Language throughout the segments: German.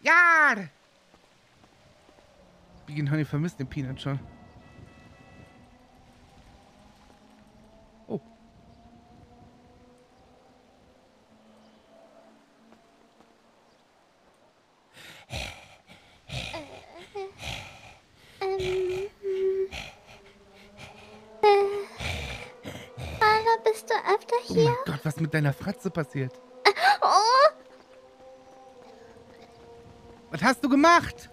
Ja! Biggie und Honey vermisst den Peanut schon. Oh. Ähm. Äh. Hallo, bist du öfter Oh hier? mein Gott, was mit deiner Fratze passiert? Was hast du gemacht?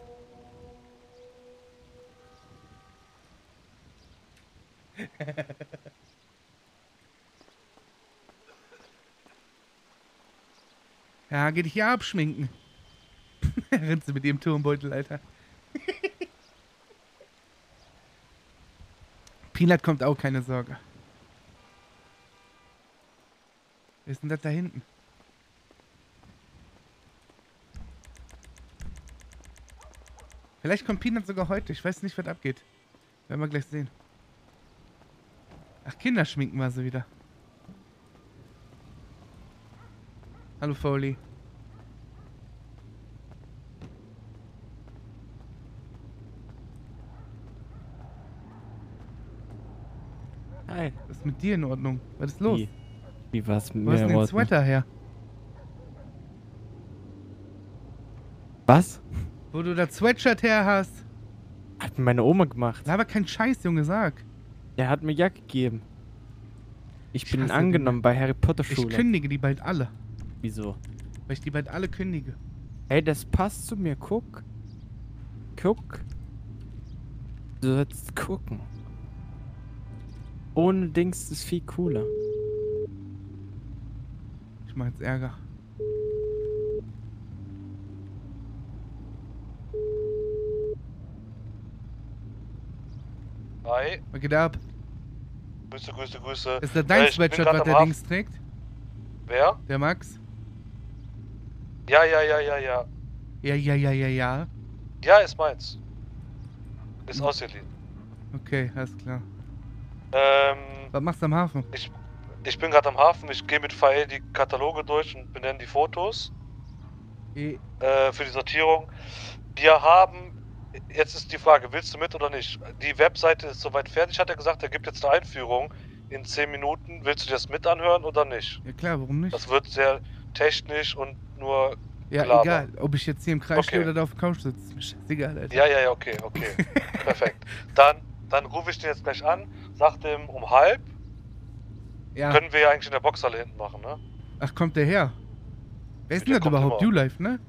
ja, geh dich hier abschminken. Rennst du mit dem Turmbeutel, Alter. Peanut kommt auch, keine Sorge. Wer ist denn das da hinten? Vielleicht kommt Peanut sogar heute. Ich weiß nicht, was abgeht. Werden wir gleich sehen. Ach, Kinderschminken war sie wieder. Hallo, Foley. Hi. Was ist mit dir in Ordnung? Was ist los? Wie? Wie war's mit Wo mir? du den Morten? Sweater her? Was? Wo du das Sweatshirt her hast? Hat mir meine Oma gemacht. Aber kein Scheiß, Junge, sag. Der hat mir ja gegeben. Ich Ich bin hasse angenommen bei Harry Potter Ich Schule. kündige die bald alle. Wieso? Weil ich die bald alle kündige. Hey, das passt zu mir. Guck. Guck. Du sollst gucken. Ohne Dings ist viel cooler. Ich mach jetzt Ärger. Hi, Was geht ab? Grüße, Grüße, Grüße. Ist das dein Äh, Sweatshirt, was der. Dings trägt? Wer? Der Max? Ja, ja, ja, ja, ja. Ja, ja, ja, ja, ja. Ja, ist meins. Ist Hm. ausgeliehen. Okay, alles klar. Ähm, Was machst du am Hafen? ich, ich bin gerade am Hafen. Ich gehe mit Fael die Kataloge durch und benenne die Fotos Eh, äh, für die Sortierung. Wir haben, jetzt ist die Frage, willst du mit oder nicht? Die Webseite ist soweit fertig, hat er gesagt. Er gibt jetzt eine Einführung in 10 Minuten. Willst du das mit anhören oder nicht? Ja klar, warum nicht? Das wird sehr technisch und nur Ja, Gelaber. egal, ob ich jetzt hier im Kreis Okay. stehe oder da auf der Couch sitze. Ist mir scheißegal, Alter. Ja, ja, ja, okay, okay. Perfekt. Dann, dann rufe ich den jetzt gleich an, sag dem um halb. Ja. Können wir ja eigentlich in der Boxhalle hinten machen, ne? Ach, kommt der her? Wer ist denn das überhaupt? immer. U-Life, ne?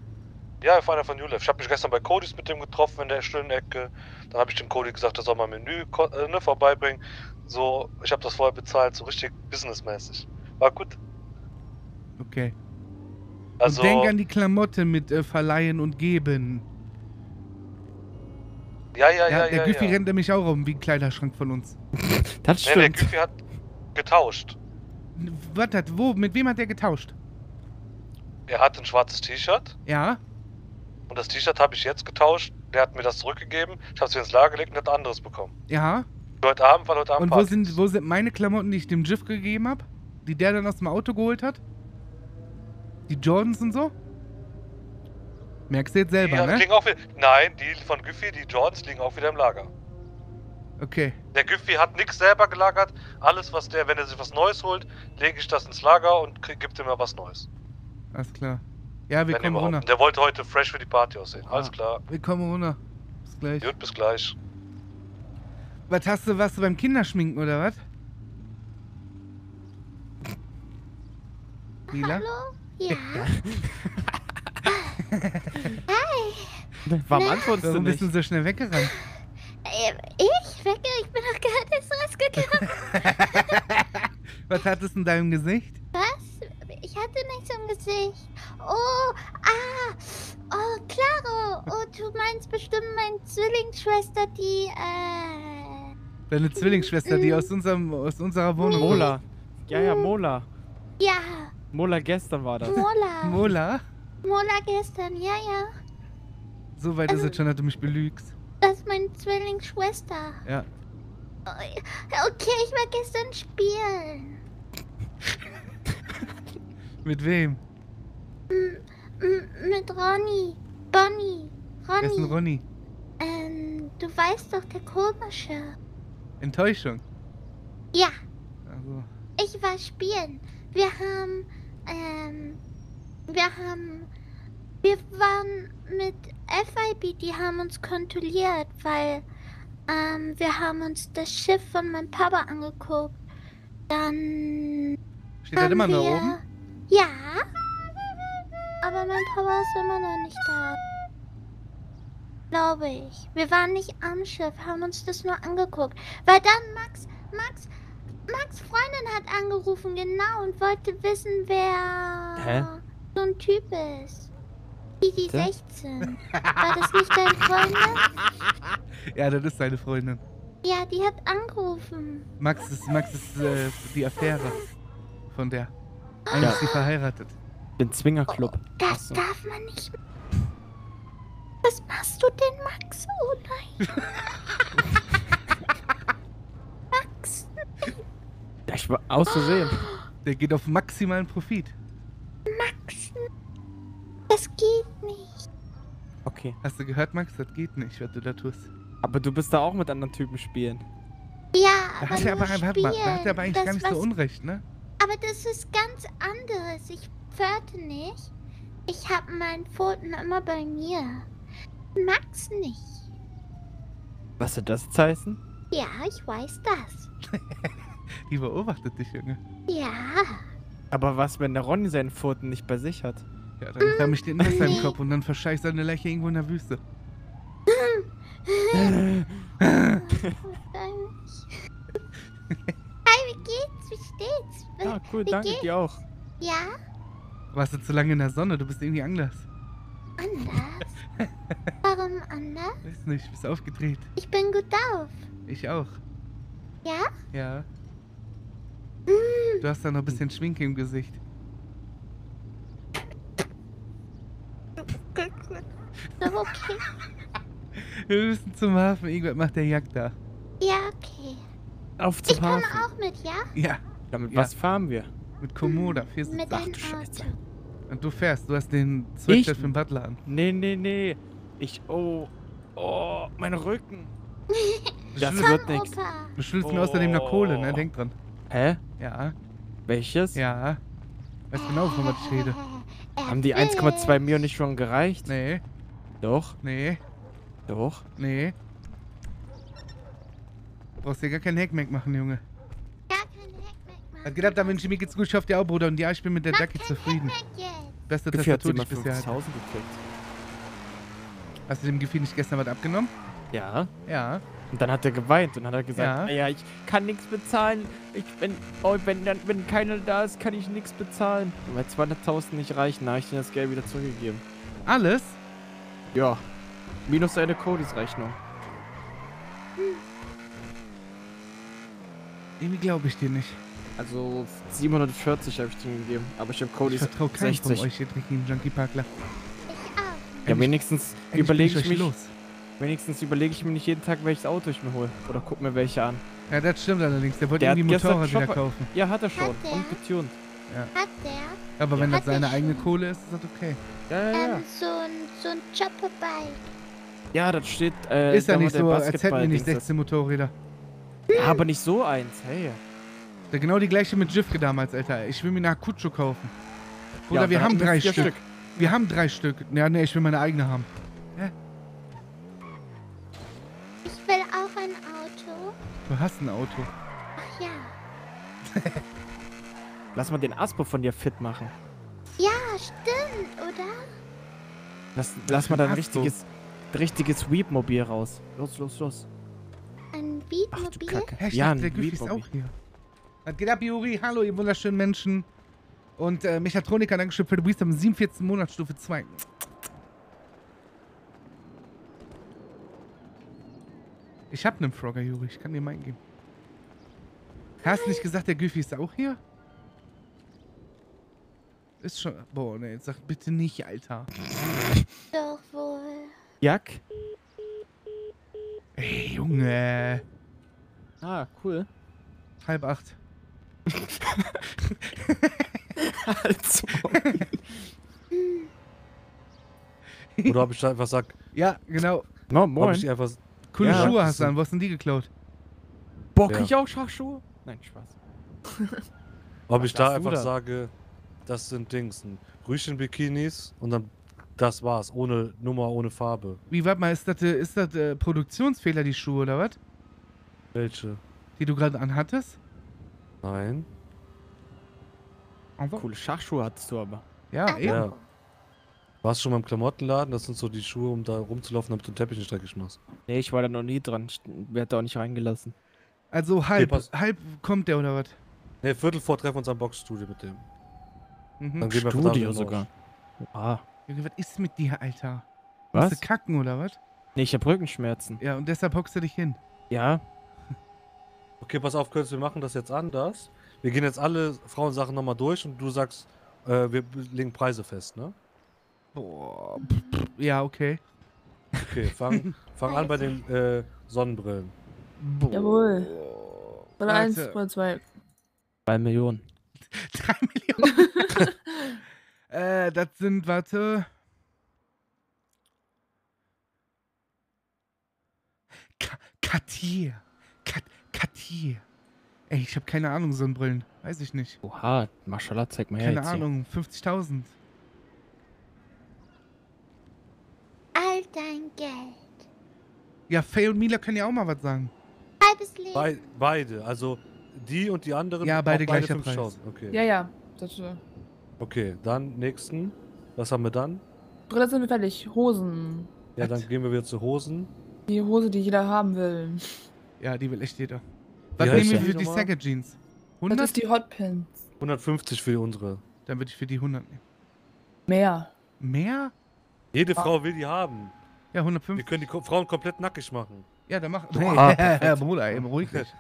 Ja, auf einer von Ulef. Ich habe mich gestern bei Codys mit dem getroffen in der stillen Ecke. Dann habe ich dem Cody gesagt, er soll mal Menü äh, ne, vorbeibringen. So, ich habe das vorher bezahlt, so richtig businessmäßig. War gut. Okay. Also, und denk an die Klamotte mit äh, Verleihen und Geben. ja, ja, Ja, ja, der ja. Güffi ja. rennt nämlich auch rum wie ein Kleiderschrank von uns. Das Nee, der stimmt. Güffi hat getauscht. Was hat, wo, mit wem hat der getauscht? Er hat ein schwarzes T-Shirt Ja? Und das T-Shirt habe ich jetzt getauscht. Der hat mir das zurückgegeben. Ich habe es wieder ins Lager gelegt und hat ein anderes bekommen. Ja? Heute Abend, weil heute Abend Und wo Party sind, ist. wo sind meine Klamotten, die ich dem Jiff gegeben habe? Die der dann aus dem Auto geholt hat? Die Jordans und so? Merkst du jetzt selber, die ne? liegen auch wieder, nein, die von Güffi, die Jordans liegen auch wieder im Lager. Okay. Der Güffi hat nichts selber gelagert. Alles, was der, wenn er sich was Neues holt, lege ich das ins Lager und krieg, gibt ihm was Neues. Alles klar. Ja, wir wenn kommen überhaupt. runter. Der wollte heute fresh für die Party aussehen. Alles Ah. klar. Wir kommen runter. Bis gleich. Gut, bis gleich. Was hast du, warst du beim Kinderschminken oder was? Lila? hallo? Ja. Warum antwortest du Warum bist nicht? du so schnell weggerannt? Ähm, ich? Wecke? Ich bin doch gerade erst rausgekommen. Was hattest du in deinem Gesicht? Was? Ich hatte nichts im Gesicht. Oh, ah. Oh, Claro. Oh, du meinst bestimmt meine Zwillingsschwester, die, äh. Deine Zwillingsschwester, die aus, unserem, aus unserer Wohnung. Mola. Ja, ja, Mola. Ja, Mola gestern war das. Mola. Mola? Mola gestern, ja, ja. So weit ist es schon, dass du mich belügst. Das ist meine Zwillingsschwester. Ja. Okay, ich war gestern spielen. Mit wem? M mit Ronny. Bonnie, Wer ist denn Ronny, Ronny? ähm, du weißt doch, der komische. Enttäuschung. Ja, Also, ich war spielen. Wir haben, ähm, wir haben, wir waren mit FIB, die haben uns kontrolliert, weil, ähm, wir haben uns das Schiff von meinem Papa angeguckt. Dann steht das immer da oben? Ja, aber mein Papa ist immer noch nicht da. Glaube ich. Wir waren nicht am Schiff, haben uns das nur angeguckt. Weil dann Max, Max, Max Freundin hat angerufen, genau, und wollte wissen, wer Hä? so ein Typ ist. Die, die Bitte? 16. War das nicht deine Freundin? Ja, das ist seine Freundin. Ja, die hat angerufen. Max ist, Max ist äh, die Affäre von der. Eigentlich ist sie verheiratet. Den Zwingerclub. Das Ach so. darf man nicht. Was machst du denn, Max? Oh nein. Max, Ja, ich war aus Versehen. Der geht auf maximalen Profit. Max. Das geht nicht. Okay. Hast du gehört, Max? Das geht nicht, was du da tust. Aber du bist da auch mit anderen Typen spielen. Ja, Da aber hat er aber, mal, da hat er aber spielen. eigentlich gar Das nicht so unrecht, ne? Aber das ist ganz anderes. Ich flirte nicht. Ich habe meinen Pfoten immer bei mir. Max nicht. Was soll das jetzt heißen? Ja, ich weiß das. Die beobachtet dich, Junge. Ja. Aber was, wenn der Ronny seinen Pfoten nicht bei sich hat? Ja, dann kam ich den Messer im Nee. Kopf und dann verscheißt seine Leiche irgendwo in der Wüste. Hi, wie geht's? Wie steht's? Ja, cool, Wie danke geht's? dir auch. Ja? Warst du zu lange in der Sonne? Du bist irgendwie anders. Anders? Warum anders? Weiß nicht, bist aufgedreht. Ich bin gut auf. Ich auch. Ja? Ja. Hm, Du hast da noch ein bisschen Schminke im Gesicht. So, okay. Wir müssen zum Hafen. Irgendwas macht der Jagd da. Ja, okay. Auf Ich zum komme Hafen. auch mit, ja? Ja, Damit Ja. was fahren wir? mit Komoda. Hm, Mit deinem du Scheiße. Und du fährst. Du hast den Ich? für den Butler an. Nee, nee, nee. Ich. Oh. Oh, mein Rücken. Das Schlimm. wird Komm, nichts. Du schüttelst mir außerdem nach Kohle, ne? Oh. Denk dran. Hä? Ja, Welches? ja. Weißt genau, wovon ich rede. Haben die will. 1,2 Mio nicht schon gereicht? Nee, Doch, nee, doch. nee. Brauchst dir gar keinen Heckmeck machen, Junge. Gar kein Heckmeck machen. Hat gedacht, da wünsche ich mir geht's gut, ich hoffe dir auch, Bruder. Und ja, ich bin mit der kein zufrieden. Jetzt. Beste Gefühl Tastatur, die ich bisher hatte. 5000 gekriegt. Hast du dem Gefühl nicht gestern was abgenommen? Ja. Ja. Und dann hat er geweint und dann hat er gesagt, Ja. ja, ich kann nichts bezahlen. Ich, wenn, oh, wenn, dann, wenn keiner da ist, kann ich nichts bezahlen. Und weil 200.000 nicht reichen, habe ich ihm das Geld wieder zurückgegeben. Alles? Ja. Minus eine Codys Rechnung. Irgendwie glaube ich dir nicht. Also 740 habe ich ihm gegeben. Aber ich habe Ich keinem 60. von euch, ihr dreckigen Junkie-Parkler. Ich auch. Ja, wenigstens überlege ich, mich, los. wenigstens überlege ich mir nicht jeden Tag, welches Auto ich mir hole. Oder guck mir welche an. Ja, das stimmt allerdings. Der wollte Der irgendwie Motorrad wieder kaufen. Ja, hat er schon. Hat der? Und getuned. Hat der Aber wenn Ja. das Hat der seine eigene schon. Kohle ist, ist das okay. Ja, ja, ja. ähm, so ein, so ein Chopper-Bike? Ja, das steht. Äh, ist ja nicht so, als hätten wir nicht ist. 16 Motorräder. Ja, aber nicht so eins. Hey. Der genau die gleiche mit Jifke damals, Alter. Ich will mir eine Kutscho kaufen. Bruder, Ja, wir haben drei vier Stück. Wir haben drei Stück. Ja, nee, ich will meine eigene haben. Ich will auch ein Auto. Du hast ein Auto. Ach ja. Lass mal den Aspo von dir fit machen. Ja, stimmt, oder? Lass, lass mal da ein ein Aspo? richtiges, richtiges Weep-Mobil raus. Los, los, los. Ein Ach du Beatmobil? Kacke. Hä, ich ja, ein Güffi ist auch Weep-Mobil. Was geht ab, Juri? Hallo, ihr wunderschönen Menschen. Und äh, Mechatroniker, Dankeschön für die Wisdom. 47. Monat, Stufe 2. Ich hab nen Frogger, Juri. Ich kann dir meinen geben. Hast du nicht gesagt, der Güffi ist auch hier? Ist schon... Boah, ne, jetzt sag bitte nicht, Alter. Doch wohl. Jack? Ey, Junge. Ah, cool. Halb acht. Also. Oder ob ich da einfach sag, Ja, genau. No, ob moin. ich die einfach, Coole Ja, Schuhe hast du an. Wo hast du denn die geklaut? Boah, Ja. ich auch Schachschuhe? Nein, Spaß. ob Was ich da einfach da? sage, das sind Dings, ein Rüschen-Bikinis und dann das war's, ohne Nummer, ohne Farbe. Wie, warte mal, ist das, äh, ist das äh, Produktionsfehler, die Schuhe, oder was? Welche? Die du gerade anhattest? Nein. Einfach? Coole Schachschuhe hattest du aber. Ja, eben. Ja. Warst du schon mal im Klamottenladen? Das sind so die Schuhe, um da rumzulaufen, damit du den Teppich nicht dreckig machst. Nee, ich war da noch nie dran. Ich werd da auch nicht reingelassen. Also halb, pass- halb kommt der, oder was? Ne, Viertel vor treffen wir uns am Boxstudio mit dem. Mhm. Dann gehen wir Studio sogar. Ah. Junge, was ist mit dir, Alter? Was? Musst du kacken, oder was? Nee, ich hab Rückenschmerzen. Ja, und deshalb hockst du dich hin. Ja. Okay, pass auf, Kürz, wir machen das jetzt anders. Wir gehen jetzt alle Frauensachen nochmal durch und du sagst, äh, wir legen Preise fest, ne? Boah. Ja, okay. Okay, fang, fang an bei den äh, Sonnenbrillen. Jawohl. Oder eins Warte. oder zwei. Zwei Millionen. Drei Millionen. äh, das sind, warte. Ka Cartier. Ey, ich habe keine Ahnung, Sonnenbrillen. Weiß ich nicht. Oha, Maschallah, zeig mal her Keine jetzt. Ahnung, 50.000. All dein Geld. Ja, Faye und Mila können ja auch mal was sagen. Halbes Leben. Bei, beide, also die und die anderen. Ja, beide gleicher 50.000. Okay. Ja, ja. Das, äh, okay, dann nächsten. Was haben wir dann? Brille sind wir fertig. Hosen. Ja, dann gehen wir wieder zu Hosen. Die Hose, die jeder haben will. Ja, die will echt jeder. Was nehmen wir für die? Saga Jeans? Das 100? ist die Hotpins. 150 für unsere. Dann würde ich für die 100 nehmen. Mehr. Mehr? Jede Ah. Frau will die haben. Ja, Wir 150. können die Ko Frauen komplett nackig machen. Ja, dann mach. Hey, perfekt. Bruder, eben ruhig dich.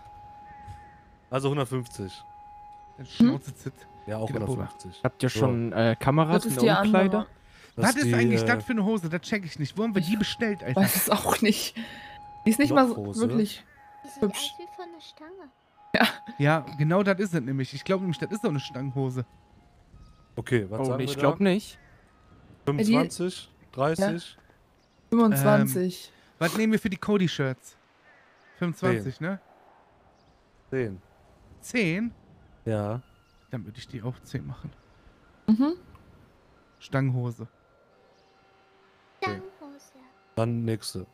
Also 150. Dann Schnauze zit. Ja, auch Genau. 150. Habt ihr So. schon äh, Kameras Das in ist die der. Umkleide? Was ist die, eigentlich äh, das für eine Hose? Das check ich nicht. Wo haben wir die bestellt, Alter? Weiß es auch nicht. Die ist nicht mal so wirklich. Hübsch. Der Stange. Ja, genau das ist es nämlich. Ich glaube nämlich, das ist so eine Stangenhose. Okay, was Oh, sagen nee, wir ich glaube nicht. 25? 30? 25. Was nehmen wir für die Cody-Shirts? 25, ne? 10. 10? Ja. Dann würde ich die auch 10 machen. Mhm. Stangenhose. Stangenhose. Dann nächste.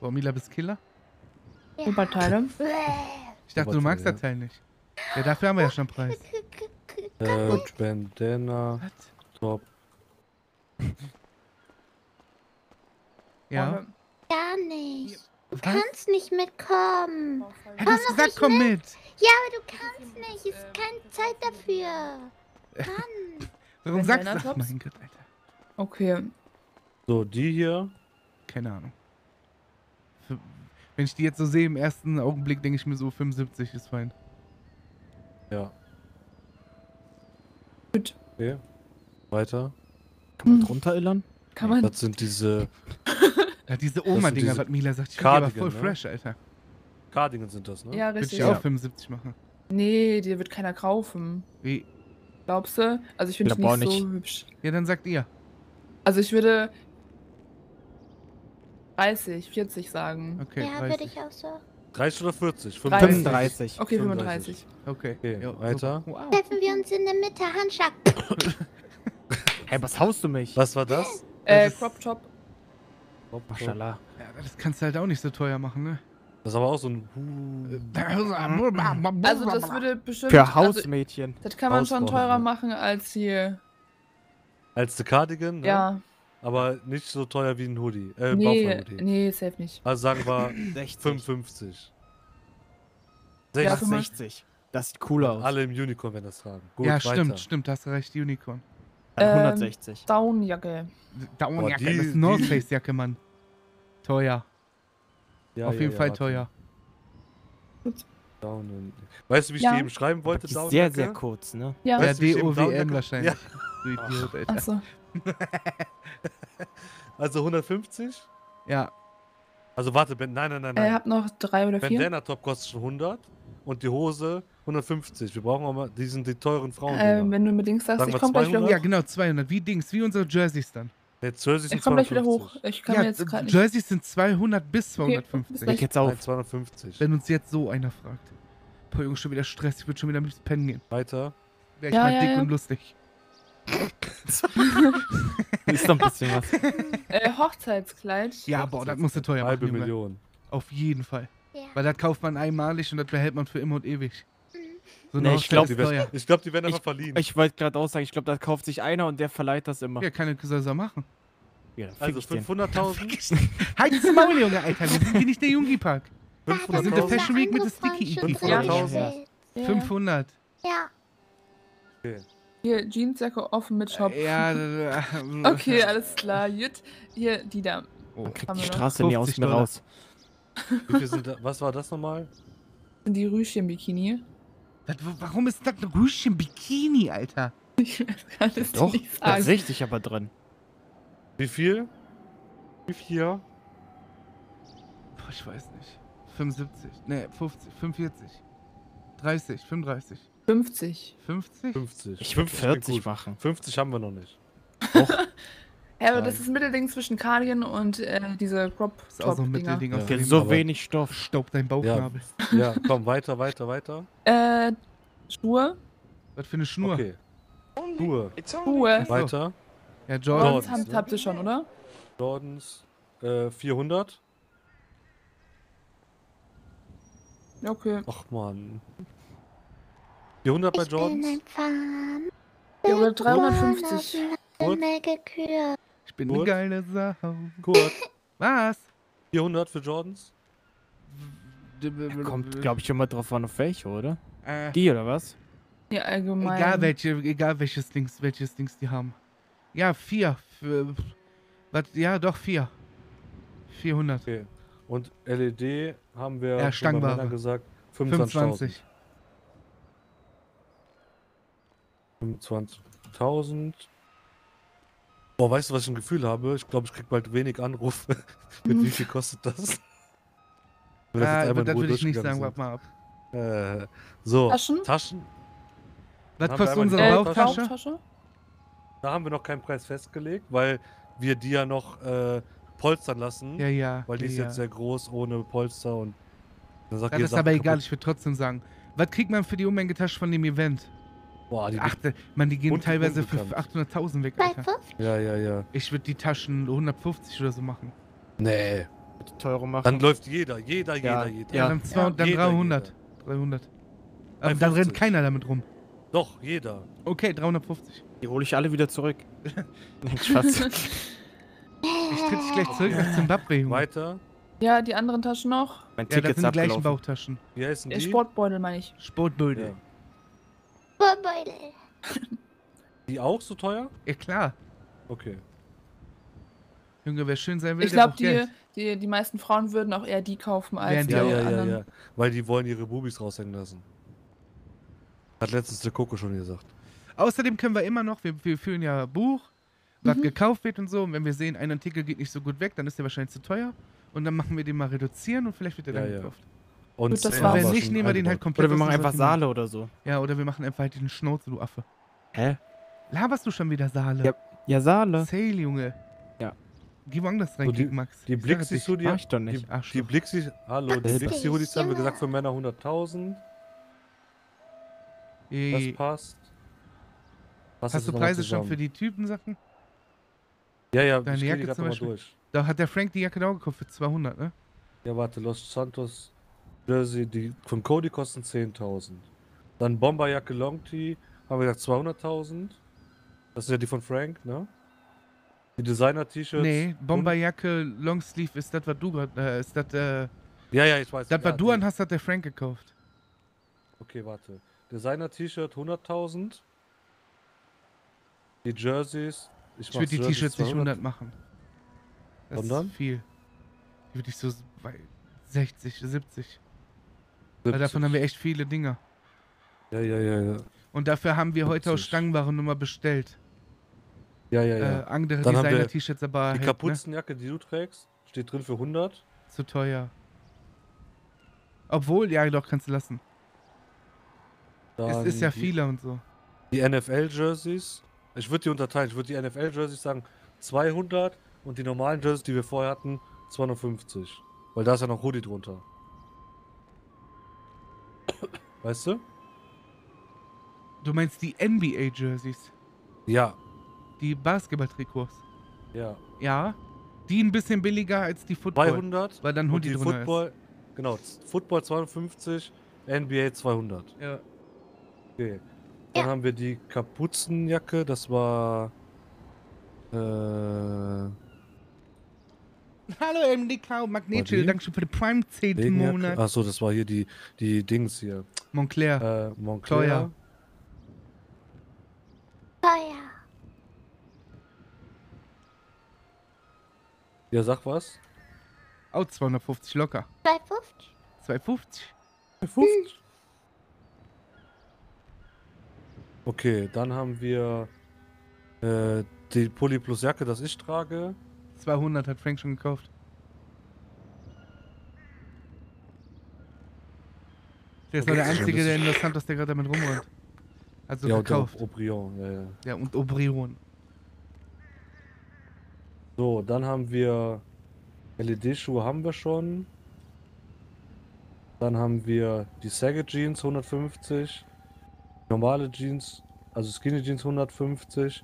Boah, Mila bist Killer? Oberteile. Ich dachte, du magst das Teil nicht. Ja, dafür haben wir ja schon Preis. Äh, Bandana, Was? Top. Ja. Gar nicht. Du Was? kannst nicht mitkommen. Hast Komm gesagt, nicht komm mit. Ja, aber du kannst nicht. Es ist keine Zeit dafür. Mann. Warum sagst du Tops? mein Gott, Alter. Okay. So, die hier. Keine Ahnung. Wenn ich die jetzt so sehe im ersten Augenblick, denke ich mir so, 75 ist fein. Ja. Gut. Okay. Weiter. Kann man Hm. drunter illern? Kann man. Das sind diese Ja, diese Oma-Dinger, was Mila sagt, ich finde die aber Cardigan, voll ne? fresh, Alter. Cardigans sind das, ne? Ja, Würde richtig. ich auch 75 machen. Nee, die wird keiner kaufen. Wie? Glaubst du? Also ich finde die Glaub nicht, auch so hübsch. Ja, dann sagt ihr. Also ich würde 30, 40 sagen. Okay, ja, 30. würde ich auch so. 30 oder 40? 30. 35. Okay, 35. 35. Okay. Okay, ja, weiter. Wow. Treffen wir uns in der Mitte. Handschlag. Hey, was haust du mich? Was war das? Äh, Crop Top. Maschallah. Ja, das kannst du halt auch nicht so teuer machen, ne? Das ist aber auch so ein. Also das würde bestimmt. Für Also, Hausmädchen. das kann man schon Hausfrau, teurer ja. machen als hier. Als der Cardigan, ne? Ja. Aber nicht so teuer wie ein Hoodie. Äh, Nee, Bauchfall-Hoodie. nee, safe nicht. Also sagen wir 60. 55. Ja, 60. 60. Das sieht cool aus. Alle im Unicorn werden das tragen. Gut, ja, weiter. stimmt, stimmt, hast du recht, Unicorn. Dann Ähm, 160. Downjacke. Downjacke, die- das ist North Face Jacke, Mann. Teuer. Ja, Auf ja, jeden ja, Fall warte. teuer. Down und- Weißt du, wie ich Ja. die eben schreiben wollte? sehr, sehr kurz, ne? Ja. Ja, Weißt eben DOWN wahrscheinlich. Du Idiot, Alter. Achso. Also 150? Ja, Also warte, ben, nein, nein, nein, Er nein. hat noch drei oder vier. Bandana Top kostet schon 100 und die Hose 150. Wir brauchen auch mal, die sind die teuren Frauen. Ähm, wenn du mit Links sagst, Sagen ich komme gleich wieder 200? hoch. ja, genau, 200. Wie Dings, wie unsere Jerseys dann. Jetzt Jerseys sind Ich komme gleich wieder 250. hoch. Ich kann ja, mir jetzt gerade nicht. Jerseys sind 200 bis Okay, 250. bis Leg gleich. jetzt Nein, auf. 250. Wenn uns jetzt so einer fragt. Boah, Junge, schon wieder Stress. Ich würde schon wieder am liebsten pennen gehen. Weiter. Wäre ich Ja, mal ja, dick ja. und lustig. Ist doch ein bisschen was. Äh, Hochzeitskleid. Ja, boah, das musst du teuer machen, Halbe. Million. Auf jeden Fall. Ja. Weil das kauft man einmalig und das behält man für immer und ewig. So eine Nee, ich Hochzeit glaub, Die werden- teuer. Ich glaube, die werden Ich- einfach verliehen. Ich wollte gerade auch sagen, ich glaube, da kauft sich einer und der verleiht das immer. Ja, keine soll er machen. Ja, also ich den. 500.000. Halt's Maul, Junge, Alter. Wir sind hier nicht der Jungi-Park. Da sind der 500.000. Fashion Week mit der Sticky Frauen Icky. schon 500.000. vorgestellt. Ja. 500. Ja. Hier, Jeansjacke offen mit Shop. Ja, äh, Okay, alles klar. Gut. Hier, die da. Oh. Man kriegt die? Straße nie aus 50 mir raus. Wie viel sind da, was war das nochmal? Sind die Rüschen-Bikini. Das, warum ist das ein Rüschen Bikini, Alter? Ich weiß gar nicht, Doch, nicht da sagen. sehe ich dich aber drin. Wie viel? Wie viel? Boah, ich weiß nicht. 75. Ne, 50, 45. 30, 35. 50. 50? 50. Ich würde 50 klingt 40 gut. machen. 50 haben wir noch nicht. Ja, aber Nein. das ist ein Mittelding zwischen Cardigan und äh, diese crop top dinger Mittelding Ja. dem so wenig Stoff. Staub dein Bauchnabel. Ja, komm, weiter, weiter, weiter. Äh, Schuhe. Was für eine Schnur? Okay. Schuhe. Schuhe. Weiter. Ja, Jordans Jordan. Jordans, habt, habt ihr schon, oder? Jordans äh, 400. Ja, Okay. Ach man. 400 bei Ich bin Jordans? ein Fan. Ja, oder 350. Gut. Mega Kühe. Ich bin eine geile Sau. Kurt. Was? 400 für Jordans? Kommt, glaube ich, immer drauf an, auf welche, oder? Äh, Die oder was? Ja, allgemein. egal welche, egal welches Dings, welches Dings die haben. Ja, vier. Für, was, ja, doch vier. 400. Okay. Und LED haben wir Ja, schon gesagt 25.000. 25. 25.000. Boah, weißt du, was ich ein Gefühl habe? Ich glaube, ich krieg bald wenig Anrufe. Mit wie viel kostet das? Wenn Ah, einmal in das Ruhe würde ich nicht sagen, warte mal ab. Äh, so, Taschen? Taschen. Was Haben wir kostet unsere Äh? Bauchtasche? Da haben wir noch keinen Preis festgelegt, weil wir die ja noch äh, polstern lassen. Ja, ja. Weil die ja, ist ja. jetzt sehr groß, ohne Polster und. Dann sagt Das ist aber egal, kaputt. ich würde trotzdem sagen. Was kriegt man für die Umhängetasche von dem Event? Boah, die. Ach, man, die gehen teilweise für unbekannt. 800.000 weg, Bei Alter. 50. Ja, ja, ja. Ich würde die Taschen 150 oder so machen. Nee. Die teure machen. Dann läuft jeder, jeder, Ja, jeder, jeder. Ja, Ja. dann, 200, dann Jeder, 300. 300. Aber dann 350. rennt keiner damit rum. Doch, jeder. Okay, 350. Die hole ich alle wieder zurück. Nein, Spaß. Ich tritt dich gleich zurück nach Zimbabwe, Junge. Weiter. Ja, die anderen Taschen noch. Mein Ja, das Ticket sind ist die gleichen. Bauchtaschen. Wie heißen die? Sportbeutel meine ich. Sportbeutel. Ja. Ja. Vorbeutel. Die auch so teuer? klar. Okay. Junge, wer schön sein will, Ich glaube, die, die, die meisten Frauen würden auch eher die kaufen als Wären die Ja, ja, ja, anderen. ja. Weil die wollen ihre Bubis raushängen lassen. Hat letztens der Coco schon gesagt. Außerdem können wir immer noch, wir, wir führen ja Buch, was Mhm. gekauft wird und so. Und wenn wir sehen, ein Artikel geht nicht so gut weg, dann ist der wahrscheinlich zu teuer. Und dann machen wir den mal reduzieren und vielleicht wird der Ja, dann ja. Und Gut, das war's. Wenn wir nicht, nehmen wir den halt komplett Oder wir machen einfach Sortiment. Saale oder so. Ja, oder wir machen einfach halt den Schnauze, du Affe. Hä? Laberst du schon wieder Saale? Ja. Ja, Saale. Sale, Junge. Ja. Geh woanders So, rein, Max. Die Ich sage Blixis dir? Mach ich doch Die, nicht. die Arschloch. Blixis, hallo, die Das Blixi ist Hoodies haben wir gesagt für Männer 100.000. Das passt. Passt Hast du Preise schon für die Typensachen? Ja, ja, Deine ich Jacke die zum Beispiel? durch. Da hat der Frank die Jacke da auch gekauft für 200, ne? Ja, warte, Los Santos Jersey, die von Cody kosten 10.000. Dann Bomberjacke Long Tee, haben wir gesagt 200.000. Das ist ja die von Frank, ne? Die Designer-T-Shirts. Nee, Bomberjacke, Longsleeve ist das, was du gerade, äh, ist das, äh, Ja, ja, ich weiß. das, ja, was du die- anhast, hat der Frank gekauft. Okay, warte. Designer-T-Shirt 100.000. Die Jerseys. Ich mach's würde die T-Shirts nicht 200. 100 machen. Das Sondern? ist viel. Die würde ich so bei 60, 70. Weil davon haben wir echt viele Dinger. Ja, ja, ja, ja. Und dafür haben wir heute aus 70. Stangenware Nummer bestellt. Ja, ja, ja. Äh, andere Designer-T-Shirts, aber die halt, ne, Kapuzenjacke, die du trägst, steht drin für 100. zu teuer. Obwohl, ja, doch, kannst du lassen. Es Dann ist ja die, vieler und so. Die NFL-Jerseys. Ich würde die unterteilen. Ich würde die NFL-Jerseys sagen 200 und die normalen Jerseys, die wir vorher hatten, 250. Weil da ist ja noch Hoodie drunter. Weißt du? Du meinst die NBA-Jerseys? Ja, Die Basketball-Trikots? ja. Ja. Die ein bisschen billiger als die Football. 200 Weil dann und Hoodie die drunter Football, genau, Football 250, NBA 200. ist. Ja. Okay. Dann Ja. haben wir die Kapuzenjacke, das war äh, Hallo MDK und Magnetschild, die? danke schön für den Prime 10. Regenjacke. Monat. Achso, das war hier die, die Dings hier. Montclair. Äh, Montclair. Teuer. Teuer. Ja, sag was. Auch 250 locker. 250. 250. 50. Okay, dann haben wir äh, die Pulli plus Jacke, das ich trage. 200 hat Frank schon gekauft. Der ist noch der Okay. Einzige, der in Los Santos, der gerade damit rumrennt. Also ja, der gekauft. Aubryon, ja, ja. Ja, und Obrion. So, dann haben wir LED-Schuhe haben wir schon. Dann haben wir die Saget Jeans 150. Normale Jeans, also Skinny Jeans 150.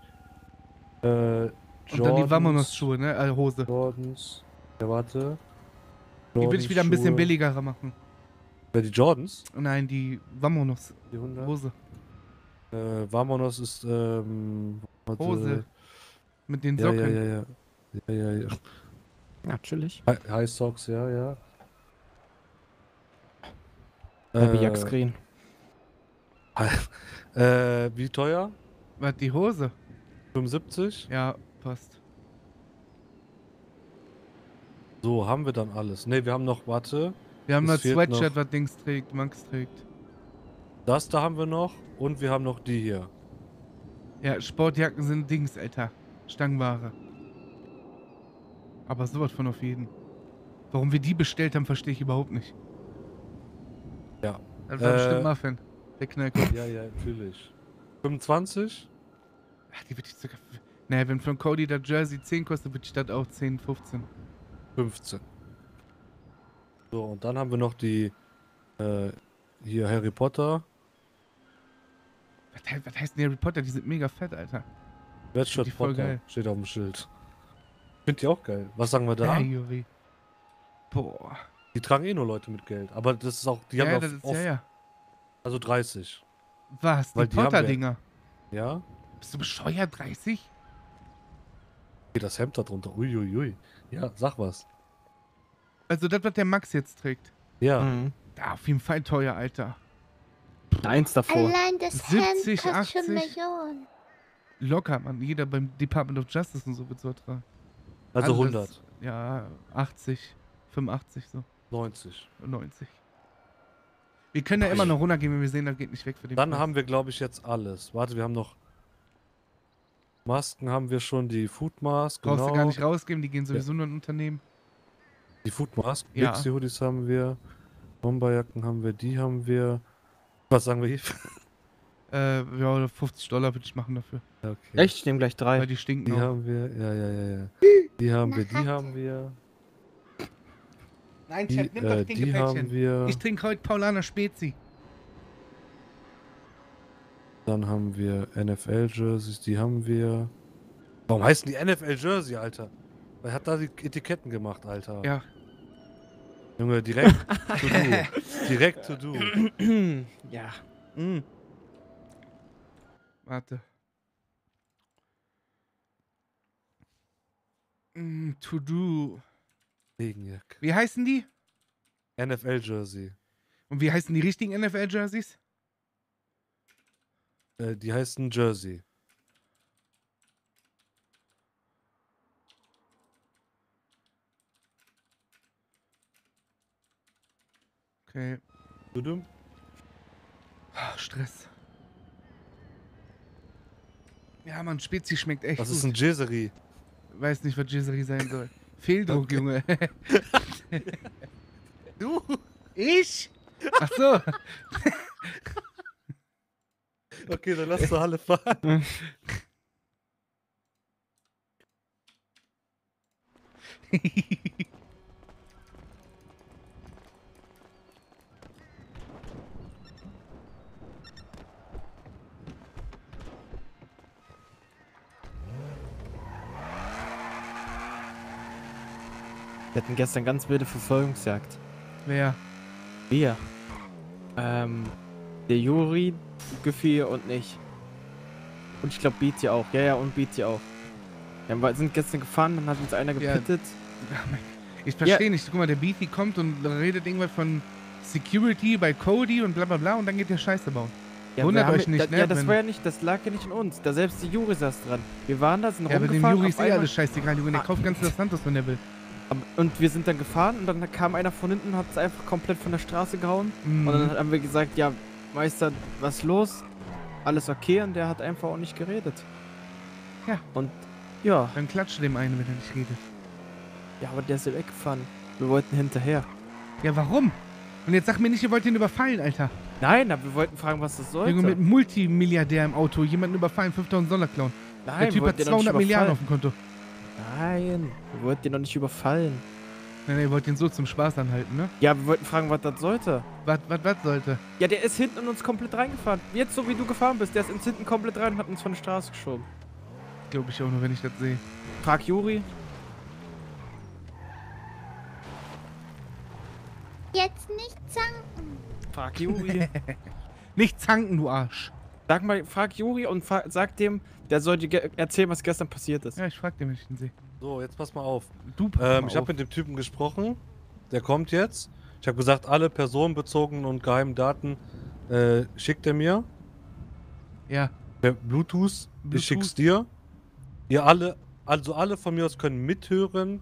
Äh, Und dann die Jordans- Vamonos-Schuhe, ne? Äh, Hose. Jordans. Ja, warte. Die will ich wieder ein bisschen Jordans-Schuhe. billiger machen. Wer die Jordans? Nein, die Vamonos. Die 100. Hose. Äh, Vamonos ist, ähm. warte. Hose. Mit den Ja, Socken. ja, ja, ja. Ja, ja, ja. Natürlich. Hi- High Socks, ja, ja. Happy Äh, Jack Screen. Äh, wie teuer? Was, die Hose? 75? Ja, passt. So, haben wir dann alles. Ne, wir haben noch, warte. Wir haben das Sweatshirt, was Dings trägt, Max trägt. Das da haben wir noch. Und wir haben noch die hier. Ja, Sportjacken sind Dings, Alter. Stangenware. Aber sowas von auf jeden. Warum wir die bestellt haben, verstehe ich überhaupt nicht. Ja. Das war Äh, bestimmt Muffin. Der Knallkopf. Ja, ja, natürlich. 25? Ach, die würde ich sogar. Naja, wenn von Cody das Jersey 10 kostet, würde ich das auch 10, 15. 15. So, und dann haben wir noch die, äh, hier Harry Potter. Was, he- was heißt denn Harry Potter? Die sind mega fett, Alter. Sweatshirt die voll Potter. geil. Steht auf dem Schild. Find die auch geil. Was sagen wir da? Ja, Juri. Boah. Die tragen eh nur Leute mit Geld. Aber das ist auch, die ja, haben ja, das ist, ja, ja. also 30. Was? Die die Potter-Dinger. Ja? Bist du bescheuert? 30? Okay, das Hemd da drunter. Uiuiui. Ja, sag was. Also, das, was der Max jetzt trägt. Ja. Mhm. Da, auf jeden Fall teuer, Alter. Eins davor. Allein das 70, Hemd kostet schon 80. Millionen. Locker, man. Jeder beim Department of Justice und so wird so tragen. Also Alles. 100. Ja, 80, 85, so. 90. 90. Wir können ja immer noch runtergehen, wenn wir sehen, das geht nicht weg für den Dann Preis. haben wir, glaube ich, jetzt alles. Warte, wir haben noch Masken haben wir schon, die Food Mask, Brauchst genau. du gar nicht rausgeben, die gehen sowieso nur in Unternehmen. Die Food Mask, Ja. Pixie Hoodies haben wir, Bomberjacken haben wir, die haben wir. Was sagen wir hier? Äh, ja, 50 Dollar würde ich machen dafür. Okay. Echt? Ich nehme gleich Weil drei. die stinken Die auch. haben wir, ja, ja, ja, ja. Die haben wir, die haben wir. Nein, Chat, nimm äh, doch die haben wir. Ich trinke heute Paulaner Spezi. Dann haben wir NFL-Jerseys, die haben wir. Warum heißen die NFL-Jersey, Alter? Wer hat da die Etiketten gemacht, Alter? Ja. Junge, direkt to do. Direkt to do. ja. Mm. Warte. Mm, to do. Regenjacke. Wie heißen die? NFL-Jersey. Und wie heißen die richtigen NFL-Jerseys? Äh, die heißen Jersey. Okay. Du dumm? Ah, Stress. Ja, Mann, Spezi schmeckt echt Was gut. ist ein Jersey? Weiß nicht, was Giseri sein soll. Fehldruck, Junge. Du? ich? Ach so. Okay, dann lass zur Halle fahren. Wir hatten gestern ganz wilde Verfolgungsjagd. Wer? Wir. Ähm, der Juri, Gefühl und ich. Und ich glaube Beatty auch. Ja, ja, und Beatty auch. Ja, wir sind gestern gefahren, dann hat uns einer Ja. gepittet. Ich verstehe nicht. Guck mal, der Beefy kommt und redet irgendwas von Security bei Cody und bla bla bla und dann geht der Scheiße bauen. Ja, Wundert euch nicht, da, ne, Ja, das war ja nicht, das lag ja nicht in uns. Da selbst die Juri saß dran. Wir waren da, sind Ja, aber dem rumgefahren. Juri ist eh alles scheißegal, Junge. Der Ah. kauft ganz Los Santos, wenn der will. Und wir sind dann gefahren und dann kam einer von hinten und hat es einfach komplett von der Straße gehauen. Mhm. Und dann haben wir gesagt, ja, Meister, was los? Alles okay? Und der hat einfach auch nicht geredet. Ja. Und ja, Dann klatscht dem einen, wenn er nicht redet. ja, aber der ist ja weggefahren. Wir wollten hinterher. Ja, warum? Und jetzt sag mir nicht, ihr wollt ihn überfallen, Alter. Nein, aber wir wollten fragen, was das sollte. Junge, mit einem Multimilliardär im Auto, jemanden überfallen, 5000 Dollar klauen. Nein, der Typ hat den doch nicht 200 Milliarden auf dem Konto. Nein, wir wollten den doch nicht überfallen. Nein, nein, ihr wollt ihn so zum Spaß anhalten, ne? Ja, wir wollten fragen, was das sollte. Was, was, was sollte? Ja, der ist hinten in uns komplett reingefahren. Jetzt so wie du gefahren bist. Der ist ins hinten komplett rein und hat uns von der Straße geschoben. Glaube ich auch nur, wenn ich das sehe. Frag Juri. Jetzt nicht zanken. Frag Juri. Nicht zanken, du Arsch. Sag mal, frag Juri und fra sag dem, der soll dir erzählen, was gestern passiert ist. Ja, ich frag den, wenn ich ihn sehe. So, jetzt pass mal auf. Du, pass Ähm, mal ich habe mit dem Typen gesprochen. Der kommt jetzt. Ich habe gesagt, alle personenbezogenen und geheimen Daten äh, schickt er mir. Ja, Per Bluetooth. Bluetooth. Ich schick's dir. Ihr alle, also alle von mir aus können mithören,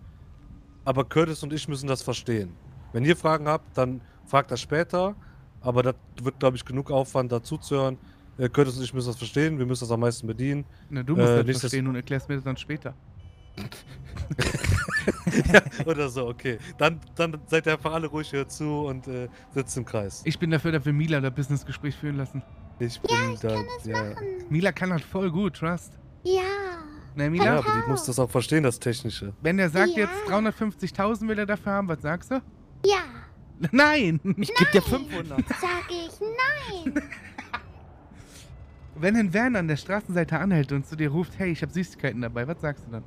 aber Curtis und ich müssen das verstehen. Wenn ihr Fragen habt, dann fragt das später. Aber das wird, glaube ich, genug Aufwand dazu zu hören. Äh, Curtis und ich müssen das verstehen. Wir müssen das am meisten bedienen. na, du musst Äh, das verstehen und erklärst mir das dann später. Oder so, okay. Dann, dann seid ihr einfach alle ruhig hier zu und äh, sitzt im Kreis. Ich bin dafür, dass wir Mila das Businessgespräch führen lassen. Ich bin da. ja. Machen. Mila kann das voll gut, trust. Ja. Ne, ja, Mila? aber die muss das auch verstehen, das Technische. Wenn der sagt Ja. jetzt 350.000 will er dafür haben, was sagst du? Ja. Nein! Ich geb dir 500. Sag ich nein. Wenn ein Van an der Straßenseite anhält und zu dir ruft, hey, ich habe Süßigkeiten dabei, was sagst du dann?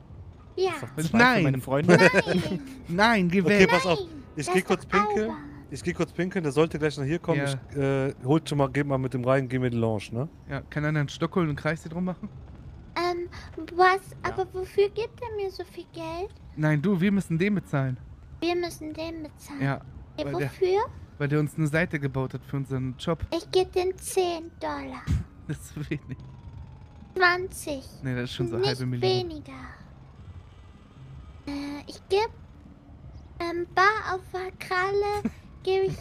Ja. Nein. Meine Freunde. Nein. Nein, geh Okay, weg! pass auf. Ich geh kurz pinkeln. Ich geh kurz pinkeln, der sollte gleich noch hier kommen. Ja. Ich äh, holt schon mal, geh mal mit dem rein, geh mit in die Lounge, ne? Ja, kann einer einen Stock holen und einen Kreis hier drum machen? Ähm, was? Aber wofür gibt er mir so viel Geld? Nein, du, wir müssen den bezahlen. Wir müssen den bezahlen. Ja, Ja, weil der- wofür? weil der uns eine Seite gebaut hat für unseren Job. Ich gebe den 10 Dollar. Das ist zu wenig. 20. Ne, das ist schon so eine Nicht halbe Million. weniger. Äh, ich gebe ähm, bar auf der Kralle gebe ich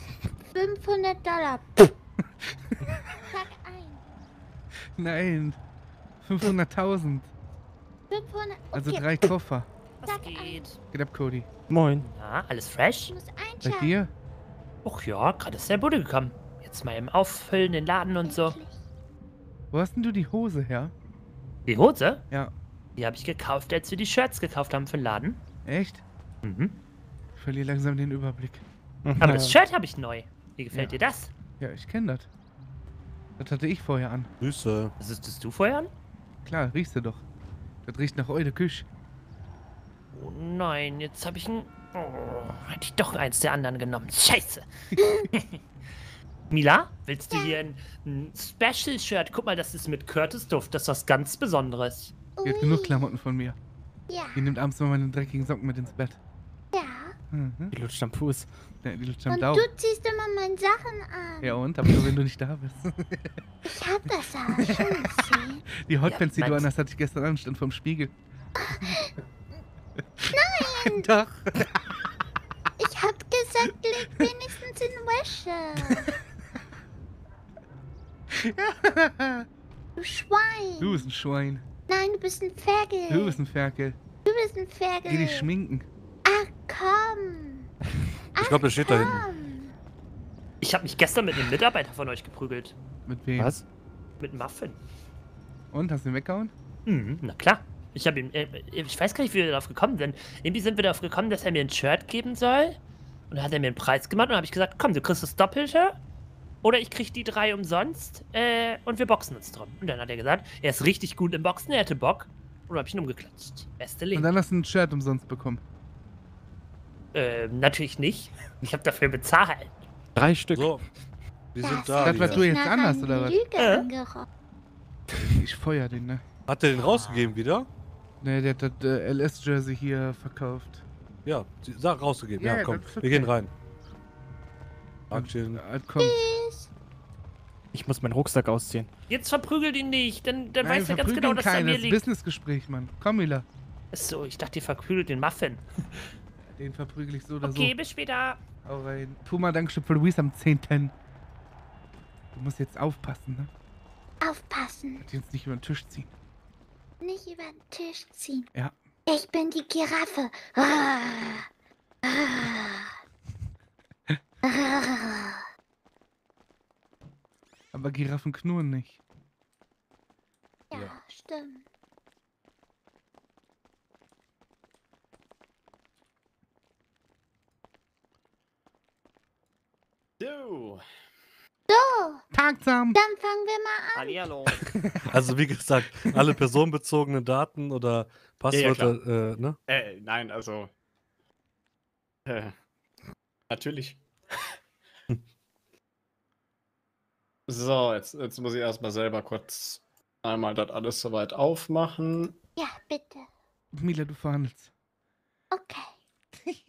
500 Dollar. Sag ein. Nein. 500.000. 500. Also okay, drei Koffer. Was ein. geht? Geht ab, Cody. Moin. Na, alles fresh? Ich muss Bei einschalten. dir? Och ja, gerade ist der Bude gekommen. Jetzt mal im Auffüllen, den Laden und so. Wo hast denn du die Hose her? Die Hose? Ja. Die habe ich gekauft, als wir die Shirts gekauft haben für den Laden. Echt? Mhm. Ich verliere langsam den Überblick. Aber das Shirt habe ich neu. Wie gefällt Ja. dir das? Ja, ich kenne das. Das hatte ich vorher an. Grüße. Was ist das du vorher an? Klar, riechst du doch. Das riecht nach Eude Küche. Oh nein, jetzt habe ich ein. Oh, hätte ich doch eins der anderen genommen. Scheiße. Mila, willst du hier ein, ein Special-Shirt? Guck mal, das ist mit Curtis-Duft. Das ist was ganz Besonderes. Die hat genug Klamotten von mir. Ja, Die nimmt abends immer meine dreckigen Socken mit ins Bett. ja. Mhm. Die lutscht am Fuß. Ja, die lutscht Und am Daumen. du ziehst immer meine Sachen an. Ja und? Aber nur wenn du nicht da bist. Ich hab das aber schon gesehen. Die Hotpants, die du anhast, hatte ich gestern an, stand vorm Spiegel. Nein! Doch! Ich hab gesagt, leg wenigstens in Wäsche. Du Schwein. Du bist ein Schwein. Nein, du bist ein Ferkel. Du bist ein Ferkel. Du bist ein Ferkel. Geh dich schminken. Ach komm. Ich glaube, der steht da hinten. Komm. Ich habe mich gestern mit einem Mitarbeiter von euch geprügelt. Mit wem? Was? Mit Muffin. Und, hast du ihn weggehauen? Mhm, na klar. Ich habe ihm, äh, ich weiß gar nicht, wie wir darauf gekommen sind. Irgendwie sind wir darauf gekommen, dass er mir ein Shirt geben soll. Und dann hat er mir einen Preis gemacht und dann habe ich gesagt, komm, du kriegst das Doppelte. Oder ich krieg die drei umsonst äh, und wir boxen uns drum. Und dann hat er gesagt, er ist richtig gut im Boxen, er hätte Bock. Und dann habe ich ihn umgeklatscht. Beste Und Leben. dann hast du ein Shirt umsonst bekommen. Ähm, natürlich nicht. Ich habe dafür bezahlt. Drei Stück. So, wir sind Das da. Das, was du jetzt einer oder was? Äh? Ich feuer den, ne? Hat der den rausgegeben wieder? Ne, der hat das äh, LS-Jersey hier verkauft. Ja, rausgegeben. Ja, Ja, komm, wir gehen rein. Aktien. Äh, kommt. Ich muss meinen Rucksack ausziehen. Jetzt verprügelt ihn nicht, dann, dann Nein, weiß er ganz genau, dass er keinen, mir das ist ein liegt. Businessgespräch, Mann. Komm, Mila. So, ich dachte, ihr verprügelt den Muffin. Den verprügel ich so oder Okay, so. bis später. Hau rein. Puma, Dankeschön für Luis am 10. Du musst jetzt aufpassen, ne? Aufpassen. Dass die uns nicht über den Tisch ziehen. Nicht über den Tisch ziehen. Ja. Ich bin die Giraffe. Ah. Ah. Ah. Aber Giraffen knurren nicht. Ja, Ja. stimmt. So. So, Tagsam! dann fangen wir mal an. Hallihallo. Also wie gesagt, alle personenbezogenen Daten oder ja, Passwörter, äh, ne? Äh, nein, also. Äh, natürlich. So, jetzt, jetzt muss ich erstmal selber kurz einmal das alles soweit aufmachen. Ja, bitte. Mila, du verhandelst. Okay.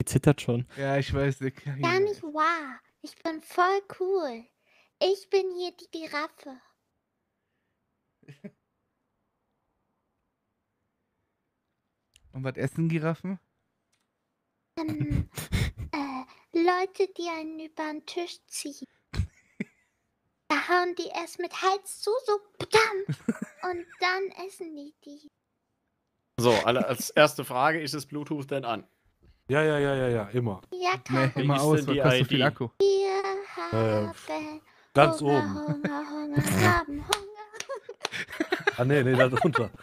Die zittert schon. Ja, ich weiß. Ich, ja, Gar nicht wahr. Ich bin voll cool. Ich bin hier die Giraffe. Und was essen Giraffen? Ähm, äh, Leute, die einen über den Tisch ziehen hauen die erst mit Hals zu, so bam, und dann essen die die. So, als erste Frage, ist das Bluetooth denn an? Ja, ja, ja, ja, ja, immer. Ja, klar. Nee, immer aus, weil kostet so viel Akku. Wir äh, haben äh, ganz Hunger, oben. Hunger, Hunger, haben Hunger. ah, nee, nee, da drunter.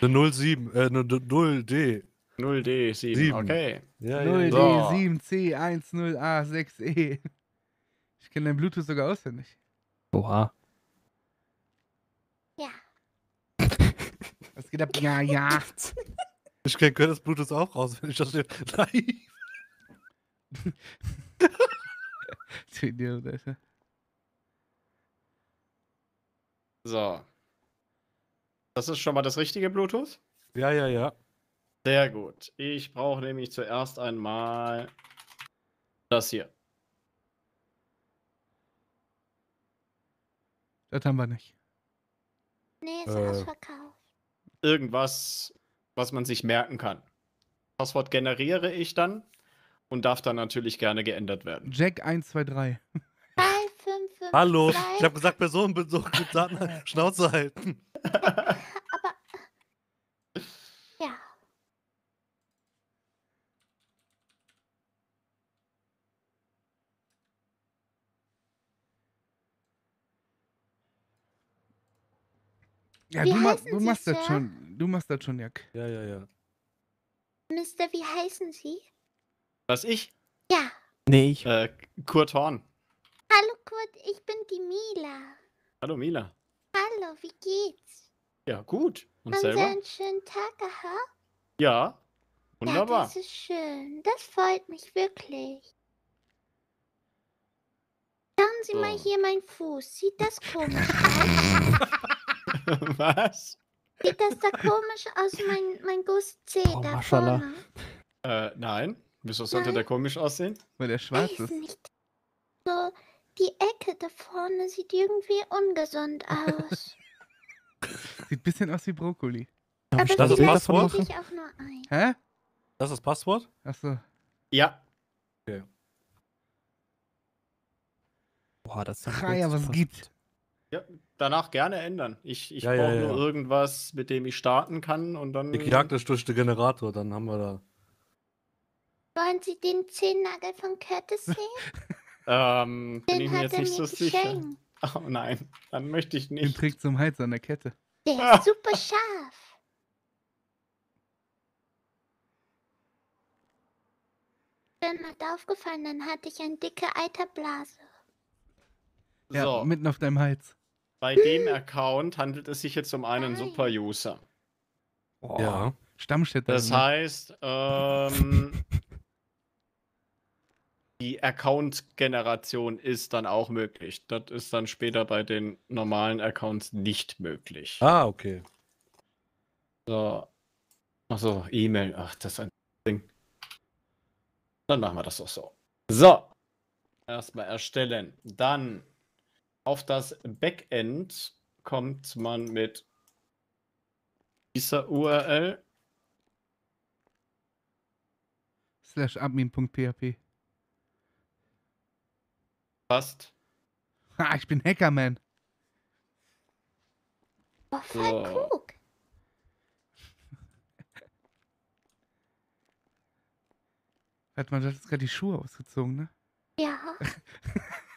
Eine 07, äh, eine 0D. 0D7, 7. okay. Ja, 0D7C108 6E. Ich kenne dein Bluetooth sogar auswendig. Oha. Ja, Was geht ab? Ja, ja. Ich kenn das Bluetooth auch raus, wenn ich das steht. Nein. Du Idiot, Alter. So. Das ist schon mal das richtige Bluetooth? Ja, ja, ja. Sehr gut. Ich brauche nämlich zuerst einmal das hier. Das haben wir nicht. nee, ist Äh. ausverkauft. Irgendwas, was man sich merken kann. Passwort generiere ich dann und darf dann natürlich gerne geändert werden. Jack 123. 3, 5, 5, Hallo, 2, ich habe gesagt, personenbezogene Daten, Schnauze halten. aber. Ja, Ja, Wie du, ma du Sie, machst das Sir? schon. Du machst das schon, Jack. Ja, ja, ja. Mister, wie heißen Sie? Was ich? Ja, Nee, ich. Äh, Kurt Horn. hallo Kurt, ich bin die Mila. Hallo Mila. Hallo, wie geht's? Ja, gut. Und Haben Sie selber? einen schönen Tag gehabt? Ja. Ja, Wunderbar. das ist schön. Das freut mich wirklich. Schauen Sie mal So. hier meinen Fuß. Sieht das komisch aus? Was? Sieht das da komisch aus, mein, mein Gusszeh Oh, da Maschallah. vorne? Äh, nein. Wieso sollte Nein. der komisch aussehen? Weil der schwarz Weiß ist. nicht. So, die Ecke da vorne sieht irgendwie ungesund aus. Sieht bisschen aus wie Brokkoli. Aber Das das ist davon Passwort? ich auch nur ein. Hä? Das ist das Passwort? Achso. Ja. Boah, das ist ja was fast- gibt? Ja. Danach gerne ändern. Ich, ich Ja, ja, brauche ja. nur irgendwas, mit dem ich starten kann und dann. Ich jag das durch den Generator, dann haben wir da. Wollen Sie den Zehennagel von Curtis sehen? Ähm, bin Den ich mir hat jetzt er nicht so sicher. Oh nein, dann möchte ich Den nicht. trägt zum Hals an der Kette. Der Ah. ist super scharf. Bin hat aufgefallen, dann hatte ich eine dicke Eiterblase. Ja, so, mitten auf deinem Hals. Bei dem Account handelt es sich jetzt um einen. Super-User. Oh, Ja. Stammstätte. Das heißt, ähm, die Account-Generation ist dann auch möglich. Das ist dann später bei den normalen Accounts nicht möglich. Ah, okay. So. Achso, E-Mail. Ach, das ist ein Ding. Dann machen wir das auch so. So. Erstmal erstellen. Dann auf das Backend kommt man mit dieser URL. Slash admin.php. Passt. Ha, ich bin Hackerman. Oh, voll So. klug. Warte mal, du hast gerade die Schuhe ausgezogen, ne? Ja,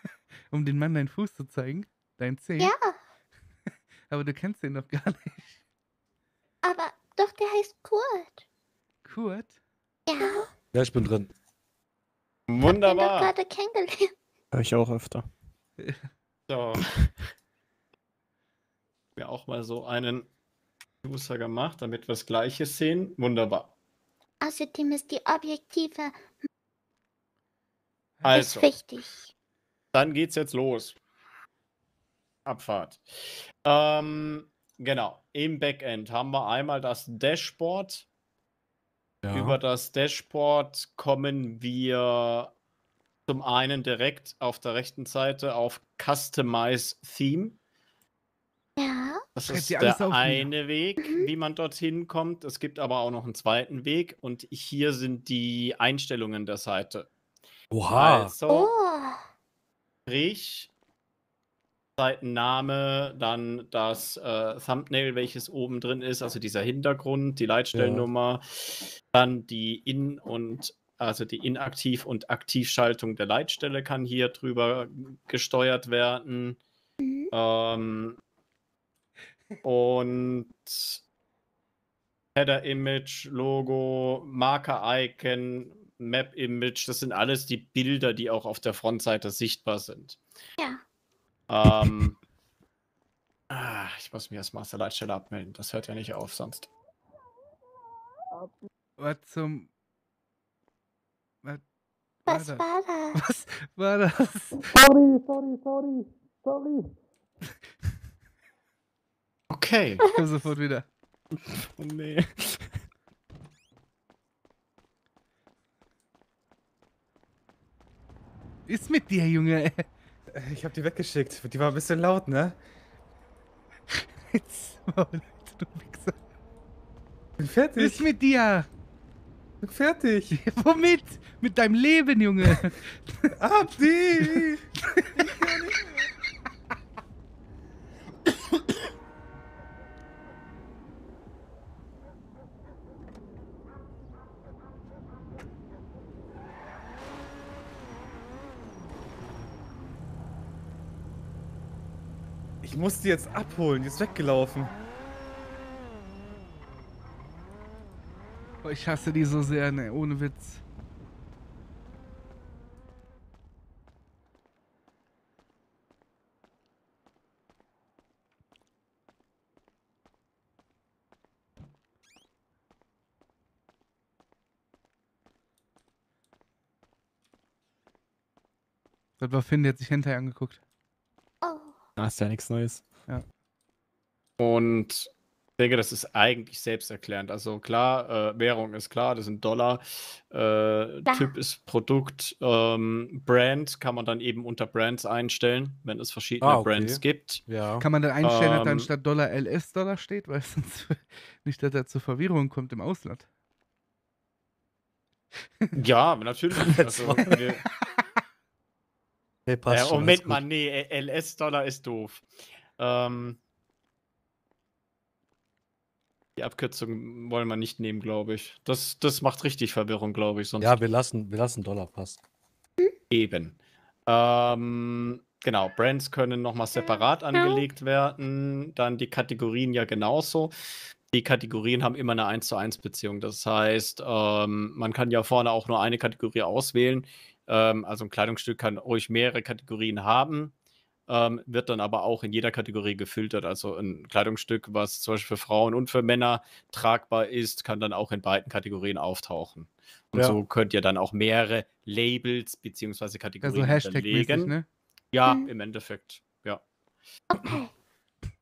Um den Mann deinen Fuß zu zeigen. Dein Zeh. ja, Aber du kennst den doch gar nicht. aber doch, der heißt Kurt. Kurt? Ja, Ja, ich bin drin. den doch Wunderbar. gerade kennengelernt. Hör ich auch öfter. So. Wir auch mal so einen User gemacht, damit wir das Gleiche sehen. Wunderbar. Außerdem ist die Objektive Also, ist wichtig. Dann geht's jetzt los. Abfahrt. Ähm, genau. Im Backend haben wir einmal das Dashboard. Ja. Über das Dashboard kommen wir zum einen direkt auf der rechten Seite auf Customize Theme. Ja, Das Schreibt ist der eine Weg, Mhm. wie man dorthin kommt. Es gibt aber auch noch einen zweiten Weg und hier sind die Einstellungen der Seite. Oha. Also, oh, sprich, Seitenname, dann das äh, Thumbnail, welches oben drin ist, also dieser Hintergrund, die Leitstellennummer, dann die In- und also die Inaktiv- und Aktivschaltung der Leitstelle kann hier drüber gesteuert werden. mhm. Ähm, und Header-Image, Logo, Marker-Icon, Map-Image, das sind alles die Bilder, die auch auf der Frontseite sichtbar sind. ja. Ähm, ah, ich muss mich erstmal aus der Leitstelle abmelden. Das hört ja nicht auf sonst. Was zum. Was Was das? war das? Was war das? Sorry, sorry, sorry, sorry. Okay. Ich komm sofort wieder. Oh nee. Ist mit dir, Junge? Ich hab die weggeschickt. Die war ein bisschen laut, ne? Jetzt, Maul, du Wichser. Bin fertig. Ist mit dir? Bin fertig. Womit? Mit deinem Leben, Junge. Abdi! Ich muss die jetzt abholen. Die ist weggelaufen. Ich hasse die so sehr, ne, ohne Witz. Das war Finn, der hat sich hinterher angeguckt. Ah, ist ja nichts Neues. Und ich denke, das ist eigentlich selbsterklärend. Also klar, äh, Währung ist klar, das sind Dollar. Äh, Da. Typ ist Produkt. Ähm, Brand kann man dann eben unter Brands einstellen, wenn es verschiedene Ah, okay. Brands gibt. Ja. Kann man dann einstellen, dass da Ähm. anstatt Dollar LS-Dollar steht? Weil sonst nicht, dass er zur Verwirrung kommt im Ausland. Ja, natürlich. Also, wir, Hey, passt Ja, schon, Moment mal, nee, LS-Dollar ist doof. Ähm, die Abkürzung wollen wir nicht nehmen, glaube ich. Das, das macht richtig Verwirrung, glaube ich. Sonst Ja, wir lassen, wir lassen Dollar, passt. eben. Ähm, genau, Brands können nochmal separat angelegt werden. Dann die Kategorien ja genauso. Die Kategorien haben immer eine 1 zu 1 Beziehung. Das heißt, ähm, man kann ja vorne auch nur eine Kategorie auswählen. Ähm, also ein Kleidungsstück kann ruhig mehrere Kategorien haben, ähm, wird dann aber auch in jeder Kategorie gefiltert. Also ein Kleidungsstück, was zum Beispiel für Frauen und für Männer tragbar ist, kann dann auch in beiden Kategorien auftauchen. Und Ja. so könnt ihr dann auch mehrere Labels bzw. Also Kategorien Hashtag-mäßig, hinterlegen. ne? Ja, Mhm. im Endeffekt, ja.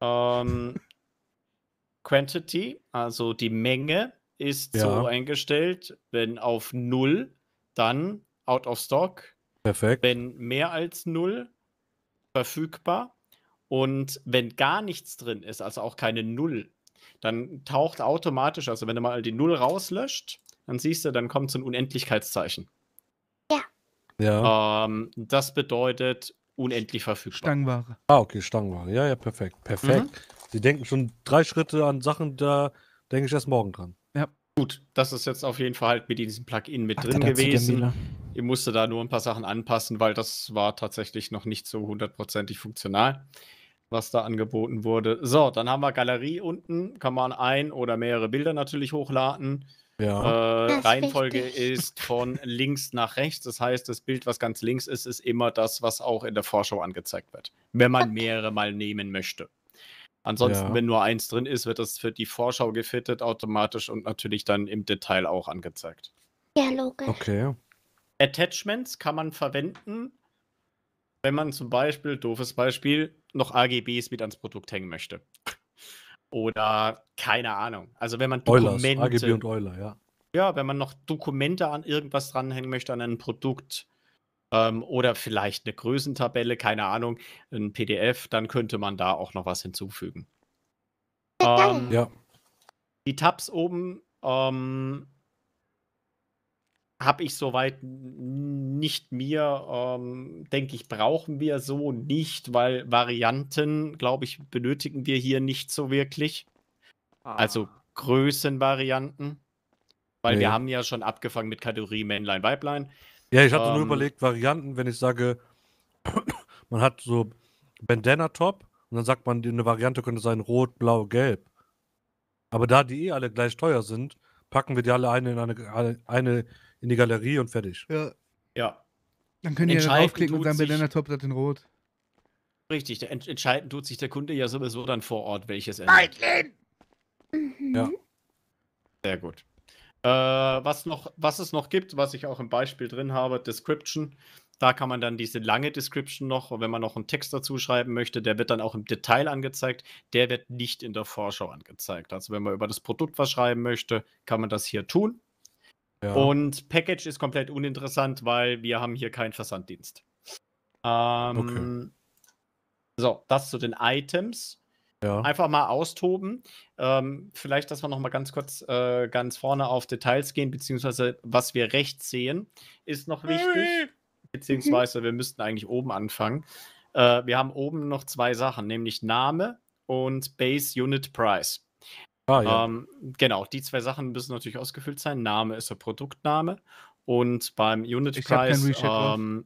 Ähm, Quantity, also die Menge, ist so Ja. eingestellt, wenn auf 0, dann out of stock, Perfekt. wenn mehr als 0, verfügbar. Und wenn gar nichts drin ist, also auch keine 0, dann taucht automatisch, also wenn du mal die 0 rauslöscht, dann siehst du, dann kommt so ein Unendlichkeitszeichen. Ja. Ähm, das bedeutet unendlich verfügbar. Stangenware. Ah, okay, Stangenware. Ja, ja, perfekt. Perfekt. Mhm. Sie denken schon drei Schritte an Sachen, da denke ich erst morgen dran. Gut, das ist jetzt auf jeden Fall halt mit diesem Plugin mit Ach, drin gewesen. Ich musste da nur ein paar Sachen anpassen, weil das war tatsächlich noch nicht so hundertprozentig funktional, was da angeboten wurde. So, dann haben wir Galerie unten, kann man ein oder mehrere Bilder natürlich hochladen. Ja. Äh, Reihenfolge wichtig. ist von links nach rechts. Das heißt, das Bild, was ganz links ist, ist immer das, was auch in der Vorschau angezeigt wird, wenn man mehrere mal nehmen möchte. Ansonsten, Ja. wenn nur eins drin ist, wird das für die Vorschau gefittet automatisch und natürlich dann im Detail auch angezeigt. Ja, logisch. Okay. Attachments kann man verwenden, wenn man zum Beispiel, doofes Beispiel, noch AGBs mit ans Produkt hängen möchte. Oder keine Ahnung. Also wenn man Eulers. Dokumente, AGB und Euler, ja. ja, wenn man noch Dokumente an irgendwas dranhängen möchte, an ein Produkt ähm, oder vielleicht eine Größentabelle, keine Ahnung, ein PDF, dann könnte man da auch noch was hinzufügen. Ähm, Ja. die Tabs oben ähm, habe ich soweit nicht mir, ähm, denke ich, brauchen wir so nicht, weil Varianten, glaube ich, benötigen wir hier nicht so wirklich. Also Größenvarianten. Weil Nee. wir haben ja schon abgefangen mit Kategorie Männlein, Weiblein. Ja, ich hatte nur Ähm, überlegt, Varianten, wenn ich sage, man hat so Bandana-Top und dann sagt man, eine Variante könnte sein Rot, Blau, Gelb. Aber da die eh alle gleich teuer sind, packen wir die alle eine in, eine, eine in die Galerie und fertig. Ja. Ja, Dann könnt ihr da Entscheidend draufklicken und sagen, Banana Top hat in Rot. richtig. Der, ent- entscheidend tut sich der Kunde ja sowieso dann vor Ort, welches ändert. Mhm. Ja. Sehr gut. Äh, was, noch, was es noch gibt, was ich auch im Beispiel drin habe, Description. Da kann man dann diese lange Description noch, wenn man noch einen Text dazu schreiben möchte, der wird dann auch im Detail angezeigt. Der wird nicht in der Vorschau angezeigt. Also wenn man über das Produkt was schreiben möchte, kann man das hier tun. Ja. Und Package ist komplett uninteressant, weil wir haben hier keinen Versanddienst. Ähm, So, das zu den Items. ja. Einfach mal austoben. Ähm, vielleicht, dass wir noch mal ganz kurz äh, ganz vorne auf Details gehen, beziehungsweise was wir rechts sehen, ist noch wichtig. Beziehungsweise wir müssten eigentlich oben anfangen. Äh, wir haben oben noch zwei Sachen, nämlich Name und Base Unit Price. Ah, ja. Ähm, genau, die zwei Sachen müssen natürlich ausgefüllt sein. Name ist der Produktname und beim Unit Price ähm,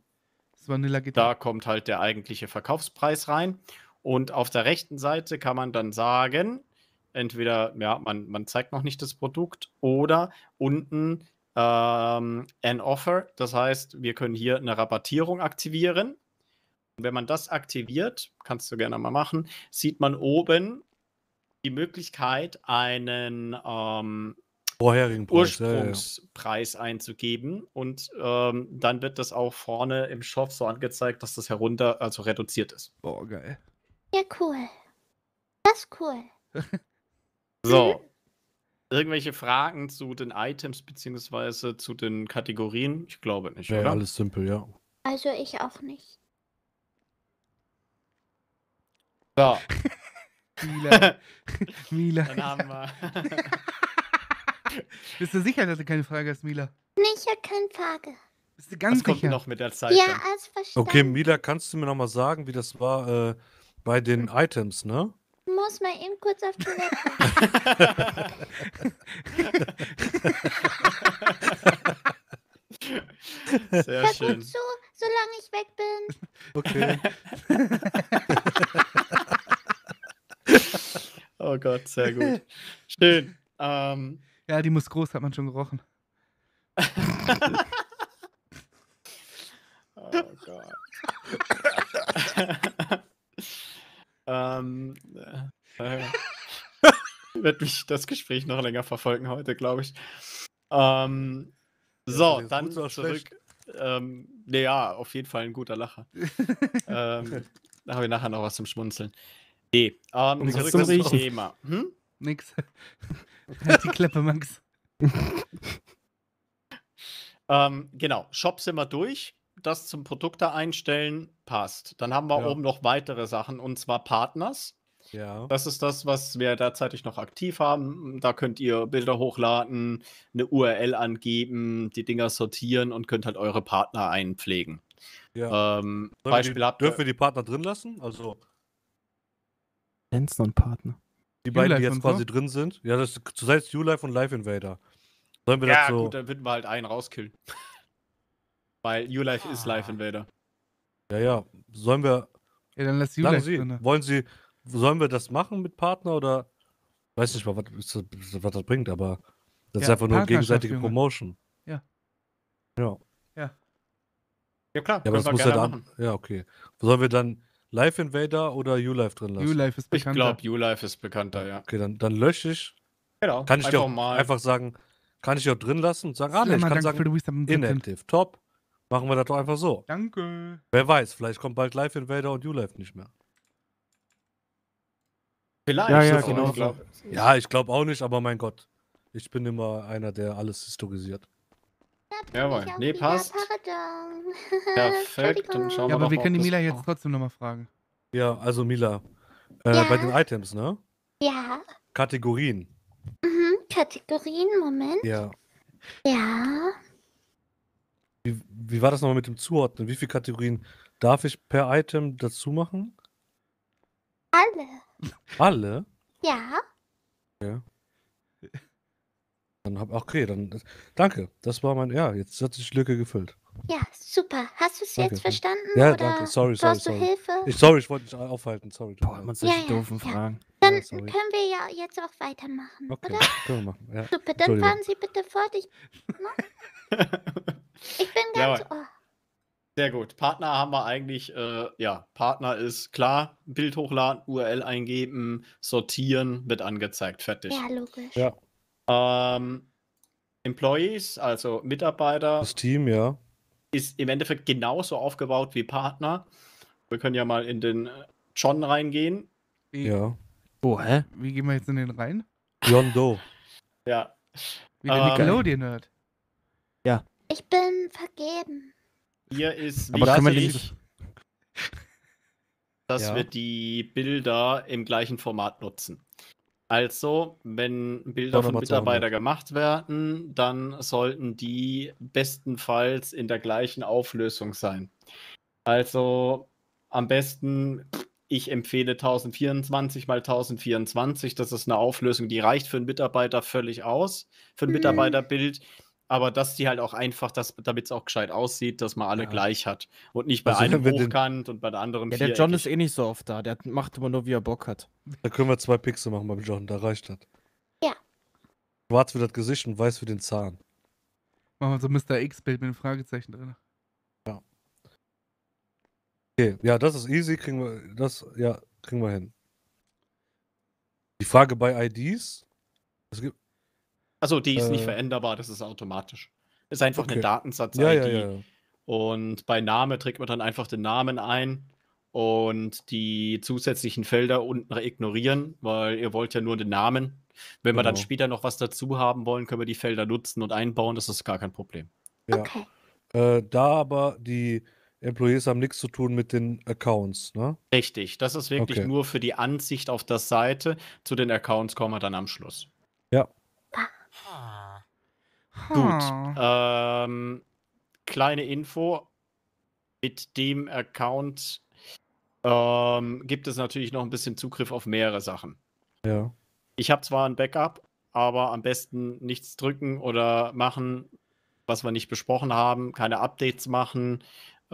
da kommt halt der eigentliche Verkaufspreis rein. Und auf der rechten Seite kann man dann sagen, entweder, ja, man, man zeigt noch nicht das Produkt oder unten ähm, an Offer. Das heißt, wir können hier eine Rabattierung aktivieren. Und wenn man das aktiviert, kannst du gerne mal machen, sieht man oben die Möglichkeit, einen ähm, Vorherigen Preis. Ja, ja, ja. Ursprungspreis einzugeben und ähm, dann wird das auch vorne im Shop so angezeigt, dass das herunter, also reduziert ist. Boah, geil. Ja, cool. Das ist cool. So. Irgendwelche Fragen zu den Items beziehungsweise zu den Kategorien? Ich glaube nicht, Ja, ja, oder? alles simpel, ja. Also ich auch nicht. So, Mila. Mila. dann haben wir. Bist du sicher, dass du keine Frage hast, Mila? Nicht, ja, keine Frage. Bist du ganz Das kommt sicher? noch mit der Zeit. Ja, alles verstanden. Okay, Mila, kannst du mir nochmal sagen, wie das war äh, bei den Items, ne? Muss mal eben kurz auf Toilette. Sehr Hör schön. gut zu, solange ich weg bin. Okay. Oh Gott, sehr gut. Schön. Ähm, Ja, die muss groß, hat man schon gerochen. oh Gott. ähm, äh, äh, wird mich das Gespräch noch länger verfolgen heute, glaube ich. Ähm, so, dann zurück. Ähm, naja, auf jeden Fall ein guter Lacher. ähm, da habe ich nachher noch was zum Schmunzeln. Nee, ähm, Und was zurück zum? Thema. Hm? Nix. halt die Klappe, Max. Ähm, genau, Shop sind wir durch. Das zum Produkte einstellen passt. Dann haben wir Ja. oben noch weitere Sachen und zwar Partners. Ja. Das ist das, was wir derzeitig noch aktiv haben. Da könnt ihr Bilder hochladen, eine URL angeben, die Dinger sortieren und könnt halt eure Partner einpflegen. ja. Ähm, Beispiel die, habt ihr- dürfen wir die Partner drin lassen? Also Lenzen und Partner. die beiden, U-Life die jetzt quasi so? drin sind. Ja, das ist zurzeit U-Life und Live Invader. Sollen wir Ja, das so. gut, dann würden wir halt einen rauskillen. Weil ULife ist Live Invader. Ja, ja. Sollen wir. Ja, dann lass Julius Sie, drin. wollen Sie. Sollen wir das machen mit Partner oder. Weiß nicht mal, was, was das bringt, aber. Das ist Ja, einfach nur gegenseitige Junge. Promotion. Ja. Ja. Ja klar, Ja, aber das muss wir ja gerne dann. machen. Ja, okay. Sollen wir dann Live Invader oder U-Life drin lassen? U-Life ist Ich bekannter. glaube, ULife ist bekannter, ja. Okay, dann, dann lösche ich. Genau, Kann ich dir einfach auch mal. einfach sagen, kann ich auch drin lassen und sagen, ah, nee, ich kann danke sagen, für du bist am 17. inactive. Top. Machen wir das doch einfach so. Danke. Wer weiß, vielleicht kommt bald Live Invader und U-Life nicht mehr. Vielleicht, Ja, ja, genau ich glaub- Ja, ich glaube auch nicht, aber mein Gott. Ich bin immer einer, der alles historisiert. Jawohl. Nee, passt. Perfekt, dann schauen Ja, wir aber wir können die Mila jetzt trotzdem nochmal fragen. Ja, also Mila. Äh, Ja? Bei den Items, ne? Ja. Kategorien. Mhm. Kategorien, Moment. Ja. Ja. Wie, wie war das nochmal mit dem Zuordnen? Wie viele Kategorien darf ich per Item dazu machen? Alle. Alle? Ja. Dann hab, okay, dann. Danke. Das war mein. Ja, jetzt hat sich die Lücke gefüllt. Ja, super. Hast du es jetzt verstanden? Ja, oder danke. Sorry, sorry, brauchst du sorry. Hilfe? Ich, sorry, ich wollte dich aufhalten. Sorry. Boah, man solche Ja, ja, doofen ja. Fragen. Dann Ja, sorry. können wir ja jetzt auch weitermachen, Okay, oder? können wir machen. Ja. Super, dann fahren Sie bitte fort. Ich, ich bin ganz ohr. Sehr gut. Partner haben wir eigentlich, äh, ja, Partner ist klar, Bild hochladen, URL eingeben, sortieren, wird angezeigt, fertig. Ja, logisch. Ja. Ähm, Employees, also Mitarbeiter, Das Team, ja. ist im Endeffekt genauso aufgebaut wie Partner. Wir können ja mal in den äh, John reingehen. Wie, Ja. Oh, hä? wie gehen wir jetzt in den rein? John Doe. Ja, Wie der Ähm, Nickelodeon hört. Ich bin vergeben. hier ist Aber können wir wichtig, dass Ja. wir die Bilder im gleichen Format nutzen. Also, wenn Bilder von Mitarbeitern gemacht werden, dann sollten die bestenfalls in der gleichen Auflösung sein. Also am besten, ich empfehle 1024 mal 1024. Das ist eine Auflösung, die reicht für einen Mitarbeiter völlig aus, für ein Mhm. Mitarbeiterbild. Aber dass die halt auch einfach, damit es auch gescheit aussieht, dass man alle Ja. gleich hat. Und nicht bei Also einem wir den- hochkant und bei der anderen Ja, der John ist eh nicht so oft da. Der macht immer nur, wie er Bock hat. Da können wir zwei Pixel machen beim John, da reicht das. Ja. Schwarz für das Gesicht und weiß für den Zahn. Machen wir so Mr. X-Bild mit einem Fragezeichen drin. Okay, ja, das ist easy, kriegen wir, das, ja, kriegen wir hin. Die Frage bei IDs, es gibt, Also die ist nicht Äh, veränderbar, das ist automatisch. Ist einfach Okay. eine Datensatz-ID. ja, ja, ja, Und bei Name trägt man dann einfach den Namen ein und die zusätzlichen Felder unten ignorieren, weil ihr wollt ja nur den Namen. Wenn wir dann Genau. später noch was dazu haben wollen, können wir die Felder nutzen und einbauen, das ist gar kein Problem. ja. Okay. Äh, da aber die Employees haben nichts zu tun mit den Accounts, ne? Richtig, das ist wirklich Okay. nur für die Ansicht auf der Seite. Zu den Accounts kommen wir dann am Schluss. Gut. Ähm, kleine Info. Mit dem Account ähm, gibt es natürlich noch ein bisschen Zugriff auf mehrere Sachen. Ja. Ich habe zwar ein Backup, aber am besten nichts drücken oder machen, was wir nicht besprochen haben, keine Updates machen,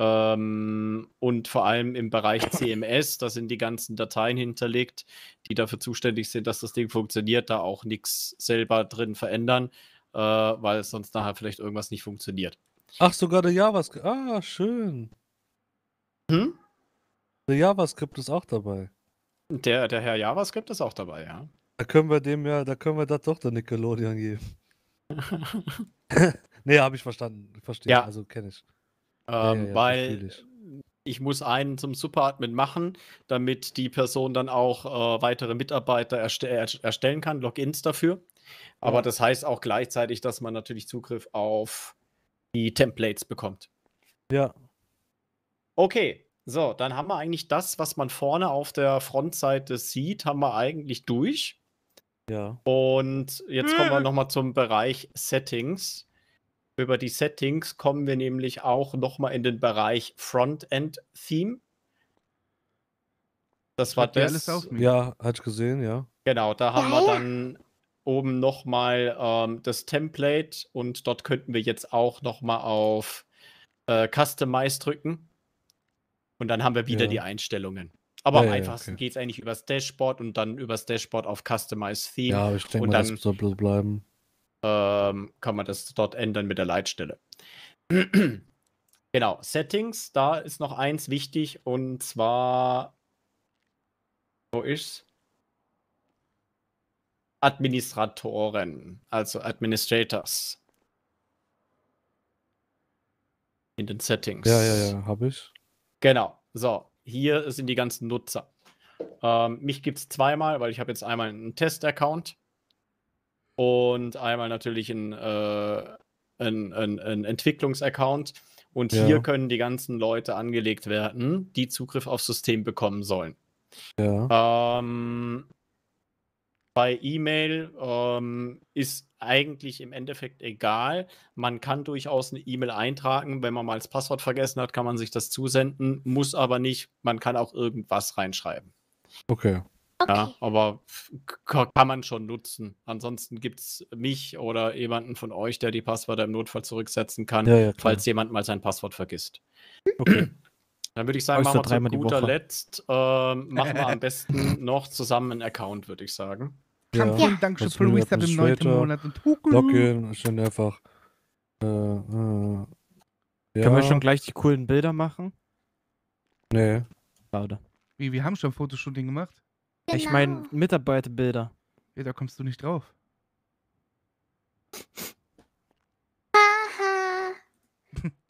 Ähm, und vor allem im Bereich CMS, da sind die ganzen Dateien hinterlegt, die dafür zuständig sind, dass das Ding funktioniert, da auch nichts selber drin verändern, äh, weil sonst nachher vielleicht irgendwas nicht funktioniert. Ach, sogar der JavaScript. Ah, schön. Hm? Der JavaScript ist auch dabei. Der, der Herr JavaScript ist auch dabei, ja. Da können wir dem ja, da können wir das doch der Nickelodeon geben. nee, habe ich verstanden. Verstehe. Ja. Also kenne ich. Ähm, Ja, ja, weil ich. ich muss einen zum Superadmin machen, damit die Person dann auch äh, weitere Mitarbeiter erste er erstellen kann, Logins dafür. Aber Ja. das heißt auch gleichzeitig, dass man natürlich Zugriff auf die Templates bekommt. Ja. Okay, so, dann haben wir eigentlich das, was man vorne auf der Frontseite sieht, haben wir eigentlich durch. Ja. Und jetzt kommen wir nochmal zum Bereich Settings. Über die Settings kommen wir nämlich auch nochmal in den Bereich Frontend Theme. Das war das. alles auf mir? Ja, hatte ich gesehen, ja. Genau, da haben wir dann oben nochmal ähm, das Template und dort könnten wir jetzt auch nochmal auf äh, Customize drücken. Und dann haben wir wieder Ja. die Einstellungen. Aber Ja, am einfachsten okay. geht es eigentlich übers Dashboard und dann übers Dashboard auf Customize Theme. Ja, aber ich denke Und mal, dann- das soll bloß bleiben. Ähm, kann man das dort ändern mit der Leitstelle. genau, Settings, da ist noch eins wichtig und zwar, wo ist's? Administratoren, also Administrators. In den Settings. Ja, ja, ja, habe ich. Genau. So, hier sind die ganzen Nutzer. Ähm, mich gibt es zweimal, weil ich habe jetzt einmal einen Test-Account und einmal natürlich einen, äh, einen, einen, einen Entwicklungs-Account. Und Ja. hier können die ganzen Leute angelegt werden, die Zugriff aufs System bekommen sollen. Ja. Ähm, bei E-Mail ähm, ist eigentlich im Endeffekt egal. Man kann durchaus eine E-Mail eintragen. Wenn man mal das Passwort vergessen hat, kann man sich das zusenden, muss aber nicht. Man kann auch irgendwas reinschreiben. Okay. Okay. Ja, aber kann man schon nutzen. Ansonsten gibt es mich oder jemanden von euch, der die Passwörter im Notfall zurücksetzen kann, Ja, ja, falls jemand mal sein Passwort vergisst. Okay. Dann würde ich sagen, Äußert machen wir zu guter. Letzt, ähm, machen wir am besten noch zusammen einen Account, würde ich sagen. Ja. und Dankeschön für im neunten Administrator? Monat und Huku. Login, stellen einfach. Äh, äh, ja. Können wir schon gleich die coolen Bilder machen? Nee. Schade. Wie, wir haben schon Fotoshooting gemacht? Ich Genau. meine Mitarbeiterbilder. Ja, da kommst du nicht drauf. Haha.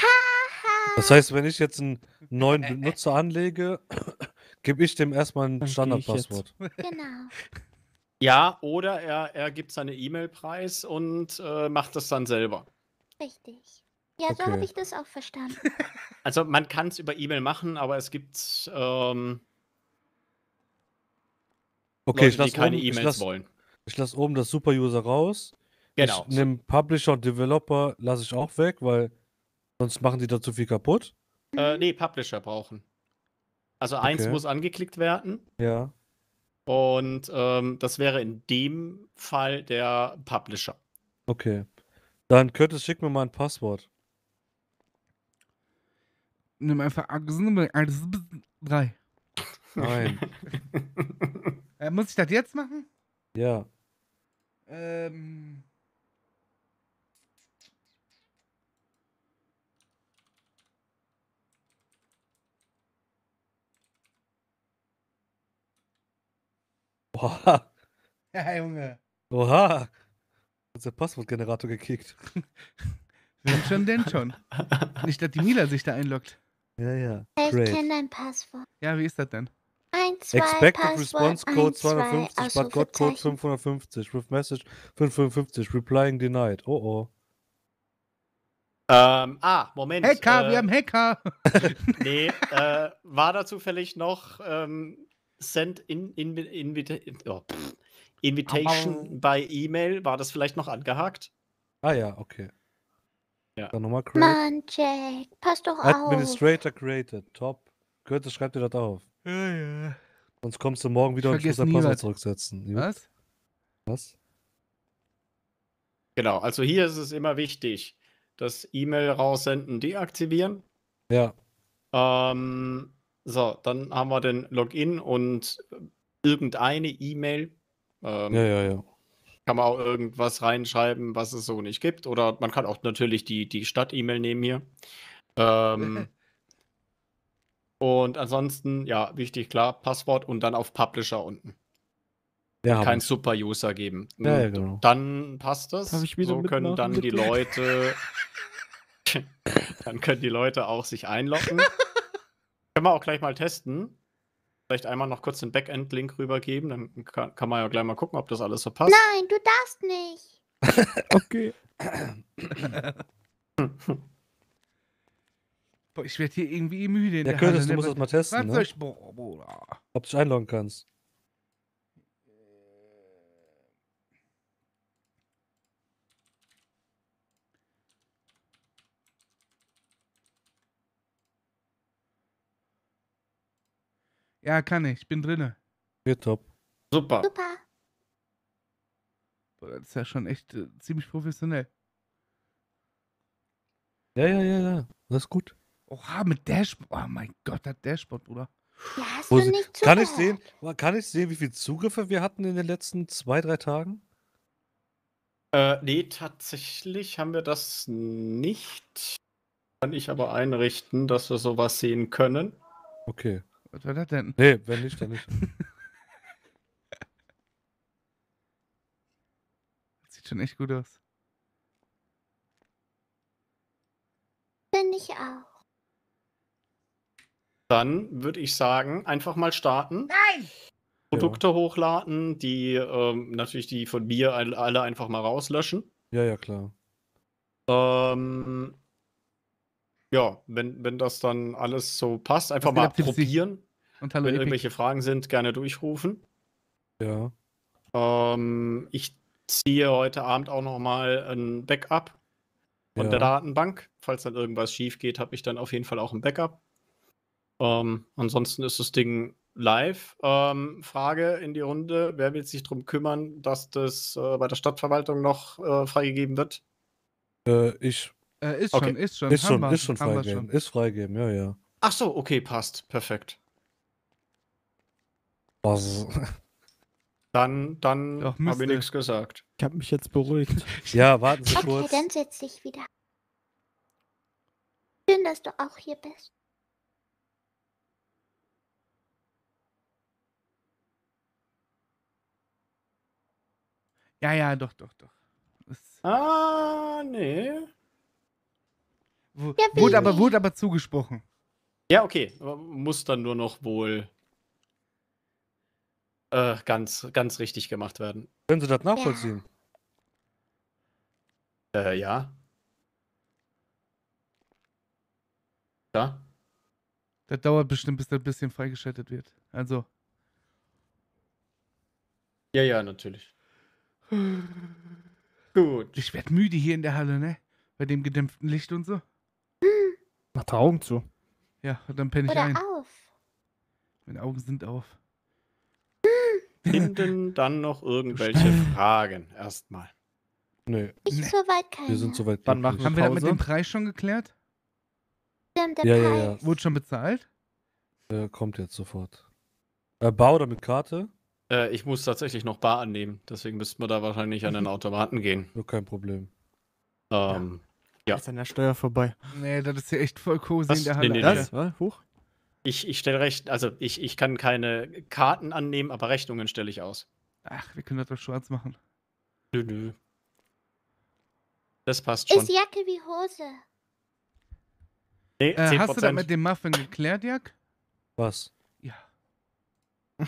Haha. Das heißt, wenn ich jetzt einen neuen Benutzer anlege, gebe ich dem erstmal ein ich. Standardpasswort. Genau. Ja, oder er, er gibt seine E-Mail-Preis und äh, macht das dann selber. Richtig. Ja, so Okay. habe ich das auch verstanden. Also man kann es über E-Mail machen, aber es gibt ähm, Okay, Leute, ich die lasse keine E-Mails lass, wollen. ich lass oben das Super-User raus. Genau. Ich nehme Publisher und Developer lasse ich auch weg, weil sonst machen die da zu viel kaputt. Äh, nee, Publisher brauchen. Also eins Okay. muss angeklickt werden Ja. und ähm, das wäre in dem Fall der Publisher. Okay. Dann Curtis, schick mir mal ein Passwort. Nimm einfach drei. Nein. Äh, muss ich das jetzt machen? ja. Ähm. Oha. Ja, Junge. Oha. Hat der Passwortgenerator gekickt. Wenn schon, denn schon. Nicht, dass die Mila sich da einloggt. Ja, ja. Ich kenne dein Passwort. Ja, wie ist das denn? 1, 2, Expected Passwort, Response Code 1, 2, 250, but God Code Ausrufezeichen. 550, with Message 555, replying denied. Oh oh. ähm, ah, Moment. Hacker, äh, wir haben Hacker. Nee, äh, war da zufällig noch ähm, Send in, in, invita oh, pff, Invitation by E-Mail? War das vielleicht noch angehakt? Ah ja, okay. Ja. Dann nochmal create. Mann, Jack, pass doch auf. Administrator created. Top. Curtis, schreib dir das auf. Ja, ja. Sonst kommst du morgen wieder und ich muss vergesse dein Passwort was. zurücksetzen. Was? Was? Genau, also hier ist es immer wichtig, das E-Mail raussenden deaktivieren. Ja. Ähm, so, dann haben wir den Login und irgendeine E-Mail. Ähm, Ja, ja, ja. Kann man auch irgendwas reinschreiben, was es so nicht gibt. Oder man kann auch natürlich die, die Stadt-E-Mail nehmen hier. Ähm, und ansonsten, ja, wichtig, klar, Passwort und dann auf Publisher unten. Ja, Kein. Super-User geben. Ja, ja, genau. Dann passt das. So können dann die? Leute. dann können die Leute auch sich einloggen. können wir auch gleich mal testen. Vielleicht einmal noch kurz den Backend-Link rübergeben, dann kann, kann man ja gleich mal gucken, ob das alles so passt. Nein, du darfst nicht. Okay. Boah, ich werde hier irgendwie müde in Ja, der Curtis, Halle. du ne? musst das mal testen, ne? ich... Boah, boah. Ob du dich einloggen kannst. Ja, kann ich. Ich bin drinne. Geht top. Super. Super. Boah, das ist ja schon echt äh, ziemlich professionell. Ja, ja, ja, ja. Das ist gut. Oha, mit Dashboard. Oh mein Gott, das Dashboard, Bruder. Ja, hast Wo du nicht Kann ich sehen, kann ich sehen, wie viele Zugriffe wir hatten in den letzten zwei, drei Tagen? Äh, nee, tatsächlich haben wir das nicht. Kann ich aber einrichten, dass wir sowas sehen können. Okay. Was war das denn? Nee, wenn nicht, dann nicht. Das sieht schon echt gut aus. Finde ich auch. Dann würde ich sagen, einfach mal starten. Nein! Produkte hochladen, die ähm, natürlich die von mir alle einfach mal rauslöschen. Ja, ja, klar. Ähm, ja, wenn, wenn das dann alles so passt, einfach mal probieren. Und hallo, Wenn Epic. irgendwelche Fragen sind, gerne durchrufen. Ja. Ähm, ich ziehe heute Abend auch noch mal ein Backup von ja. der Datenbank. Falls dann irgendwas schief geht, habe ich dann auf jeden Fall auch ein Backup. Ähm, ansonsten ist das Ding live. Ähm, Frage in die Runde: Wer will sich darum kümmern, dass das äh, bei der Stadtverwaltung noch äh, freigegeben wird? Äh, ich. Äh, ist Okay. schon, ist schon. Ist schon, wir, ist schon schon. Ist freigeben, ja, ja. Ach so, okay, passt. Perfekt. Was? Dann, dann habe ich nichts gesagt. Ich habe mich jetzt beruhigt. Ja, warten Sie Okay, kurz. dann setz dich wieder. Schön, dass du auch hier bist. Ja, ja, doch, doch, doch. Es Ah, nee. wu- Ja, wurde, aber, wurde aber zugesprochen. Ja, okay. Muss dann nur noch wohl äh, ganz, ganz richtig gemacht werden. Können Sie das nachvollziehen? Äh, ja. Ja. Das dauert bestimmt, bis das ein bisschen freigeschaltet wird. Also. Ja, ja, natürlich. Gut. Ich werd müde hier in der Halle, ne? Bei dem gedämpften Licht und so. Mach die Augen zu. Ja, und dann penne ich Oder ein. auf. Meine Augen sind auf. Sind denn dann noch irgendwelche. Fragen erstmal? Nee, Ich Nee. soweit keine. wir sind soweit. Glücklich. machen Haben wir das mit dem Preis schon geklärt? Stimmt, der Ja, ja, ja. Preis. Wurde schon bezahlt? Äh, kommt jetzt sofort. Äh, Bau oder mit Karte? Äh, ich muss tatsächlich noch Bar annehmen, deswegen müssten wir da wahrscheinlich an den Automaten gehen. Nur kein Problem. Ähm, Ja. Ist an der Steuer vorbei. Nee, das ist ja echt voll cozy Was? in der Nee, Halle. nee, Alter. Das? Was? Huch. ich ich stelle recht, also ich, ich kann keine Karten annehmen, aber Rechnungen stelle ich aus. Ach, wir können das doch schwarz machen. Nö, nö. Das passt schon. Ist Jacke wie Hose. Nee, Äh, 10%. hast du das mit dem Muffin geklärt, Jack? Was? Ja.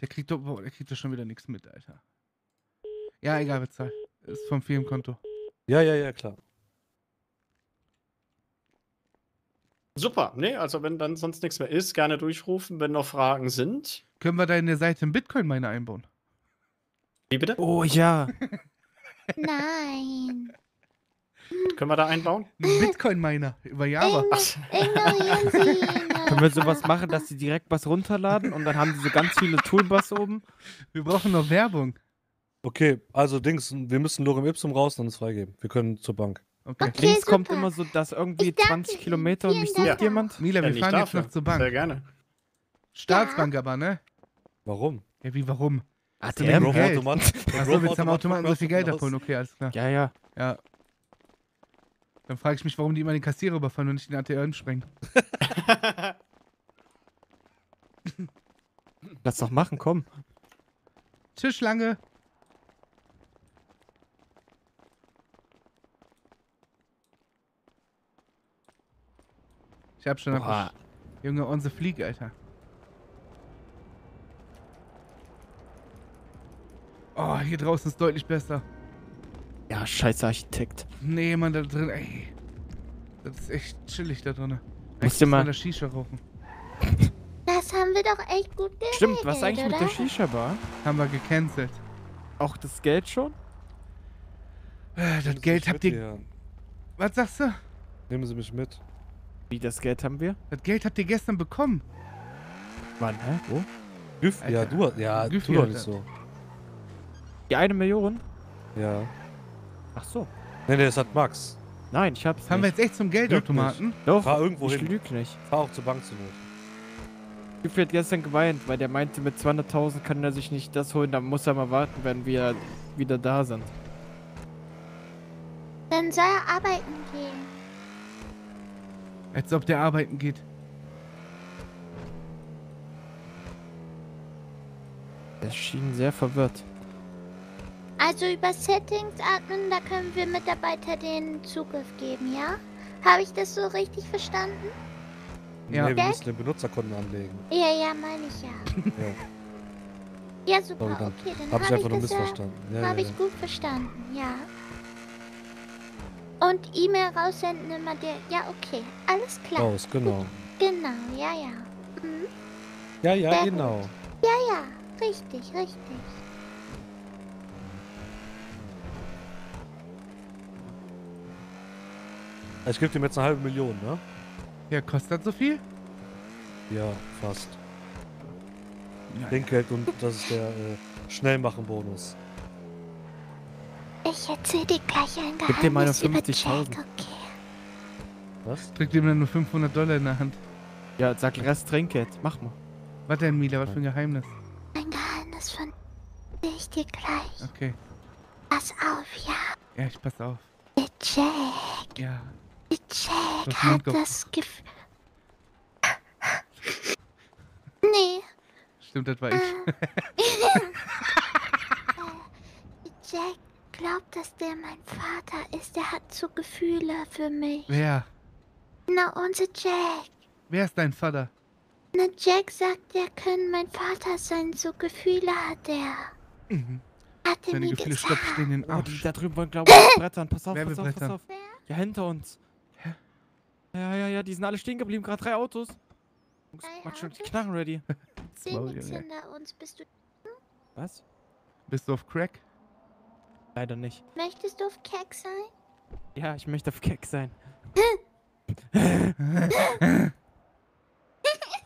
Der kriegt doch, boah, der kriegt doch schon wieder nichts mit, Alter. Ja, egal, bezahl. Ist vom Firmenkonto. Ja, ja, ja, klar. Super. Nee, also wenn dann sonst nichts mehr ist, gerne durchrufen, wenn noch Fragen sind. Können wir da in der Seite einen Bitcoin-Miner einbauen? Wie bitte? Oh ja. Nein. Können wir da einbauen? Ein Bitcoin-Miner über Java. Ign ignorieren Sie ihn. Können wir sowas machen, dass sie direkt was runterladen und dann haben sie so ganz viele Toolbars oben? Wir brauchen noch Werbung. Okay, also Dings, wir müssen Lorem Ipsum raus, dann ist freigeben. Wir können zur Bank. Okay. Okay, Links kommt super. immer so, dass irgendwie Ich danke 20 Ihnen. Kilometer und mich Dank. sucht jemand. Mila, wir Ja, nicht fahren jetzt noch zur Bank. Sehr gerne. Staatsbank aber, ne? Warum? Ja, wie, warum? ATM? wegen Geld? Automat. Achso, willst du am Automaten so viel Geld abholen? Okay, alles klar. Ja, ja. Ja. Dann frage ich mich, warum die immer den Kassierer überfallen und nicht den ATM sprengen. Lass doch machen, komm. Tischlange. Ich hab schon Boah. Junge, on the fleek, Alter. Oh, hier draußen ist deutlich besser. Ja, scheiß Architekt. Nee, Mann, da drin, ey. Das ist echt chillig da drin. Musst du mal- der Shisha rauchen. Das haben wir doch echt gut geregelt, Stimmt, was eigentlich mit der oder? Shisha-Bar? Haben wir gecancelt. Auch das Geld schon? Äh, Das Sie Geld habt ihr. Was sagst du? Nehmen Sie mich mit. Wie, das Geld haben wir? Das Geld habt ihr gestern bekommen. Wann, hä? Wo? Güff, ja, du, ja, tu doch nicht das. so. Die eine Million? Ja. Ach so. Nee, nee, das hat Max. Nein, ich hab's Fahren wir nicht. jetzt echt zum Geldautomaten? Doch, Fahr irgendwo ich hin. lüg nicht. Fahr auch zur Bank zu Not. Güffi hat gestern geweint, weil der meinte, mit 200.000 kann er sich nicht das holen, dann muss er mal warten, wenn wir wieder da sind. Dann soll er arbeiten gehen. Als ob der arbeiten geht. Er schien sehr verwirrt. Also über Settings atmen, da können wir Mitarbeiter den Zugriff geben, ja? Habe ich das so richtig verstanden? Ja. Nee, wir müssen den Benutzerkonten anlegen. Ja, ja, meine ich ja. Ja. Ja, super, dann okay, dann Hab ich habe einfach nur das ja, missverstanden. Ja, habe ja, ich ja. gut verstanden, ja. Und E-Mail raussenden immer der, ja, okay, alles klar. Raus, genau. Genau, ja, ja. Mhm. Ja, ja, Sehr genau. Ja, ja, richtig, richtig. Ich gebe dem jetzt eine halbe Million, ne? Ja, kostet das so viel? Ja, fast. Nein. Trinkgeld und das ist der äh, Schnellmachen-Bonus. Ich erzähl dir gleich ein Gib dir meine Geheimnis über 50.000. Jack, okay? Was? Ihm dann nur 500 Dollar in der Hand. Ja, sag Rest Trinkgeld. Mach mal. Was denn, Mila? Was für ein Geheimnis? Ein Geheimnis von ich dir gleich. Okay. Pass auf, ja. Ja, ich pass auf. Der Jack, Ja. Der Jack Das hat das Gefühl... Nee. Stimmt, das war ich. Äh, Jack glaubt, dass der mein Vater ist. Der hat so Gefühle für mich. Wer? Na, unser Jack. Wer ist dein Vater? Na, Jack sagt, er kann mein Vater sein. So Gefühle hat er. Mhm. Hat er Seine mir Gefühle gesagt. stopft in den Oh, die Arsch. da drüben wollen, glaube ich, brettern. Pass auf, Wer pass auf, pass brettern? auf. Ja, hinter uns. Ja, ja, ja, die sind alle stehen geblieben. Gerade drei Autos. Jungs, Drei macht schon die? Knarren ready. Hinter uns. Bist du... Was? Bist du auf Crack? Leider nicht. Möchtest du auf Keck sein? Ja, ich möchte auf Keck sein. Weil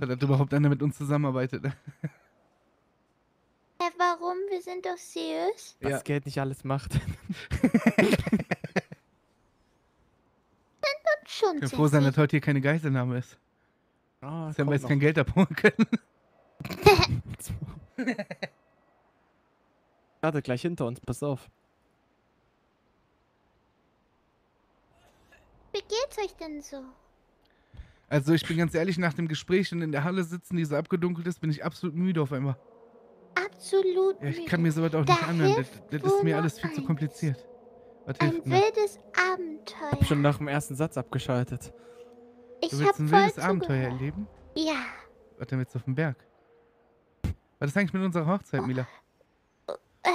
das überhaupt einer mit uns zusammenarbeitet. Hä, warum? Wir sind doch seriös. Was Ja. Geld nicht alles macht. Schon Ich bin froh sein, dass heute hier keine Geiselnahme ist. Oh, Dass wir jetzt kein Geld abholen können. Warte, gleich hinter uns, pass auf. Wie geht's euch denn so? Also ich bin ganz ehrlich, nach dem Gespräch und in der Halle sitzen, die so abgedunkelt ist, bin ich absolut müde auf einmal. Absolut Ja, ich müde. kann mir sowas auch Da nicht anhören. Das, das ist mir alles viel zu eins. kompliziert. Was Ein hilft mir? wildes Abenteuer. Hab schon nach dem ersten Satz abgeschaltet. ich Du willst ein wildes Abenteuer zugehört. erleben? Ja. Was denn jetzt auf dem Berg? Was ist eigentlich mit unserer Hochzeit, Mila? Äh,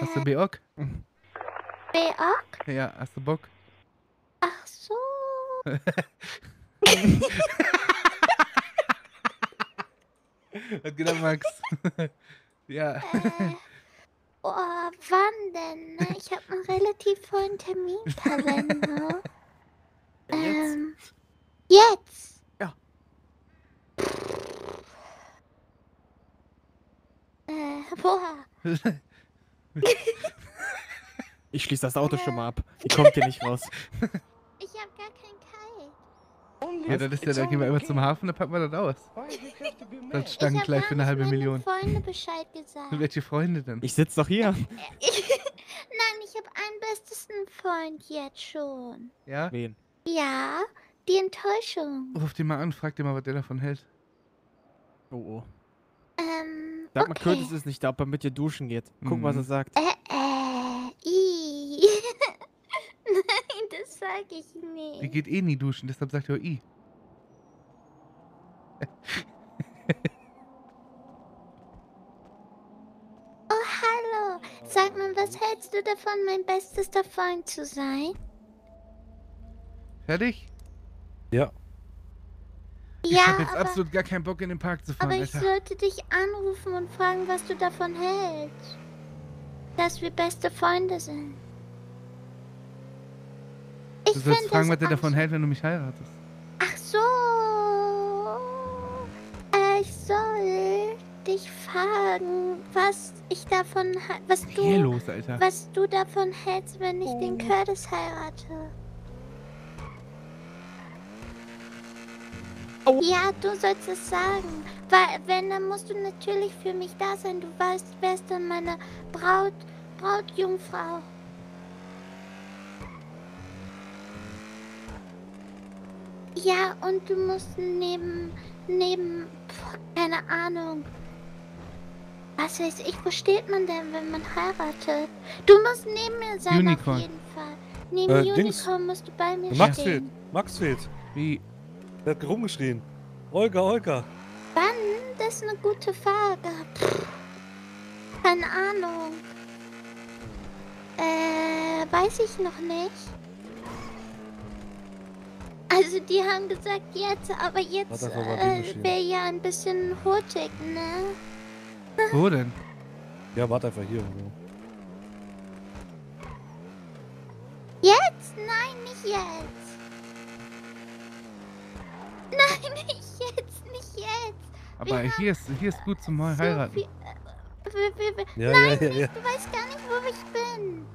Hast du Beok? Beok? Ja, hast du Bock? Ach so. Was geht ab, Max? ja. Äh, oh, wann denn? ne? Ich habe einen relativ vollen Terminkalender. ähm, jetzt? Ja. Äh, boah. Ich schließe das Auto schon mal ab. Die kommt hier nicht raus. Ich hab gar. Ja, dann ist ja, dann gehen wir immer zum Hafen, dann packen wir das aus. Das Ich stank hab gleich für eine halbe Million. Freunde Bescheid gesagt. Welche Freunde denn? Ich sitze doch hier. Nein, ich habe einen bestesten Freund jetzt schon. Ja? Wen? Ja, die Enttäuschung. Ruf den mal an, frag den mal, was der davon hält. Oh oh. Ähm, Sag mal, okay. Curtis ist nicht da, ob er mit dir duschen geht. Guck, was Mhm. er sagt. Äh, äh, i. Sag ich Die nicht. geht eh nie duschen, deshalb sagt er I. Oh, hallo. Sag mal, was hältst du davon, mein bestester Freund zu sein? Fertig? Ja. Ich ja, hab jetzt aber, absolut gar keinen Bock in den Park zu fahren, aber ich Alter. sollte dich anrufen und fragen, was du davon hältst. Dass wir beste Freunde sind. Ich Du sollst fragen, was der davon hält, wenn du mich heiratest. Ach so. Ich soll dich fragen, was ich davon, was ist hier du, los, Alter? was du davon hältst, wenn ich den Curtis heirate. Ja, du sollst es sagen. Weil, wenn, dann musst du natürlich für mich da sein. Du weißt, wer ist dann meine Braut, Brautjungfrau. Ja, und du musst neben, neben, pf, keine Ahnung. Was weiß ich, wo steht man denn, wenn man heiratet? Du musst neben mir sein Unicorn. auf jeden Fall. Neben Äh, Unicorn Dings. musst du bei mir Max fehlt. stehen. Max fehlt. Wie? Der hat rumgeschrien. Olga, Olga. Wann? Das ist eine gute Frage. Pff, keine Ahnung. Äh, weiß ich noch nicht. Also die haben gesagt jetzt, aber jetzt äh, wäre ja ein bisschen hurtig, ne? Wo denn? Ja, warte einfach hier. irgendwo. Jetzt? Nein, nicht jetzt. Nein, nicht jetzt, nicht jetzt. Aber hier ist, hier ist gut zum So Heiraten. viel- äh, wir- wir- wir- Ja, Nein, ja, ja, ja. du weißt gar nicht, wo ich bin.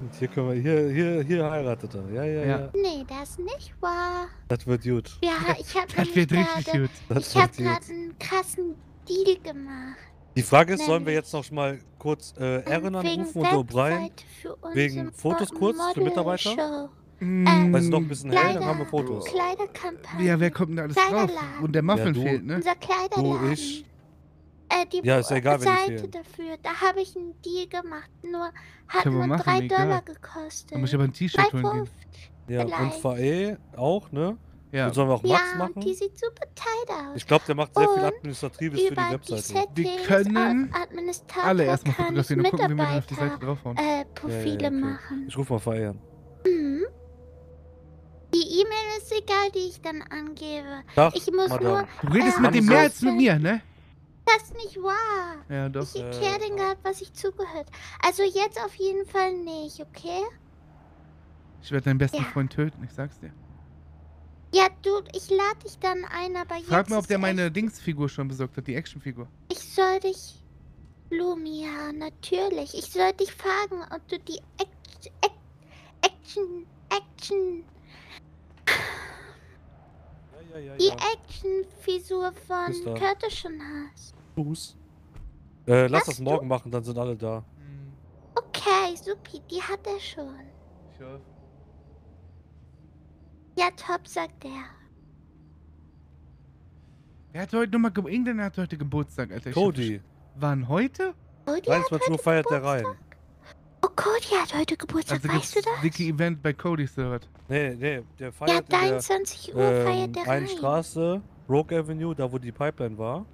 Und hier können wir, hier, hier, hier heiratet er. Ja, ja, Ja. ja. Nee, das ist nicht wahr. Das wird gut. Ja, ich habe Das wird richtig gut. Das ich habe gut. gerade einen krassen Deal gemacht. Die Frage ist, sollen wir jetzt noch mal kurz äh, Ähm, Erin wegen anrufen und O'Brien? Wegen Fotos kurz für Mitarbeiter? Modelshow. Mm, Weil es noch ein bisschen hell, dann haben wir Kleider- Fotos. Kleiderkampagne. Ja, wer kommt denn da alles drauf? Und der Muffin Ja, du. fehlt, ne? Unser Kleiderladen. ich. Äh, die Ja, ist egal, wenn die Seite dafür. Da habe ich einen Deal gemacht. Nur hat Können nur machen, 3 egal. Dollar Da gekostet. muss ich aber ein T-Shirt holen gehen. 3,50. Ja, und. VE auch, ne? Ja. Und sollen wir auch Max Ja, machen? die sieht super tight aus. Ich glaube, der macht sehr viel Und Administratives für die die Webseite. Settings Wir können Alle erstmal fotografieren und gucken, wie wir dann auf die Seite draufhauen. äh, Profile Ja, ja, okay. machen. Ich rufe mal VE an. Mhm. Die E-Mail ist egal, die ich dann angebe. Tag, Ich muss Madame. Du redest äh, mit dem mehr als mit mir, ne? Das ist nicht wahr. Ja, doch. Ich Äh, erkläre den gerade, was ich zugehört. Also jetzt auf jeden Fall nicht, okay? Ich werde deinen besten Ja. Freund töten, ich sag's dir. Ja, du, ich lade dich dann ein, aber jetzt Frag mal, ob der meine Dingsfigur schon besorgt hat, die Actionfigur. Ich soll dich... Lumia, natürlich. Ich soll dich fragen, ob du die Act, Act, Action... Action... Ja, ja, ja, Die ja. Action-Fisur von Ist da. Curtis schon hast. Fuß. Äh, lass Hast das du? morgen machen, dann sind alle da. Okay, supi, die hat er schon. Ja, top, sagt er. Wer hat heute nochmal Ge Irgendeiner hat heute Geburtstag, Alter. Ich Cody. Waren heute? Cody hat 23 Uhr heute feiert der Geburtstag? rein. Oh, Cody hat heute Geburtstag, Also weißt du das? dicke Event bei Cody Server. Nee, nee, der Ja, feiert der 23 Uhr ähm, feiert der rein. Straße, Rogue Avenue, da wo die Pipeline war.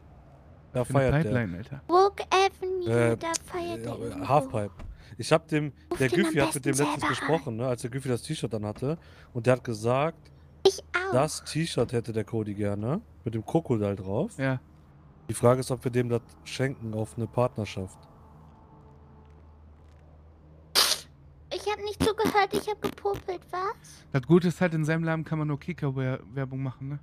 Da Für feiert Pipeline, Alter. Woke Avenue, Äh, da feiert der. der Ja, irgendwo. Halfpipe. Ich hab dem, Ruf der Güffi hat mit dem letztens gesprochen, ne, als der Güffi das T-Shirt dann hatte. Und der hat gesagt, Ich auch. das T-Shirt hätte der Cody gerne. Mit dem Krokodil drauf. Ja. Die Frage ist, ob wir dem das schenken auf eine Partnerschaft. Ich habe nicht zugehört, ich habe gepopelt, was? Das Gute ist halt, in seinem Laden kann man nur Kika-Werbung machen, ne?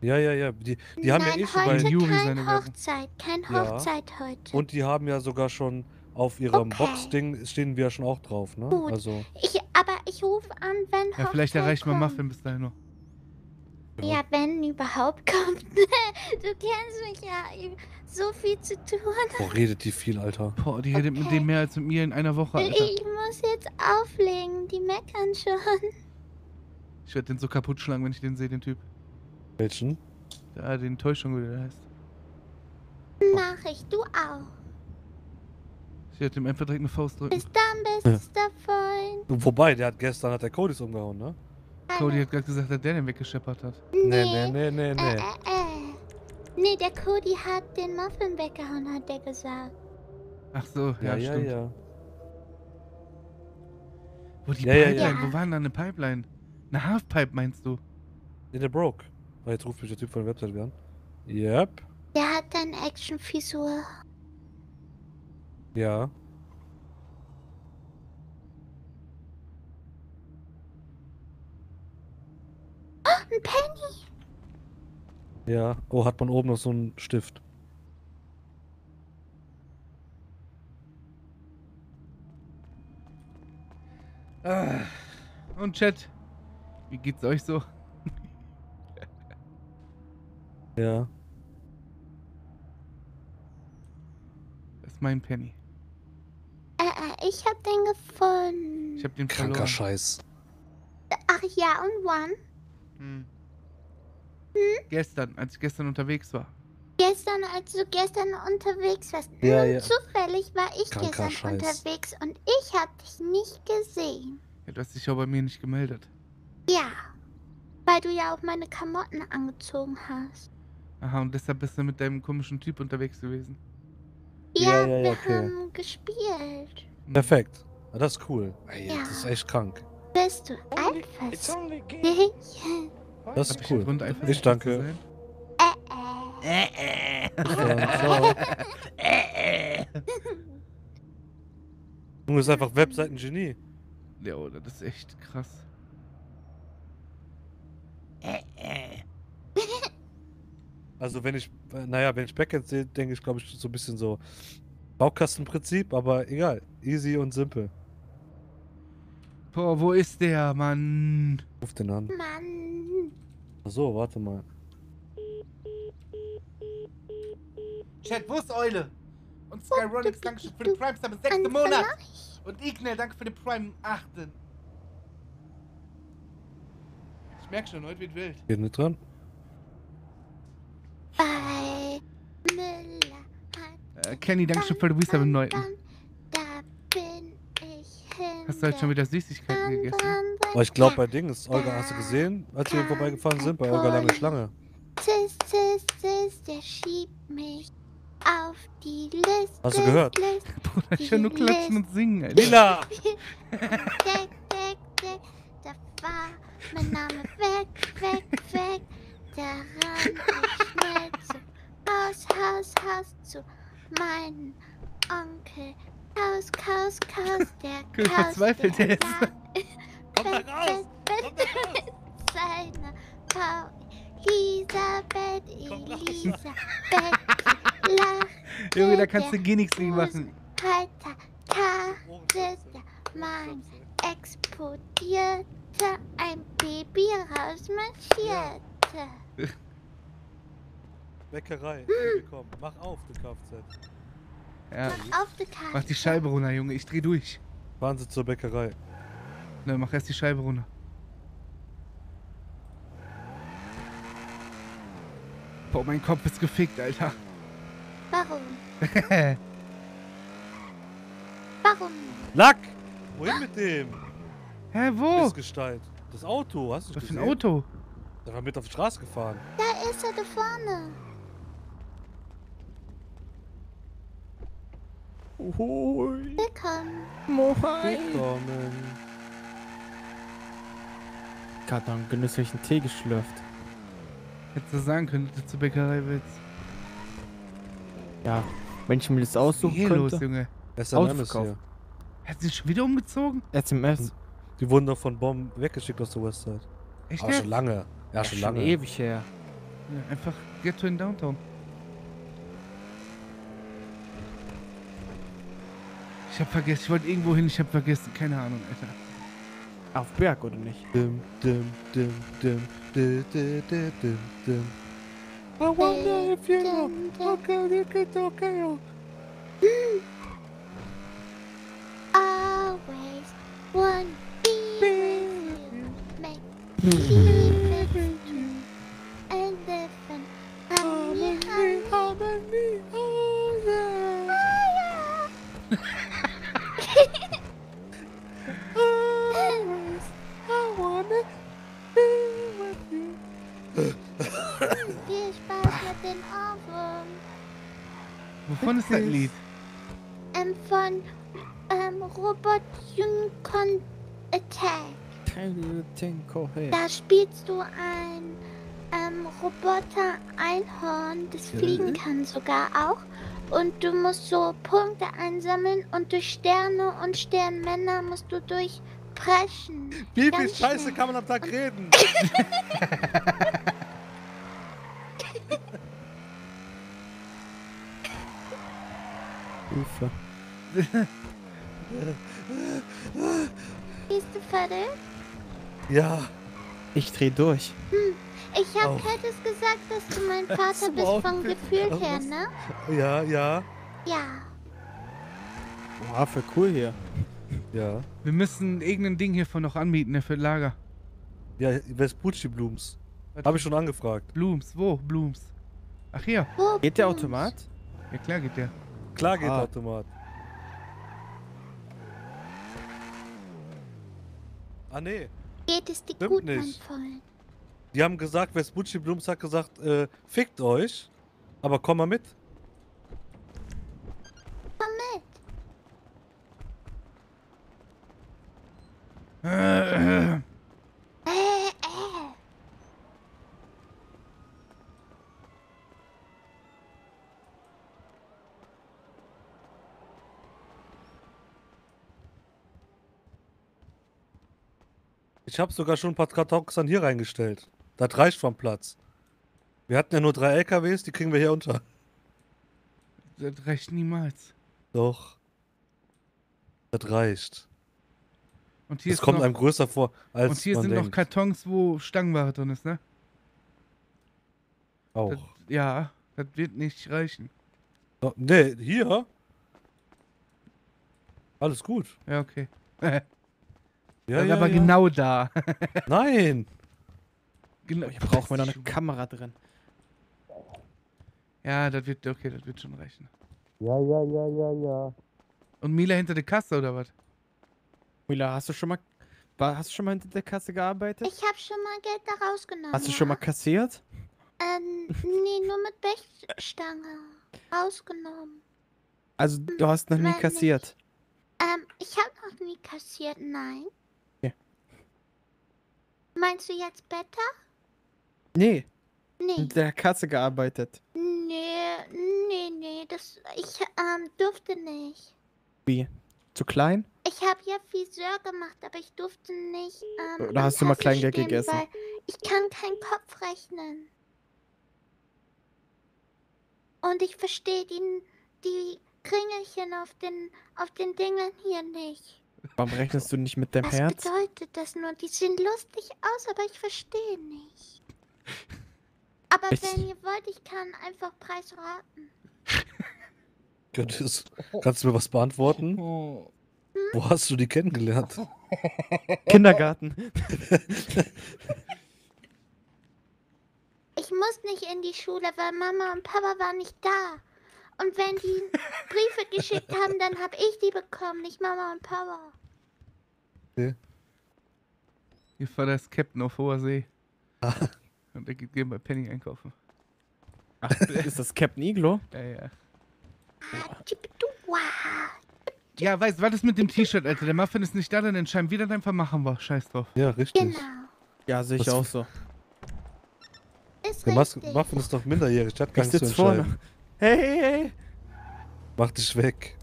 Ja, ja, ja. Die, die haben ja Nein, eh schon bei. Juri kein seine Werbung. Hochzeit, Ja. Hochzeit heute. Und die haben ja sogar schon auf ihrem Okay. Box-Ding stehen wir schon auch drauf, ne? Gut. Also, Ich, aber ich rufe an, wenn Ja, vielleicht Hochzeit erreicht man. Muffin bis dahin noch. Ja, wenn überhaupt kommt. du kennst mich ja. So viel zu tun. boah, redet die viel, Alter. Boah, die redet mit Okay. dem mehr als mit mir in einer Woche, Alter. Ich muss jetzt auflegen. Die meckern schon. Ich werde den so kaputt schlagen, wenn ich den sehe, den Typ. Welchen? Ja, den Täuschung, wie der heißt. Mach ich, du auch. Ich werde ihm einfach direkt eine Faust drücken. Bis dann, bester Freund. Wobei, der hat gestern hat der Codys umgehauen, ne? Cody hat gerade gesagt, dass der den weggescheppert hat. Nee, nee, nee, nee, Äh, nee. äh, äh. Nee, der Cody hat den Muffin weggehauen, hat der gesagt. Ach so, ja, Ja, ja, stimmt. ja. Wo die Ja, Pipeline, ja. wo war denn da eine Pipeline? Eine Halfpipe meinst du? Nee, der broke. Oh, jetzt ruft mich der Typ von der Website an. Yep. Der hat dann Action-Fisur. Ja. Ein Penny. Ja. Oh, hat man oben noch so einen Stift. Ah. Und Chat, wie geht's euch so? Ja. Das ist mein Penny. Äh, äh, ich hab den gefunden. Ich hab den Kranker verloren. Scheiß. Ach ja, und wann? Hm. Gestern, als ich gestern unterwegs war. Gestern, als du gestern unterwegs warst. Ja, Nun, ja. Zufällig war ich Kranker gestern Scheiß. unterwegs und ich hab dich nicht gesehen. Ja, du hast dich auch bei mir nicht gemeldet. Ja. Weil du ja auch meine Klamotten angezogen hast. Aha, und deshalb bist du mit deinem komischen Typ unterwegs gewesen. Ja, Ja, ja, ja, wir okay. haben gespielt. Hm. Perfekt. Ja, das ist cool. Ey, Ja. das ist echt krank. Bist du eifersüchtig? Das ist cool. Grund, Ich danke. Äh, äh. Dann, ciao. Junge ist einfach Webseiten-Genie. Ja, oder? Das ist echt krass. Also wenn ich, äh, naja, wenn ich Backend sehe, denke ich, glaube ich, so ein bisschen so Baukastenprinzip, aber egal. Easy und simpel. Boah, wo ist der, Mann? Ruf den an. Mann. So, warte mal. Chat, wo ist Eule? Und Skyronix, danke schön für den Prime Sub im sechsten Monat. Und Ignel, danke für den Prime im achten. Ich merk schon, heute wird wild. Geht nicht dran. Bei Müller hat Äh, Kenny, danke schön für den Resub im neunten. Da bin ich hin. Hast du heute schon wieder Süßigkeiten gegessen? Aber ich glaube, bei Ding ist Olga, hast du gesehen, als wir vorbeigefahren sind, bei Olga lange Schlange. Sis, sis, sis, der schiebt mich auf die Liste. Hast du gehört? List, Bruder, ich höre nur klatschen und singen, Alter. Lila! Deck, deck, deck, da war mein Name weg, weg, weg. Da rann ich schnell zu Haus, Haus, Haus zu meinem Onkel. Haus, Haus, Haus, der Guck, wie verzweifelt der ist. Komm da raus! Komm da raus! Seine Frau Elisabeth. Elisabeth, lacht. Junge, da kannst du gar nichts gegen machen. Heiter, Tages, mein explodierte, ein Baby rausmarschierte. Bäckerei, willkommen. Mach auf, du Kfz. Ja, Mach auf die Karte. mach die Scheibe runter, Junge. Ich dreh durch. Fahren Sie zur Bäckerei. Ne, mach erst die Scheibe runter. Boah, mein Kopf ist gefickt, Alter. Warum? Hä, Warum? Lack! Wohin mit dem? wo? Missgestalt. Das Auto, hast du Was für gesehen? ein Auto? Der war mit auf die Straße gefahren. Da ist er da vorne. Hoi. Willkommen. Willkommen. Gerade noch einen genüsslichen Tee geschlürft. Hättest du sagen können, dass du zur Bäckerei willst. Ja, wenn ich mir das aussuchen hier könnte. los, Junge? Ausverkauf. hier. Hat sie sich schon wieder umgezogen? SMS. Die wurden doch von Bomben weggeschickt aus der Westside. Echt Aber schon lange. Ja, schon lange. ewig her. Ja, einfach Ghetto in Downtown. Ich hab vergessen, ich wollte irgendwo hin, ich hab vergessen. Keine Ahnung, Alter. Auf Berg, oder nicht? Dum, dum, dum, dum, dum, dum, dum, dum. I wonder if you know. Okay, you can talk Always one thing you make. Wovon ist das Lied? Ähm, von ähm, Robot Unicorn Attack. Da spielst du ein ähm, Roboter Einhorn, das fliegen kann sogar auch. Und du musst so Punkte einsammeln und durch Sterne und Sternmänner musst du durchpreschen. Wie viel Scheiße schnell. kann man am Tag reden? Ufer. Bist du fertig? Ja. Ich dreh durch. Ich hab. Curtis gesagt, dass du mein Vater bist vom Gefühl her, ne? Ja, ja, Ja. Boah, voll cool hier. ja. Wir müssen irgendein Ding hiervon noch anmieten, ne, für Lager. Ja, Vespucci Blooms. Habe ich schon angefragt. Blooms, wo? Blooms. Ach hier. Wo Geht der Blooms? Automat? Ja klar geht der. Klar geht Ah. Automat. Ah nee, Geht es die Gutmann nicht. voll? die haben gesagt, Vespucci Blooms hat gesagt, äh, fickt euch. Aber komm mal mit. Komm mit. Äh, äh. Äh, äh. Ich habe sogar schon ein paar Kartons dann hier reingestellt. Das reicht vom Platz. Wir hatten ja nur drei LKWs, die kriegen wir hier unter. Das reicht niemals. Doch. Das reicht. Und hier Das kommt noch, einem größer vor, als und hier man sind noch denkt. Kartons, wo Stangenware drin ist, ne? Auch. Das, ja, das wird nicht reichen. Oh, nee, hier. Alles gut. Ja, okay. Ja, ja, aber ja. genau da. Nein. genau. Hier brauchen wir noch eine Kamera drin. Ja, das wird, okay, das wird schon reichen. Ja, ja, ja, ja, ja. Und Mila hinter der Kasse oder was? Mila, hast du schon mal, hast du schon mal hinter der Kasse gearbeitet? Ich hab schon mal Geld da rausgenommen. hast du schon mal kassiert? Ähm, nee, nur mit Blechstange. Rausgenommen. Also du hast noch nie nicht. kassiert. Ähm, ich hab noch nie kassiert, nein. Meinst du jetzt Beta? Nee, Nee. hinter der Kasse gearbeitet. Nee, nee, nee, das, ich, ähm, durfte nicht. Wie? Zu klein? Ich habe ja Friseur gemacht, aber ich durfte nicht, ähm, Oder hast du mal Kleingeld stehen, gegessen? Weil ich kann keinen Kopf rechnen. Und ich verstehe die, die Kringelchen auf den, auf den Dingern hier nicht. Warum rechnest du nicht mit dem Was Herz? bedeutet das nur? Die sehen lustig aus, aber ich verstehe nicht. Aber Ich- wenn ihr wollt, ich kann einfach Preis raten. Könntest, kannst du mir was beantworten? Wo hast du die kennengelernt? Kindergarten. Ich muss nicht in die Schule, weil Mama und Papa waren nicht da. Und wenn die Briefe geschickt haben, dann habe ich die bekommen, nicht Mama und Papa. Ihr Vater ist Captain auf hoher See. Ah. Und er geht bei Penny einkaufen. Ach, ist das Captain Iglo? Ja, ja. Ah. Ja, weißt du, was ist mit dem T-Shirt, Alter? Der Muffin ist nicht da, dann entscheiden wir dann einfach machen wir. Scheiß drauf. Ja, richtig. Genau. Ja, sehe ich Das- auch so. Ist Der Mas richtig. Muffin ist doch minderjährig, der hat gar Ich nichts zu sitz vorne. entscheiden. Hey, hey, hey. Mach dich weg.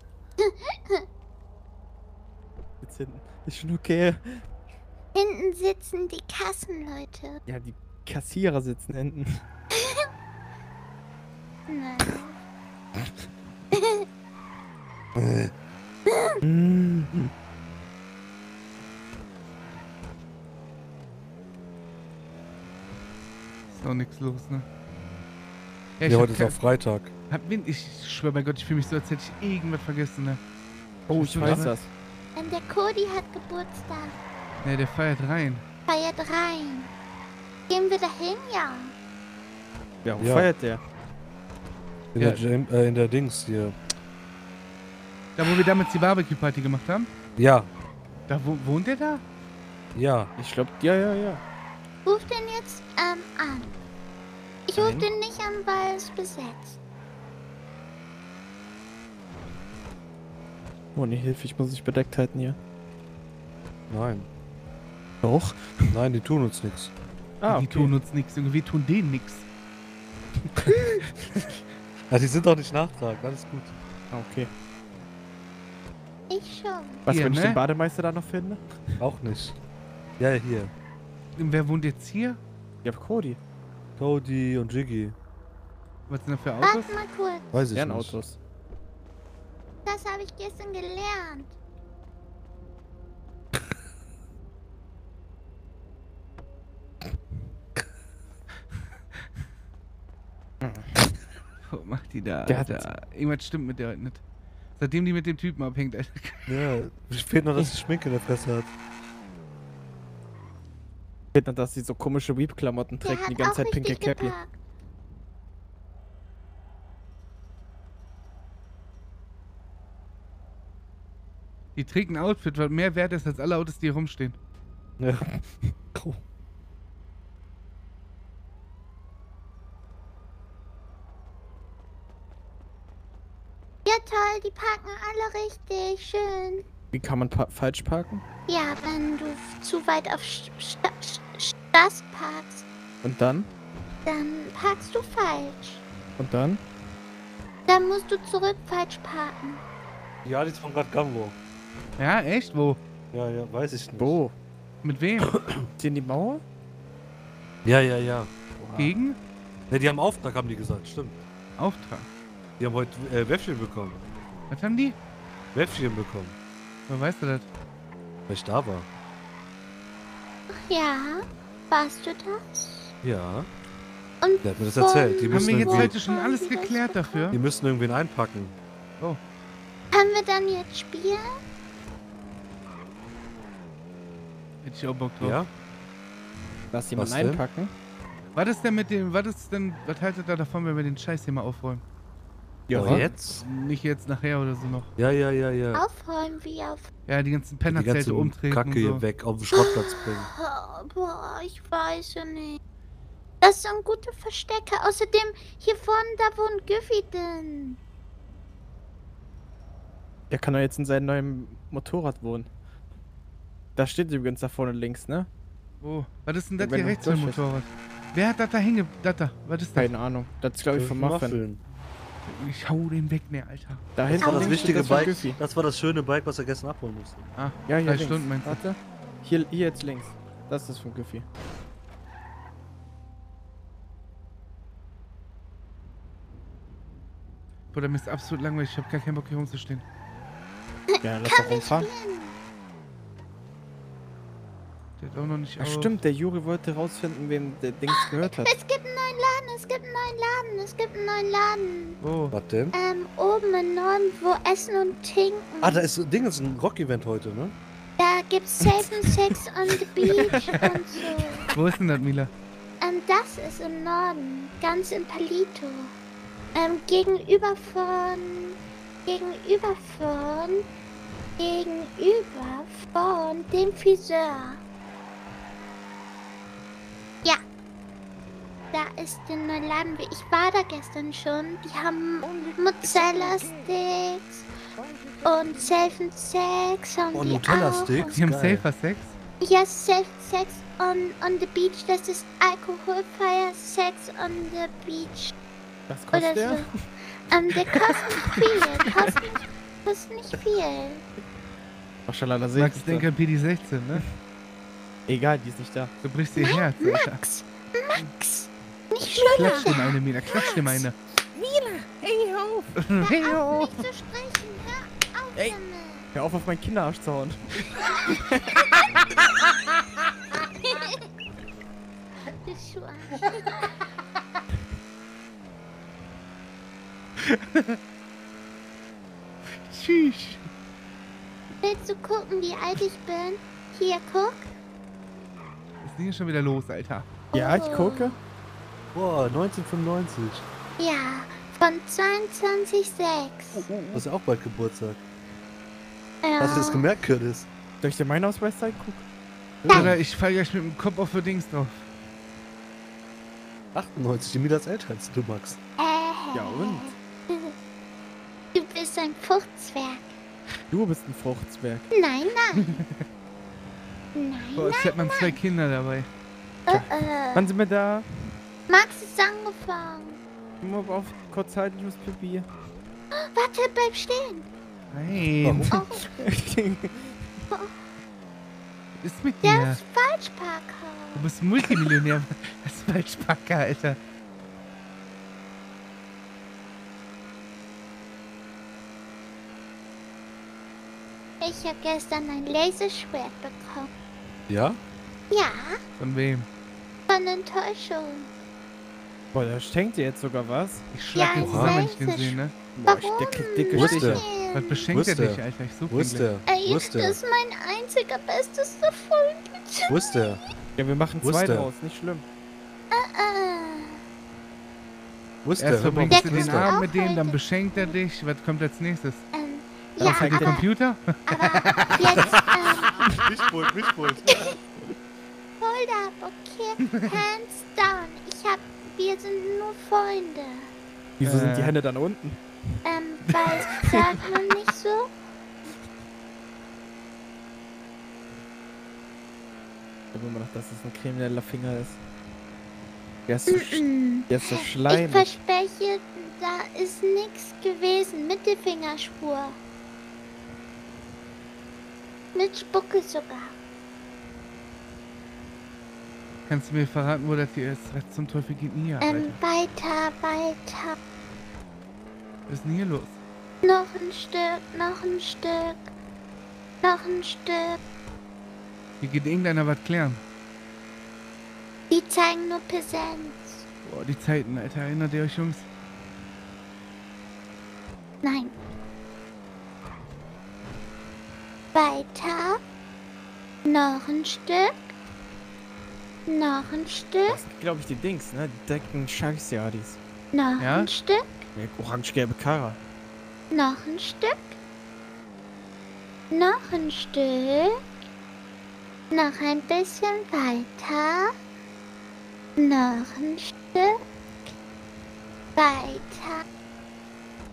Jetzt hinten. Ist schon okay. Hinten sitzen die Kassenleute. Ja, die Kassierer sitzen hinten. Nein. Ist auch nichts los, ne? Ja, ich hab heute ist auch Freitag. hab, ich schwör bei Gott, ich fühle mich so, als hätte ich irgendwas vergessen, ne? Oh, ich du weiß da? das. Und der Cody hat Geburtstag. Ne, der feiert rein. Feiert rein. Gehen wir dahin? Ja. Ja, wo Ja. feiert der? In, Ja. der, Jam äh, in der Dings hier. Da, wo wir damals die Barbecue-Party gemacht haben? Ja, Da wo, wohnt der da? ja. Ich glaube, ja, ja, ja. Ruf den jetzt ähm, an. Ich ruf Nein. den nicht an, weil es besetzt. Oh, nee, Hilfe, ich muss mich bedeckt halten hier. Nein. Doch. Nein, die tun uns nichts. Ah, Die okay. tun uns nichts. Wir tun denen nichts. Ja, die sind doch nicht nachtragend, alles gut. Ah, okay. Ich schon. Was, Hier, wenn ich ne? den Bademeister da noch finde? Auch nicht. Ja, hier. Und wer wohnt jetzt hier? Ja, Cody. Cody und Jiggy. Was sind da für Autos? Warte mal kurz. Weiß ich Deren nicht. Autos. Das habe ich gestern gelernt. Was macht die da? Der hat- Alter? Irgendwas stimmt mit der heute nicht. Seitdem die mit dem Typen abhängt, Alter. Ja, fehlt noch, dass die Schminke in der Fresse hat. Fehlt noch, dass sie so komische Weep-Klamotten trägt, hat die ganze Zeit pinke richtig Cappy. Die trägt ein Outfit, was mehr wert ist als alle Autos, die hier rumstehen. Ja. Oh. Ja toll, die parken alle richtig schön. Wie kann man pa falsch parken? Ja, wenn du zu weit auf Sch Straß parkst, Und dann? dann parkst du falsch. Und dann? Dann musst du zurück falsch parken. Ja, die ist von Grad Gambo. Ja, echt? Wo? Ja, ja, weiß ich nicht. Wo? Mit wem? Die in die Mauer? Ja, ja, ja. Gegen? Ne, die haben Auftrag, haben die gesagt, stimmt. Auftrag. Die haben heute äh, Wäffchen bekommen. Was haben die? Wäffchen bekommen, Woher weißt du das? weil ich da war. Ja, warst du das? Ja, Und der hat mir das erzählt. Die Haben müssen, wir jetzt irgendwie, heute schon alles geklärt dafür? die müssen irgendwen einpacken. Können wir dann jetzt spielen? Hätte ich auch Bock drauf. Ja? Lass jemanden Was denn? einpacken. Was ist denn mit dem, was ist denn, was haltet ihr davon, wenn wir den Scheiß hier mal aufräumen? Ja, Aber jetzt? Nicht jetzt nachher oder so noch. Ja, ja, ja, ja. Aufräumen wie auf. Ja, die ganzen die Pennerzelte ganze umtreten Kacke und hier so. weg, auf den Schrottplatz bringen. Oh, boah, ich weiß ja nicht. Das sind gute Verstecke. Außerdem, hier vorne, da wohnt Giffy denn. Der kann doch jetzt in seinem neuen Motorrad wohnen. Da steht übrigens da vorne links, ne? Wo? Was ist denn das hier rechts für ein. Motorrad? Wer hat das da hinge... Das da? Was ist das? Keine Ahnung. Das ist, glaube ich, von Muffin. Ich hau den weg, ne, Alter. Da Das hinten war das wichtige von Bike. Goofy. Das war das schöne Bike, was er gestern abholen musste. Ah, Ja, hier drei links. Stunden meinst du? Warte. Hier, hier jetzt links. Das ist von Goofy. Bruder, mir ist absolut langweilig. Ich hab gar keinen Bock hier rumzustehen. Ja, lass doch rumfahren. Der hat auch noch nicht Ach auf. stimmt, der Juri wollte rausfinden, wem der Dings gehört hat. Es gibt einen neuen Laden, es gibt einen neuen Laden, es gibt einen neuen Laden. Wo? Was denn? Ähm, oben im Norden, wo Essen und Trinken. Ah, da ist so Ding, das ist ein Rock-Event heute, ne? Da gibt's Safe and Sex on the Beach und so. Wo ist denn das, Mila? Ähm, das ist im Norden, ganz in Palito. Ähm, gegenüber von. Gegenüber von. Gegenüber von dem Friseur. Ja. Da ist der neue Laden. Ich war da gestern schon. Die haben Mozzarella-Sticks und Self and Sex haben Und die Nutella-Sticks? Die haben. Safer Sex? Ja, Self Sex on, on the Beach. Das ist alkoholfreier Sex on the Beach. Was Oder kostet der? so. Ähm, der kostet nicht viel. Kostet, kostet nicht viel. Maschallah, da Max seht Denker PD16, ne? Egal, die ist nicht da. Du brichst ihr Herz, Alter. Max! Max! Nicht schlimmer! Klatsch dem eine, Mila. Klatsch dem eine. Mila! Hey, Hör ho. auf, mich zu sprechen! Hör auf damit! Hör auf, auf meinen Kinderarsch zu hauen. Tschüss. Willst du gucken, wie alt ich bin? Hier, guck. Was ist denn hier schon wieder los, Alter? Ja, ich Oh. gucke. Boah, 1995. Ja, von 22,6. Das ist ja auch bald Geburtstag. Ja. Hast du das gemerkt, Curtis? Soll ich dir meinen Ausweis zeigen? Guck. Oder ich fall gleich mit dem Kopf auf für Dings drauf. 98, die mir das älter als du, Max. Äh, Ja, und? Du bist ein Fruchtzwerg. Du bist ein Fruchtzwerg. Nein, nein. nein, Boah, als hätte man zwei Kinder dabei. äh, äh. Wann sind wir da? Max ist angefangen. Nur auf kurz halten, ich muss pipi. Warte, bleib stehen. Nein. Oh, Was ist mit der dir? ist Falschparker. Du bist Multimillionär. Das ist Falschpacker, Alter. Ich habe gestern ein Laserschwert bekommen. Ja? Ja, Von wem? von Enttäuschung. Boah, da schenkt dir jetzt sogar was. Ich schlag Ja, ihn zusammen, wenn ich den sehe, ne? Boah, ich, der dicke ist Stiche. der? Was beschenkt er ist der? dich, Alter? Ich suche der? Ey, Wo ist der? das ist mein einziger bestester Freund. Der? Ja, wir machen zwei der? draus, nicht schlimm. Äh, Wo ist der? Erst verbringst du den der? Abend mit denen, dann beschenkt er dich. Was kommt als nächstes? ähm, Dann ja, zeigt der Computer? aber jetzt, ähm, Mischpult, Mischpult. hold up, okay? Hands down. Ich hab, wir sind nur Freunde. Wieso sind die Äh. Hände dann unten? Ähm, weil, sagt man nicht so? Ich glaube immer noch, dass es ein krimineller Finger ist. Der ist so, der ist so Ich schleimig. verspreche, da ist nichts gewesen. Mittelfingerspur. Mit Spucke sogar. Kannst du mir verraten, wo das hier ist? Was zum Teufel geht denn hier, Ähm, weiter, weiter. Was ist denn hier los? Noch ein Stück, noch ein Stück. Noch ein Stück. Hier geht irgendeiner was klären. Die zeigen nur Präsenz. Boah, die Zeiten, Alter. Erinnert ihr euch, Jungs? Nein. Weiter. Noch ein Stück. Noch ein Stück. Das sind, glaube ich, die Dings, ne? Die decken Scheißjadis. Noch Ja? ein Stück. Ja, Orange-gelbe Kara. Noch ein Stück. Noch ein Stück. Noch ein bisschen weiter. Noch ein Stück. Weiter.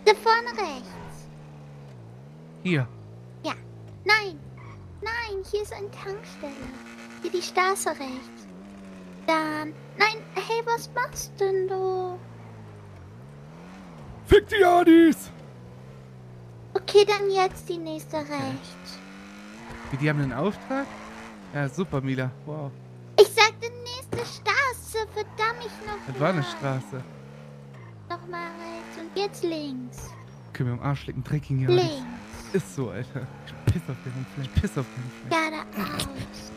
Da vorne rechts. Hier. Nein. Nein, hier ist eine Tankstelle. Hier die Straße rechts. Dann. Nein, hey, was machst denn du? Fick die Adis! Okay, dann jetzt die nächste rechts. Wie, die haben einen Auftrag? Ja, super, Mila. Wow. Ich sagte nächste Straße, verdammt ich noch. Das war eine. Straße. Nochmal rechts und jetzt links. Können wir am Arsch lecken, Drecking hier. Links. Ist so, Alter. Ich piss auf deren Fleck. Piss auf deren Fleck. Geradeaus.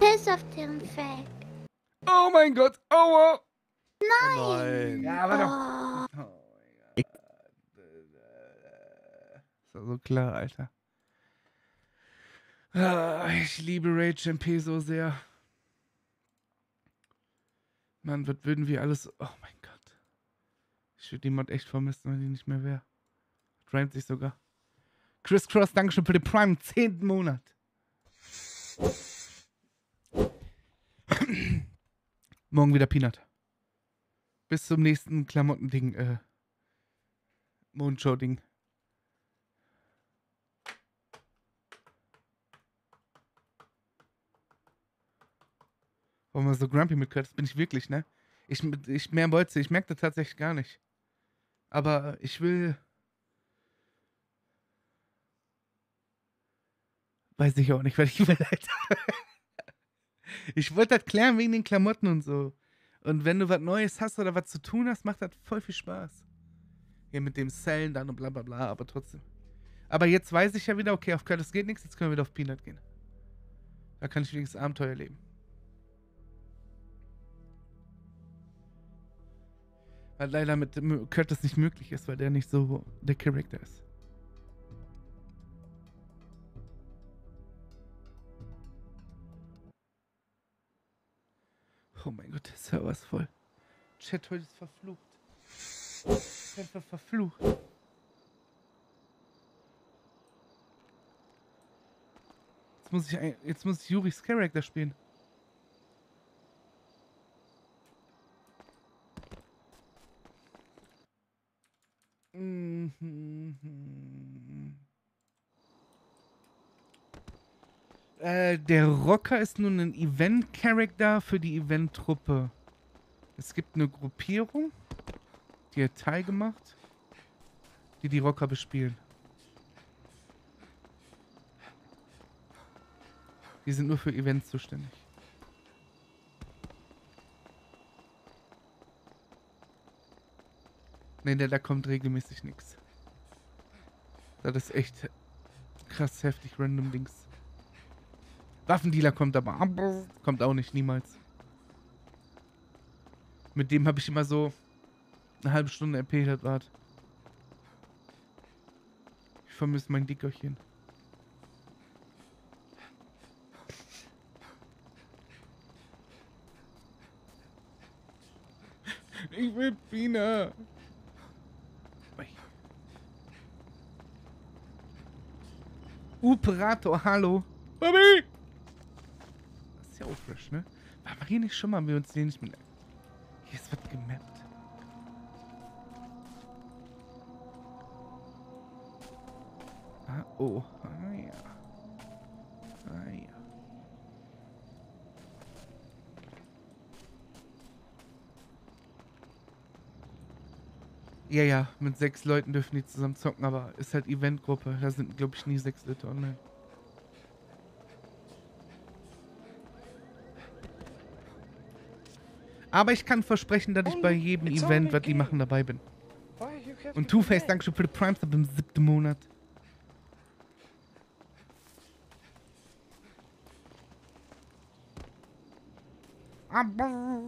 Piss auf den Fleck. Oh mein Gott. Aua. Nein. Ja, aber doch. Oh, Oh mein Gott. Ist doch so klar, Alter. Ah, ich liebe Rage MP so sehr. Mann, was würden wir alles. Oh mein Gott. Ich würde die Mod echt vermissen, wenn die nicht mehr wäre. Reimt sich sogar. Chris Cross, Dankeschön für den Prime im zehnten Monat. Morgen wieder Peanut. Bis zum nächsten Klamottending, äh. Mondshow-Ding. Warum man so grumpy mit Curtis bin ich wirklich, ne? Ich, ich mehr wollte, ich merke das tatsächlich gar nicht. Aber ich will. Weiß ich auch nicht, was ich will, Alter. Ich wollte das klären wegen den Klamotten und so. Und wenn du was Neues hast oder was zu tun hast, macht das voll viel Spaß. Hier mit dem Cellen dann und bla bla bla, aber trotzdem. Aber jetzt weiß ich ja wieder, okay, auf Curtis geht nichts, jetzt können wir wieder auf Peanut gehen. Da kann ich wenigstens Abenteuer erleben. Weil leider mit Curtis nicht möglich ist, weil der nicht so der Charakter ist. Oh mein Gott, der Server ist voll. Chat heute ist verflucht. Einfach verflucht. Jetzt muss ich, jetzt muss ich Juris Charakter spielen. Mhm. Äh, der Rocker ist nun ein Event-Charakter für die Event-Truppe. Es gibt eine Gruppierung, die hat teilgemacht, die die Rocker bespielen. Die sind nur für Events zuständig. Nee, da, da kommt regelmäßig nichts. Das ist echt krass heftig random Dings. Waffendealer kommt aber. Kommt auch nicht, niemals. Mit dem habe ich immer so eine halbe Stunde RP wart. Ich vermisse mein Dickerchen. Ich will Pina. Ui. Operator, hallo. Bobby! Ja auch fresh, ne? Waren wir hier nicht schon mal, wir uns hier nicht mit... Hier ist was gemappt. Ah, oh. Ah, ja. Ah, ja. Ja, ja, mit sechs Leuten dürfen die zusammen zocken, aber ist halt Eventgruppe. Da sind, glaube ich, nie sechs Leute online. Aber ich kann versprechen, dass ich bei jedem Event, was die machen, dabei bin. Und Two-Face, danke schön für die Prime Sub im siebten Monat. Aber...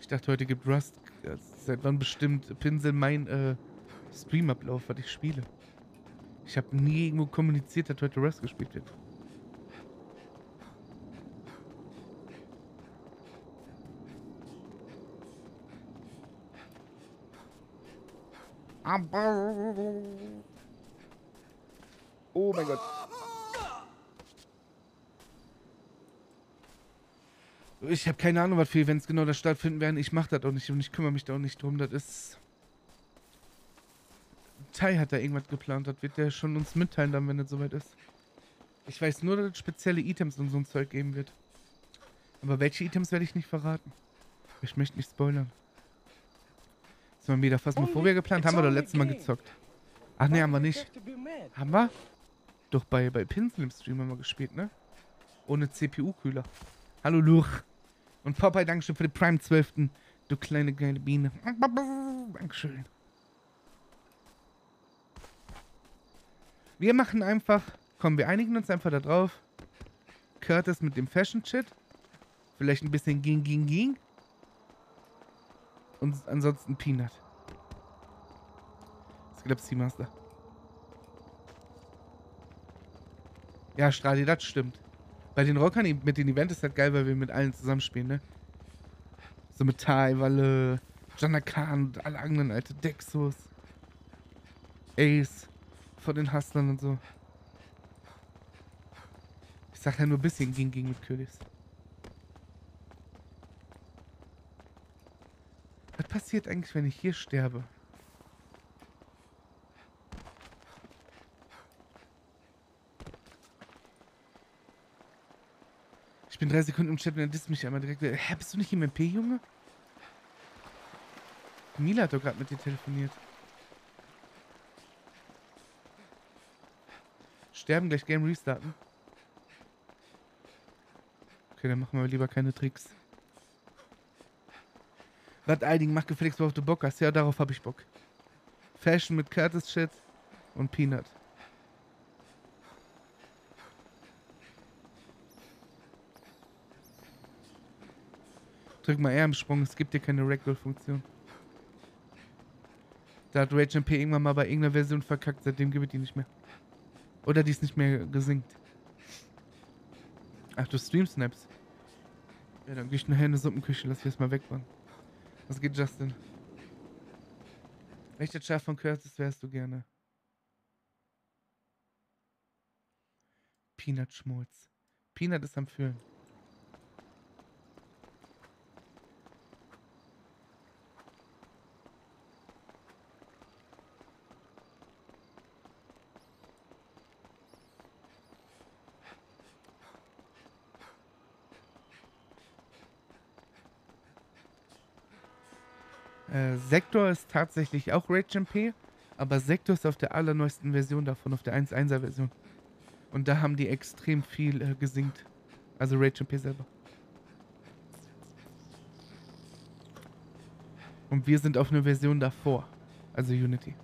Ich dachte, heute gibt Rust äh, seit wann bestimmt Pinsel mein äh, Streamablauf, was ich spiele. Ich habe nie irgendwo kommuniziert, dass heute Rust gespielt wird. Oh mein Gott. Ich habe keine Ahnung, was für Events genau da stattfinden werden. Ich mache das auch nicht und ich kümmere mich da auch nicht drum. Das ist. Tai hat da irgendwas geplant. Das wird der schon uns mitteilen, dann, wenn es soweit ist. Ich weiß nur, dass es spezielle Items und so ein Zeug geben wird. Aber welche Items werde ich nicht verraten. Ich möchte nicht spoilern. Ist mal wieder Phasmophobia geplant? Haben wir doch letztes Mal gezockt. Ach nee, haben wir nicht. Haben wir? Doch bei, bei Pinsel im Stream haben wir gespielt, ne? Ohne CPU-Kühler. Hallo Luch. Und Popeye, Dankeschön für den Prime 12. Du kleine geile Biene. Dankeschön. Wir machen einfach, komm, wir einigen uns einfach da drauf. Curtis mit dem Fashion-Shit. Vielleicht ein bisschen Ging, Ging, Ging. Und ansonsten Peanut. Das glaubt Seamaster. Ja, Stradi, das stimmt. Bei den Rockern mit den Events ist das geil, weil wir mit allen zusammenspielen, ne? So mit Tai, Walle, Janakan und alle anderen, alte Dexus. Ace. Von den Hustlern und so. Ich sag ja nur ein bisschen ging ging mit Königs. Was passiert eigentlich, wenn ich hier sterbe? Ich bin drei Sekunden im Chat und er disst mich einmal direkt. Hä, bist du nicht im MP, Junge? Mila hat doch gerade mit dir telefoniert. Sterben, gleich Game restarten. Okay, dann machen wir lieber keine Tricks. Bad Eiding, mach gefälligst, worauf du Bock hast. Ja, darauf habe ich Bock. Fashion mit Curtis Shit und Peanut. Drück mal R im Sprung, es gibt hier keine Ragdoll-Funktion. Da hat Rage MP irgendwann mal bei irgendeiner Version verkackt, seitdem gibt es die nicht mehr. Oder die ist nicht mehr gesinkt. Ach, du Stream-Snaps. Ja, dann geh ich nachher in eine Suppenküche, lass ich das mal wegbauen. Was geht, Justin? Welcher Chef von Curtis wärst du gerne? Peanut Schmolz. Peanut ist am Füllen. Äh, Sektor ist tatsächlich auch Rage MP, aber Sektor ist auf der allerneuesten Version davon, auf der 1.1er Version. Und da haben die extrem viel äh, gesinkt. Also Rage MP selber. Und wir sind auf einer Version davor. Also Unity.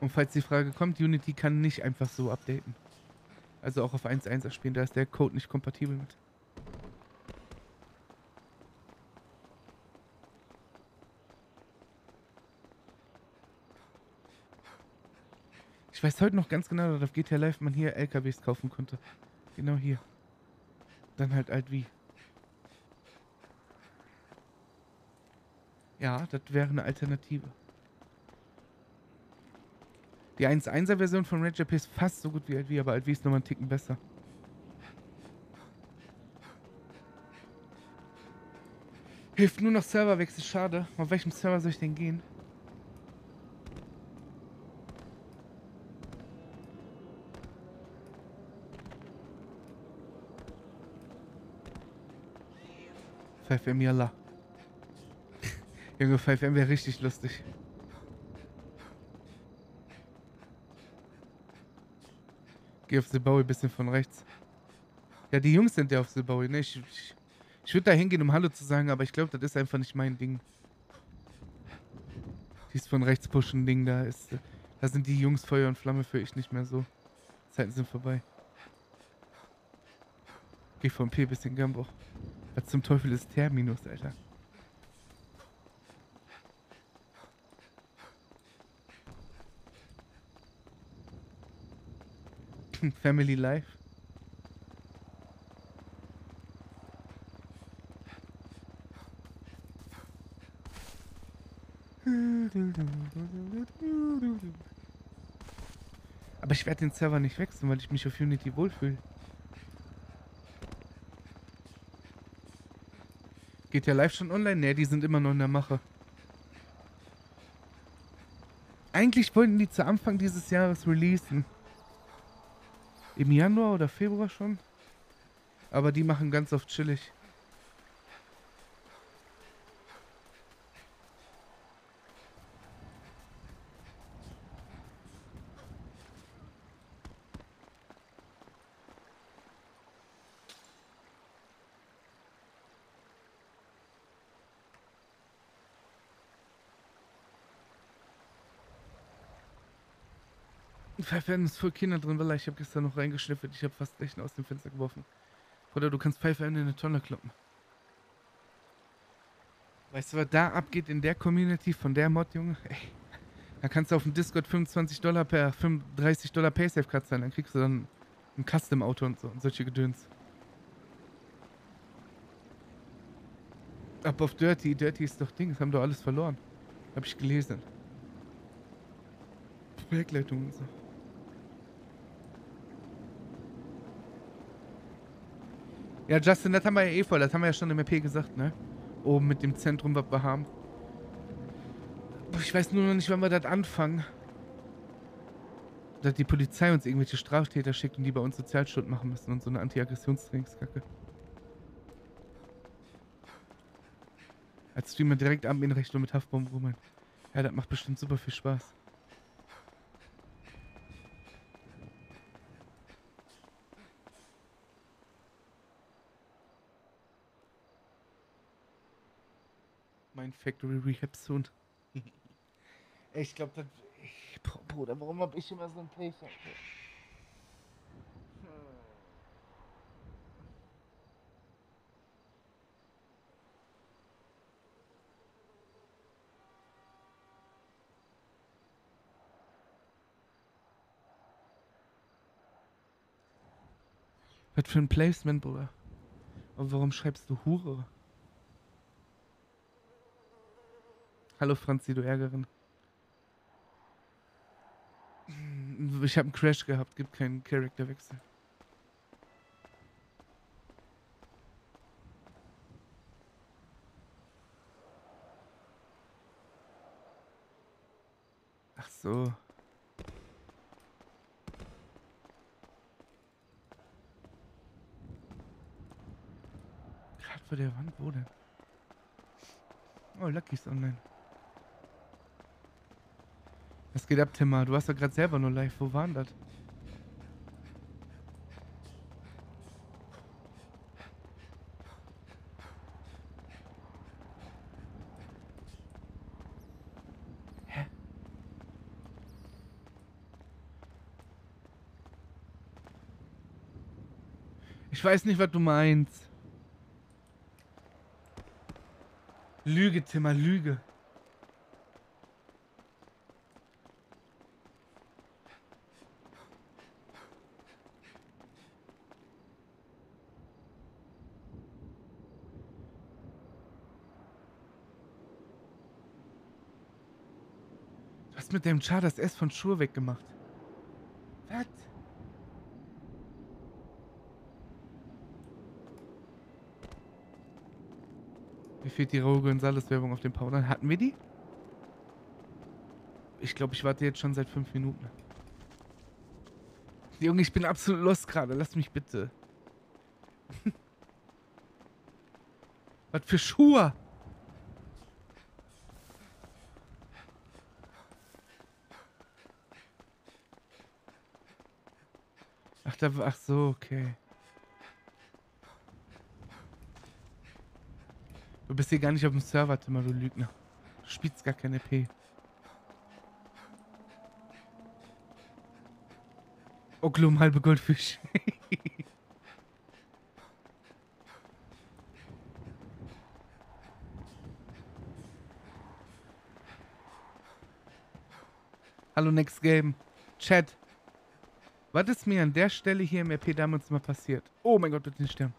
Und falls die Frage kommt, Unity kann nicht einfach so updaten. Also auch auf 1.1er spielen, da ist der Code nicht kompatibel mit. Ich weiß heute noch ganz genau, dass auf GTA Live man hier LKWs kaufen konnte. Genau hier. Dann halt alt wie. Ja, das wäre eine Alternative. Die 1.1er Version von Red ist fast so gut wie Alt aber Alt wie ist nochmal einen Ticken besser. Hilft nur noch Serverwechsel, schade. Auf welchem Server soll ich denn gehen? Five M Yalla. Junge, 5M wäre richtig lustig. Geh auf Zimbabwe, bisschen von rechts. Ja, die Jungs sind ja auf Zimbabwe, ne? Ich, ich, ich würde da hingehen, um Hallo zu sagen, aber ich glaube, das ist einfach nicht mein Ding. Dies von rechts pushen Ding da ist. Da sind die Jungs Feuer und Flamme für ich nicht mehr so. Zeiten sind vorbei. Geh vom P bis in Gambo. Was zum Teufel ist Terminus, Alter? Family Life. Aber ich werde den Server nicht wechseln, weil ich mich auf Unity wohlfühle. Geht der live schon online? Ne, die sind immer noch in der Mache. Eigentlich wollten die zu Anfang dieses Jahres releasen. Im Januar oder Februar schon. Aber die machen ganz oft chillig. Pfeife ist voll Kinder drin, weil ich habe gestern noch reingeschnüffelt. Ich habe fast Rechen aus dem Fenster geworfen. Oder du kannst Pfeife in eine Tonne kloppen. Weißt du, was da abgeht in der Community von der Mod, Junge? Ey. Da kannst du auf dem Discord 25 Dollar per 35 Dollar Paysafe-Cut sein. Dann kriegst du dann ein Custom-Auto und so und solche Gedöns. Ab auf Dirty. Dirty ist doch Ding. Das haben doch alles verloren. Hab ich gelesen. Projektleitung und so. Ja, Justin, das haben wir ja eh voll. Das haben wir ja schon im EP gesagt, ne? Oben mit dem Zentrum, was wir haben. Ich weiß nur noch nicht, wann wir das anfangen. Dass die Polizei uns irgendwelche Straftäter schickt und die bei uns Sozialstunden machen müssen und so eine Anti-Aggressionstrainingskacke. Als Streamer direkt Innenrecht mit Haftbomben rummeln. Ja, das macht bestimmt super viel Spaß. Mein Factory Rehab soon. ich glaube, das. Ich, Br- Bruder, warum hab ich immer so ein Pech? Alter? Was für ein Placement, Bruder? Und warum schreibst du Hure? Hallo Franzi, du Ärgerin. Ich habe einen Crash gehabt, gibt keinen Charakterwechsel. Ach so. Gerade vor der Wand, wo denn? Oh, Lucky ist online. Was geht ab, Timmer? Du warst doch gerade selber nur live. Wo waren das? Hä? Ich weiß nicht, was du meinst. Lüge, Timmer, Lüge. Hast mit dem Char das S von Schur weggemacht. Was? Mir fehlt die Raul Gonzales Werbung auf dem Powder. Hatten wir die? Ich glaube, ich warte jetzt schon seit fünf Minuten. Junge, ich bin absolut lost gerade. Lass mich bitte. Was für Schuhe? Da, ach so, okay. Du bist hier gar nicht auf dem Server, Timmer, du Lügner. Du spielst gar keine P. Oklum, halbe Goldfisch. Hallo, Next Game. Chat. Was ist mir an der Stelle hier im RP damals mal passiert? Oh mein Gott, bitte nicht sterben.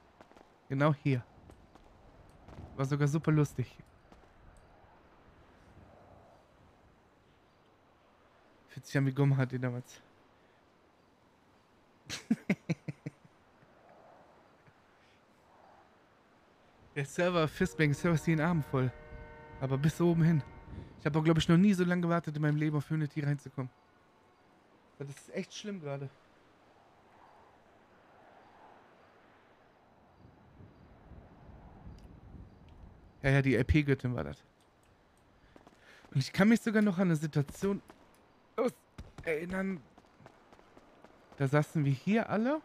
Genau hier. War sogar super lustig. Fühlt sich an wie Gumm hatte damals. Der Server Fistbank Server ist jeden Abend voll. Aber bis oben hin. Ich habe auch, glaube ich, noch nie so lange gewartet, in meinem Leben auf Unity reinzukommen. Das ist echt schlimm gerade. Ja, ja, die LP-Göttin war das. Und ich kann mich sogar noch an eine Situation erinnern. Da saßen wir hier alle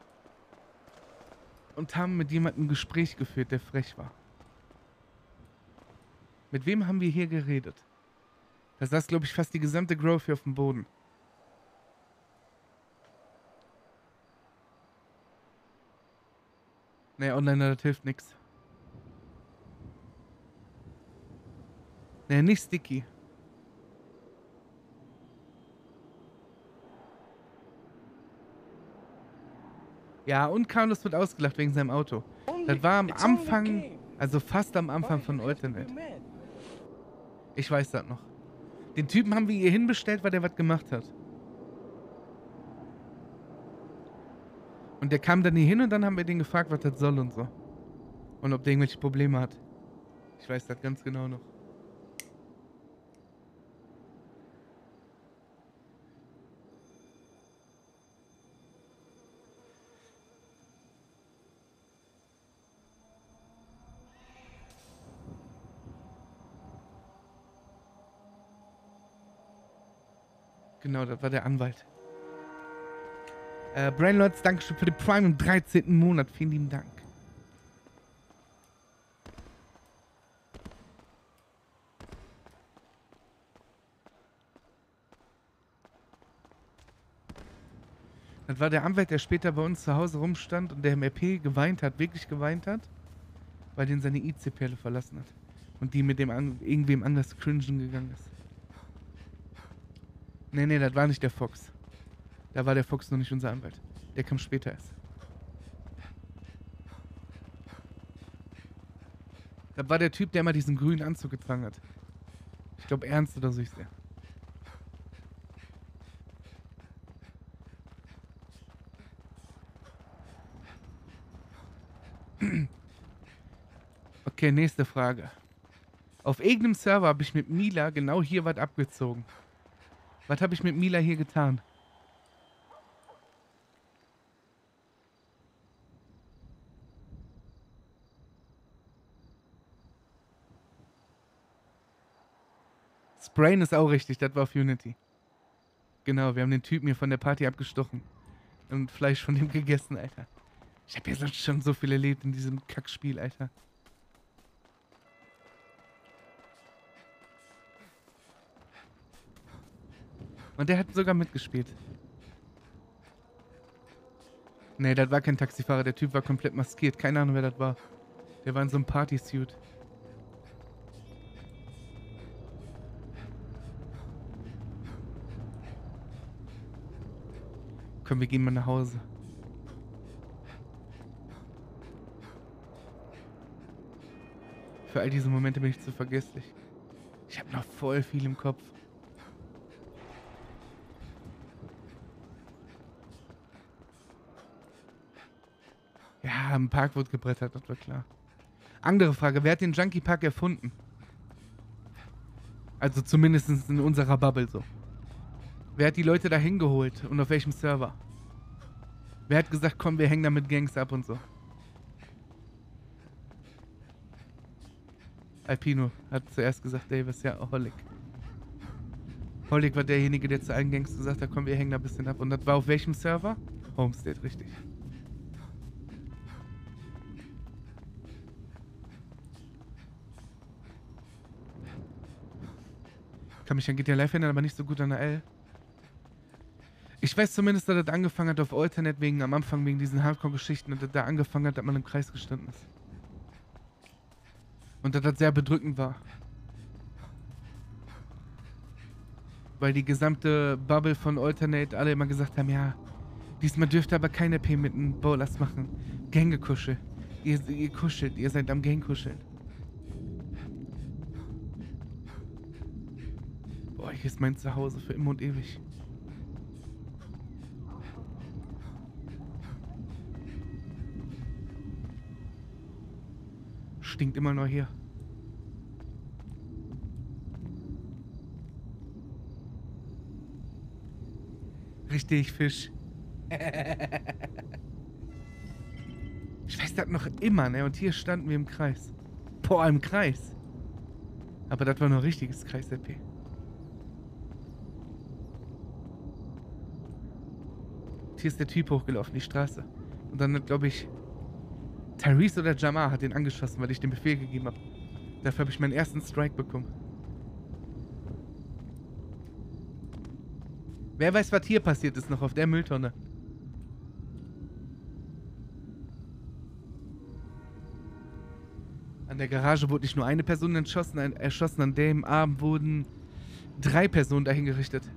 und haben mit jemandem ein Gespräch geführt, der frech war. Mit wem haben wir hier geredet? Da saß, glaube ich, fast die gesamte Grove hier auf dem Boden. Naja, online, das hilft nix. Naja, nicht Sticky. Ja, und Carlos wird ausgelacht wegen seinem Auto. Das war am Anfang, also fast am Anfang von Ultimate. Ich weiß das noch. Den Typen haben wir hier hinbestellt, weil der was gemacht hat. Und der kam dann hier hin und dann haben wir den gefragt, was das soll und so. Und ob der irgendwelche Probleme hat. Ich weiß das ganz genau noch. Genau, das war der Anwalt. Äh, Brainlords, Dankeschön für den Prime im 13. Monat. Vielen lieben Dank. Das war der Anwalt, der später bei uns zu Hause rumstand und der im RP geweint hat, wirklich geweint hat, weil den seine IC-Perle verlassen hat. Und die mit dem an irgendwem anders cringen gegangen ist. Nee, nee, das war nicht der Fox. Da war der Fox noch nicht unser Anwalt. Der kam später erst. Das war der Typ, der immer diesen grünen Anzug getragen hat. Ich glaube, Ernst oder so ist der. Okay, nächste Frage. Auf irgendeinem Server habe ich mit Mila genau hier was abgezogen. Was habe ich mit Mila hier getan? Sprain ist auch richtig, das war auf Unity. Genau, wir haben den Typen hier von der Party abgestochen. Und Fleisch von dem gegessen, Alter. Ich habe ja sonst schon so viel erlebt in diesem Kackspiel, Alter. Und der hat sogar mitgespielt. Nee, das war kein Taxifahrer. Der Typ war komplett maskiert. Keine Ahnung, wer das war. Der war in so einem Party-Suit. Komm, wir gehen mal nach Hause. Für all diese Momente bin ich zu vergesslich. Ich habe noch voll viel im Kopf. Ja, im Park wurde gebrettert, das war klar. Andere Frage, wer hat den Junkie Park erfunden? Also zumindest in unserer Bubble so. Wer hat die Leute da hingeholt und auf welchem Server? Wer hat gesagt, komm, wir hängen da mit Gangs ab und so? Alpino hat zuerst gesagt, Davis, ja, Holic. Holic war derjenige, der zu allen Gangs gesagt hat, komm, wir hängen da ein bisschen ab. Und das war auf welchem Server? Homestead, richtig. Kann mich an GTA Live erinnern, aber nicht so gut an der L. Ich weiß zumindest, dass das angefangen hat auf Alternate wegen am Anfang wegen diesen Hardcore-Geschichten und dass da angefangen hat, dass man im Kreis gestanden ist. Und dass das sehr bedrückend war. Weil die gesamte Bubble von Alternate alle immer gesagt haben, ja, diesmal dürft ihr aber keine P mit den Bowlers machen. Gängekuschel. Ihr, ihr kuschelt, ihr seid am Gangkuscheln. Boah, hier ist mein Zuhause für immer und ewig. Stinkt immer noch hier. Richtig, Fisch. Ich weiß das noch immer, ne? Und hier standen wir im Kreis. Boah, im Kreis. Aber das war noch richtiges Kreis-LP. Hier ist der Typ hochgelaufen, die Straße. Und dann hat, glaube ich, Tyrese oder Jamar hat den angeschossen, weil ich den Befehl gegeben habe. Dafür habe ich meinen ersten Strike bekommen. Wer weiß, was hier passiert ist noch auf der Mülltonne. An der Garage wurde nicht nur eine Person erschossen, erschossen an dem Abend wurden drei Personen dahingerichtet.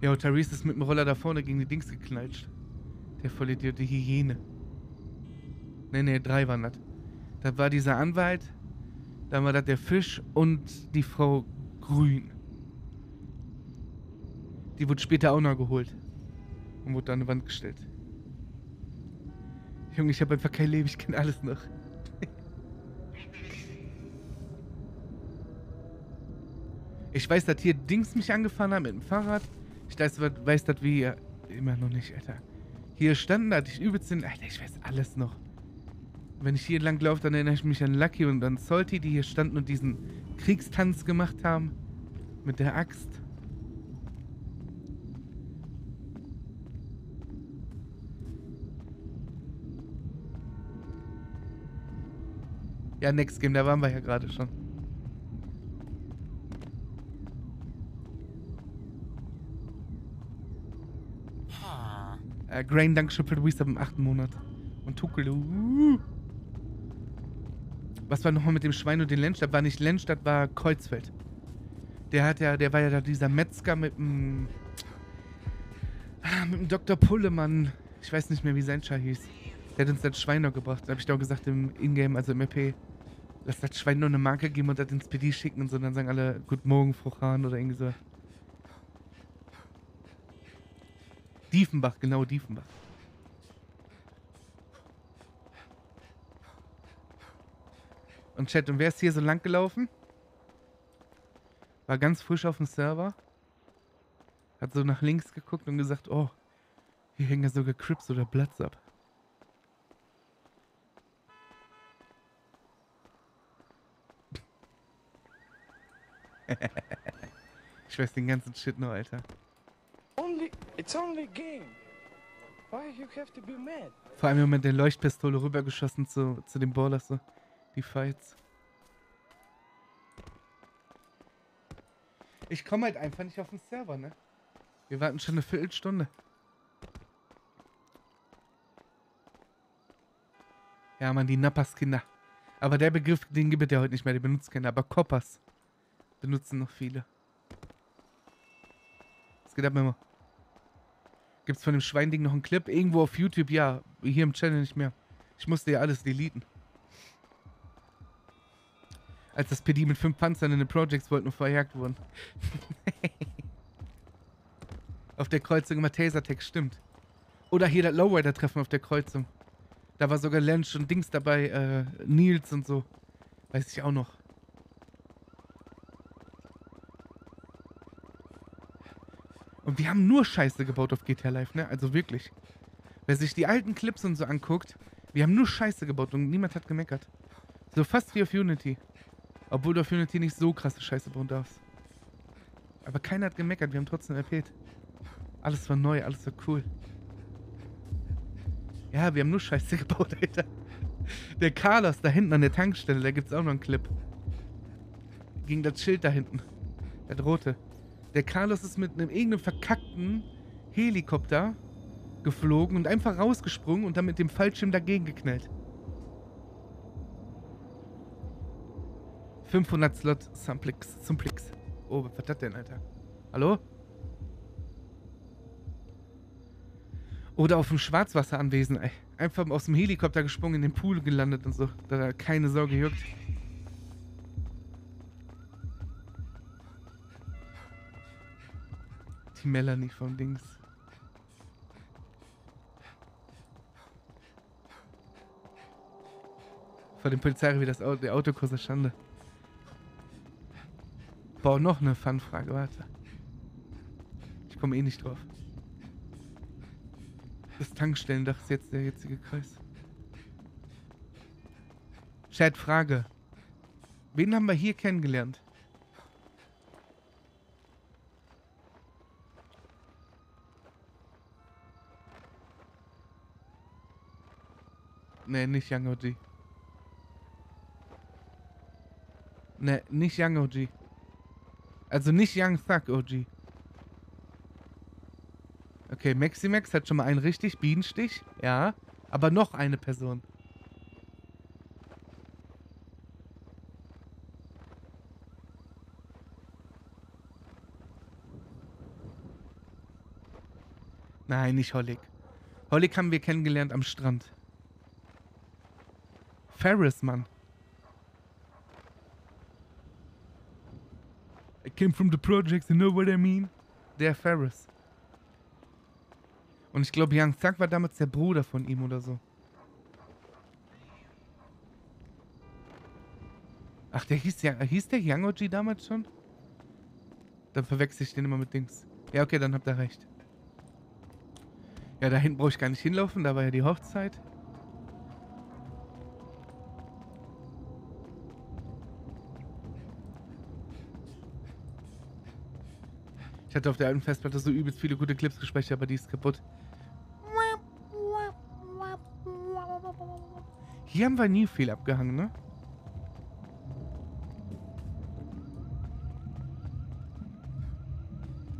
Ja, und Therese ist mit dem Roller da vorne gegen die Dings geknallt. Der Vollidiot, die Hyäne. Ne, ne, drei waren das. Da war dieser Anwalt, dann war das der Fisch und die Frau Grün. Die wurde später auch noch geholt. Und wurde an die Wand gestellt. Junge, ich habe einfach kein Leben, ich kenne alles noch. ich weiß, dass hier Dings mich angefahren haben mit dem Fahrrad. Ich weiß, weiß das wie... Immer noch nicht, Alter. Hier hatte ich übelst den... Alter, ich weiß alles noch. Wenn ich hier lang laufe, dann erinnere ich mich an Lucky und an Salty, die hier standen und diesen Kriegstanz gemacht haben. Mit der Axt. Ja, Next Game, da waren wir ja gerade schon. Äh, Grain, Dankeschön für Resub im achten Monat. Und Tukel, uh. Was war nochmal mit dem Schwein und den Lennstadt? War nicht Lennstadt, war Kreuzfeld. Der hat ja, der war ja da dieser Metzger mit dem. Ah, mit dem Dr. Pullemann. Ich weiß nicht mehr, wie sein Schar hieß. Der hat uns das Schwein noch gebracht. Da habe ich doch gesagt im Ingame, also im EP. Lass das Schwein nur eine Marke geben und das ins PD schicken und so. Und dann sagen alle, Guten Morgen, Frau Hahn oder irgendwie so. Diefenbach, genau, Diefenbach. Und Chat, und wer ist hier so lang gelaufen? War ganz frisch auf dem Server. Hat so nach links geguckt und gesagt, oh, hier hängen ja sogar Crips oder Bloods ab. ich weiß den ganzen Shit noch, Alter. It's only game. Why you have to be mad? Vor allem mit der Leuchtpistole rübergeschossen zu, zu den Ballers, so. Die Fights. Ich komme halt einfach nicht auf den Server, ne? Wir warten schon eine Viertelstunde. Ja, man, die Nappas-Kinder. Aber der Begriff, den gibt es ja heute nicht mehr, die benutzt keiner. Aber Koppers benutzen noch viele. Was geht ab, Memo? Gibt's von dem Schweinding noch einen Clip? Irgendwo auf YouTube? Ja, hier im Channel nicht mehr. Ich musste ja alles deleten. Als das PD mit fünf Panzern in den Projects wollten und verjagt wurden. auf der Kreuzung immer Tasertech, stimmt. Oder hier das Lowrider-Treffen auf der Kreuzung. Da war sogar Lensch und Dings dabei, äh, Nils und so. Weiß ich auch noch. Und wir haben nur Scheiße gebaut auf GTA Live, ne? Also wirklich. Wer sich die alten Clips und so anguckt, wir haben nur Scheiße gebaut und niemand hat gemeckert. So fast wie auf Unity. Obwohl du auf Unity nicht so krasse Scheiße bauen darfst. Aber keiner hat gemeckert, wir haben trotzdem RP't. Alles war neu, alles war cool. Ja, wir haben nur Scheiße gebaut, Alter. Der Carlos da hinten an der Tankstelle, da gibt's auch noch einen Clip. Gegen das Schild da hinten. Das rote. Der Carlos ist mit einem irgendeinem verkackten Helikopter geflogen und einfach rausgesprungen und dann mit dem Fallschirm dagegen geknallt. 500 Slot Samplix. Simplix. Oh, was ist das denn, Alter? Hallo? Oder auf dem Schwarzwasseranwesen, ey. Einfach aus dem Helikopter gesprungen, in den Pool gelandet und so. Da keine Sau gejuckt. Melanie vom Dings. Vor dem Polizei wie das Auto, der Autokurs ist Schande. Boah, noch eine Fanfrage, warte. Ich komme eh nicht drauf. Das Tankstellendach ist jetzt der jetzige Kreis. Chat, Frage. Wen haben wir hier kennengelernt? Nee, nicht Young OG. Nee, nicht Young OG. Also nicht Young Thug OG. Okay, Maximax hat schon mal einen richtig Bienenstich. Ja. Aber noch eine Person. Nein, nicht Hollig. Hollig haben wir kennengelernt am Strand. Ferris, Mann. I came from the projects, you know what I mean? Der Ferris. Und ich glaube, Young Thug war damals der Bruder von ihm oder so. Ach, der hieß ja, hieß der Young OG damals schon? Dann verwechsel ich den immer mit Dings. Ja, okay, dann habt ihr recht. Ja, da hinten brauche ich gar nicht hinlaufen, da war ja die Hochzeit. Hatte auf der alten Festplatte so übelst viele gute Clips gespeichert, aber die ist kaputt. Hier haben wir nie viel abgehangen, ne?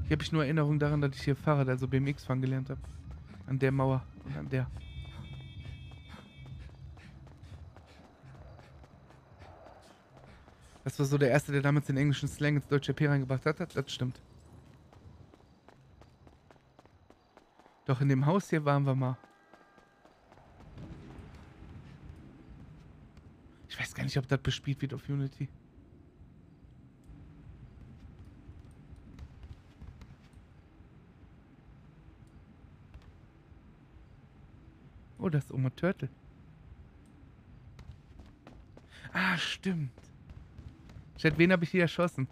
Hier habe ich nur Erinnerung daran, dass ich hier Fahrrad, also BMX fahren gelernt habe. An der Mauer und an der. Das war so der Erste, der damals den englischen Slang ins deutsche P reingebracht hat. Das, das stimmt. Doch in dem Haus hier waren wir mal. Ich weiß gar nicht, ob das bespielt wird auf Unity. Oh, das ist Oma Turtle. Ah, stimmt. Chat, wen habe ich hier erschossen?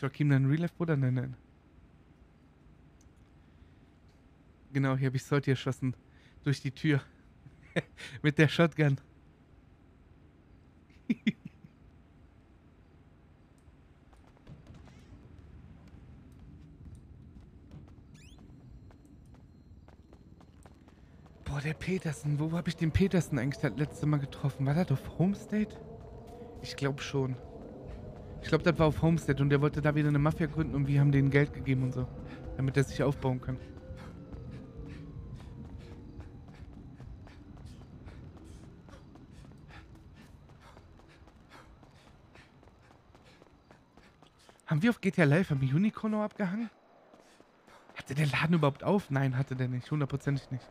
Ist Joachim dein Real Life Bruder? Nein, nein. Genau, hier habe ich Salty erschossen. Durch die Tür. Mit der Shotgun. Boah, der Petersen. Wo habe ich den Petersen eigentlich das letzte Mal getroffen? War das auf Homestead? Ich glaube schon. Ich glaube, das war auf Homestead und der wollte da wieder eine Mafia gründen und wir haben denen Geld gegeben und so. Damit er sich aufbauen kann. Haben wir auf GTA Live am Unicorn noch abgehangen? Hatte der Laden überhaupt auf? Nein, hatte der nicht. Hundertprozentig nicht.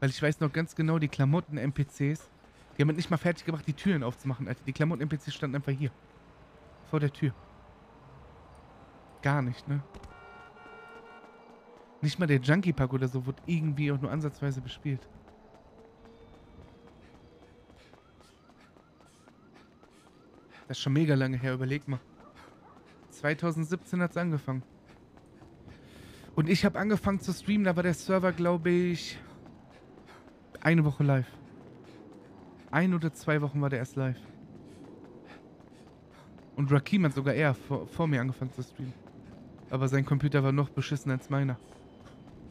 Weil ich weiß noch ganz genau, die Klamotten-NPCs, die haben nicht mal fertig gemacht, die Türen aufzumachen, Alter. Die Klamotten-NPCs standen einfach hier. Vor der Tür. Gar nicht, ne? Nicht mal der Junkie Park oder so wurde irgendwie auch nur ansatzweise bespielt. Das ist schon mega lange her, überleg mal. 2017 hat's angefangen. Und ich habe angefangen zu streamen, da war der Server, glaube ich, eine Woche live. Ein oder zwei Wochen war der erst live. Und Rakim hat sogar eher vor, vor mir angefangen zu streamen. Aber sein Computer war noch beschissener als meiner.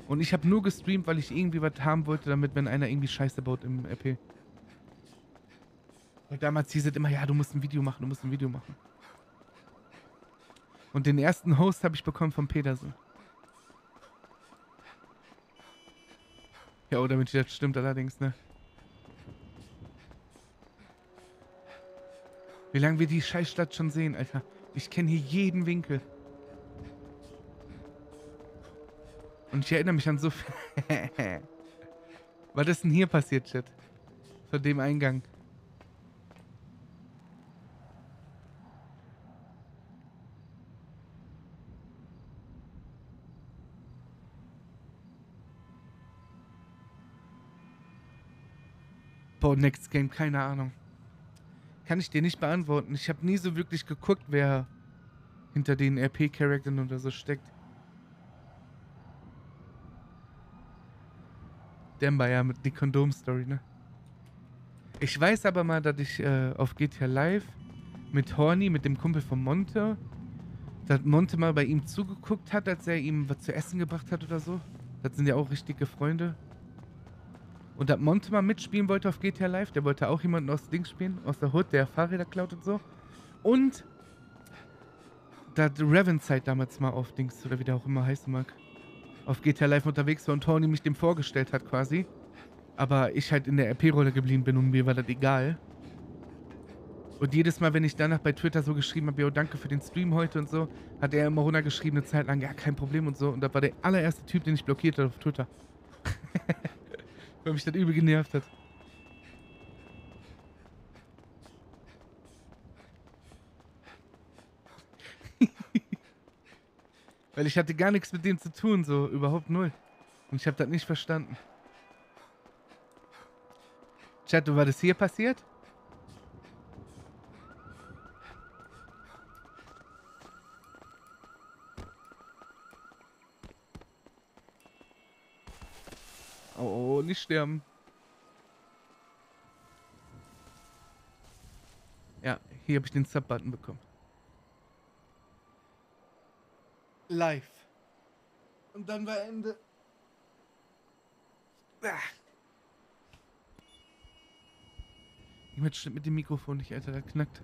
Und ich habe nur gestreamt, weil ich irgendwie was haben wollte, damit, wenn einer irgendwie Scheiße baut im RP. Und damals hieß es immer, ja, du musst ein Video machen, du musst ein Video machen. Und den ersten Host habe ich bekommen von Petersen. Ja, oder mit das stimmt allerdings, ne? Wie lange wir die Scheißstadt schon sehen, Alter. Ich kenne hier jeden Winkel. Und ich erinnere mich an so viel. Was ist denn hier passiert, Chat? Von dem Eingang. Boah, Next Game, keine Ahnung. Kann ich dir nicht beantworten. Ich habe nie so wirklich geguckt, wer hinter den RP-Charakteren oder so steckt. Demba, ja, mit die Kondom-Story, ne? Ich weiß aber mal, dass ich äh, auf GTA Live mit Horny, mit dem Kumpel von Monte, dass Monte mal bei ihm zugeguckt hat, als er ihm was zu essen gebracht hat oder so. Das sind ja auch richtige Freunde. Und dass Monte mal mitspielen wollte auf GTA Live, der wollte auch jemanden aus Dings spielen, aus der Hood, der Fahrräder klaut und so. Und dass Revenzeit damals mal auf Dings, oder wie der auch immer heißen mag, auf GTA Live unterwegs war und Tony mich dem vorgestellt hat quasi. Aber ich halt in der RP-Rolle geblieben bin und mir war das egal. Und jedes Mal, wenn ich danach bei Twitter so geschrieben habe, yo, danke für den Stream heute und so, hat er immer runtergeschrieben eine Zeit lang, ja, kein Problem und so. Und das war der allererste Typ, den ich blockiert habe auf Twitter. Weil mich das übel genervt hat. Weil ich hatte gar nichts mit dem zu tun, so überhaupt null. Und ich habe das nicht verstanden. Chat, war das hier passiert? Oh, oh, nicht sterben. Ja, hier habe ich den Sub-Button bekommen. Live. Und dann war Ende. Ah. Jemand stimmt mit dem Mikrofon nicht, Alter, das knackt.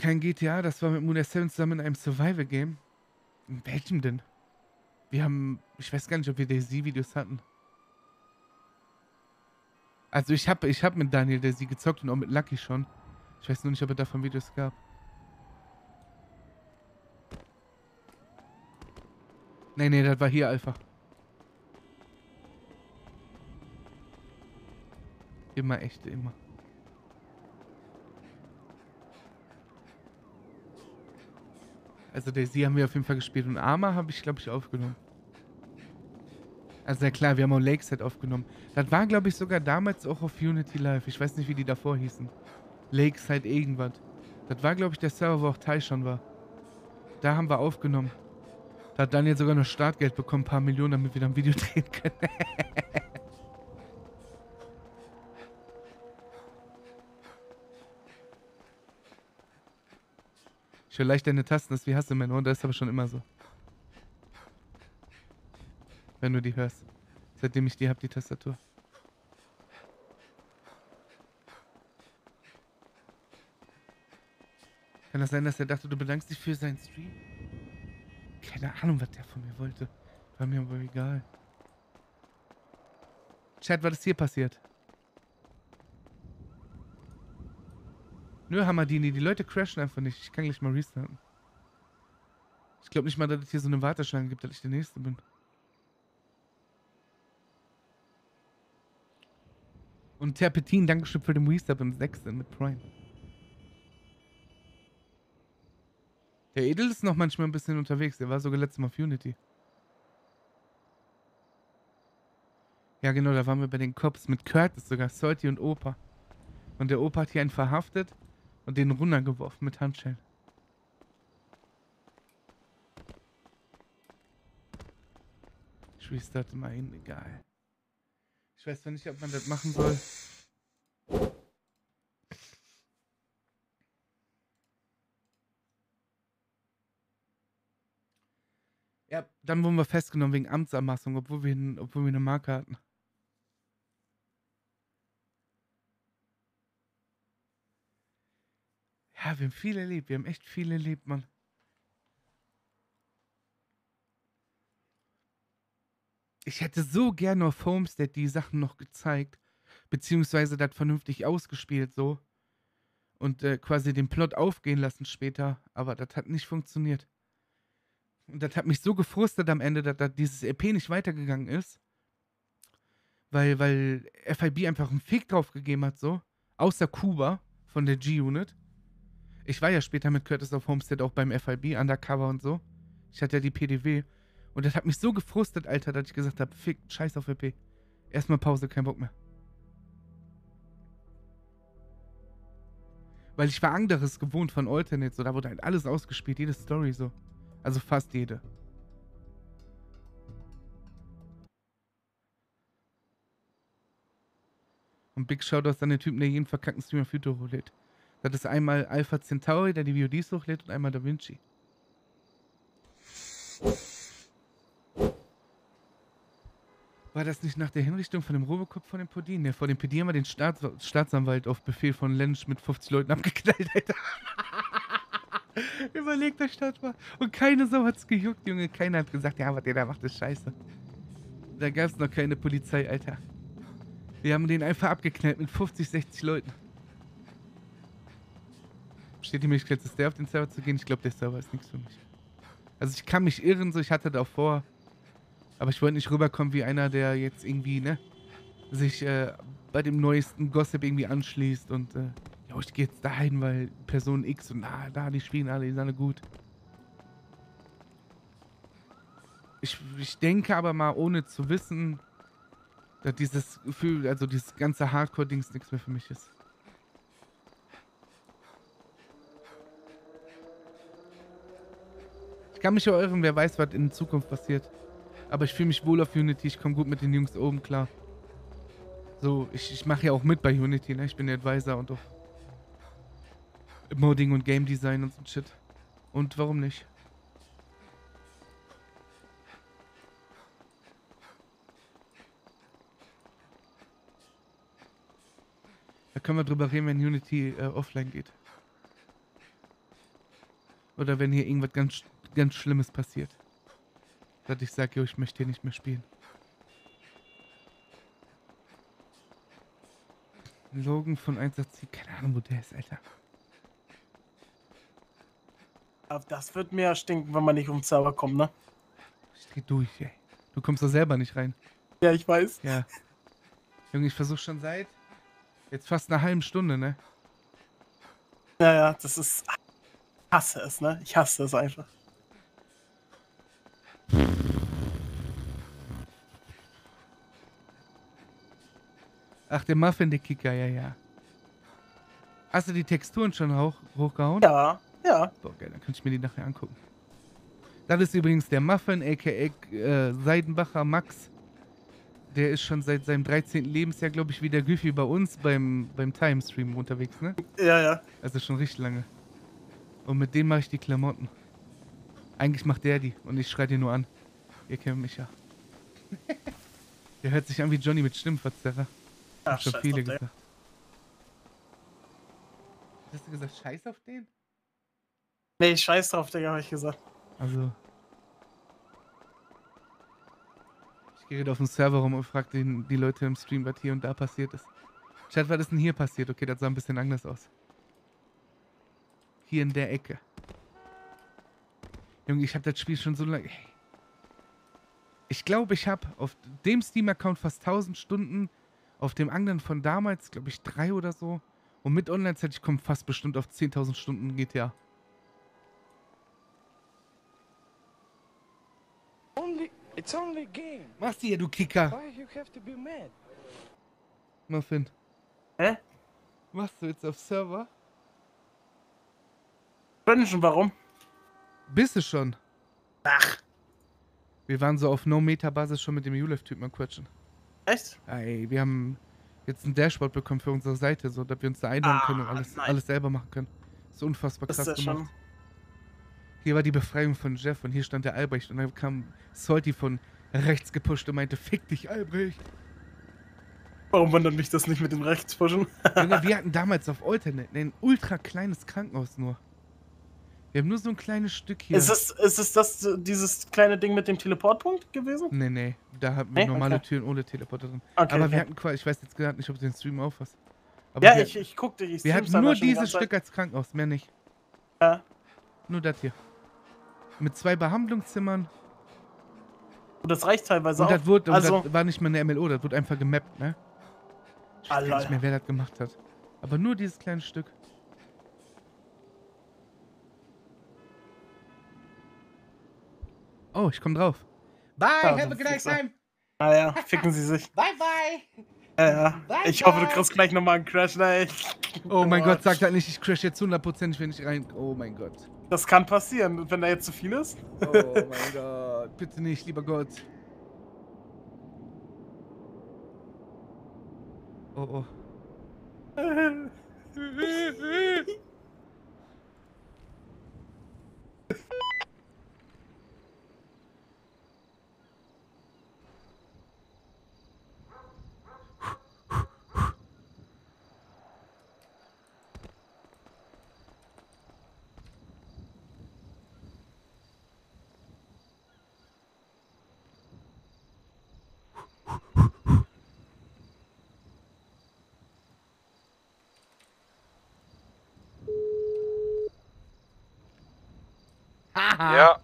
kein GTA, das war mit Moon 7 zusammen in einem Survival-Game. In welchem denn? Wir haben, ich weiß gar nicht, ob wir Daisy-Videos hatten. Also ich habe ich hab mit Daniel Daisy gezockt und auch mit Lucky schon. Ich weiß nur nicht, ob es davon Videos gab. Nee, nee, das war hier Alpha. Immer echte, immer. Also Daisy haben wir auf jeden Fall gespielt und Arma habe ich, glaube ich, aufgenommen. Also ja klar, wir haben auch Lakeside aufgenommen. Das war, glaube ich, sogar damals auch auf Unity Live. Ich weiß nicht, wie die davor hießen. Lakeside irgendwas. Das war, glaube ich, der Server, wo auch Tai schon war. Da haben wir aufgenommen. Da hat Daniel sogar noch Startgeld bekommen, ein paar Millionen, damit wir dann ein Video drehen können. Ich höre leicht deine Tasten, das wie Hasse, mein Ohr, das ist aber schon immer so. Wenn du die hörst. Seitdem ich die hab, die Tastatur. Kann das sein, dass er dachte, du bedankst dich für seinen Stream? Keine Ahnung, was der von mir wollte. War mir aber egal. Chat, was ist hier passiert? Nö, Hamadini, die Leute crashen einfach nicht. Ich kann gleich mal restarten. Ich glaube nicht mal, dass es hier so eine Warteschlange gibt, dass ich der Nächste bin. Und Terpentin, Dankeschön für den Restart im 6. mit Prime. Der Edel ist noch manchmal ein bisschen unterwegs. Der war sogar letztes Mal auf Unity. Ja, genau, da waren wir bei den Cops mit Curtis sogar, Salty und Opa. Und der Opa hat hier einen verhaftet und den runtergeworfen mit Handschellen. Ich restarte mal hin, egal. Ich weiß zwar nicht, ob man das machen soll. Ja, dann wurden wir festgenommen wegen Amtsermassung, obwohl wir, obwohl wir eine Marke hatten. Ja, wir haben viel erlebt. Wir haben echt viel erlebt, Mann. Ich hätte so gerne auf Homestead die Sachen noch gezeigt. Beziehungsweise das vernünftig ausgespielt so. Und äh, quasi den Plot aufgehen lassen später. Aber das hat nicht funktioniert. Und das hat mich so gefrustet am Ende, dass, dass dieses EP nicht weitergegangen ist. Weil, weil FIB einfach einen Fick drauf gegeben hat, so. Außer Kuba von der G-Unit. Ich war ja später mit Curtis auf Homestead auch beim FIB, Undercover und so. Ich hatte ja die PDW. Und das hat mich so gefrustet, Alter, dass ich gesagt habe, fick, scheiß auf EP. Erstmal Pause, kein Bock mehr. Weil ich war anderes gewohnt von Alternate, so, da wurde halt alles ausgespielt, jede Story so. Also fast jede. Und Big Shoutouts an den Typen, der jeden verkackten Stream auf YouTube hochlädt. Das ist einmal Alpha Centauri, der die VODs hochlädt, und einmal Da Vinci. War das nicht nach der Hinrichtung von dem Robocop von dem Podin? Ne, vor dem Podin haben wir den Staats Staatsanwalt auf Befehl von Lensch mit 50 Leuten abgeknallt, Alter. Überlegt euch das mal. Und keine Sau hat's gejuckt, Junge. Keiner hat gesagt, ja, was der da macht, ist scheiße. Da gab's noch keine Polizei, Alter. Wir haben den einfach abgeknallt mit 50, 60 Leuten. Besteht die Möglichkeit, dass der auf den Server zu gehen? Ich glaube, der Server ist nichts für mich. Also ich kann mich irren, so ich hatte da vor. Aber ich wollte nicht rüberkommen wie einer, der jetzt irgendwie, ne, sich äh, bei dem neuesten Gossip irgendwie anschließt und, äh, ja, ich gehe jetzt dahin, weil Person X und na, da, die spielen alle, die sind alle gut. Ich, ich denke aber mal, ohne zu wissen, dass dieses Gefühl, also dieses ganze Hardcore-Dings nichts mehr für mich ist. Ich kann mich irren, wer weiß, was in Zukunft passiert. Aber ich fühle mich wohl auf Unity, ich komme gut mit den Jungs oben klar. So, ich, ich mache ja auch mit bei Unity, ne? Ich bin der Advisor und auch Modding und Game Design und so Shit. Und warum nicht? Da können wir drüber reden, wenn Unity äh, offline geht. Oder wenn hier irgendwas ganz, ganz Schlimmes passiert. Dass ich sage, ich möchte hier nicht mehr spielen. Logan von 187, keine Ahnung, wo der ist, Alter. Aber das wird mir ja stinken, wenn man nicht um Server kommt, ne? Ich dreh durch, ey. Du kommst da selber nicht rein. Ja, ich weiß. Ja. Junge, ich versuche schon seit jetzt fast einer halben Stunde, ne? Ja, ja, das ist. Ich hasse es, ne? Ich hasse es einfach. Ach, der Muffin, der Kicker, ja, ja. Hast du die Texturen schon hoch, hochgehauen? Ja, ja. Boah, geil, dann kann ich mir die nachher angucken. Das ist übrigens der Muffin, aka äh, Seidenbacher Max. Der ist schon seit seinem 13. Lebensjahr, glaube ich, wie der Goofy bei uns beim, beim Time-Stream unterwegs, ne? Ja, ja. Also schon richtig lange. Und mit dem mache ich die Klamotten. Eigentlich macht der die und ich schreie dir nur an. Ihr kennt mich ja. der hört sich an wie Johnny mit Stimmverzerrer. Ach, Hab schon scheiß viele auf den. gesagt. Hast du gesagt, scheiß auf den? Nee, scheiß drauf, Digga, hab ich gesagt. Also. Ich gehe gerade auf den Server rum und frage den- die Leute im Stream, was hier und da passiert ist. Chat, was ist denn hier passiert? Okay, das sah ein bisschen anders aus. Hier in der Ecke. Junge, ich habe das Spiel schon so lange. Ich glaube, ich habe auf dem Steam-Account fast 1000 Stunden, auf dem anderen von damals, glaube ich, drei oder so. Und mit Online-Zeit, ich komme fast bestimmt auf 10.000 Stunden GTA. Only, it's only game. Machst du hier, du Kicker? Why you have to be mad? Muffin. Hä? Machst du jetzt auf Server? Wünschen, warum? Bist du schon? Ach. Wir waren so auf No-Meta-Basis schon mit dem ULEF-Typen am Quatschen. Echt? Ey, wir haben jetzt ein Dashboard bekommen für unsere Seite, so dass wir uns da einloggen Ah, können und alles, alles selber machen können. So unfassbar Das krass ist ja gemacht. schon. Hier war die Befreiung von Jeff und hier stand der Albrecht und dann kam Salty von rechts gepusht und meinte, fick dich, Albrecht. Warum wundert mich das nicht mit dem Rechtspushen? Wir hatten damals auf Alternate ein ultra kleines Krankenhaus nur. Wir haben nur so ein kleines Stück hier. Ist es, ist es das, dieses kleine Ding mit dem Teleportpunkt gewesen? Nee, nee. Da hatten wir Nee? normale Okay. Türen ohne Teleporter drin. Okay, Aber okay. wir hatten quasi, ich weiß jetzt gerade nicht, ob du den Stream aufhast. Aber Ja, wir, ich, ich guck dich. Ich wir hatten nur die dieses Zeit. Stück als Krankenhaus, mehr nicht. Ja. Nur das hier. Mit zwei Behandlungszimmern. Und das reicht teilweise Und auch. das, wurde, und also, das war nicht mal eine MLO, das wurde einfach gemappt, ne? Ich weiß nicht mehr, wer das gemacht hat. Aber nur dieses kleine Stück. Oh, ich komm drauf. Bye, Ja, have a good time. naja, ficken sie sich. Bye, bye. Ja, ja. Bye, Ich hoffe, du kriegst gleich nochmal einen Crash, ne? Oh mein Boah. Gott, sag halt nicht, ich crash jetzt hundertprozentig, wenn ich rein. Oh mein Gott. Das kann passieren, wenn da jetzt zu viel ist. Oh mein Gott. Bitte nicht, lieber Gott. Oh oh. Ja,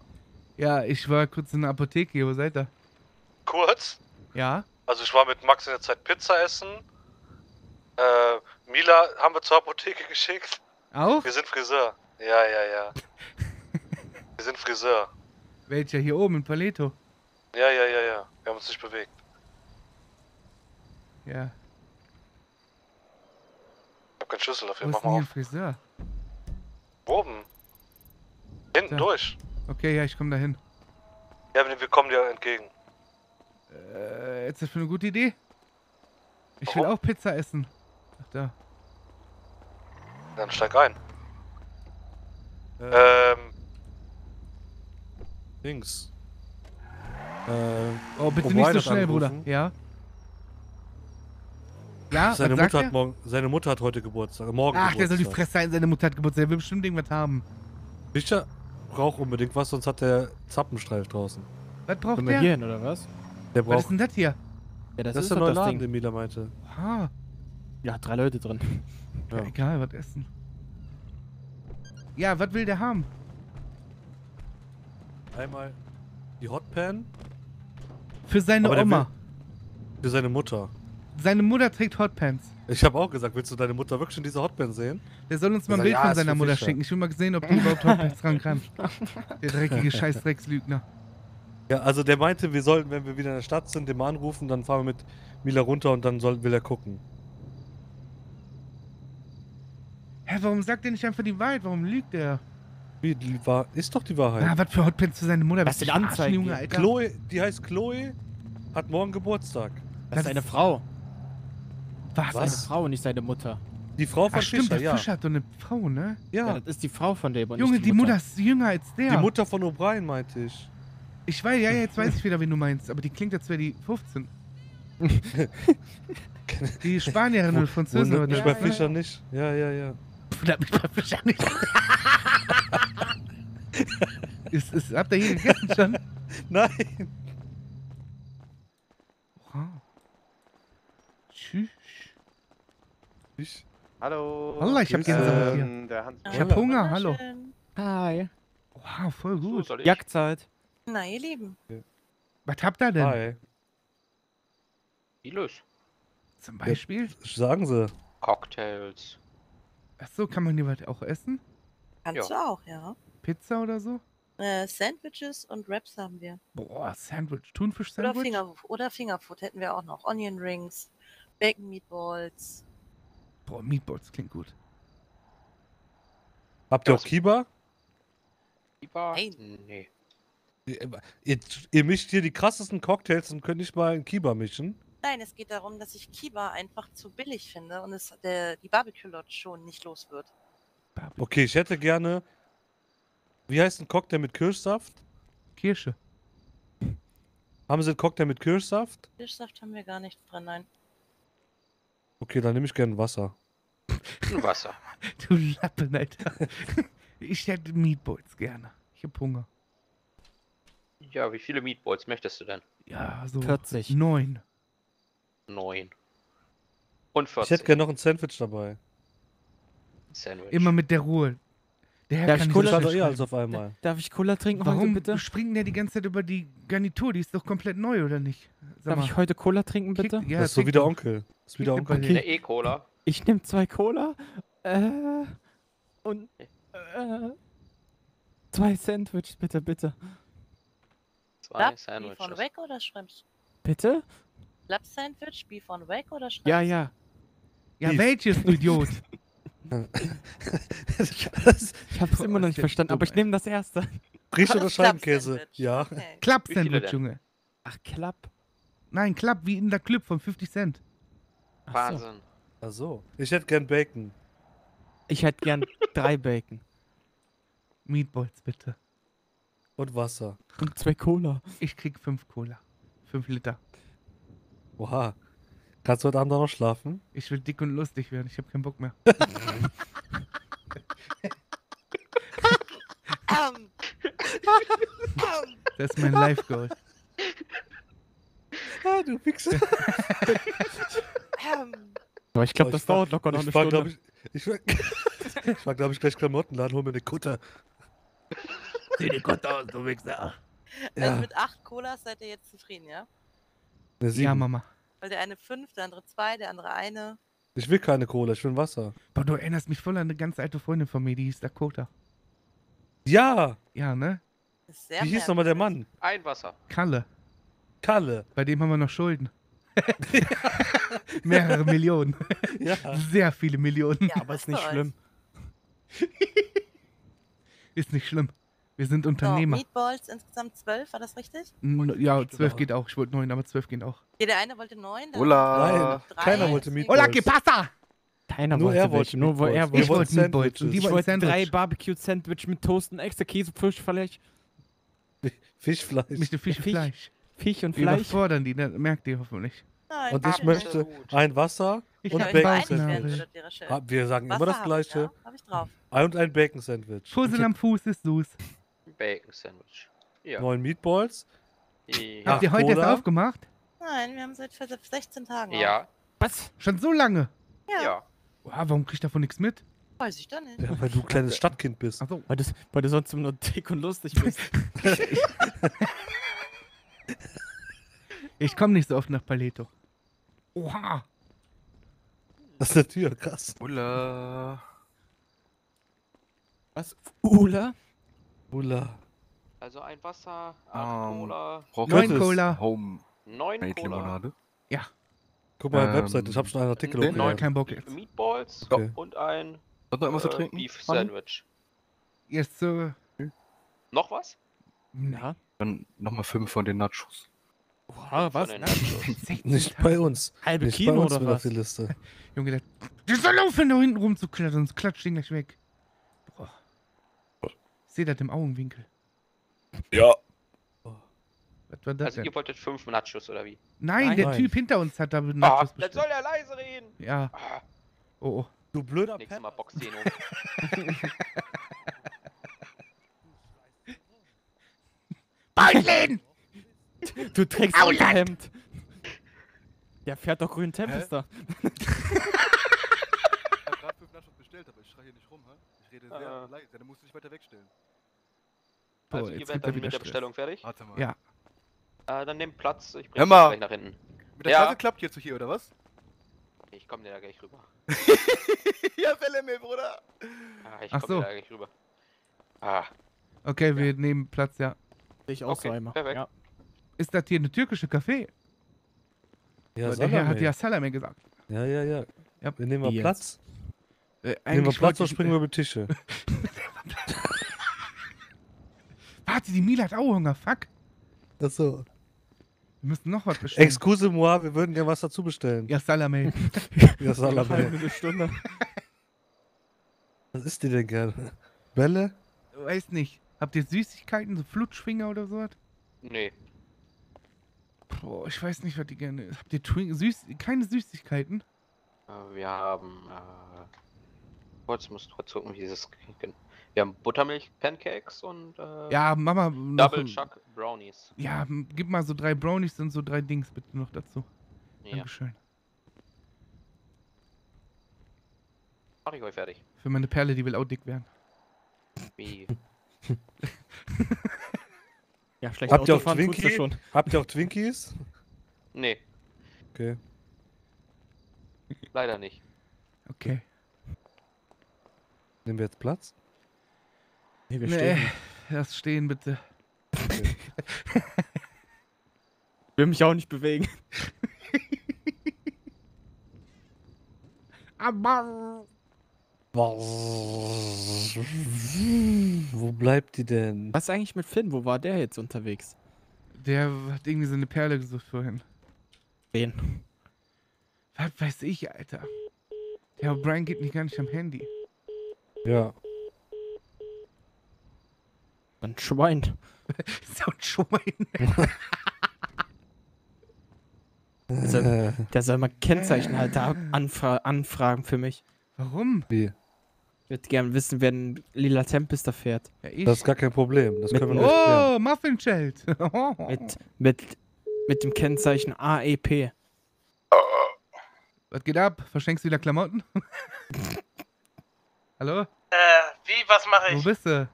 Ja, ich war kurz in der Apotheke. Wo seid ihr? kurz. Ja? Also ich war mit Max in der Zeit Pizza essen. Äh, Mila haben wir zur Apotheke geschickt. Auch? Wir sind Friseur. Ja, ja, ja. wir sind Friseur. Welcher? Hier oben in Paleto. Ja, ja, ja, ja. Wir haben uns nicht bewegt. Ja. Ich hab keinen Schlüssel dafür. Wo Mach ist denn mal auf. Friseur? Oben. Hinten Da. durch. Okay, ja, ich komme da hin. Ja, wir kommen dir entgegen. Äh, ist das für eine gute Idee? Ich will Warum? auch Pizza essen. Ach da. Dann steig ein. Äh, Ähm, Dings. Äh, Oh, bitte nicht so schnell, Bruder. angerufen. Ja? Ja, seine, Mutter er? hat morgen, seine Mutter hat heute Geburtstag. äh, Morgen Ach, der soll die Geburtstag. Fresse halten, seine Mutter hat Geburtstag. Der will bestimmt irgendwas haben. Sicher? Braucht unbedingt was, sonst hat der Zappenstreif draußen. Was braucht Können der? hier hin, oder was? Der Was ist braucht. denn das hier? Ja, das, Das, ist ist der neue das Laden, Ding. den Mila meinte. Ah, Ja, drei Leute drin. Ja. egal, was essen. Ja, was will der haben? Einmal die Hotpan Für seine Aber Oma. für seine Mutter. Seine Mutter trägt Hotpants. Ich habe auch gesagt, willst du deine Mutter wirklich in dieser Hotpan sehen? Der soll uns mal ein Bild ja, von seiner Mutter schicken. Ich will mal sehen, ob die überhaupt Hotpants tragen kann. Der dreckige Scheißdreckslügner. Ja, also der meinte, wir sollten, wenn wir wieder in der Stadt sind, den mal anrufen, dann fahren wir mit Mila runter und dann soll, will er gucken. Hä, warum sagt er nicht einfach die Wahrheit? Warum lügt er? Wie, die war, ist doch die Wahrheit. Ah, was für Hotpants für seine Mutter? Lass Bist du den verarschen, anzeigen Junge, gehen. Alter? Chloe, die heißt Chloe, hat morgen Geburtstag. Das ist eine Frau. Was? Seine Frau und nicht seine Mutter. Die Frau von Ach stimmt, Fischer, der ja. Fischer hat doch eine Frau, ne? Ja, Ja, das ist die Frau von dem und Junge, nicht die Mutter ist jünger als der. die Mutter von O'Brien meinte ich. Ich weiß, ja, jetzt weiß ich wieder, wen du meinst, aber die klingt, als wäre die 15. die Spanierin oder Französin Wundert oder mich bei das. Fischer nicht. Ja, ja, ja. Wundert mich bei Fischer nicht. ist, ist, habt ihr hier gegessen schon? Nein. Wow. Tschüss. Ich, Hallo. Hallo, ich hab. Gänsehaut hier. Ähm, Hans. Ich hab Hunger, hallo. Hi. Wow, voll So, gut. ich? Jagdzeit. Na, ihr Lieben. Was habt ihr denn? hi. Vieles. Zum Beispiel? Sagen sie. Cocktails. Achso, kann man hier was auch essen? Kannst Ja. du auch, ja. Pizza oder so? Äh, Sandwiches und Wraps haben wir. Boah, Sandwich. Oder, Thunfisch-Sandwich? Finger, oder Fingerfood hätten wir auch noch. Onion Rings, Bacon Meatballs. Boah, Meatballs klingt gut. Habt ihr auch Kiba? Lieber? Nein. Nee. Ihr, ihr, ihr mischt hier die krassesten Cocktails und könnt nicht mal einen Kiba mischen. Nein, es geht darum, dass ich Kiba einfach zu billig finde und es der, die Barbecue Lodge schon nicht los wird. Okay, ich hätte gerne. Wie heißt ein Cocktail mit Kirschsaft? Kirsche. Haben Sie einen Cocktail mit Kirschsaft? Fischsaft haben wir gar nicht drin, nein. Okay, dann nehme ich gerne Wasser. Ein Wasser. Du Lappen, Alter. Ich hätte Meatballs gerne. Ich hab Hunger. Ja, wie viele Meatballs möchtest du denn? Ja, so. 40. Neun. Neun. Und Ich 40. hätte gerne noch ein Sandwich dabei. Sandwich. Immer mit der Ruhe. Der Herr Darf kann ich Cola Das schnell hat doch eh alles schreiben. auf einmal. Darf ich Cola trinken heute Warum bitte? springt der die ganze Zeit über die Garnitur? Die ist doch komplett neu, oder nicht? Sag Darf ich heute Cola trinken bitte? Ja, das ist so wie der. Onkel. Das ist wie der Onkel. doch Der E-Cola. Ich nehme zwei Cola. Äh. Und. Äh. Zwei Sandwiches, bitte, bitte. Zwei Lab, Beef on Sandwiches. Wack oder Shrimps? Bitte? Lab Sandwich, Beef on Wack oder Shrimps? Ja, ja. Ja, Beef. welches, du Idiot? Ich hab's immer noch nicht verstanden, aber ich nehme das erste. Frisch oder Scheibenkäse? Ja. Okay. Denn? Junge. Ach, klapp. Nein, Club, wie in der Club von 50 Cent. Ach so. Wahnsinn. Ach so. Ich hätte gern Bacon. Ich hätte gern drei Bacon. Meatballs, bitte. Und Wasser. Und zwei Cola. Ich krieg 5 Cola. 5 Liter. Oha. Kannst du heute Abend auch noch schlafen? Ich will dick und lustig werden. Ich hab keinen Bock mehr. Ähm. Das ist mein Life-Goal. Ah, du Wichser. Ähm. Aber ich glaube, Oh, das fahr- dauert locker noch eine ich fahr, Stunde. glaub ich, ich, fahr- ich fahr, glaube ich, gleich Klamottenladen, hol mir eine Kutter. Sieh die Gott aus, du Wichser. Also Ja. mit acht Colas seid ihr jetzt zufrieden, ja? Ja. Mama. Weil der eine fünf, der andere zwei, der andere eine. Ich will keine Cola, ich will Wasser. Boah, du erinnerst mich voll an eine ganz alte Freundin von mir, die hieß Dakota. Ja! Ja, ne? Sehr Wie hieß nochmal der. Mann? Ein Wasser. Kalle. Kalle. Bei dem haben wir noch Schulden. Mehrere Millionen. Ja. Sehr viele Millionen. Ja, Aber ist nicht schlimm. Ist nicht schlimm. Wir sind So, Unternehmer. Meatballs insgesamt zwölf, war das richtig? N- ja, zwölf geht auch. Ich wollte neun, aber zwölf geht auch. Ja, der eine wollte neun. andere Nein, keiner wollte Meatballs. Hola, que pasa? Keiner Nur wollte er wollte welche, nur wo er Meatballs. wollte. Ich wollten wollte Meatballs die Ich wollten wollte drei Sandwich. Barbecue-Sandwich mit Toast und extra Käse, Fisch, Fleisch, Fischfleisch. Mit dem Fisch und Fisch. Fleisch. Fisch und Wir Fleisch. überfordern die, das merkt ihr hoffentlich. Nein, Und ich möchte ein Wasser Ich und Bacon-Sandwich. Ah, Wir sagen immer Wasser das hab ich, Gleiche. Ja, hab ich drauf. Ein und ein Bacon-Sandwich. Fussel am Fuß ist süß. Bacon Sandwich. Ja. Neun Meatballs. Ja. Habt ihr heute erst aufgemacht? Nein, wir haben seit 16 Tagen. auf. Ja. Was? Schon so lange? Ja. Ja. Wow, warum kriegt davon nichts mit? Weiß ich doch nicht. Ja, weil du ein kleines Stadtkind bist. Achso. Weil, das, weil du sonst immer nur dick und lustig bist. Ich komme nicht so oft nach Paleto. Oha. Das ist eine Tür, krass. Ulla. Was? Ula? Ula. Also ein Wasser, acht Ähm, Cola, braucht Neun Cola. Home neun Cola, Limonade. Ja. Guck mal, Ähm, Website, ich hab schon einen Artikel hochgeladen. kein Bock jetzt. Meatballs Okay. und ein Hat noch irgendwas zu äh, trinken? Beef Mann? Sandwich. Jetzt so. Noch was? Ja. Dann nochmal fünf von den Nachos. Oha, was? Nicht bei uns. Halbe Nicht uns oder was? die Liste. Junge, der. Die soll aufhören, da hinten rumzuklettern, sonst klatscht den gleich weg. Boah. Ich seh das im Augenwinkel. Ja. Was war das Also denn? ihr wolltet fünf Nachos oder wie? Nein, Nein. der Nein. Typ hinter uns hat da Ah, Nachos dann soll bestellt. er leise reden. Ja. Ah, Oh, oh. Du blöder nächstes. Mal boxt den um. Beutlin! Du trägst ein Hemd. Der fährt doch grünen Tempester. Ich hab gerade fünf Nachos bestellt, aber ich schreie hier nicht rum, hä? Ich rede sehr Ah. leise, dann musst du dich weiter wegstellen. Boah, Also ihr jetzt werdet gibt er dann wieder mit der Stress. Bestellung fertig? Warte mal. Ja. Äh, dann nehmt Platz, ich bringe mal. gleich nach hinten. Mit der Ja. Karte klappt jetzt hier, oder was? Ich komme dir da gleich rüber. ja, Fälle mir, Bruder. Ah, ich Ach komme so. dir da gleich rüber. Ah, Okay, wir nehmen Platz, ja. Ich auch Okay, so einmal. perfekt. Ja. Ist das hier eine türkische Café? Ja, der Herr hat ja Salame gesagt. Ja, ja, ja. Ja. Wir nehmen mal? Platz. Äh, Nehmen wir Platz oder springen wir über Tische? Warte, die Mila hat auch Hunger, fuck. Achso. Wir müssen noch was bestellen. Excuse-moi, wir würden gerne was dazu bestellen. ja, Salame. Ja, Salame. Halbe Stunde. Was isst ihr denn gerne? Bälle? Weiß nicht. Habt ihr Süßigkeiten, so Flutschfinger oder sowas? nee. Boah, ich weiß nicht, was die gerne. Habt ihr Twink Süß keine Süßigkeiten? Äh, wir haben. Äh, kurz, muss kurz gucken, wie dieses. Wir haben Buttermilch-Pancakes und. Äh, Ja, Mama. Noch Double Chuck Brownies. Ja, gib mal so drei Brownies und so drei Dings bitte noch dazu. Ja. Dankeschön. Mach ich euch fertig. Für meine Perle, die will auch dick werden. Wie? Ja, schlecht Habt ihr auch Autofahren tut's ja Twinkie? schon. Habt ihr auch Twinkies? Nee, Okay. leider nicht. Okay. Nehmen wir jetzt Platz? Nee, wir Nee, stehen. lass stehen bitte. will mich auch nicht bewegen. Aber. Wo bleibt die denn? Was ist eigentlich mit Finn? Wo war der jetzt unterwegs? Der hat irgendwie so eine Perle gesucht vorhin. Wen? Was weiß ich, Alter. Der Brian geht nicht gar nicht am Handy. Ja. Ein Schwein. so ein Schwein. Der soll, der soll mal Kennzeichenhalter anfra anfragen für mich. Warum? Wie? Ich würde gerne wissen, wer ein lila Tempester fährt. Ja, ich. Das ist gar kein Problem. Das Mit- können wir oh, Muffin Child. Mit, mit, mit dem Kennzeichen AEP. Was geht ab? Verschenkst du wieder Klamotten? Hallo? Äh, wie, was mache Wo ich? bist du?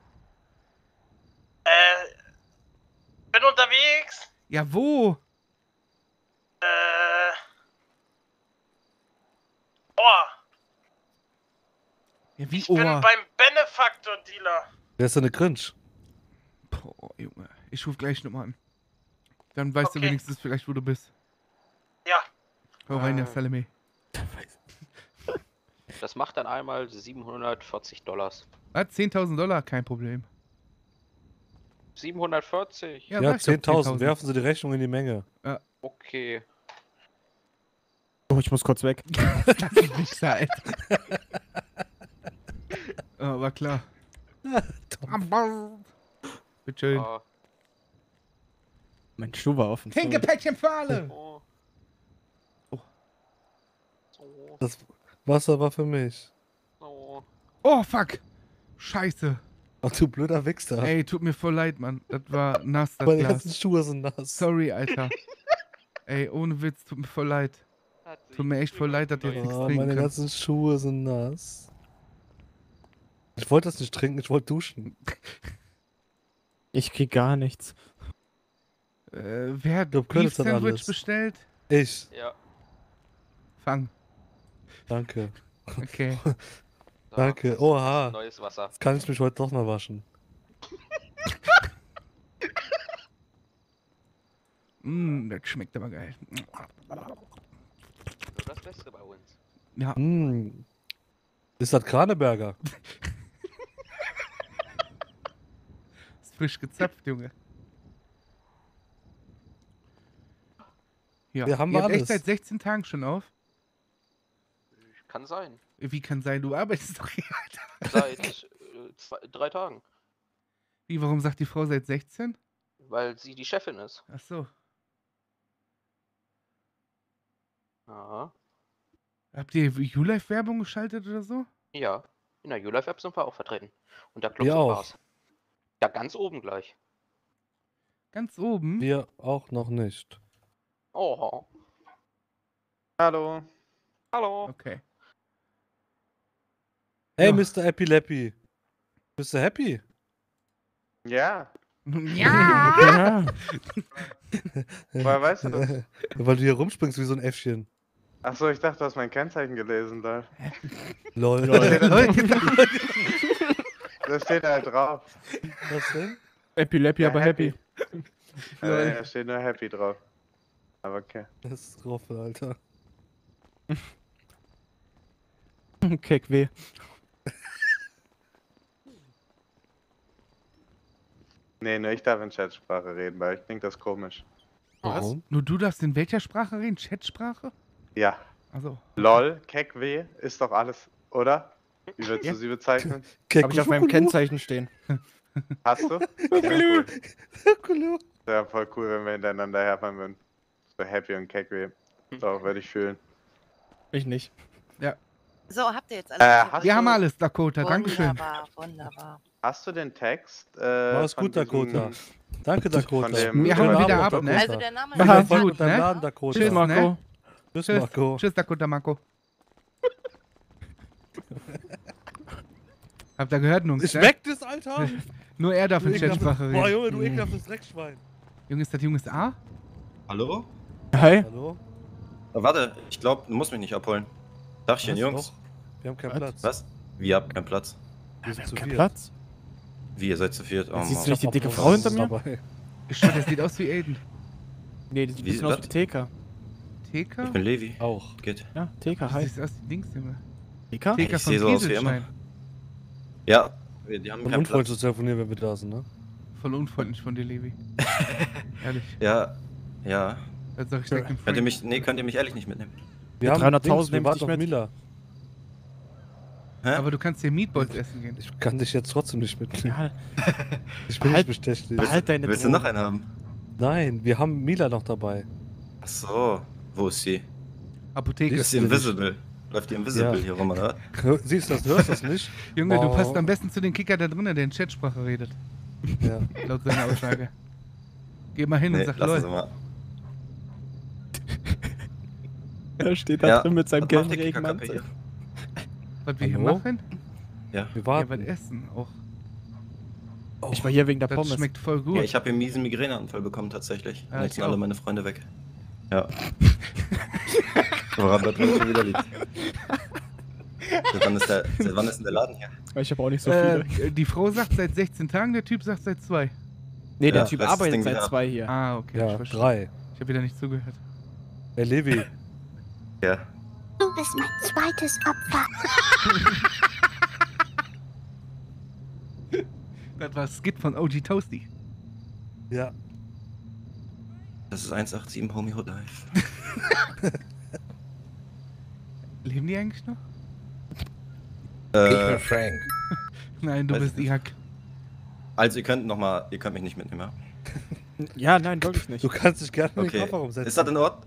Äh, bin unterwegs. Ja, wo? Äh. Oh, Ja, wie ich bin Ohr? beim Benefaktor-Dealer. Wer ist denn eine Cringe? Boah, Junge. Ich ruf gleich nochmal an. Dann weißt du Okay. wenigstens vielleicht, wo du bist. Ja. Hau rein, ja, Äh. Salome. Das macht dann einmal 740 Dollars. Was? 10.000 Dollar? Kein Problem. 740? Ja, Ja, sag ich doch 10.000. Werfen Sie die Rechnung in die Menge. Okay. Oh, ich muss kurz weg. Alter. oh, war klar. Bitte schön. Ah, Mein Schuh war offen. Kein sorry. Gepäckchen für alle! oh. So, Das Wasser war für mich. Oh, fuck. Scheiße. Ach du blöder Wichser. Ey, tut mir voll leid, Mann. Das war nass, das Meine ganzen Glas. Schuhe sind nass. Sorry, Alter. Ey, ohne Witz, tut mir voll leid. Tut mir echt voll leid, dass ihr jetzt nichts Oh, trinken meine könnt. ganzen Schuhe sind nass. Ich wollte das nicht trinken, ich wollte duschen. Ich krieg gar nichts. Äh, wer hat Du Beef könntest das Sandwich alles. bestellt? Ich. Ja. Fang. Danke. Okay. Danke. Oha. Neues Wasser. Jetzt kann ich mich heute doch noch waschen. Mm, das schmeckt aber geil. Das Beste bei uns. Ja. Mm. Ist das Kraneberger? Ist frisch gezapft, Junge. Ja, Wir haben Ihr wir habt echt alles. seit 16 Tagen schon auf? Kann sein. Wie kann sein, du arbeitest doch hier, Alter. Seit äh, zwei, drei Tagen. Wie, warum sagt die Frau seit 16? Weil sie die Chefin ist. Ach so. Ja. Habt ihr U-Life-Werbung geschaltet oder so? Ja. In der U-Life-App sind wir auch vertreten. Und da Clubs Wir auch. Bars. Ja, ganz oben gleich. Ganz oben? Wir auch noch nicht. Oh. Hallo. Hallo. Okay. Hey, Ja. Mr. Epileppi. Bist du happy? Ja. Ja. ja. Woher weißt du das? Weil du hier rumspringst wie so ein Äffchen. Achso, ich dachte, du hast mein Kennzeichen gelesen, da. Lol. Da steht halt drauf. Was denn? Epilepsy, Ja, aber happy. Äh, da steht nur Happy drauf. Aber okay. Das ist drauf, Alter. Keck weh. Nee, nur ich darf in Chatsprache reden, weil ich klingt das komisch. Was? Nur du darfst in welcher Sprache reden? Chatsprache? Ja. Also. LOL, Keckweh, ist doch alles, oder? Wie würdest du sie bezeichnen? Hab ich auf meinem Kennzeichen stehen. Hast du? Ja, cool. Wäre voll cool, wenn wir hintereinander herfahren würden. So Happy und Keckweh. Doch, würde ich fühlen. Ich nicht. Ja. So, habt ihr jetzt Äh, alles? hast Wir haben alles, Dakota. Dankeschön. Wunderbar, wunderbar. Hast du den Text? Äh, Mach's gut, Dakota. Danke, Dakota. Wir haben wieder Abend, ab, ne? Also der Name Aha, Erfolg gut, ne? Laden, Dakota. Tschüss, Marco. ne? Tschüss, Tschüss, Marco. Tschüss, Dakota Marco. Habt ihr gehört, Jungs? Ich ne? weg das, Alter! Nur er darf Du in Chatsprache reden. Boah, Junge, du ekelhaftes Dreckschwein. Junge, ist das Junges A? Hallo? Hi. Hallo? Oh, warte, ich glaube, du musst mich nicht abholen. Dachchen, Jungs. doch? Wir haben keinen Was? Platz. Was? Wie, ihr habt keinen Platz? Wir sind zu Kein viert. Platz? Wie, ihr seid zu viert? Oh, Siehst du nicht die dicke Frau hinter mir? dabei. Der sieht aus wie Aiden. Nee, die sieht ein Wie- bisschen aus wie Theka. Theka? Ich bin Levi. Auch. Geht. Ja, Theka, Du hi. siehst aus wie Dings, Junge. Theka? Theka Ich sehe so aus wie immer. Ja, wir- die haben keinen unfreundlich zu telefonieren, wenn wir da sind, ne? Voll unfreundlich von dir, Levi. Ehrlich. Ja, ja. Das sag ich im Könnt ihr mich, nee, könnt ihr mich ehrlich nicht mitnehmen? Wir Mit haben 300.000 Dings, wir warten auf mit. Hä? Aber du kannst hier Meatballs essen gehen. Ich kann dich jetzt trotzdem nicht mitnehmen. Ja, Ich bin Behalt- nicht bestechlich. behalt deine Willst du noch einen haben? Nein, wir haben Mila noch dabei. Ach so, wo ist sie? Apotheke. Ist sie invisible? Läuft die invisible Ja. hier rum, oder? Siehst du das, hörst du das nicht? Junge, du Oh. passt am besten zu den Kicker da drinnen, der in Chatsprache redet. Ja. Laut seiner Aussage. Geh mal hin Nee, und sag lol. mal. Er steht da Ja, drin mit seinem gelben Regenmantel. Was wir hier Hallo? machen? Ja. Wir Ja, warten. was essen auch. Ich war hier wegen der Das Pommes. schmeckt voll gut. Ja, ich habe hier einen miesen Migräneanfall bekommen tatsächlich. Ja, jetzt ich sind alle meine Freunde weg. Ja. Woran das schon wieder liegt. Seit wann ist, der, seit wann ist denn der Laden hier? Ich habe auch nicht so viele. äh, die Frau sagt seit 16 Tagen, der Typ sagt seit zwei. nee, der ja, Typ das arbeitet seit zwei hier. Ah, okay. ich Ja, verstehe. drei. Ich habe wieder nicht zugehört. Ey, Levi, Ja. Du bist mein zweites Opfer. Das war Skit von OG Toasty. ja. Das ist 187 Homie Hood Life. Leben die eigentlich noch? Äh, Frank. Nein, du Weiß bist ich. Ihak. also ihr könnt noch mal, ihr könnt mich nicht mitnehmen, ja? Ja, nein, wirklich nicht. Du kannst dich gerne in den Okay. Kofferraum setzen. Ist das in Ordnung?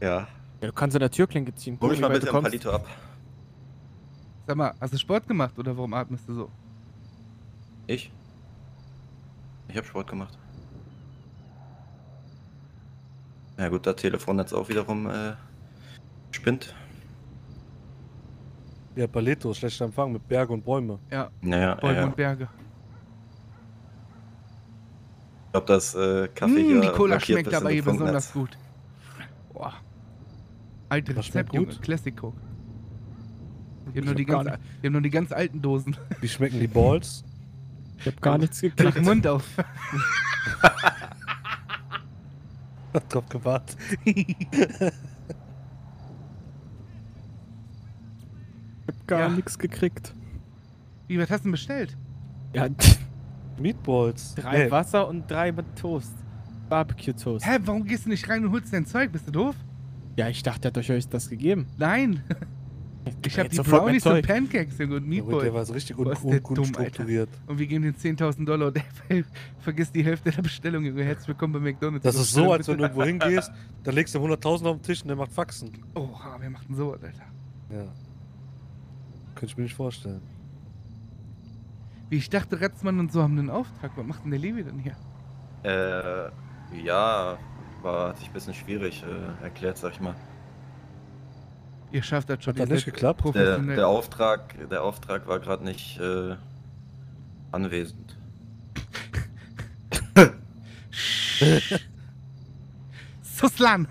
ja. Ja, du kannst in der Türklinke ziehen. Hol mich mal bitte kommst. Palito ab. Sag mal, hast du Sport gemacht oder warum atmest du so? Ich? Ich habe Sport gemacht. Ja gut, das Telefon jetzt auch wiederum äh, spinnt. Ja, Paleto, schlechter Empfang mit Berge und Bäume. Ja, Naja, Bäume ja. und Berge. Ich glaube, das äh, Kaffee Mm, hier die Cola schmeckt aber hier besonders gut. Boah. Alte Was schmeckt Rezept, Junge. gut? Classic Coke. Wir haben, nur die ganz, wir haben nur die ganz alten Dosen. Wie schmecken die Balls? Ich hab gar nichts Mach gekriegt. den Mund auf. Hat drauf gewartet. Ich hab gar Ja. nichts gekriegt. Wie, was hast du denn bestellt? Ja, Meatballs. drei Nee. Wasser und drei mit Toast. Barbecue-Toast. Hä, warum gehst du nicht rein und holst dein Zeug? Bist du doof? Ja, ich dachte, er hat euch das gegeben. Nein. Ich hab die Brownies und. Pancakes und Ja, gut, Meatballs. der war so richtig un un gut dumm, Alter. strukturiert. Und wir geben den 10.000 Dollar und der vergisst die Hälfte der Bestellung, Junge. Herzlich willkommen bei McDonalds. Das ist so, als wenn du irgendwo hingehst, dann legst du 100.000 auf den Tisch und der macht Faxen. Oha, wer macht denn sowas, Alter? Ja. Könnte ich mir nicht vorstellen. Wie ich dachte, Ratzmann und so haben einen Auftrag. Was macht denn der Levi denn hier? Äh, ja, war hat sich ein bisschen schwierig äh, erklärt, sag ich mal. Ihr schafft das schon. Hat das nicht geklappt? Der, Professionell. der Auftrag, der Auftrag war gerade nicht äh, anwesend. Suslan!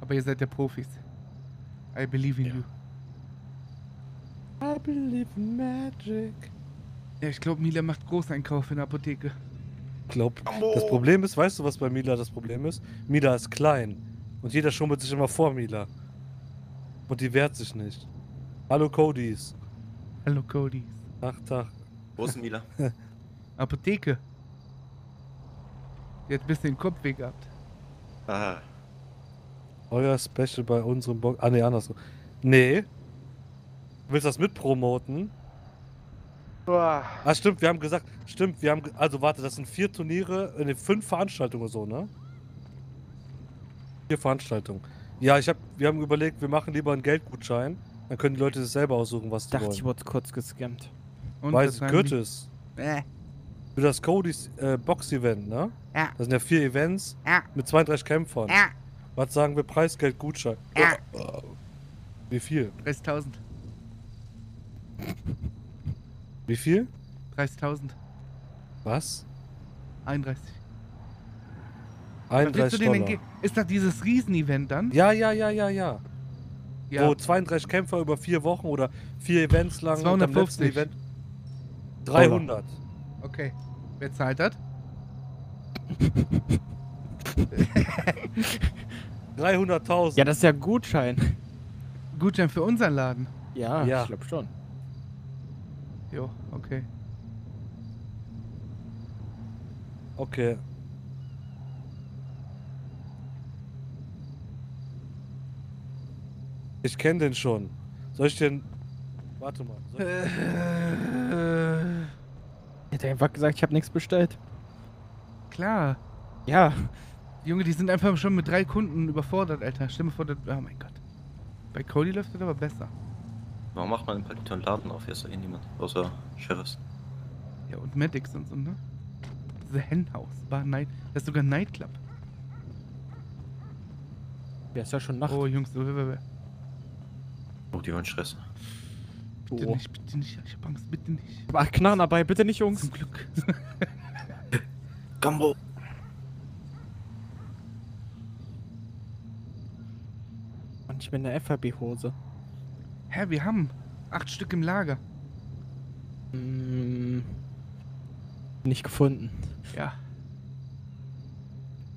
Aber ihr seid ja Profis. I believe in you. I believe in magic. Ja, ich glaube, Mila macht Großeinkauf in der Apotheke. Ich glaub, das Problem ist, weißt du, was bei Mila das Problem ist? Mila ist klein. Und jeder schummelt sich immer vor Mila. Und die wehrt sich nicht. Hallo Codys. Hallo Cody. Tag, Tag. Wo ist Mila? Apotheke. Die hat ein bisschen den Kopfweh gehabt. Ah, Euer Special bei unserem Box. Ah, nee, andersrum. Nee. Willst du das mitpromoten? Ah, stimmt, wir haben gesagt, stimmt, wir haben, also warte, das sind vier Turniere, nee, fünf Veranstaltungen so, ne? Vier Veranstaltungen. Ja, ich hab, wir haben überlegt, wir machen lieber einen Geldgutschein, dann können die Leute sich selber aussuchen, was sie Dachte, wollen. ich wurde kurz gescammt. Und Weiß? Goethes. Äh. Für das Codys äh, Box-Event, ne? Ja. Das sind ja vier Events Ja. mit 32 Kämpfern. Ja. Was sagen wir? Preisgeld, Gutschein. Ja. Wie viel? 30.000. Wie viel? 30.000. Was? 31. Was willst 31 du denen Dollar. entgegen? Ist das dieses Riesen-Event dann? Ja, ja, ja, ja, ja. Ja. Wo 32 Kämpfer über vier Wochen oder vier Events lang und am letzten 250. Event 300. Okay. Wer zahlt das? 300.000. Ja, das ist ja Gutschein. Gutschein für unseren Laden. Ja, Ja. ich glaube schon. Jo, okay. Okay. Ich kenne den schon. Soll ich den. Warte mal. Soll ich... Ich hätte einfach gesagt, ich habe nichts bestellt. Klar. Ja. Junge, die sind einfach schon mit drei Kunden überfordert, Alter. Mir vor, das. Oh mein Gott. Bei Cody läuft das aber besser. Warum macht man in Palito einen Laden auf? Hier ist doch eh niemand. Außer Sheriffs. Ja, und Medics und so, ne? The Hen House. Bar Night. Das ist sogar ein Nightclub. Ja, ist ja schon Nacht. Oh, Jungs, so, wer, wer, Oh, die wollen Stress. Bitte Oh. nicht, bitte nicht. Ich hab Angst, bitte nicht. Ach, Knarren dabei, bitte nicht, Jungs. Zum Glück. Gambo! Und ich bin in der FRB-Hose. Hä, wir haben acht Stück im Lager. Mm, nicht gefunden. Ja.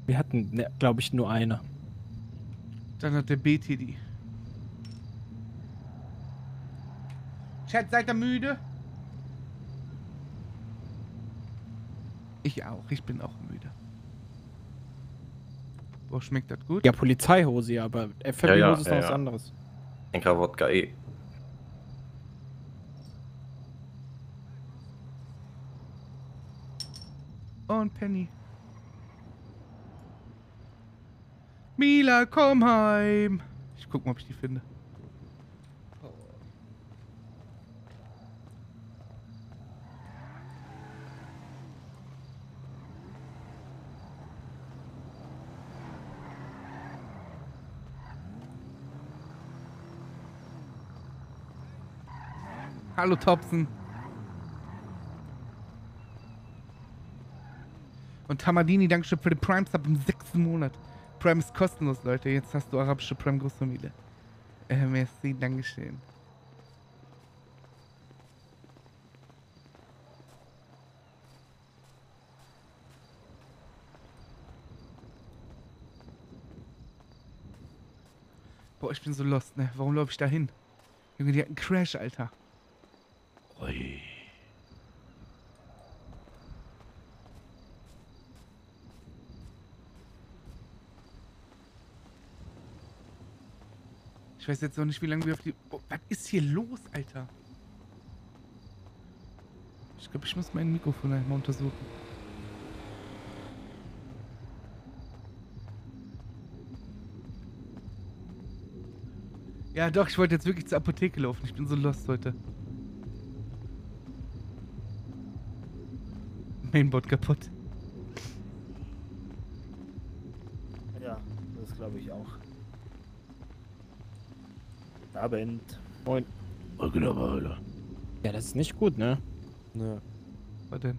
Wir hatten, ne, glaube ich, nur eine. Dann hat der BT die. Chat, seid ihr müde? Ich auch. Ich bin auch müde. Boah, schmeckt das gut? Ja, Polizeihose, ja, aber FRB-Hose ist noch was anderes. Enker Wodka eh. Und Penny. Mila, komm heim. Ich guck mal, ob ich die finde. Hallo Topsen. Und Tamadini, Dankeschön für den Prime Sub im sechsten Monat. Prime ist kostenlos, Leute. Jetzt hast du arabische Prime Großfamilie. Äh, merci, Dankeschön. Boah, ich bin so lost, ne? Warum laufe ich da hin? Junge, die hat einen Crash, Alter. Ui. Ich weiß jetzt noch nicht, wie lange wir auf die... Oh, was ist hier los, Alter? Ich glaube, ich muss mein Mikrofon einmal untersuchen. Ja, doch, ich wollte jetzt wirklich zur Apotheke laufen. Ich bin so lost heute. Mainboard kaputt. Abend. Moin. Ja, das ist nicht gut, ne? Ja. Was denn?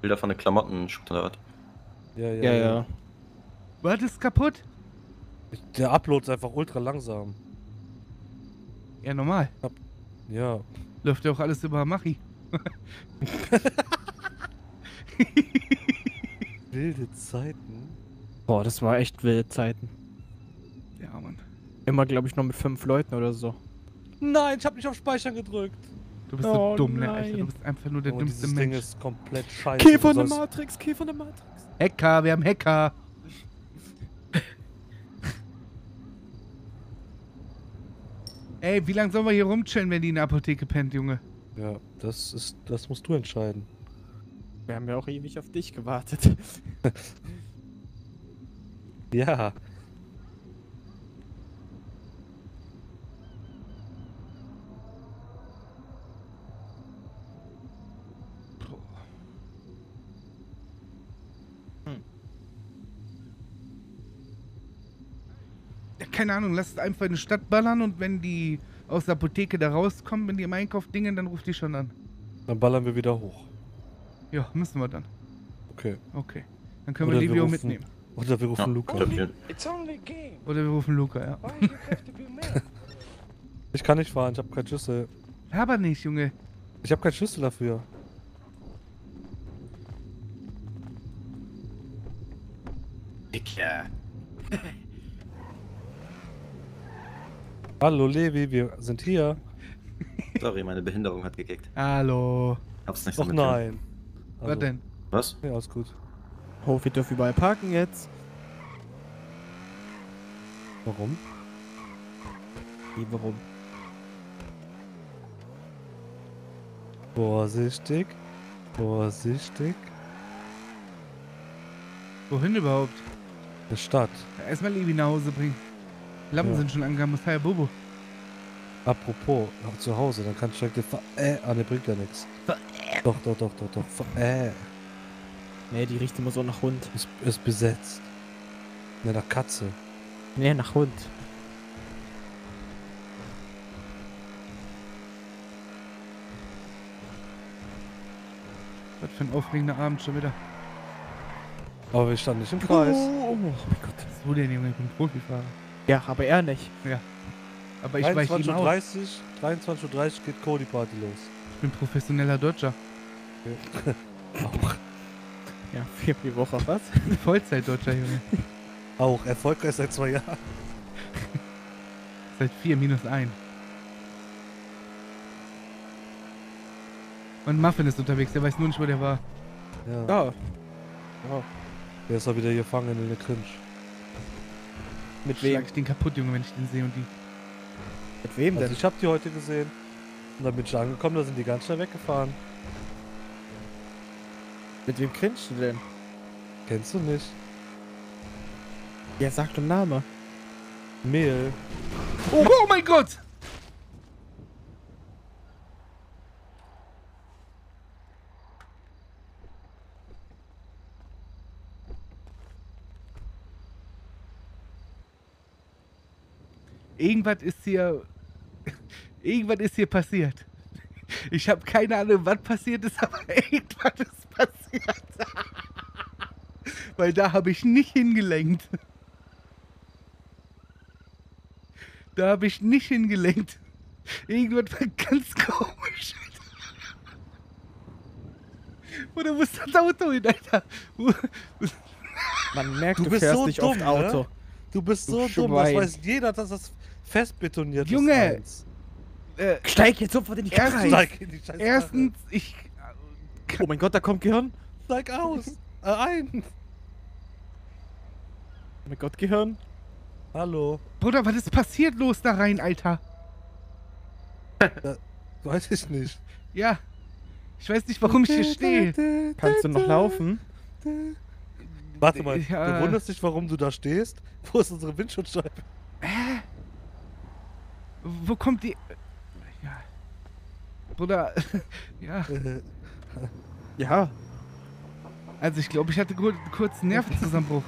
Bilder von den Klamotten er was. Ja, ja, Ja, ja. Was ist kaputt? Der Upload ist einfach ultra langsam. Ja, normal. Ja. Läuft ja auch alles über Machi. Wilde Zeiten. Boah, das war echt wilde Zeiten. Ja, Mann. Immer, glaube ich, noch mit fünf Leuten oder so. Nein, ich habe nicht auf Speichern gedrückt. Du bist Oh so dumm, ne, Alter. Du bist einfach nur der Oh, dümmste dieses Mensch. Ding ist komplett scheiße. Key Du von der Matrix, Key von der Matrix. Hacker, wir haben Hacker. Ey, wie lange sollen wir hier rumchillen, wenn die in der Apotheke pennt, Junge? Ja, das ist, das musst du entscheiden. Wir haben ja auch ewig auf dich gewartet. Ja. Keine Ahnung, lasst einfach in die Stadt ballern und wenn die aus der Apotheke da rauskommen, wenn die im Einkauf dingen, dann ruft die schon an. Dann ballern wir wieder hoch. Ja, müssen wir dann. Okay. Okay. Dann können Oder wir Livio mitnehmen. Oder wir rufen Luca. It's only a game. Oder wir rufen Luca, ja. Ich kann nicht fahren, ich habe keinen Schlüssel. Aber nicht, Junge. Ich habe keinen Schlüssel dafür. Dicker. Hallo Levi, wir sind hier. Sorry, meine Behinderung hat gekickt. Hallo. Hab's nicht so Doch mitgehört. nein. Was denn? Was? Ja, alles gut. Hof, wir dürfen überall parken jetzt. Warum? Wie, warum? Vorsichtig. Vorsichtig. Wohin überhaupt? Der Stadt. Erstmal Levi nach Hause bringen. Lampen Ja. sind schon angegangen, muss Feier Bobo. Apropos, auch zu Hause, dann kann ich direkt ver äh, ah, ne, bringt ja nichts. Doch, doch, doch, doch, doch. Ver äh, Nee, die riecht immer so nach Hund. ist, ist besetzt. Ne, nach Katze. Nee, nach Hund. Was für ein aufregender Abend schon wieder. Aber wir standen nicht im Kreis. Oh, mein Gott. So denn, Junge, ich bin Profifahrer. Ja, aber er nicht. Ja. Aber ich weiche ihm 23.30 aus. Uhr 23 Uhr geht Cody Party los. Ich bin professioneller Dodger. Auch. Ja, vier die Woche. Was? Vollzeit-Dodger, Junge. Auch erfolgreich seit zwei Jahren. Seit 4 minus 1. Und Muffin ist unterwegs, der weiß nur nicht, wo der war. Ja. Ja. ja. Der ist auch wieder gefangen in der Cringe. Mit Schlag wem? ich den kaputt, Junge, wenn ich den sehe und die. Mit wem Also denn? ich habe die heute gesehen. Und dann bin ich angekommen, da sind die ganz schnell weggefahren. Mit wem grinst du denn? Kennst du nicht? Ja, sag den Name. Mehl. Oh, oh mein Gott! Irgendwas ist hier. Irgendwas ist hier passiert. Ich habe keine Ahnung, was passiert ist, aber irgendwas ist passiert. Weil da habe ich nicht hingelenkt. Da habe ich nicht hingelenkt. Irgendwas war ganz komisch. Oder wo ist das Auto hin, Alter? Man merkt, Du du, bist fährst so nicht dumm, oft Auto. ne? Du bist Du so dumm, das weiß jeder, dass das festbetoniert Junge! Äh, Steig jetzt sofort in die Karre. Steig in die scheiß erstens, ich. Oh mein Gott, da kommt Gehirn. Steig aus! Äh, ein! Oh mein Gott, Gehirn. Hallo. Bruder, was ist passiert los da rein, Alter? Weiß ich nicht. Ja. Ich weiß nicht, warum ich hier stehe. Kannst du noch laufen? Warte mal, Ja. du wunderst dich, warum du da stehst? Wo ist unsere Windschutzscheibe? Wo kommt die. Ja. Bruder, ja. Ja. Also ich glaube, ich hatte kur kurz einen Nervenzusammenbruch.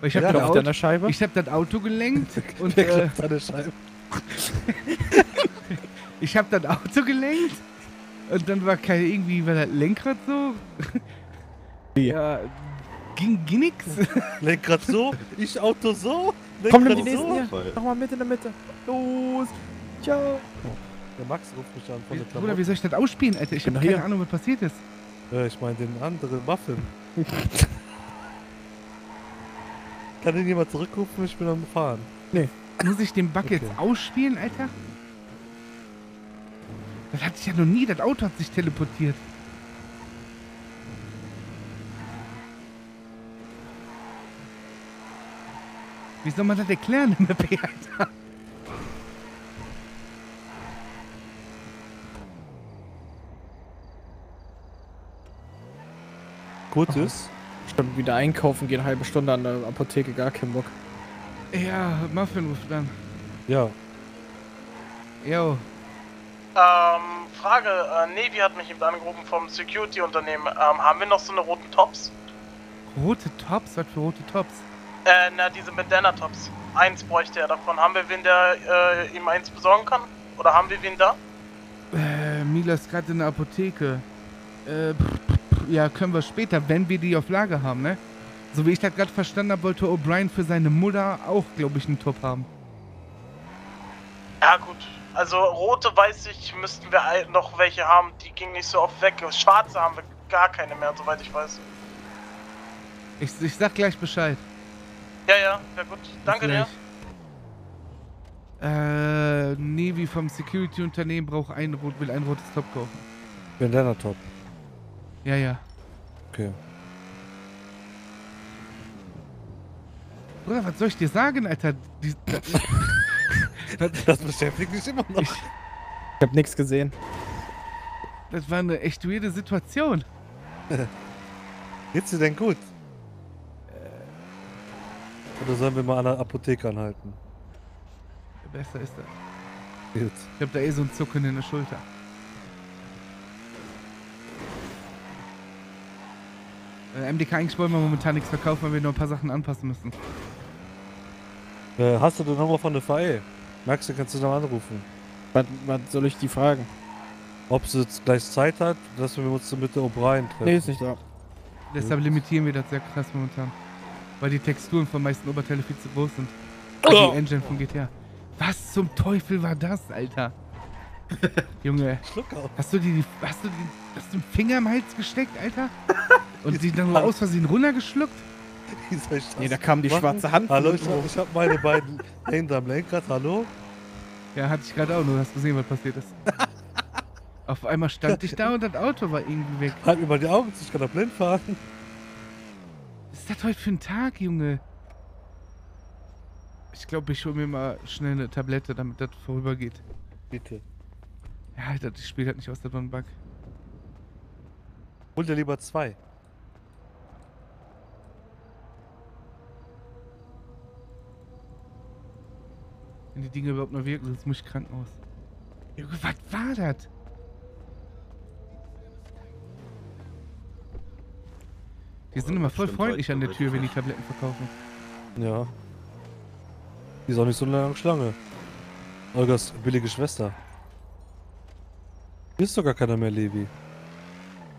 Weil ich habe Ja, das, Auto- deiner Scheibe? ich hab das Auto gelenkt und Wer äh, klappt seine Scheibe? ich habe das Auto gelenkt und dann war kein irgendwie war das Lenkrad so. Ja, ging, ging nix. Lenkrad so, ich Auto so, Komm, nimm Lenkrad die so. nächsten hier. Nochmal mit in der Mitte. Los. Ciao. Der Max ruft mich an von der Bruder, wie soll ich das ausspielen, Alter? Ich habe doch keine hier. Ahnung, was passiert ist. Äh, ich meine den anderen Waffen. Kann den jemand zurückrufen? Ich bin am Fahren. Nee. Muss ich den Bug jetzt ausspielen, Alter? Das hatte ich ja noch nie. Das Auto hat sich teleportiert. Wie soll man das erklären in der Alter? Gut ist. Schon wieder einkaufen gehen, halbe Stunde an der Apotheke, gar keinen Bock. Ja, Muffin ruft an. Ja. Jo. Ähm, Frage, äh, Nevi hat mich eben angerufen vom Security-Unternehmen. Ähm, haben wir noch so eine roten Tops? Rote Tops? Was für rote Tops? Äh, na, diese Bandana-Tops. Eins bräuchte er davon. Haben wir wen, der äh, ihm eins besorgen kann? Oder haben wir wen da? Äh, Mila ist gerade in der Apotheke. Äh, pff, ja, können wir später, wenn wir die auf Lager haben, ne? So wie ich das gerade verstanden habe, wollte O'Brien für seine Mutter auch, glaube ich, einen Top haben. Ja, gut. Also, rote weiß ich, müssten wir noch welche haben. Die gingen nicht so oft weg. Schwarze haben wir gar keine mehr, soweit ich weiß. Ich, ich sag gleich Bescheid. Ja, ja, wäre gut. Danke dir. Äh, Nevi vom Security-Unternehmen braucht ein rot, will ein rotes Top kaufen. Bandana Top. Ja, ja. Okay. Bruder, was soll ich dir sagen, Alter? Die, das, Das beschäftigt mich immer noch. Ich hab nichts gesehen. das war eine echt weirde Situation. Geht's dir denn gut? Oder sollen wir mal an der Apotheke anhalten? Besser ist das. Gut. Ich hab da eh so ein Zucken in der Schulter. Äh, MDK, eigentlich wollen wir momentan nichts verkaufen, weil wir nur ein paar Sachen anpassen müssen. Äh, hast du die Nummer von der VE? Max, du kannst du noch anrufen. Was, was soll ich die fragen? Ob sie jetzt gleich Zeit hat, dass wir uns mit der O'Brien treffen. Nee, ist nicht da. Deshalb limitieren wir das sehr krass momentan. Weil die Texturen von meisten Oberteile viel zu groß sind. Oh. Die Engine von GTA. Was zum Teufel war das, Alter? Junge, Schluck auf. hast du die, hast du die, hast du den Finger im Hals gesteckt, Alter? Und die dann aus Versehen runtergeschluckt? Wie soll ich das Nee, da kam die machen? schwarze Hand Hallo, ich, hab- ich habe meine beiden Hände am Lenkrad. Hallo? Ja, hatte ich gerade auch nur. Hast gesehen, was passiert ist. Auf einmal stand ich da und das Auto war irgendwie weg. Halt mir mal die Augen zu, ich kann da blind fahren. Was ist das heute für ein Tag, Junge? Ich glaube, ich hole mir mal schnell eine Tablette, damit das vorübergeht. Bitte. Ja, das Spiel hat nicht aus, das war ein Bug. Hol dir lieber zwei. Wenn die Dinge überhaupt noch wirken, sonst muss ich Krankenhaus. Junge, was war das? Die sind immer voll freundlich an der Tür, wenn die. Tabletten verkaufen. Ja. Die ist auch nicht so lange Schlange. Olgas billige Schwester. Hier ist doch gar keiner mehr, Levi.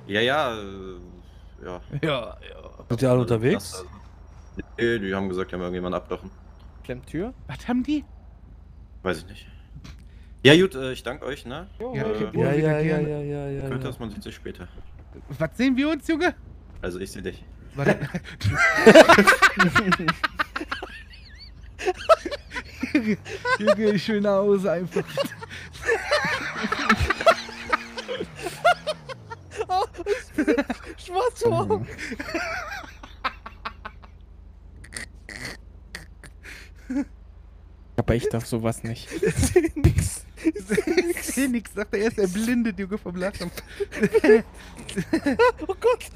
Ja, ja, äh, ja. Ja, ja. Sind die alle unterwegs? also- Nee, die haben gesagt, die haben irgendjemanden ablochen. Klemmtür? Was haben die? Weiß ich nicht. Ja, gut, äh, ich danke euch, ne? Ja, äh, okay, ja, ja, ja, ja, ja, ja. Könnte das, man sieht sich später. Was sehen wir uns, Junge? Also, ich sehe dich. Warte. Junge, nach Hause einfach. Schwarz vor Augen. Aber ich darf sowas nicht. nix. Ich seh nix, sagt er, er ist erblindet, Junge, vom Lachen. oh Gott.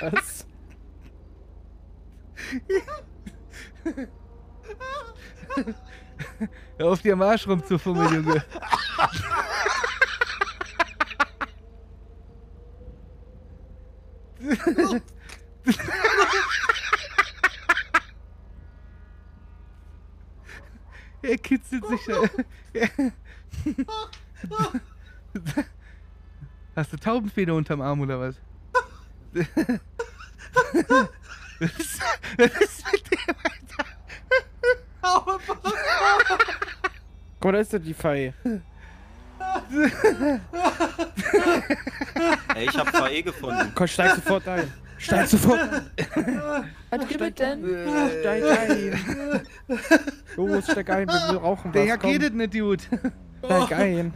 Was? Hör auf, dir am Arsch rumzufummeln, Junge. Er kitzelt sich. Hast du Taubenfeder unterm Arm oder was? Was ist mit dem, Alter? Guck mal, da ist der Defy. Ey, ich hab VE gefunden. Komm, steig sofort ein. Steig sofort ein. Was gibt denn? Steig ein. Los, steig ein, wir rauchen Der was. ja komm. geht es nicht gut. Steig ein.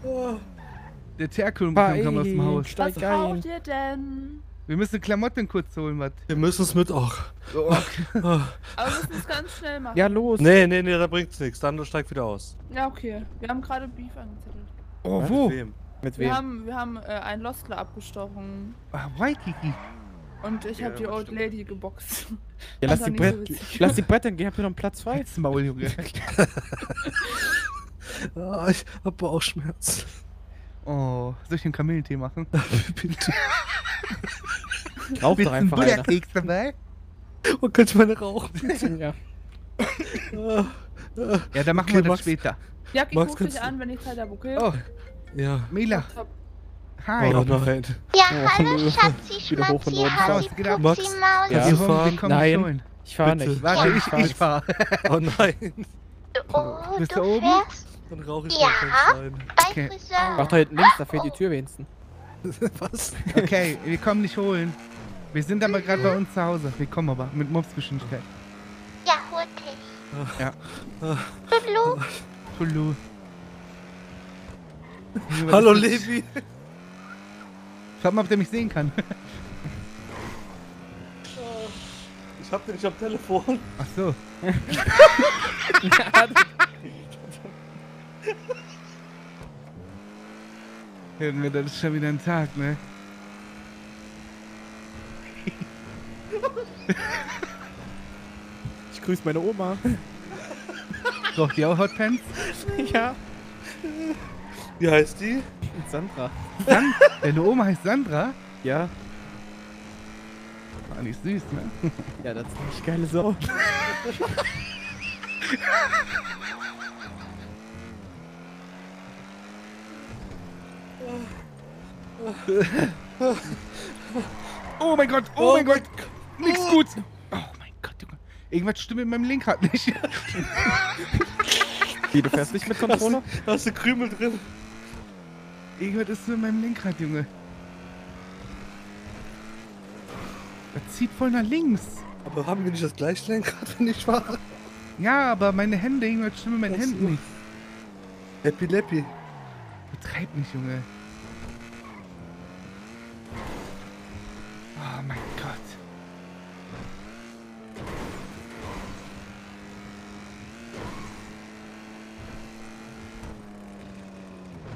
Der Terkel kam aus dem Haus. Steig Was ein. braucht ihr denn? Wir müssen Klamotten kurz holen, was? Wir müssen es mit auch. Oh, Ah. Aber wir müssen es ganz schnell machen. Ja, los. Nee, nee, nee, da bringt's nichts. Dann steigt wieder aus. Ja, okay. Wir haben gerade Beef angezettelt. Oh, Mit wo? wem? Mit Wir wem? haben, wir haben äh, einen Lostler abgestochen. Ah, Waikiki. Und ich Ja, habe die Old stimmt. Lady geboxt. Ja, lass Das die, Brett, so lass die Bretter gehen, habt ihr noch einen Platz frei? Jetzt Maul, Junge. Ah, ich hab Bauchschmerz. Oh, soll ich einen Kamillentee machen? Bitte. Rauch doch einfach einer. Butterkeks dabei? Oh, ihr meine rauchen? Ja. Ah. Ja, dann machen Okay, wir das Max. später. Jack, ich Max, ruf kannst dich du- an, wenn ich Zeit habe, okay? Oh, Ja. Mila. Hi. Oh nein. Ja, Oh, hallo. Schatzi, Wieder hoch und Schmatzi. Hasi, ab, Max? Maus. Ja, Kannst wir, fahren? Nein. holen. Ich fahr Bitte. nicht. Warte, ich ich, fahr ich nicht. fahr. Oh nein. Oh, Bist du du oben? fährst Dann rauche ich Ja. mal keinen Schein. bei Okay. Friseur. Mach doch hinten links, da fehlt die Tür wenigstens. Was? Okay, wir kommen dich holen. Wir sind aber gerade bei uns zu Hause. Wir kommen aber mit Mopsgeschwindigkeit. Ja, hol dich. Ja. Hallo? Tulu. Was Hallo? Levi. Frag mal, ob der mich sehen kann. Ich hab den nicht am Telefon. Ach so. Junge, das ist schon wieder ein Tag, ne? Ich grüße meine Oma. Braucht die auch Hotpants? ja. Wie heißt die? Sandra. San Deine Oma heißt Sandra? Ja. War nicht süß, ne? Ja, das ist eine geile Sau. Oh mein Gott, oh, mein Gott. Nichts gut. Oh mein Gott, Junge. Irgendwas stimmt mit meinem Lenkrad nicht. Wie, du fährst nicht mit Controller? Da hast du Krümel drin. Irgendwas ist mit meinem Lenkrad, Junge. Das zieht voll nach links. Aber haben wir nicht das gleiche Lenkrad, wenn ich fahre? Ja, aber meine Hände, irgendwas stimmt mit meinen. Händen nicht. Happy Lappy. Betreib mich, Junge. Oh mein Gott.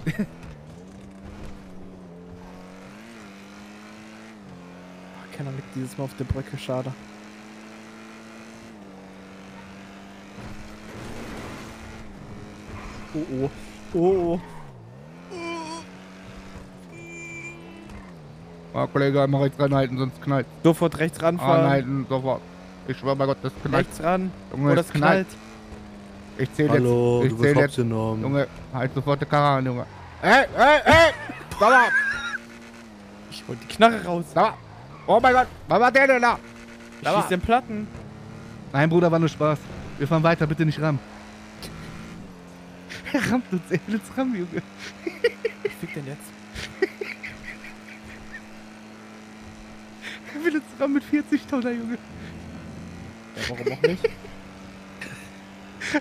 keiner liegt dieses Mal auf der Brücke, schade. Oh oh. Oh oh. Oh, Kollege, einmal rechts ranhalten, sonst knallt. Sofort rechts ranfahren. Anhalten, sofort. Ich schwör bei Gott, das knallt. Rechts ran. Junge, Oder es es knallt. Ich zähle Hallo, jetzt. du Ich wirst zähle jetzt. hops Junge, halt sofort die Karre an, Junge. Ey, ey, ey! Sag mal! Ich hol die Knarre raus. Sag mal! Oh mein Gott, was war der denn da? Ich schieß den Platten. Nein, Bruder, war nur Spaß. Wir fahren weiter, bitte nicht ram. Er rammt uns, er will uns ram, Junge. Was fickt denn jetzt? Will uns ram mit 40 Tonner, Junge. Ja, warum auch nicht?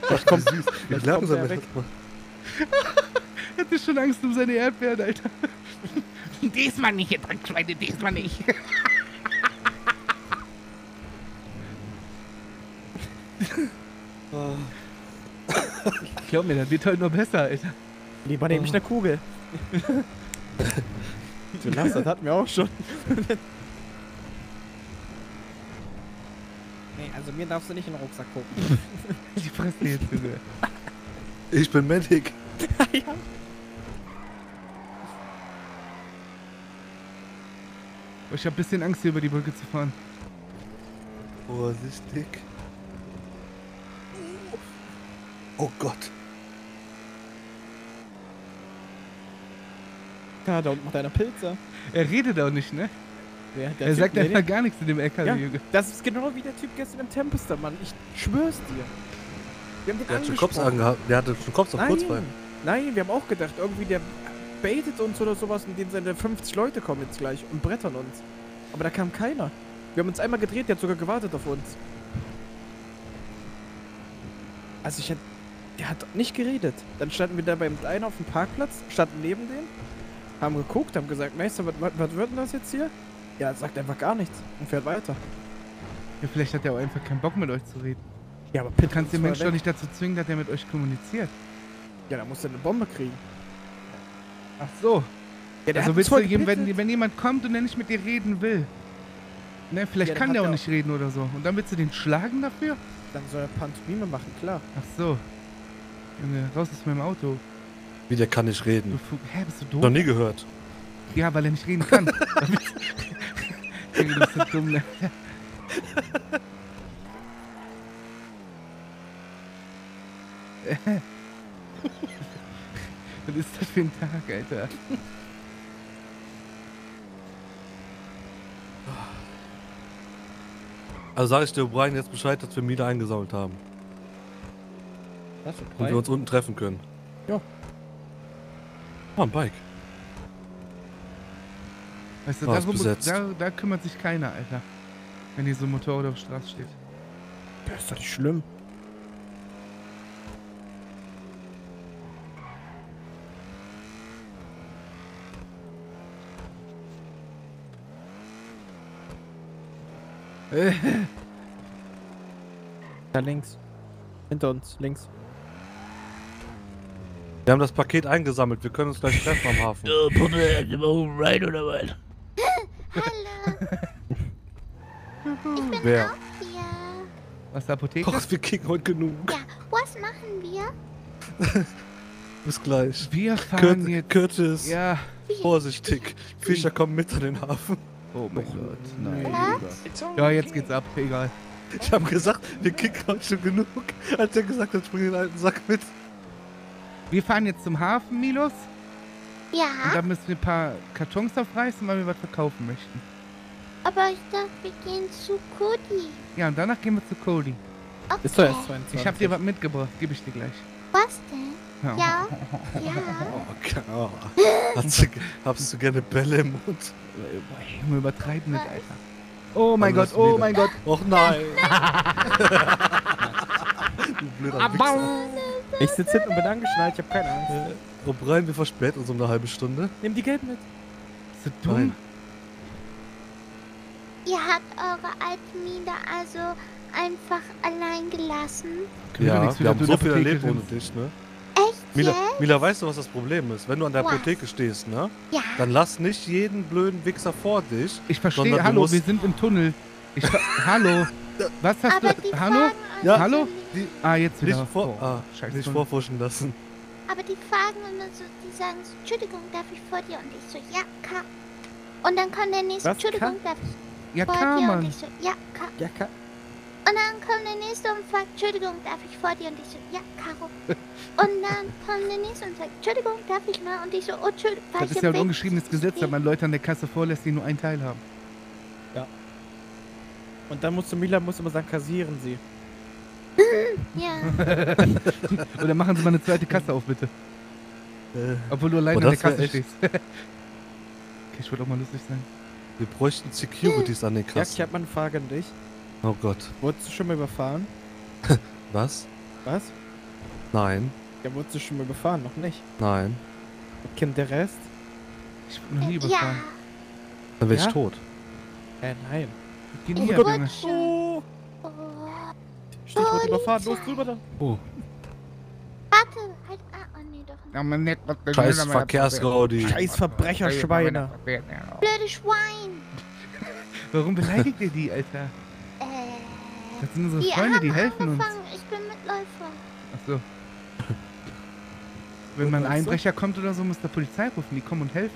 Das kommt süß. Wie Vielleicht langsam kommt das. Er hatte schon Angst um seine Erdbeeren, Alter. Diesmal nicht, ihr Dreckschweine, diesmal nicht. Glaub mir, das wird heute noch besser, Alter. Lieber nehme ich eine Kugel. du lachst, das hatten wir auch schon. Nee, also mir darfst du nicht in den Rucksack gucken. Die Fresse jetzt, Junge. Ich bin Medic. ja. Ich hab ein bisschen Angst, hier über die Brücke zu fahren. Vorsichtig. Oh Gott. Ja, da unten macht einer Pilze. Er redet auch nicht, ne? Ja, der er Typ- sagt nee, einfach gar nichts in dem LKW, Ja, das ist genau wie der Typ gestern im Tempester, Mann. Ich schwör's dir. Wir haben den Der hat schon Kopf angehabt. Der hatte schon Kopf auf Nein, Kurzbein. nein, wir haben auch gedacht, irgendwie der baitet uns oder sowas, in denen seine 50 Leute kommen jetzt gleich und brettern uns. Aber da kam keiner. Wir haben uns einmal gedreht, der hat sogar gewartet auf uns. Also ich hätte... Der hat nicht geredet. Dann standen wir da beim einen auf dem Parkplatz, standen neben dem, haben geguckt, haben gesagt, Meister, was, was, was wird denn das jetzt hier? Ja, sagt einfach gar nichts und fährt weiter. Ja, vielleicht hat er auch einfach keinen Bock mit euch zu reden. Ja, aber Du kannst den Menschen doch nicht dazu zwingen, dass er mit euch kommuniziert. Ja, da muss er eine Bombe kriegen. Ach so. Ja, also hat willst du ihm, wenn, wenn jemand kommt und der nicht mit dir reden will, ne, vielleicht Ja, dann kann der auch er- nicht reden oder so. Und dann willst du den schlagen dafür? Dann soll er Pantomime machen, klar. Ach so. Junge, raus aus meinem Auto. Wie der kann nicht Du reden. Fu Hä, bist du doof? Noch nie gehört. Ja, weil er nicht reden kann. Junge, du bist so dumm, ne? Was ist das für ein Tag, Alter? Also sag ich dir, Brian, jetzt Bescheid, dass wir Miele eingesammelt haben. Was Und wir uns unten treffen können. Ja. Ah, ein Bike. Weißt du, ist darum, da, da kümmert sich keiner, Alter. Wenn hier so ein Motorrad auf der Straße steht. Das ist doch nicht schlimm. Da links. Hinter uns, links. Wir haben das Paket eingesammelt. Wir können uns gleich treffen am Hafen. Oh, Puppe, sind wir oben rein oder was? Wer? Hier. Was der Apotheke? Och, wir kriegen heute genug. Ja, was machen wir? Bis gleich. Wir fahren Kurt jetzt. Curtis, Ja. vorsichtig. Fischer kommt mit an den Hafen. Oh mein Gott, nein. Ja, jetzt geht's ab, egal. Ich habe gesagt, wir kriegen heute schon genug. Als er gesagt hat, bring den alten Sack mit. Wir fahren jetzt zum Hafen, Milos. Und Ja, da müssen wir ein paar Kartons aufreißen, weil wir was verkaufen möchten. aber ich dachte, wir gehen zu Cody. Ja, und danach gehen wir zu Cody. Okay. Ist doch erst 22. Ich habe dir was mitgebracht, gebe ich dir gleich. Was denn? Ja, ja. Okay. Oh. Hast du, hast du gerne Bälle im Mund? Wir übertreiben nicht, Alter. Oh mein Gott, oh mein Gott. Och nein. du blöder Wichser. Ich sitze hinten und bin angeschnallt, ich habe keine Angst. Oh Brian, wir verspäten uns um eine halbe Stunde. Nimm die Geld mit. Du dumm? Nein. Ihr habt eure alte Mine also einfach allein gelassen? Können wir Ja, nichts wir haben so die viel erlebt ohne dich, ne? Echt Mila? Mila, weißt du, was das Problem ist? Wenn du an der Was? Apotheke stehst, ne? Ja. Dann lass nicht jeden blöden Wichser vor dich. Ich verstehe, sondern du hallo, musst- wir sind im Tunnel. Ich ver hallo. Was hast Aber du? die Hallo? fragen Ja. Hallo? ah, jetzt wieder. Nicht, vor, Oh, ah, scheiß nicht Tunnel. Also, vorfuschen lassen. Aber die fragen immer so, die sagen so, Entschuldigung, darf ich vor dir? Und ich so, ja, K. Und dann kommt der nächste, Was, Entschuldigung, K? darf ich Ja, vor K, dir? Mann. Und ich so, ja, K. Ja, K. Und dann kommt der nächste und fragt, Entschuldigung, darf ich vor dir? Und ich so, ja, Caro. und dann kommt der nächste und sagt, Entschuldigung, darf ich mal? Und ich so, oh, Entschuldigung, war Das ist ja ein ungeschriebenes Gesetz, wenn man Leute an der Kasse vorlässt, die nur einen Teil haben. Ja. Und dann musste Mila muss immer sagen, kassieren sie. Ja. Oder machen Sie mal eine zweite Kasse auf, bitte. Obwohl du allein Boah, an der Kasse echt- stehst. okay, ich wollte auch mal lustig sein. Wir bräuchten Securities an den Jack, Kassen. ich hab mal eine Frage an dich. Oh Gott. Wurdest du schon mal überfahren? Was? Was? Nein, Ja, wurdest du schon mal überfahren? Noch nicht. nein. Kennt der Rest? Ich wurde noch nie Ja. überfahren. Dann wär ich Ja? tot. Äh, nein. Geh Ich nie ab, wurde schon. Oh, Oh. Stichwort überfahren, los drüber dann. Oh, Warte, halt, ah, oh nee, doch nicht. Ja, scheiß Verkehrsraudi. Scheiß Verbrecherschweine. Blöde Schwein. Warum beleidigt ihr die, Alter? Äh, Das sind unsere die Freunde, die helfen uns. Ich bin Mitläufer. Achso. Wenn mal ein Einbrecher kommt oder so, muss der Polizei rufen. Die kommen und helfen.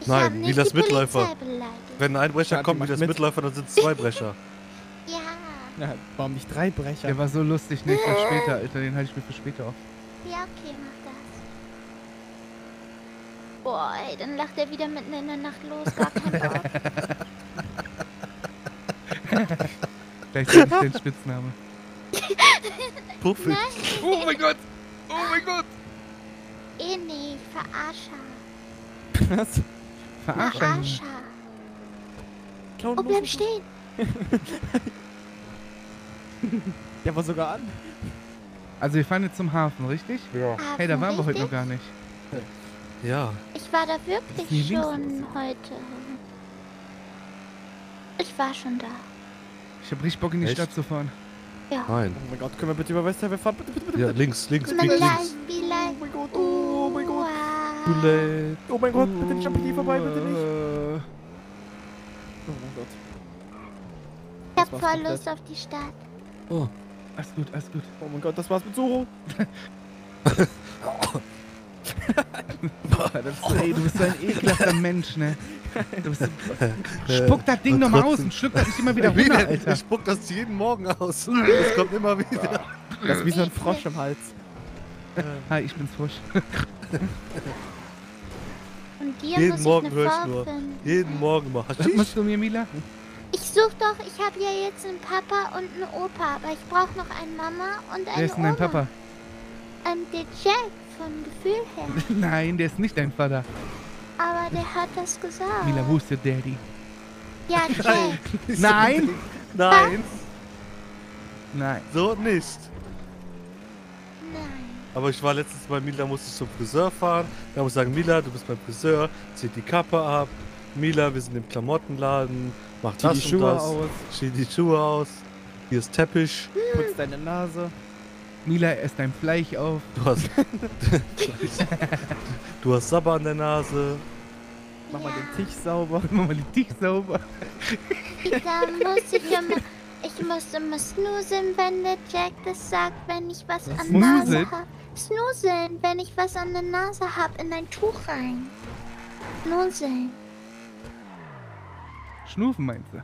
Ich Nein, wie das Mitläufer. Wenn ein Einbrecher kommt, wie das mit. Mitläufer, dann sind es zwei Brecher. Ja. Ja, warum nicht drei Brecher? Der war so lustig, nicht für später, Alter. Den halte ich mir für später auf. Ja, okay, mach das. Boah, ey, dann lacht er wieder mitten in der Nacht los. Gar kein Bock. Gleichzeitig dein Spitzname. Puffig. Nein. Oh mein Gott! Oh mein Gott! eh nicht, Verarscher. Was? Verarscher. Verarscher. Oh, bleib stehen. Der war sogar an. Also wir fahren jetzt zum Hafen, richtig? Ja. Hey, da waren wir heute noch gar nicht. Ja. Ich war da wirklich schon heute. Ich war schon da. Ich hab richtig Bock in die Echt? Stadt zu fahren. Ja. Nein. Oh mein Gott, können wir bitte über Westerwelle fahren? Bitte, bitte, bitte. Ja, links, links, bieg links. Oh mein Gott, oh mein Gott. Too late. Oh mein Gott, bitte nicht am Knie vorbei, bitte nicht. Oh mein Gott. Ich hab voll. Lust auf die Stadt. Oh. Alles gut, alles gut. Oh mein Gott, das war's mit Suro. Boah, das ist, ey, du bist so ein ekelhafter Mensch, ne? Du bist so, Äh, spuck das Ding nochmal aus und schluck das nicht immer wieder Wie runter? Alter. Ich spuck das jeden Morgen aus. Das kommt immer wieder. Das ist wie so ein Frosch im Hals. Hi, ich bin's Frosch. Und dir Jeden muss Morgen ich eine höre ich nur. Jeden Morgen mal. Was machst du mir, Mila? Ich such doch, ich habe ja jetzt einen Papa und einen Opa, aber ich brauche noch eine Mama und eine Wer ist denn dein Papa? Ähm, der Jack, vom Gefühl her. Nein, der ist nicht dein Vater. Aber der hat das gesagt. Mila, wo ist der Daddy? Ja, Jack. Nein! Nein, Nein. so nicht. Nein. Aber ich war letztens bei Mila, musste ich zum Friseur fahren. Da muss ich sagen, Mila, du bist beim Friseur, zieh die Kappe ab. Mila, wir sind im Klamottenladen, mach das die Schuhe das. aus. Zieh die Schuhe aus. Hier ist Teppich. Putz deine Nase. Mila, ess dein Fleisch auf. Du hast, du hast Sabber an der Nase. Mach mal den Tisch sauber. Mach mal die Tisch sauber. Da muss ich immer, ich muss immer snoozeln, wenn der Jack das sagt, wenn ich was Was? an der Nase Snoozeln? hab. Snoozeln, wenn ich was an der Nase hab, in ein Tuch rein. Snoozeln. Schnufen meinst du?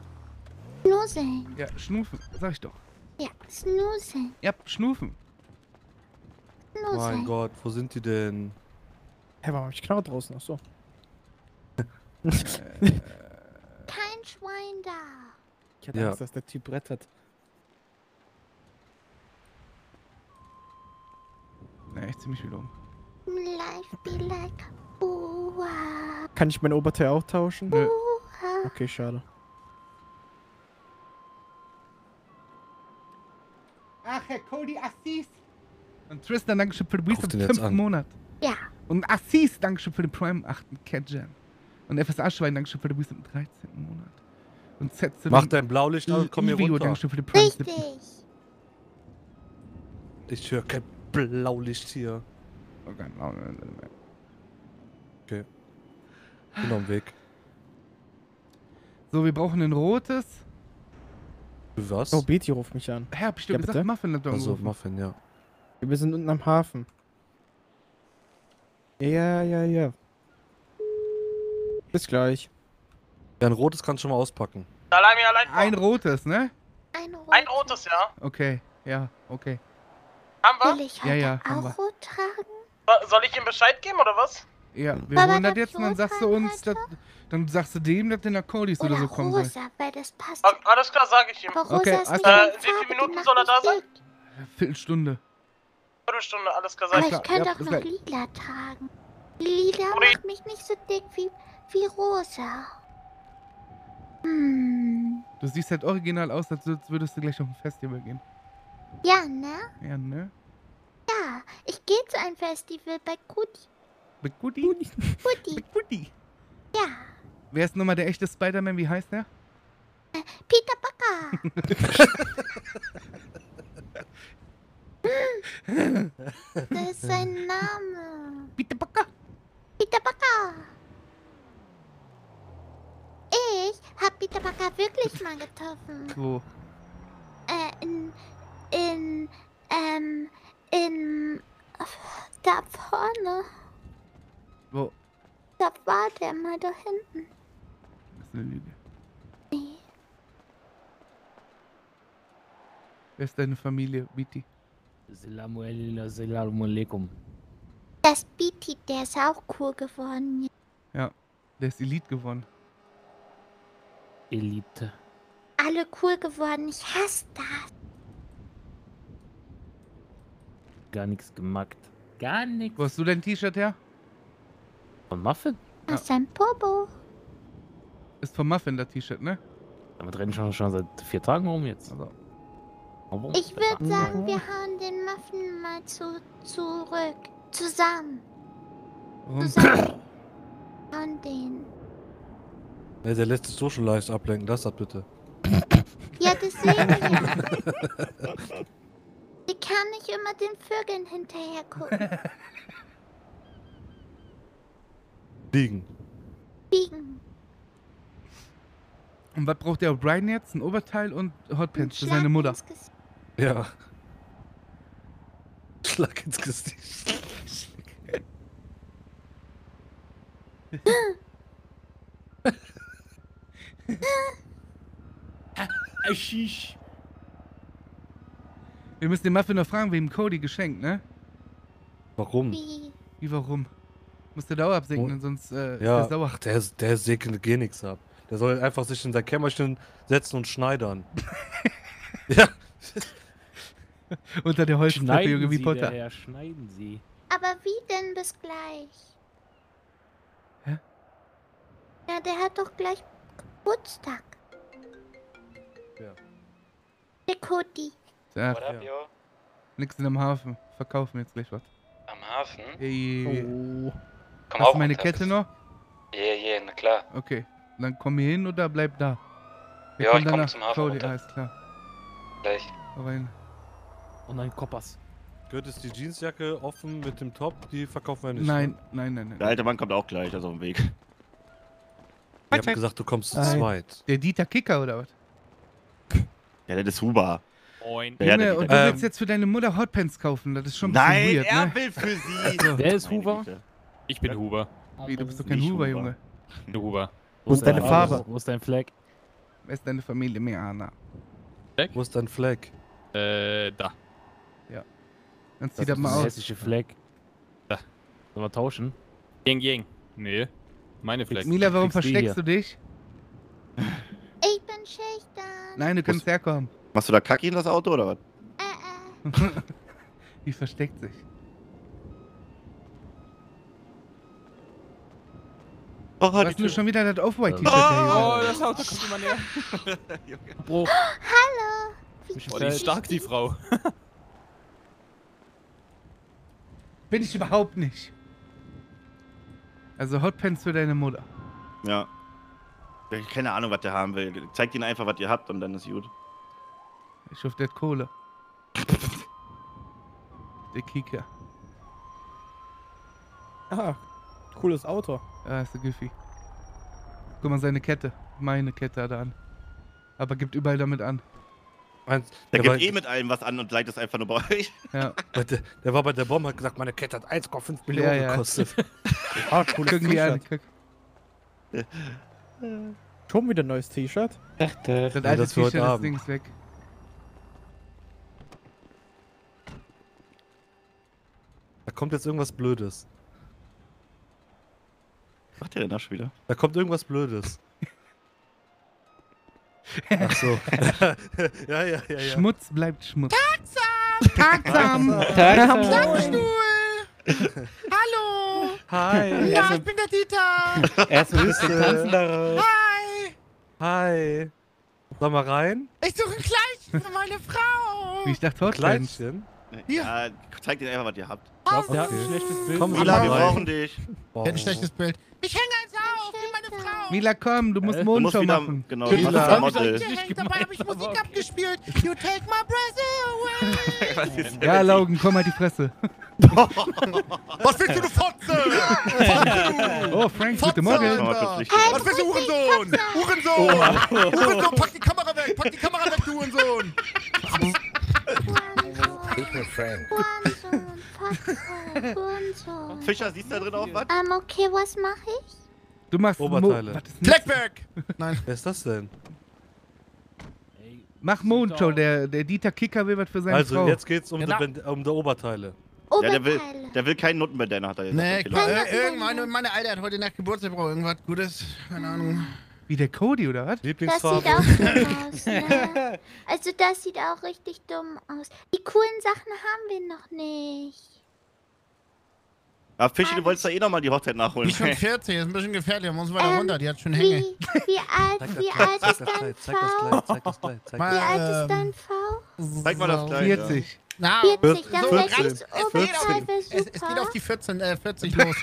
Snoozeln. Ja, schnufen, sag ich doch. Ja, snoozeln. Ja, schnufen. Mein Snoozeln. Gott, wo sind die denn? Hä, warum hab ich genau draußen? Achso. Kein Schwein da. Ich hatte Ja. Angst, dass der Typ rettet. Na, ich zieh mich wieder um. Life be like. Uha. Kann ich mein Oberteil auch tauschen? Nö. Okay, schade. Ach, Herr Cody Assis. Und Tristan, Dankeschön für den jetzt fünften. Monat. Ja. Und Assis, Dankeschön für den Prime im achten Cat Jam. Und FSA Schwein, Dankeschön für den im 13. Monat. Und Z Mach dein Blaulicht an und komm hier runter. Dankeschön für den Prime. Richtig. Ich höre kein Blaulicht hier. Okay. Bin auf dem Weg. So, wir brauchen ein rotes. Was? Oh, Betty ruft mich an. Hä, hab ich Ja, gesagt, bitte? Muffin hat Also, angerufen. Muffin, ja. Wir sind unten am Hafen. Ja, ja, ja. Bis gleich. Ja, ein rotes kannst du schon mal auspacken. Allein allein. Ein rotes, ne? Ein rotes. Ein rotes, ja. Okay, ja, okay. Haben wir? Will ich Ja, ja, haben wir. auch rot tragen? So- Soll ich ihm Bescheid geben oder was? Ja, wir Baba, holen das jetzt und dann sagst du uns, dass, dann sagst du dem, dass der nach Codys oder, Oder so kommen soll. rosa, weil das passt. Ah, Alles klar, sage ich ihm. Aber rosa Okay, ist klar. meine Äh, in wie die Minuten soll er da sein? Viertelstunde. Viertelstunde, alles klar, Aber sag ich ich. könnte ja, auch bis noch gleich. lila tragen. Lila Uri. macht mich nicht so dick wie, wie rosa. Hm. Du siehst halt original aus, als würdest- du gleich auf ein Festival gehen. Ja, ne? Ja, ne? Ja, ich gehe zu einem Festival bei Kuti. Mit Goodie? Kuti. Mit Goodie. Ja, Wer ist nochmal der echte Spider-Man? Wie heißt der? Peter Parker. Das ist sein Name. Peter Parker. Peter Parker. Ich hab Peter Parker wirklich mal getroffen. Wo? Äh, in, in, ähm, in, da vorne. Wo? Da war der mal da hinten. Das ist eine Lüge. Nee. Wer ist deine Familie, Viti? Assalamu alaikum. Das Beatty, der ist auch cool geworden. Ja, der ist Elite geworden. Elite. Alle cool geworden. Ich hasse das. Gar nichts gemacht. Gar nichts. Wo hast du dein T-Shirt her? Von Muffin? Ja. Aus seinem Popo. Ist vom Muffin, das T-Shirt, ne? Damit rennen schon, schon seit vier Tagen rum jetzt. Also. Ich würde sagen, wir hauen den Muffin mal zu, zurück. Zusammen. Warum? Zusammen. Hauen den. Ne, der lässt sich so schon leicht ablenken, das hat bitte. Ja, das sehen wir. Ich kann nicht immer den Vögeln hinterher gucken. Liegen. Biegen. Und was braucht der O'Brien jetzt? Ein Oberteil und Hotpants für seine Mutter. Ja. Schlag ins Gesicht. Aschisch. Wir müssen den Muffin noch fragen, wem Cody geschenkt, ne? Warum? Wie? Warum? Muss der Dauer absegnen, Oh. sonst äh, Ja, ist der sauer. ach, der, der segnet gar nichts ab. Der soll einfach sich in sein Kämmerchen setzen und schneidern. ja. Unter der Holztreppe, Schneiden Junge, wie Sie, Potter. der Herr, schneiden Sie. Aber wie denn bis gleich? Hä? Ja, der hat doch gleich Geburtstag. Ja. Der Cody. Ach, What up, yo? nix in dem Hafen. Verkaufen jetzt gleich was. Am Hafen? Ey. Oh. Komm Hast auch du meine. Kette noch? Ja, ja, na klar. Okay. Dann komm hier hin oder bleib da? Wir Ja, kommen ich komm zum Hafen Cody, runter. alles klar. Gleich. Rein. Und ein Koppers. Gehört ist die Jeansjacke offen mit dem Top, die verkaufen wir nicht. Nein, Ne? nein, nein, nein. Der alte Mann kommt auch gleich, also auf dem Weg. Ich hab gesagt, du kommst zu Nein. zweit. Der Dieter Kicker oder was? Ja, das ist Huber. Moin. Der Junge, und du willst jetzt für deine Mutter Hotpants kaufen, das ist schon ein bisschen Nein, weird, er ne? will für sie. Wer ist Huber? Ich bin Huber. Wie, du bist doch kein Huber, Huber. Junge. Huber. Wo ist deine Farbe? Wo ist dein Fleck? Wer ist deine Familie, Meana? Wo ist dein Fleck? Äh, da. Dann Das zieh das ist mal aus. hässliche Fleck. Da. Sollen wir tauschen? Ying Ying. Nee. Meine Fleck. Mila, warum versteckst du dich? Ich bin schüchtern. Nein, du kannst herkommen. Machst du da Kacki in das Auto oder was? Äh, äh. Die versteckt sich. Oh, Was denn schon wieder das Off-White-T-Shirt, Oh, Junge? das Auto kommt immer näher. Bro, Hallo. Oh, die ist stark, die Frau. Bin ich überhaupt nicht. Also Hotpants für deine Mutter. Ja. Ich hab keine Ahnung, was der haben will. Zeigt ihnen einfach, was ihr habt und dann ist gut. Ich hoffe, der hat Kohle. der Kicker. Ah, cooles Auto. Ja, ist der Giffy. Guck mal, seine Kette. Meine Kette hat er an. Aber gibt überall damit an. Eins, Der war- gibt eh mit allem was an und leitet es einfach nur bei euch. Ja. Der, der war bei der Bombe, hat gesagt, meine Kette hat 1,5 Millionen Ja, ja. gekostet. Ah, cooles die an. T-Shirt. Guck. Schon wieder ein neues T-Shirt? Das Ja, alte das für heute T-Shirt, das Abend. Ding ist weg. Da kommt jetzt irgendwas Blödes. Was macht der denn da schon wieder? Da kommt irgendwas Blödes. Ach so. ja, ja, ja, ja. Schmutz bleibt Schmutz. Tagsam. Tagsam. Sackstuhl! Hallo! Hi. Ja, ich bin der Dieter! Erst ein bisschen tanzen darauf. Hi! Hi. Soll mal rein? Ich suche ein Kleidchen für meine Frau! Wie ich dachte. Kleidchen? Ja, zeigt dir einfach, was ihr habt. Glaub, der hat ein schlechtes Bild. Komm, Mila, wir brauchen dich. Oh. Der hat ein schlechtes Bild. Ich hänge eins auf, wie meine Frau! Mila, komm, du musst Mondschau wieder, machen. genau, Mila. Ich ein hab Model. gehängt, dabei habe ich Musik abgespielt. You take my breath away! Was ist denn Ja, Laugen, komm halt die Fresse. Was willst du, du Fotze? Oh, Frank, Fotze, gute Morgen. Was willst du, Uhrensohn? Uhrensohn! Uhrensohn, pack die Kamera weg! Pack die Kamera weg, du Uhrensohn! Ich bin Frank. Hurensohn. Fischer, siehst du da drin auch was? Ähm, okay, was mache ich? Du machst Oberteile. Fleckberg! Nein. Wer ist das denn? Mach Mondshow, der, der Dieter Kicker will was für seine Also, Frau. jetzt geht's um, Genau. die, um die Oberteile. Ja, der will, der will keinen Nuttenbandana, hat er jetzt. Nee. Leute. Äh, irgendwann, meine Alte hat heute Nacht Geburtstag, braucht irgendwas Gutes. Keine Ahnung. Wie der Cody, oder was? Das sieht Lieblingsfarbe? auch dumm aus, ne? Also das sieht auch richtig dumm aus. Die coolen Sachen haben wir noch nicht. Aber Fischi, du wolltest da eh nochmal die Hochzeit nachholen. Die ist schon 40, ist ein bisschen gefährlich, muss weiter Ähm, runter, die hat schon Hänge. Wie, wie alt, wie alt ist dein zeig das V? Kleid, zeig das Kleid, zeig Mal, Wie das alt ist dein V? Zeig mal das Kleid. 40. Na, 40, dann so, wäre das es, es, es geht auf die 14, äh, 40 los.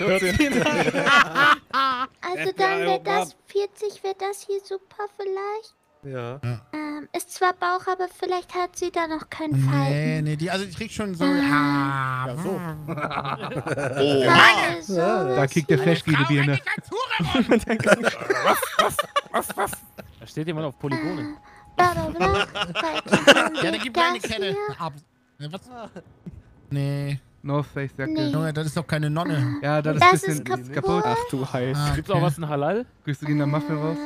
Also dann wäre das 40, wäre das hier super vielleicht. Ja. Ähm, ist zwar Bauch, aber vielleicht hat sie da noch keinen Fall. Nee, nee, die, also ich krieg schon so. Ah. Ah, ja, so. Oh. Meine, so Da kriegt der Flash die Birne. Da steht jemand auf Polygone. Blablabla. Ja, da gibt eine Das Kette. Ja, was? Nee. North Face Jacke. Nee. Junge, das ist doch keine Nonne. Ja, das, Das ist ein ist bisschen kaputt. Ach du Heiß. Ah, Gibt's auch was in Halal? Grüße gehen nach Muffin raus.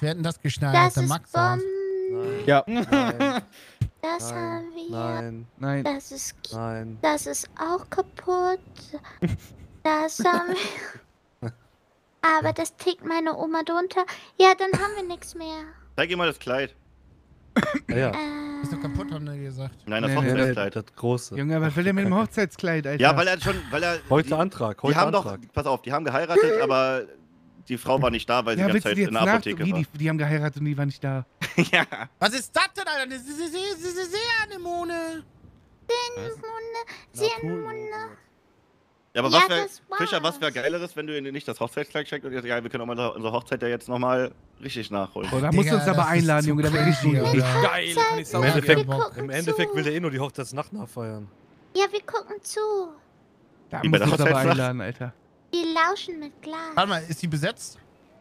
Wir hätten das geschnallt, Das der ist Max aus. Bomben. Ja. Nein, Das Nein. haben wir. nein, Nein. Das ist, nein. das ist auch kaputt. Das haben wir. Aber das tickt meine Oma drunter. Ja, dann haben wir nichts mehr. Zeig ihr mal das Kleid. Ja, ja. Äh, Ist doch kaputt, haben die gesagt. Nein, das Nee, nee, Nee, Hochzeitskleid. das große. Junge, was will der mit dem Hochzeitskleid, Alter? Ja, weil er schon, weil er. Heute die, Antrag, die heute haben Antrag. doch, pass auf, die haben geheiratet, aber die Frau war nicht da, weil sie ja, die willst ganze Zeit in der nach... Apotheke Wie, war. die, die haben geheiratet und die war nicht da. ja. Was ist das denn, Alter? Das ist diese Seeanemone. Seelenmunde. Ja, aber Ja, was wäre, das Fischer, was wäre geileres, wenn du ihnen nicht das Hochzeitskleid schenkst und jetzt, ja, wir können auch mal unsere Hochzeit ja jetzt nochmal richtig nachholen. Oh, da musst du uns aber einladen, Junge. Da wird richtig. Geil, kann ich Im Endeffekt, Im Endeffekt will er eh nur die Hochzeitsnacht nachfeiern. Ja, wir gucken zu. Da Wie musst der du uns aber einladen, Alter. Die lauschen mit Glas. Warte mal, ist die besetzt?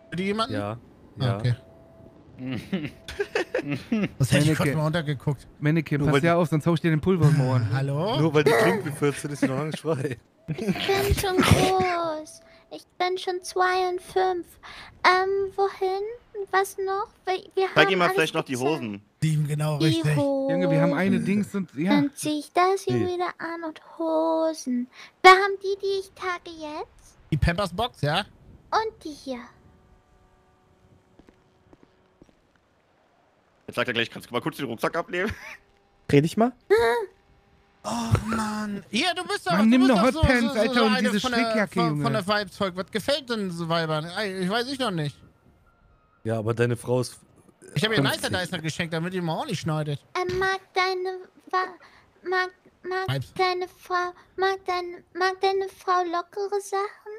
Für die jemanden? Ja. Ah, Ja. okay. Das hätte ich Menneke. mal runtergeguckt. Mannequin, Nur pass ja auf, sonst hau ich dir den Pulver um Ohren. Hallo? Nur weil die klingt wie 14, ist sie noch nicht frei. Ich bin schon groß. Ich bin schon zwei und fünf. Ähm, wohin? Was noch? Wir, wir Zeig haben ihm mal vielleicht noch die. Hosen. Die, genau Die richtig. Hosen. Junge, wir haben eine Dings und ja. Dann zieh ich das hier Nee. wieder an und Hosen. Wir haben die, die ich trage jetzt. Die Pampers Box, ja? Und die hier. Jetzt sagt er gleich, kannst du mal kurz den Rucksack abnehmen? Dreh dich mal. Oh Mann. Ja, du bist doch, Mann, du nimm doch doch so, Hotpants, so, so, Alter, so und diese von der, Strickjacke, von, Junge. Von der Vibes-Zeug. Was gefällt denn so Weibern? Ich weiß ich noch nicht. Ja, aber deine Frau ist. Ich habe ihr einen 50. Nicer Dicer geschenkt, damit ihr mal auch nicht schneidet. Ähm, mag deine Wa mag, mag Vibes. deine Frau mag deine mag deine Frau lockere Sachen?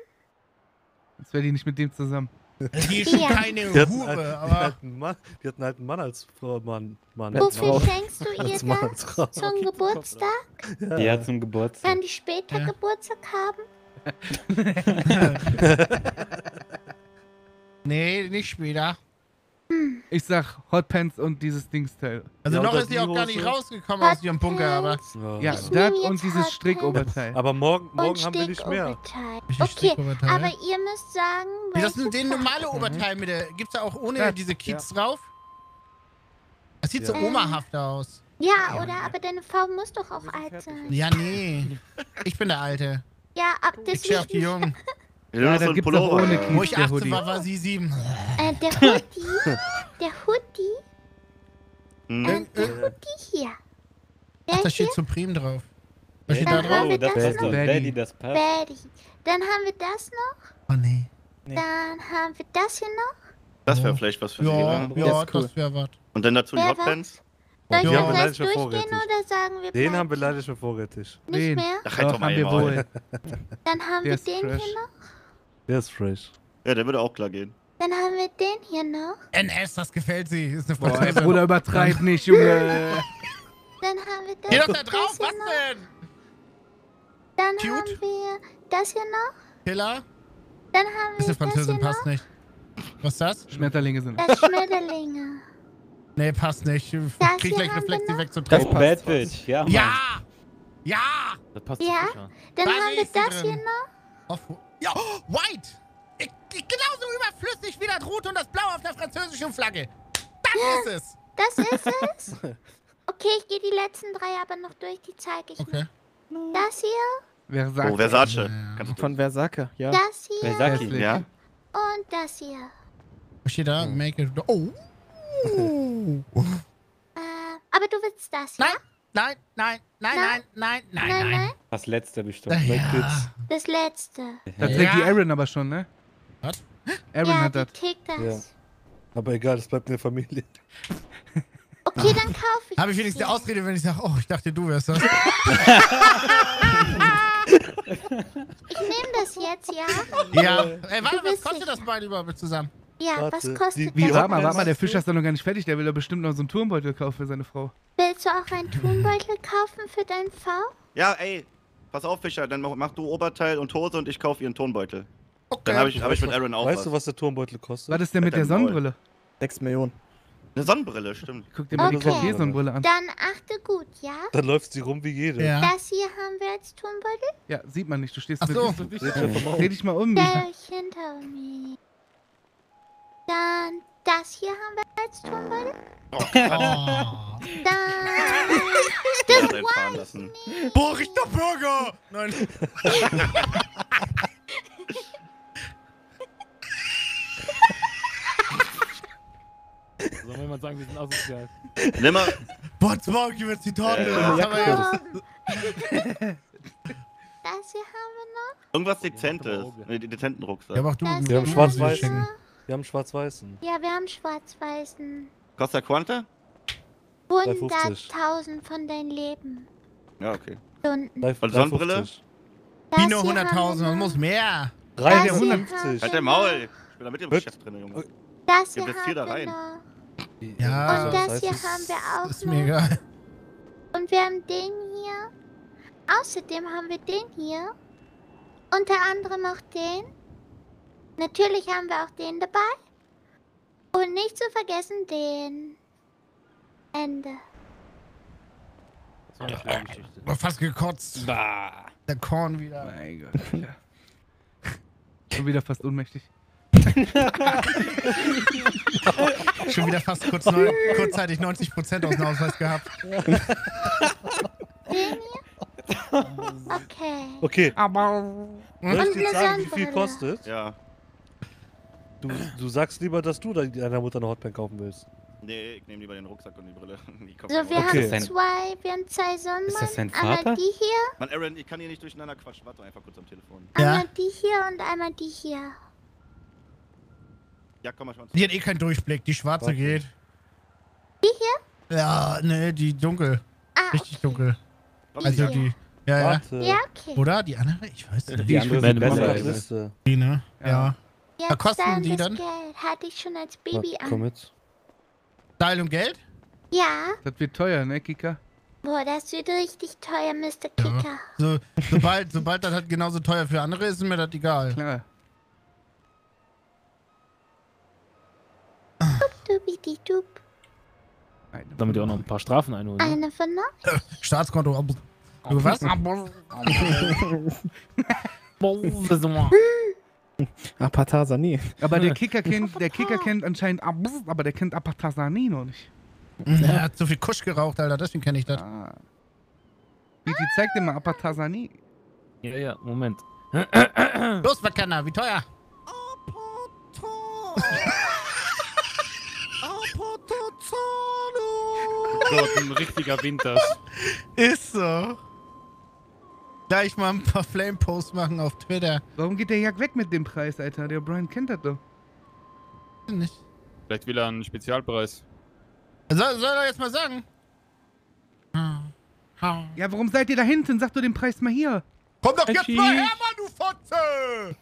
Jetzt wäre die nicht mit dem zusammen. Die ist schon Ja. keine Die einen, Hure, die, aber. hat einen Mann, die hat einen alten Mann als Frau, Mann. Mann Wofür Frau. schenkst du ihr das? Frau. Zum Geburtstag? Ja, zum Geburtstag. Wenn die später Ja. Geburtstag haben? nee, nicht später. Ich sag Hotpants und dieses Dingsteil. Also Ja, noch und ist sie auch die gar nicht Hose? rausgekommen aus ihrem Bunker, aber. Ja, Ich das und jetzt dieses Hotpants. Strickoberteil. Aber morgen, morgen haben wir nicht mehr. Stickoberteil. Welches Okay, aber ihr müsst sagen, das welche ist den normale Oberteil mit der. Gibt's da auch ohne Ja, diese Kids drauf? Das sieht so Ja. omahaft aus. Ja, oder? Aber deine Farbe muss doch auch alt sein. Ja, nee. Ich bin der Alte. Ja, ab Ich stehe auf die deswegen. Jungen. Ja, Ja, das da ist gibt's auch ohne ja. Wo Kies, ich der 18 Hoodie. war, war sie 7. Äh, der Hoodie. der Hoodie. Hm. Ir ir Die hier. Der Ach, da hier. steht Supreme drauf. Was steht Dann da drauf? haben wir Oh, das das passt noch. doch. Daddy, das passt. Betty. Dann haben wir das noch. Oh, nee. Dann haben wir das hier noch. Das wäre vielleicht was für sie, Ja, ne? ja, ist cool. das wäre was. Und dann dazu die Hotpants? Soll ich die Ja. haben wir den leider Rest schon durchgehen vorrätig. oder sagen wir Den haben wir leider schon vorrätig. Nicht Den. mehr? Ach, halt Doch, doch mal haben wir wohl. Dann haben Der wir ist den hier noch. Der ist fresh. Ja, der würde auch klar gehen. Dann haben wir den hier noch. NS, das gefällt sie. Ist eine Boah, ey. Bruder, übertreib nicht, Junge. Dann haben wir das, Geh doch da drauf, hier was noch. denn? Dann Cute. haben wir das hier noch. Killer? Dann haben wir Ist eine das hier Französin, noch. passt nicht. Was ist das? Schmetterlinge sind. Das Schmetterlinge. Nee, passt nicht. Ich Das krieg hier gleich Reflex, die noch. wegzutreten. Das Bad Bitch. Ja, Mann. Ja! Ja! Das passt Ja. sicher. Dann Da haben wir das hier drin. noch. Auf, ja, oh, white! Ich, ich, genauso überflüssig wie das Rot und das Blau auf der französischen Flagge. Das ist es! Das ist es. Okay, ich gehe die letzten drei aber noch durch. Die zeige ich Okay. noch. Das hier, Wer sagt Oh, Versace. Ja. Von Versake, ja. das hier. Hässlich. Ja? und das hier. Was steht da? Make it. Oh! Äh, aber du willst das, ja? Nein, nein, nein, nein, nein, nein, nein, Nein, nein. Das letzte bestimmt. Ja. Kids. Das letzte. Das Ja. trägt die Aaron aber schon, ne? Was? Aaron ja, hat die das. das. Ja. Aber egal, das bleibt in der Familie. Okay, dann kaufe ich Habe ich wenigstens die hier. Ausrede, wenn ich sage, oh, ich dachte, du wärst das. Ich nehme das jetzt, ja? ja. Ey, warte, was kostet das beide überhaupt zusammen? Ja, Warte, was die- kostet Wie, das? warte mal, warte mal, der? Fischer ist doch noch gar nicht fertig. Der will doch bestimmt noch so einen Turmbeutel kaufen für seine Frau. Willst du auch einen Turnbeutel kaufen für deinen V? Ja, ey. Pass auf, Fischer, dann mach, mach du Oberteil und Hose und ich kaufe ihren Tonbeutel. Okay. Dann habe ich, hab ich mit Aaron auch Weißt was. du, was der Turmbeutel kostet? Was ist denn mit der. Sonnenbrille? 6 Millionen. Eine Sonnenbrille, stimmt. Guck dir mal die Okay. Cartier-Sonnenbrille an. Dann achte gut, ja? Dann läuft sie rum wie jede. Ja. Das hier haben wir als Turnbeutel. Ja, sieht man nicht. Du stehst Ach mit. so. wichtig. Dreh dich mal um. Stell euch hinter mir. Dann das hier haben wir als Turnbeutel. Oh. Dann Ja, das fahren lassen. Boah, Richter Burger! Nein. Soll mal jemand sagen, wir sind asozial. Nimm mal. Boah, Smoke, gib mir Zitate. Äh, Das haben wir ja. Das hier haben wir noch. Irgendwas Dezentes. Den dezenten Rucksack. Ja, mach du. Das Wir haben schwarz-weiß. Wir. Wir haben schwarz-weißen. Ja, wir haben schwarz-weißen. Costa Quanta? 3,50. 100.000 von dein Leben. Ja, okay. Stunden. Und Sonnenbrille? 3,50. Das Bino hier haben wir 100.000, das muss mehr. Das hier haben 350. Halt dein Maul. Ich bin da mit dem Geschäft drin, Junge. Das hier das da haben wir rein. noch. Ja. Und das heißt, hier haben wir auch Ist noch. mir egal. Und wir haben den hier. Außerdem haben wir den hier. Unter anderem auch den. Natürlich haben wir auch den dabei. Und nicht zu vergessen den. Ende. Das war. War fast gekotzt. Bah. Der Korn wieder. Mein Gott. Schon wieder fast ohnmächtig. Schon wieder fast kurz neu, kurzzeitig 90% aus dem Ausweis gehabt. Den hier? Okay. Okay. Aber. Soll ich Und dir eine sagen, wie viel kostet? Ja. Du, du sagst lieber, dass du deiner Mutter eine Hotpan kaufen willst. Nee, ich nehme lieber den Rucksack und die Brille. Die kommt So, mir wir. Okay. haben zwei, wir haben zwei Sonnenbrillen. Ist das dein Einmal Vater? die hier, Mann, Aaron, ich kann hier nicht durcheinander quatschen. Warte einfach kurz am Telefon. Ja. einmal die hier und einmal die hier. Ja, komm mal schon. Die hat eh keinen Durchblick, die schwarze Warte. geht. Die hier? Ja, ne, die dunkel. Ah, Richtig dunkel. Komm, Also ja. die. Ja, ja. Warte. ja, okay. Oder? Die andere? Ich weiß nicht. Die ist andere die besser. Die, ne? Ja. Jetzt kosten dann die dann? Geld. Hatte ich schon als Warte, Baby komm an. mit. Style und Geld? Ja, Das wird teuer, ne, Kika? Boah, das wird richtig teuer, Mr. Kicker. So, sobald, sobald das halt genauso teuer für andere ist, ist mir das egal. Klar. Dubidi-dub. Damit ihr auch noch ein paar Strafen einholen. ne? Eine von noch? Staatskonto. ab- Du was? Apatasani. Aber der Kicker kennt, der Kicker kennt anscheinend Abs, aber der kennt Apatasani noch nicht. Er hat so viel Kusch geraucht, Alter, deswegen kenne ich das. Ah. Zeig dir mal Apatasani. Ja, ja, Moment. Los, Verkenner, wie teuer? Gott, ein richtiger Winter. Ist so. Gleich mal ein paar Flame-Posts machen auf Twitter. Warum geht der Jack weg mit dem Preis, Alter? Der Brian kennt das doch. Nicht. Vielleicht will er einen Spezialpreis. Soll, soll er jetzt mal sagen? Ja, warum seid ihr da hinten? Sag doch den Preis mal hier. Komm doch jetzt mal her, Mann, du Fotze!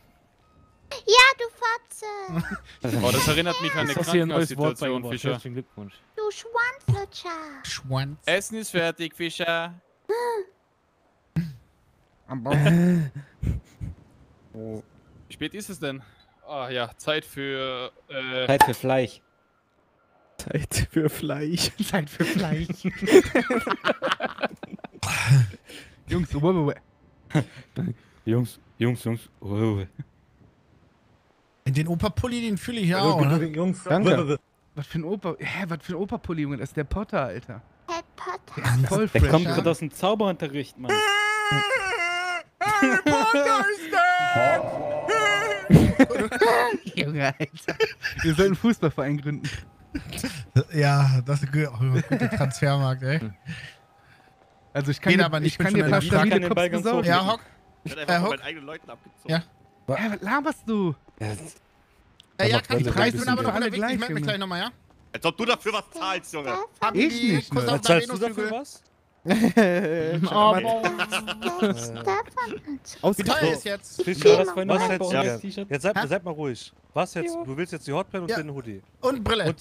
Ja, du Fotze! Oh, das erinnert mich an eine Krankenhaussituation? Fischer. Herzlichen Glückwunsch. Du Schwanzlutscher! Schwanz. Essen ist fertig, Fischer. Oh. Wie spät ist es denn? Ah ja, Zeit für. Äh, Zeit für Fleisch. Zeit für Fleisch. Zeit für Fleisch. Jungs, Ruhe. Jungs, Jungs, Jungs. Ruhe. Den Opa-Pulli, den fühle ich ja auch. Ne? Jungs, Danke. Was für ein Opa. Hä, was für ein Opa-Pulli, Junge? Das ist der Potter, Alter. Herr Potter. Der ist voll Der fresh. kommt ja? gerade aus dem Zauberunterricht, Mann. Harry Potter ist Junge, Alter. Wir sollen einen Fußballverein gründen. Ja, das ist ein gu- guter Transfermarkt, ey. Also ich kann Geht dir, aber nicht ich kann dir ein paar stabile wieder Cops besorgen. Ja, Hock. Ich werde Äh, einfach meinen eigenen Leuten abgezogen. Ja. Hä, was laberst du? Äh, ja, kann Die ich Preise bin aber noch alle unterwegs. Ich gleich, melde mich gleich nochmal, ja? Als ob du dafür was zahlst, Junge. Ich nicht, Kuss ne? Zahlst du dafür Venusflügel? Aus Wie teuer ist jetzt? Fischer, was, Wie was du Ja. jetzt? Jetzt seid, seid mal ruhig. Was jetzt? Ja. Du willst jetzt die Hotpan und Ja. den Hoodie. Und Brille. Und,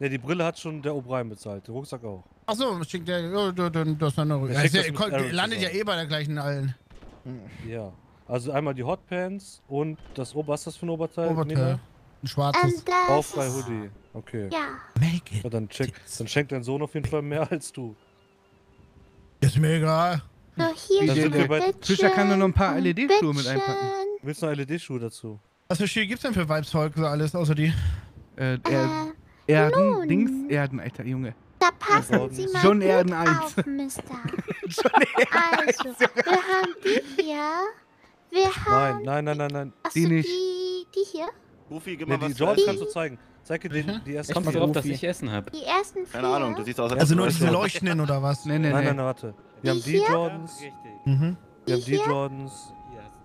ja, die Brille hat schon der O'Brien bezahlt, den Rucksack auch. Achso, schickt der. Ja, das ist eine Der ja, das Landet ja eh bei der gleichen allen. Ja. Also einmal die Hotpants und das Ober, was ist das für ein Oberteil? Oberteil. Ein schwarzes. Ähm, das Bauchfrei Hoodie. Okay. Ja. Make it. Ja, dann, check, dann schenkt dein Sohn auf jeden Fall mehr als du. Ist mir egal. So, hier wir bei- bitteschön Fischer kann nur noch ein paar LED-Schuhe mit einpacken. Willst du noch LED-Schuhe dazu? Was für Schuhe gibt's denn für Vibesvolk so alles, außer die? Äh, Äh, er, Erden, nun. Dings, Erden, Alter Junge. Da passen Sie mal John gut Erden 1. auf, Mister. also, wir haben die hier. Wir haben... Nein, nein, nein, nein, nein. Achso, die nicht. Die, die hier. Goofy, gib Nee, mal die was George zu kannst du zeigen. Zeig dir den, die ersten Kommt vier. drauf, dass ich Essen habe. Die ersten vier. Keine Ahnung, du siehst aus, als Also nur diese Leuchtenden oder was? Nee, nee, Nein, nee. nein, nein, warte. Wir haben die hier? Jordans, Mhm. wir haben die hier? Jordans,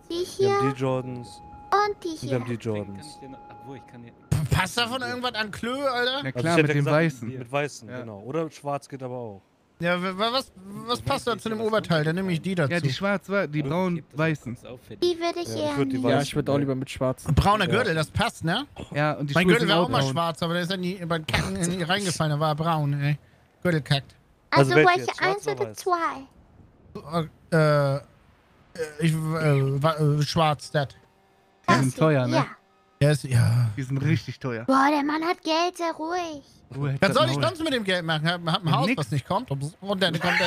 Die wir hier haben die Jordans und die und wir hier. haben die Jordans. Ich hier. Passt davon irgendwas an Klö, Alter? Na Also klar, ich mit dem gesagt, Weißen. Mit Weißen, Ja. genau. Oder schwarz geht aber auch. Ja, wa- wa- was, was passt da zu dem Oberteil? Dann nehme ich die dazu. Ja, die schwarz, die braun, weißen. Die würde ich Ja, ich eher nehmen. Ja, ich würde auch lieber mit schwarz. Brauner. Gürtel, das passt, ne? Ja, und die mein Schuhe Gürtel wäre auch auch mal braun. schwarz, aber der ist ja nie beim Kacken in die reingefallen, da war er braun, ey. Gürtel kackt. Also, Also welche eins oder zwei? Äh, äh, ich, äh, äh, schwarz, das. Die sind teuer, ne? Ja. Der ist, ja. Die sind richtig teuer. Boah, der Mann hat Geld, sehr ruhig. Ruhe, Was soll ich sonst mit dem Geld machen? Hab, hab ein Ja, Haus, nix. was nicht kommt. Und dann kommt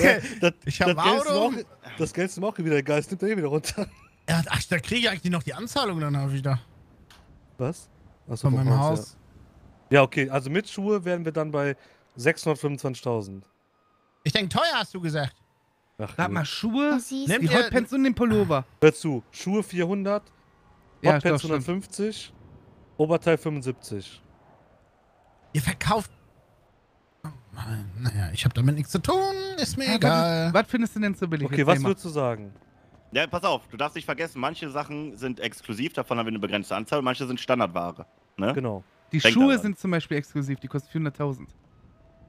Ja, das, Ich hab das Geld Auto. Auch, das Geld ist auch wieder geil, das nimmt er eh wieder runter. ja, ach, da kriege ich eigentlich noch die Anzahlung danach wieder. Was? Achso, Von meinem Haus. Ja. ja, okay, also mit Schuhe wären wir dann bei 625.000. Ich denke, teuer hast du gesagt. Ach, Sag mal, Schuhe, Nehmt die Hotpants und den Pullover. Hör zu, Schuhe 400, Ja, Hotpants doch, stimmt. 150, Oberteil 75. Ihr verkauft. Oh, Mann, naja, ich habe damit nichts zu tun. Ist mir Ja, egal. Was, was findest du denn so billig? Okay, was würdest du sagen? Ja, pass auf, du darfst nicht vergessen, manche Sachen sind exklusiv, davon haben wir eine begrenzte Anzahl, manche sind Standardware. Ne? Genau. Die Denk Schuhe daran. sind zum Beispiel exklusiv, die kosten 400.000.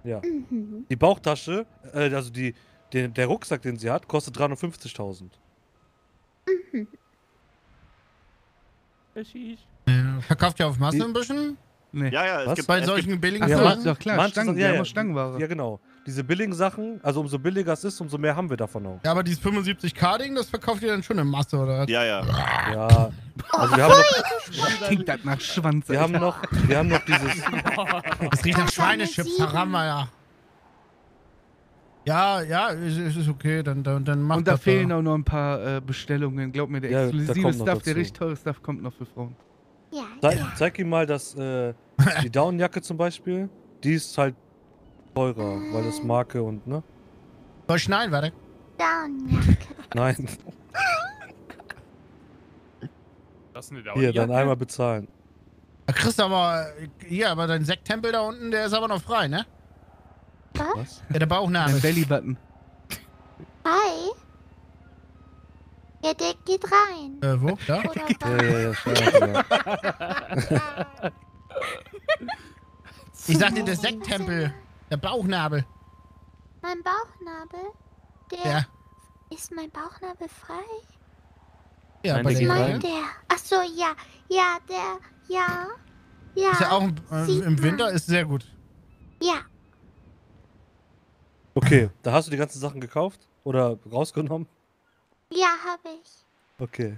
Ja. Mhm. Die Bauchtasche, äh, also die, der, der Rucksack, den sie hat, kostet 350.000. Mhm. Ja, verkauft ihr auf Masse ein bisschen? Nee. Ja, ja, es Was? gibt Bei es solchen gibt, billigen Sachen? doch klar, Manche Stangen, Sachen- ja, ja. Stangenware. Ja, genau. Diese billigen Sachen, also umso billiger es ist, umso mehr haben wir davon auch. Ja, aber dieses 75k-Ding, das verkauft ihr dann schon in Masse, oder? was? Ja, ja. Ja. Also wir haben noch, Stinkt das nach Schwanz. wir haben noch, wir haben noch dieses. Das riecht nach haben wir ja. Ja, ja, ist, ist ist okay, dann, dann, dann macht Und da das fehlen doch. auch noch ein paar äh, Bestellungen. Glaub mir, der Ja, da exklusive kommt noch Stuff, der dazu. richtig teure Stuff kommt noch für Frauen. Ja. Zeig, zeig ihm mal, dass äh, die Downjacke zum Beispiel, die ist halt teurer, weil das Marke und, ne? Soll ich schneiden, warte? Down. Nein. Das die Hier, dann Downjacke? einmal bezahlen. Da kriegst du aber, hier, aber dein Sekttempel da unten, der ist aber noch frei, ne? Was? Ja, der Bauchnabel. Ein Bellybutton. Hi. Ja, der geht rein. Äh, wo? Da? Oder Ja, ja, ja, ja. Ich sag dir, der Sekttempel. Der Bauchnabel. Mein Bauchnabel? Der. Ja. Ist mein Bauchnabel frei? Ja, Nein, bei der Meint der? Ach so, ja. Ja, der. Ja. Ja. Ist ja auch äh, im Winter man. ist sehr gut. Ja. Okay, da hast du die ganzen Sachen gekauft? Oder rausgenommen? Ja, habe ich. Okay.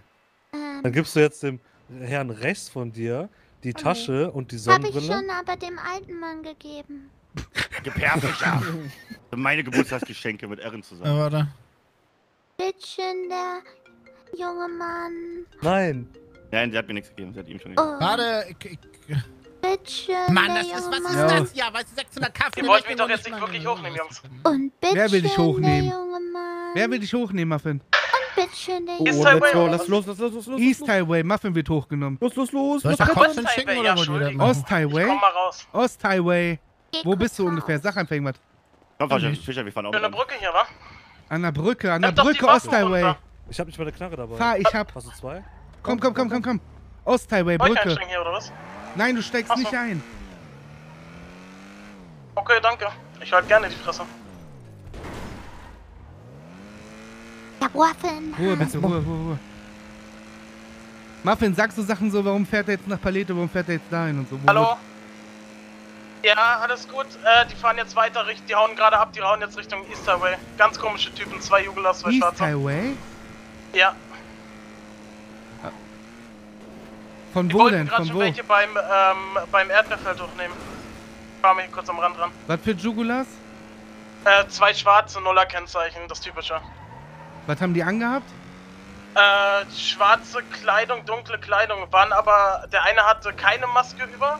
Ähm, Dann gibst du jetzt dem Herrn rechts von dir die Tasche und die habe ich Sonnenbrille. schon aber dem alten Mann gegeben. Geperrficher. Meine Geburtstagsgeschenke mit Erin zusammen. Ja, warte. Bitteschön, der junge Mann. Nein. Nein, sie hat mir nichts gegeben, sie hat ihm schon gegeben. Oh, Warte, ich, ich, bitteschön, Mann, der das ist, was ist Mann. das? Ja, weißt du, 600 Kaffee. Ihr wollt mich doch jetzt nicht wirklich hochnehmen, Jungs. Und bitteschön, Wer will dich der hochnehmen? junge Mann. Wer will dich hochnehmen, Muffin? Bitteschön, der Oh, junge Highway let's go, lass los, lass los, los, los. East Highway, Muffin wird hochgenommen. Los, los, los. Soll ich Ost schicken Highway, oder ja? Ost Highway? Komm mal raus. Ost Highway. Wo bist du ungefähr? Sag einfach irgendwas. Komm, Fischer, Fischer, wir fahren auch Schöne mit. Brücke hier, wa? An der Brücke, an der Brücke, Ost Highway. Ich hab nicht meine Knarre dabei. Fahr, ich hab. Hast du zwei? Komm, komm, komm, komm, komm. Ost Highway, Brücke. hier, oder was? Nein, du steigst Ach so. nicht ein. Okay, danke. Ich halte gerne die Fresse. Ja, Waffen. Ruhe, bitte, Ruhe, Ruhe, Ruhe. Muffin, sagst du Sachen so, warum fährt er jetzt nach Palete, warum fährt er jetzt dahin und so? Wo Hallo? Ja, alles gut. Äh, die fahren jetzt weiter, die hauen gerade ab, die hauen jetzt Richtung East Highway. Ganz komische Typen, zwei Jugelas, zwei East Schwarze. Highway? Ja, Von wo denn? gerade Von schon wo? welche beim, ähm, beim Erdbeerfeld hochnehmen. Ich fahr mir hier kurz am Rand ran. Was für Jugulas? Äh, zwei schwarze Nuller-Kennzeichen, das typische. Was haben die angehabt? Äh, schwarze Kleidung, dunkle Kleidung, waren aber, der eine hatte keine Maske über.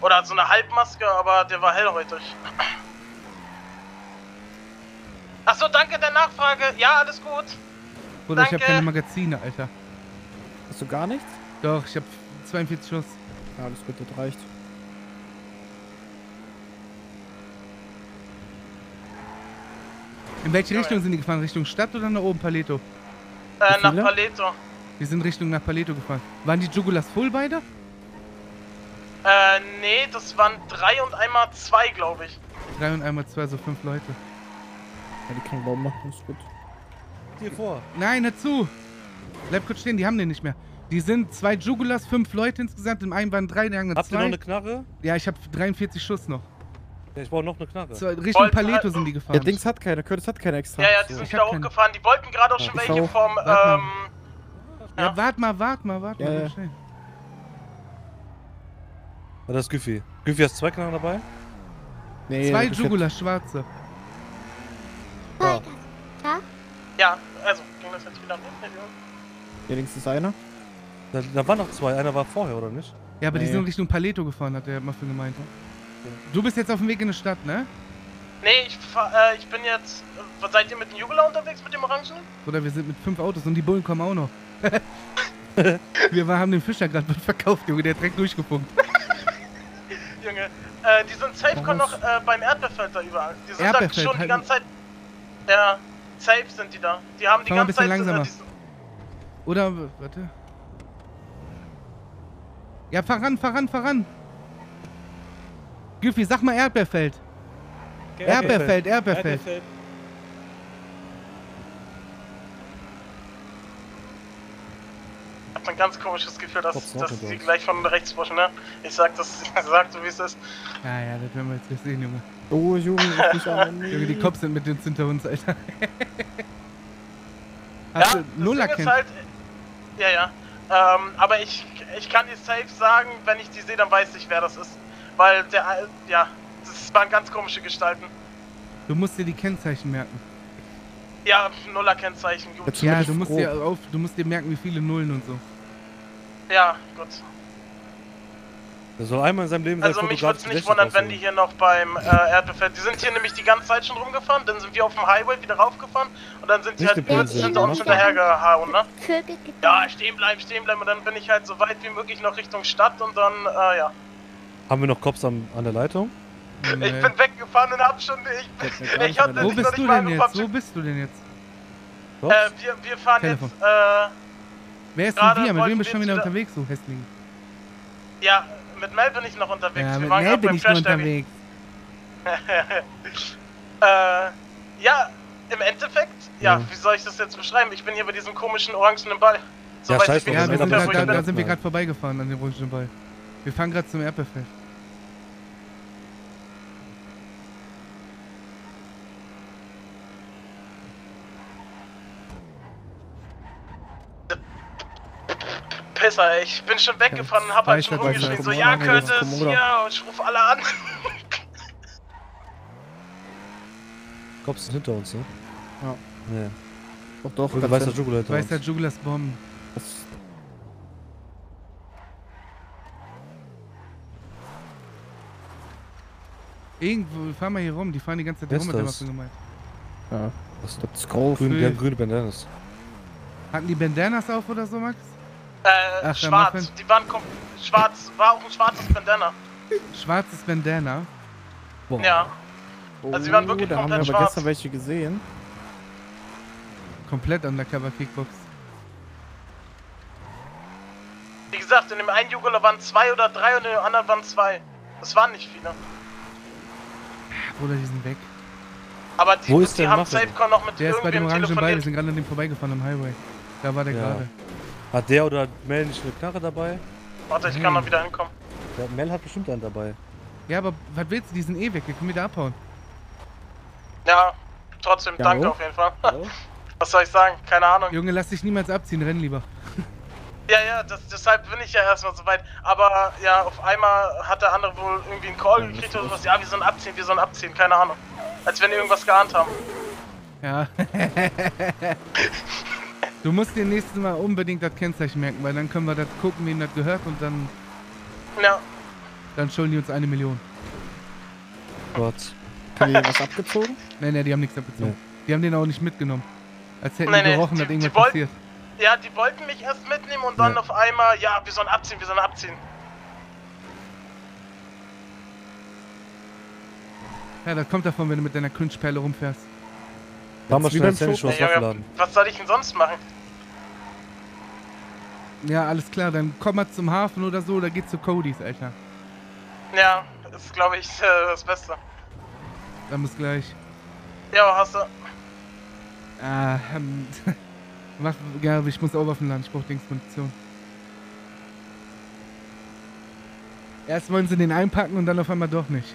Oder so eine Halbmaske, aber der war hellhäutig. Achso, danke der Nachfrage. Ja, alles gut. Bruder, ich hab Danke. keine Magazine, Alter. Hast du gar nichts? Doch, ich hab 42 Schuss. Ja, alles gut, das reicht. In welche Richtung sind die gefahren? Richtung Stadt oder nach oben Paleto? Äh, Wie nach viele? Paleto. Die sind Richtung nach Paleto gefahren. Waren die Jugulas voll beide? Äh, nee, das waren drei und einmal zwei, glaube ich. Drei und einmal zwei, so fünf Leute. Ja, die kann Baum machen, ist gut. Hier vor. Nein, hör zu! Bleib kurz stehen, die haben den nicht mehr. Die sind zwei Jugulas, fünf Leute insgesamt. Im einen waren drei, in der anderen Habt ihr zwei. noch eine Knarre? Ja, ich hab 43 Schuss noch. Ja, ich brauche noch eine Knarre. So, Richtung Paleto sind die Der gefahren. Dings hat keine, Curtis hat keine extra. Ja, ja, die So. sind ich wieder hochgefahren. Die wollten gerade auch schon ich welche auch. vom, Warte mal. ähm, ja, wart mal, wart mal, wart Ja, mal. ja. Ja, das ist Güffi. Güffi, hast du zwei Knarren dabei? Nee, Zwei Jugulas, schwarze. Ja. Ja? ja, also, ging das jetzt wieder? Nee, jetzt- Hier links ist einer. Da, da waren noch zwei. Einer war vorher, oder nicht? Ja, aber die Nee. sind Richtung Paleto gefahren, hat der Muffin gemeint. Du bist jetzt auf dem Weg in die Stadt, ne? nee ich, fahr, äh, ich bin jetzt, äh, seid ihr mit dem Jugular unterwegs, mit dem Orangen? Oder wir sind mit fünf Autos und die Bullen kommen auch noch. wir haben den Fischer gerade verkauft, Junge, der hat direkt durchgefunkt. Junge, äh, die sind safe noch äh, beim Erdbeerfeld da überall. Die sind da schon die halt- ganze Zeit. Ja, safe sind die da. Die haben die Fahr mal ein ganze bisschen Zeit. langsamer. Äh, die sind- Oder, warte. Ja, fahr ran, fahr ran, fahr ran. Güffi, sag mal Erdbeerfeld. Erdbeerfeld, Erdbeerfeld. habe ein ganz komisches Gefühl, dass, dass sie gleich von rechts pushen, ne? Ich sag das, ich sag so wie es ist. Ja, ja, das werden wir jetzt gleich sehen, Junge. Oh, Junge, ruf mich an. Junge, die Cops sind mit uns hinter uns, Alter. Hast du Nuller Ding ist kennt? halt, ja, ja. Ähm, aber ich, ich kann dir safe sagen, wenn ich die sehe, dann weiß ich, wer das ist. Weil der, äh, ja, das waren ganz komische Gestalten. Du musst dir die Kennzeichen merken. Ja, Nuller-Kennzeichen, gut. Ja, du musst dir auf, du musst dir merken, wie viele Nullen und so. Ja, gut. Er soll einmal in seinem Leben sein Also mich würde es nicht wundern, wenn die hier noch beim äh, Erdbefehl... Die sind hier nämlich die ganze Zeit schon rumgefahren, dann sind wir auf dem Highway wieder raufgefahren und dann sind die halt Pilze, hinter uns hinterhergehauen, ne? Ja, stehen bleiben, stehen bleiben und dann bin ich halt so weit wie möglich noch Richtung Stadt und dann, äh, ja. Haben wir noch Cops an, an der Leitung? Ich bin weggefahren und hab schon... Ich, ich hatte Wo bist du nicht mal denn jetzt? Wo bist du denn jetzt? Äh, wir, wir fahren Telefon. jetzt, äh... Wer ist denn wir? Mit wem bist du schon wieder- unterwegs, du Hässling? Ja, mit Mel bin ich noch unterwegs. Ja, wir mit waren Mel gerade bin beim ich unterwegs. äh, ja, im Endeffekt, ja, Ja. wie soll ich das jetzt beschreiben? Ich bin hier bei diesem komischen orangenen Ball. Ja, mich Ja, grad, nicht da, da sind wir gerade vorbeigefahren an dem Orangen Ball. Wir fahren gerade zum Erdbefehl. Pisser, ey. Ich bin schon weggefahren und hab halt schon rumgeschrien, so, ja, Curtis, hier, und ich ruf alle an. Cops sind hinter uns, ne? Ja. Nee. Doch, doch. Ganz weißer. Jugular hinter. Weißer Jugulars Bomben. Das- Irgendwo, fahr mal hier rum, die fahren die ganze Zeit rum mit der das? Waffe gemeint. Ja. Was Das ist groß. Grün, die haben grüne Bandanas. Hatten die Bandanas auf oder so, Max? Äh, Ach, schwarz. Muffin. Die waren kom schwarz. War auch ein schwarzes Bandana. Schwarzes Bandana. Ja. Also sie waren wirklich Oh, da haben wir komplett aber schwarz. gestern welche gesehen. Komplett undercover Kickbox. Wie gesagt, in dem einen Jugular waren zwei oder drei und in dem anderen waren zwei. Das waren nicht viele. Bruder, die sind weg. Aber die, Wo ist die der haben Muffin? Safecon noch mit Der ist bei dem orangen Ball, wir sind gerade an dem vorbeigefahren am Highway. Da war der Ja. gerade. Hat der oder hat Mel nicht eine Knarre dabei? Warte, ich kann noch wieder hinkommen. Der Mel hat bestimmt einen dabei. Ja, aber was willst du? Die sind eh weg, wir können wieder abhauen. Ja, trotzdem Ja, danke oh. auf jeden Fall. Was soll ich sagen? Keine Ahnung. Junge, lass dich niemals abziehen, renn lieber. Ja, ja, das, deshalb bin ich ja erstmal so weit. Aber ja, auf einmal hat der andere wohl irgendwie einen Call gekriegt oder was. Ja, wir sollen abziehen, wir sollen abziehen, keine Ahnung. Als wenn die irgendwas geahnt haben. Ja. du musst dir nächstes Mal unbedingt das Kennzeichen merken, weil dann können wir das gucken, wem das gehört und dann, Ja, dann schulden die uns eine Million. Gott. Haben die was abgezogen? Nein, nein, die haben nichts abgezogen. Die haben den auch nicht mitgenommen. Als hätten Nee, die nee, gerochen, die- dass irgendwas wollten- passiert. ja, die wollten mich erst mitnehmen und dann Ja. auf einmal, ja, wir sollen abziehen, wir sollen abziehen. Ja, das kommt davon, wenn du mit deiner Cringe-Perle rumfährst. Mach mal Jetzt wie schnell Shows Ey, Junge, aufladen. was soll ich denn sonst machen? Ja, alles klar, dann komm mal zum Hafen oder so, oder geh zu Codys, Alter. Ja, ist glaube ich äh, das Beste. Dann bis gleich. Ja, hast du. Ah, ähm, Waffen, ja, ich muss auch Waffen laden, ich brauch Dingsmunition. Erst wollen sie den einpacken und dann auf einmal doch nicht.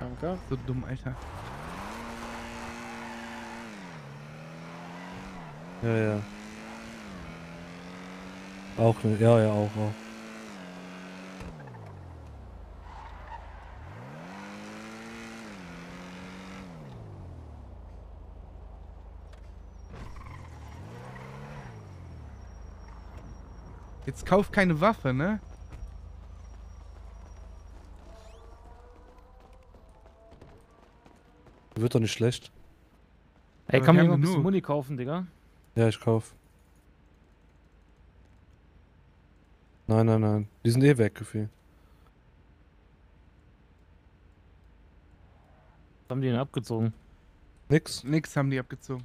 Danke. So dumm, Alter. Ja, ja. Auch, ne? Ja, ja, auch, auch. Jetzt kauf keine Waffe, ne? Wird doch nicht schlecht. Ey, kann wir man noch ein bisschen. Muni kaufen, Digga? Ja, ich kauf. Nein, nein, nein. Die sind eh weg, Gefühl. Was haben die denn abgezogen? Nix. Nix haben die abgezogen.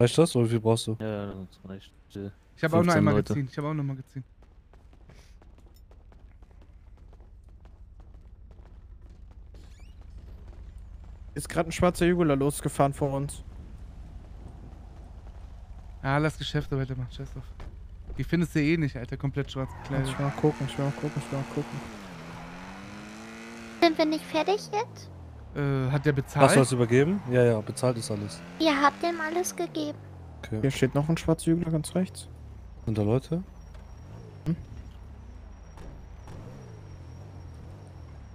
Reicht das oder wie viel brauchst du? Ja, ja, das reicht. Ich habe auch 15 ein Leute. Magazin. Ich habe auch nur ein Magazin. Ist gerade ein schwarzer Jugular losgefahren vor uns. Ah, lass Geschäfte weitermachen, scheiß drauf. Die findest du eh nicht, Alter, komplett schwarz gekleidet. Ich will mal gucken, ich will mal gucken, ich will mal gucken. Sind wir nicht fertig jetzt? Äh, hat der bezahlt? Hast du das übergeben? Ja, ja, bezahlt ist alles. Ihr habt ihm alles gegeben. Okay. Hier steht noch ein schwarzer Jugular ganz rechts. Sind da Leute?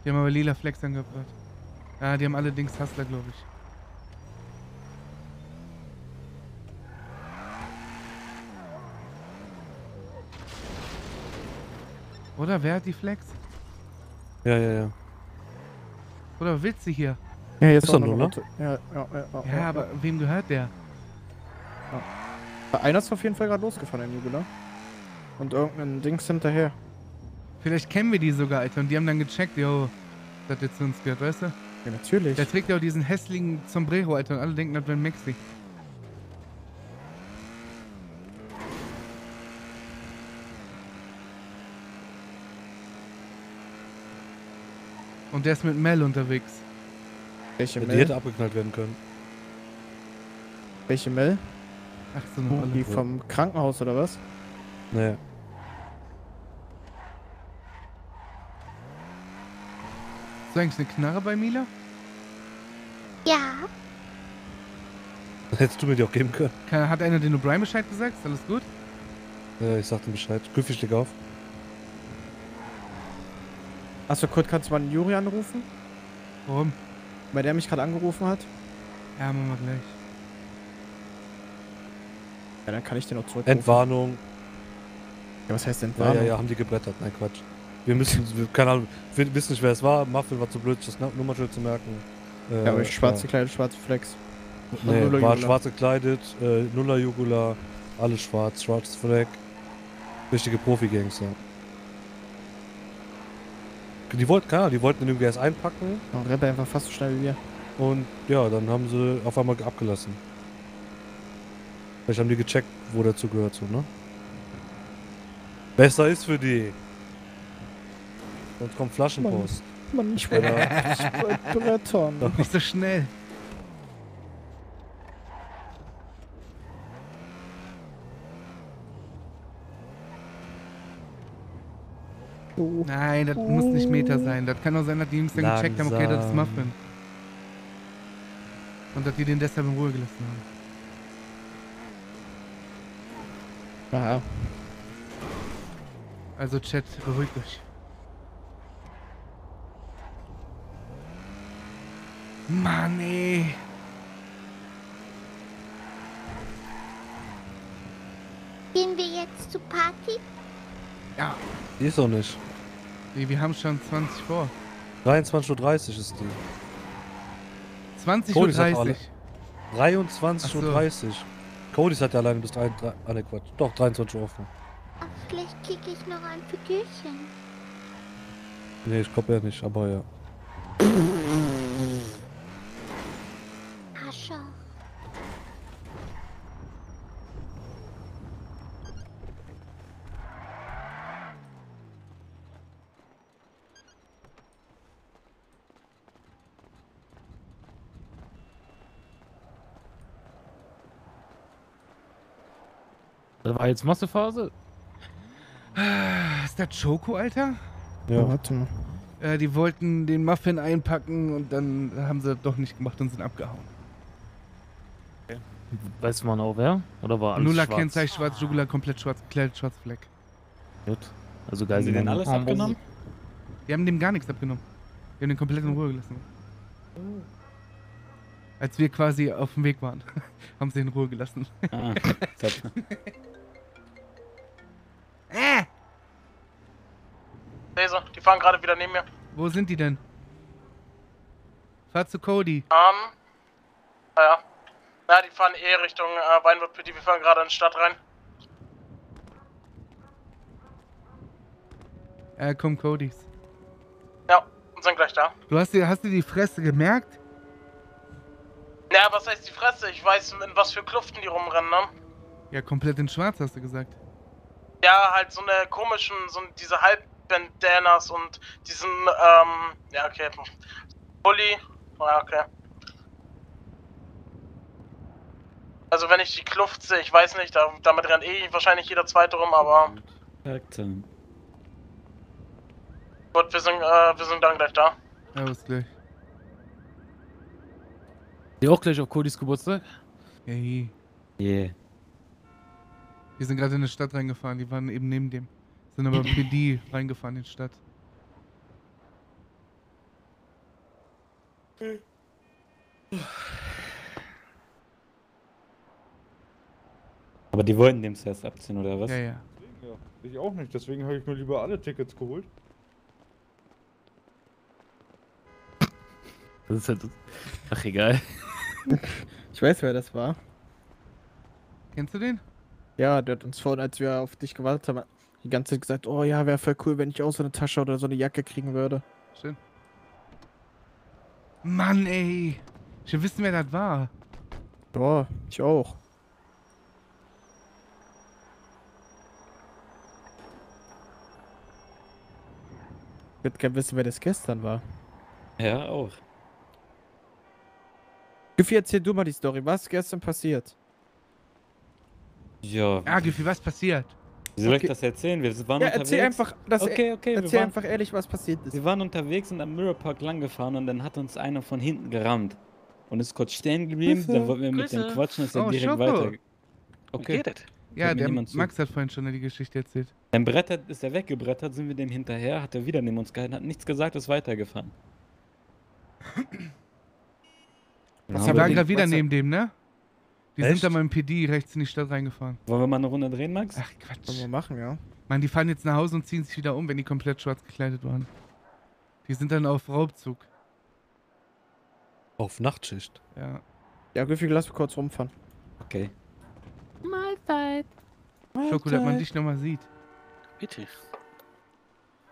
Die haben aber lila Flex angebracht. Ja, die haben allerdings Hustler, glaube ich. Oder wer hat die Flex? Ja, ja, ja. Oder willst du hier? Ja, jetzt Ist eine nur, rote. Ja, ja, ja, ja, Ja, aber wem gehört der? Einer ist auf jeden Fall gerade losgefahren, ein Jugular. Und irgendein Dings hinterher. Vielleicht kennen wir die sogar, Alter. Und die haben dann gecheckt, yo, das jetzt zu uns gehört, weißt du? Ja, natürlich. Der trägt ja auch diesen hässlichen Sombrero, Alter. Und alle denken, das wäre ein Maxi. Und der ist mit Mel unterwegs. Welche Ja, die Mel? hätte abgeknallt werden können. Welche Mel? Ach so, eine Die vom Krankenhaus oder was? Nee. Hast du eigentlich eine Knarre bei Mila? Ja. Das hättest du mir die auch geben können. Kann, hat einer den O'Brien Bescheid gesagt? Ist alles gut? Ja, ich sag dir Bescheid. Güffy, leg auf. Achso, Kurt, kannst du mal einen Juri anrufen? Warum? Weil der mich gerade angerufen hat? Ja, machen wir gleich. Ja, dann kann ich den auch zurück. Entwarnung. Ja, was heißt Ja, Entwarnung? ja, ja, haben die gebrettert. Nein, Quatsch. Wir müssen, wir, keine Ahnung, wir wissen nicht, wer es war. Muffin war zu blöd, das Nummernschild zu merken. Äh, Ja, aber ich schwarz ja. gekleidet, schwarze Flex. Nee, Nuller war schwarz gekleidet, äh, Nuller Jugula, alles schwarz, schwarzes Fleck. Richtige Profi-Gangs, ja. Die wollten, keine Ahnung, die wollten den irgendwie erst einpacken. Und Rebbe einfach fast so schnell wie wir. Und ja, dann haben sie auf einmal abgelassen. Vielleicht haben die gecheckt, wo der zugehört, so, ne? Besser ist für die. Sonst kommt Flaschenpost. Mann, ich wollte brettern. Doch. Nicht so schnell. Oh. Nein, das muss nicht Meter sein. Das kann auch sein, dass die Jungs dann gecheckt haben, okay, das ist Langsam. Muffin. Und dass die den deshalb in Ruhe gelassen haben. Aha. Also Chat, beruhigt euch. Mann, ey. Gehen wir jetzt zur Party? Ja. Die ist doch nicht. Nee, wir haben schon 20 vor. 23.30 Uhr ist die. 20.30 Codys hat Uhr. alle- 23.30 Uhr. So. Codys hat ja alleine bis 3, 3, ah, ne, Quatsch. Doch, 23 Uhr offen. Ach, vielleicht kriege ich noch ein Figürchen. Nee, ich glaube ja nicht, aber ja. Ascher. Das war jetzt Massephase? Ah, Ist das Choco, Alter? Ja. warte mal. Äh, die wollten den Muffin einpacken und dann haben sie das doch nicht gemacht und sind abgehauen. Weiß man auch wer? Oder war alles Nuller schwarz? Kennzeichen, schwarz, Jugular, komplett schwarz gekleidet, schwarz Fleck. Gut. Also Haben die denn alles abgenommen? Die haben dem gar nichts abgenommen. Die haben den komplett in Ruhe gelassen. Als wir quasi auf dem Weg waren, haben sie ihn in Ruhe gelassen. Ah, fett. äh, Laser, die fahren gerade wieder neben mir. wo sind die denn? Fahr zu Cody. Ähm. Naja. Na, die fahren eh Richtung äh, Weinwood PD. Wir fahren gerade in die Stadt rein. Äh, komm, Codys. Ja, und sind gleich da. Du hast dir, hast dir die Fresse gemerkt? Naja, was heißt die Fresse? Ich weiß, in was für Kluften die rumrennen, ne? Ja, komplett in schwarz, hast du gesagt. Ja, halt so eine komischen, so diese Halbbandanas und diesen, ähm, ja, okay. Bulli. Ja, okay. Also wenn ich die Kluft sehe, ich weiß nicht, da, damit rennt eh wahrscheinlich jeder Zweite rum, aber Charakter. gut, wir sind, äh, wir sind dann gleich da. Ja, bis gleich. Die auch gleich auf Codys Geburtstag? Hey. Yeah. Die sind gerade in die Stadt reingefahren, die waren eben neben dem. Sind aber PD reingefahren in die Stadt. Aber die wollten dem zuerst abziehen, oder was? Ja, ja. Ja, ich auch nicht, deswegen habe ich mir lieber alle Tickets geholt. Das ist halt. Ach, egal. Ich weiß, wer das war. Kennst du den? Ja, der hat uns vorhin, als wir auf dich gewartet haben, die ganze Zeit gesagt, oh ja, wäre voll cool, wenn ich auch so eine Tasche oder so eine Jacke kriegen würde. Schön. Mann, ey. Ich will wissen, wer das war. Ja, ich auch. Ich würde gerne wissen, wer das gestern war. Ja, auch. Gefühl, erzähl du mal die Story. Was ist gestern passiert? Ja. Ah, Gefühl, was passiert? Wie soll ich Okay. das erzählen? Wir waren Ja, unterwegs. erzähl einfach, das, okay, okay, wir erzähl waren, einfach ehrlich, was passiert ist. Wir waren unterwegs und am Mirror Park lang gefahren und dann hat uns einer von hinten gerammt. Und ist kurz stehen geblieben, Grüße. dann wollten wir mit dem Grüße. quatschen, ist er Oh, direkt Schoko. weiter. Okay. Ja, Hört mir der. Max hat vorhin schon die Geschichte erzählt. Dann brettert, ist er weggebrettert, sind wir dem hinterher, hat er wieder neben uns gehalten, hat nichts gesagt, ist weitergefahren. Was haben waren wir gerade wieder den- neben dem, ne? Die Echt? sind da mal im PD rechts in die Stadt reingefahren. Wollen wir mal eine Runde drehen, Max? Ach, Quatsch. Können wir machen, ja. Mann, die fahren jetzt nach Hause und ziehen sich wieder um, wenn die komplett schwarz gekleidet waren. Die sind dann auf Raubzug. Auf Nachtschicht. Ja. Ja, Gefühl, lass mich kurz rumfahren. Okay. Mahlzeit. Schoko, dass man dich nochmal sieht. Bitte.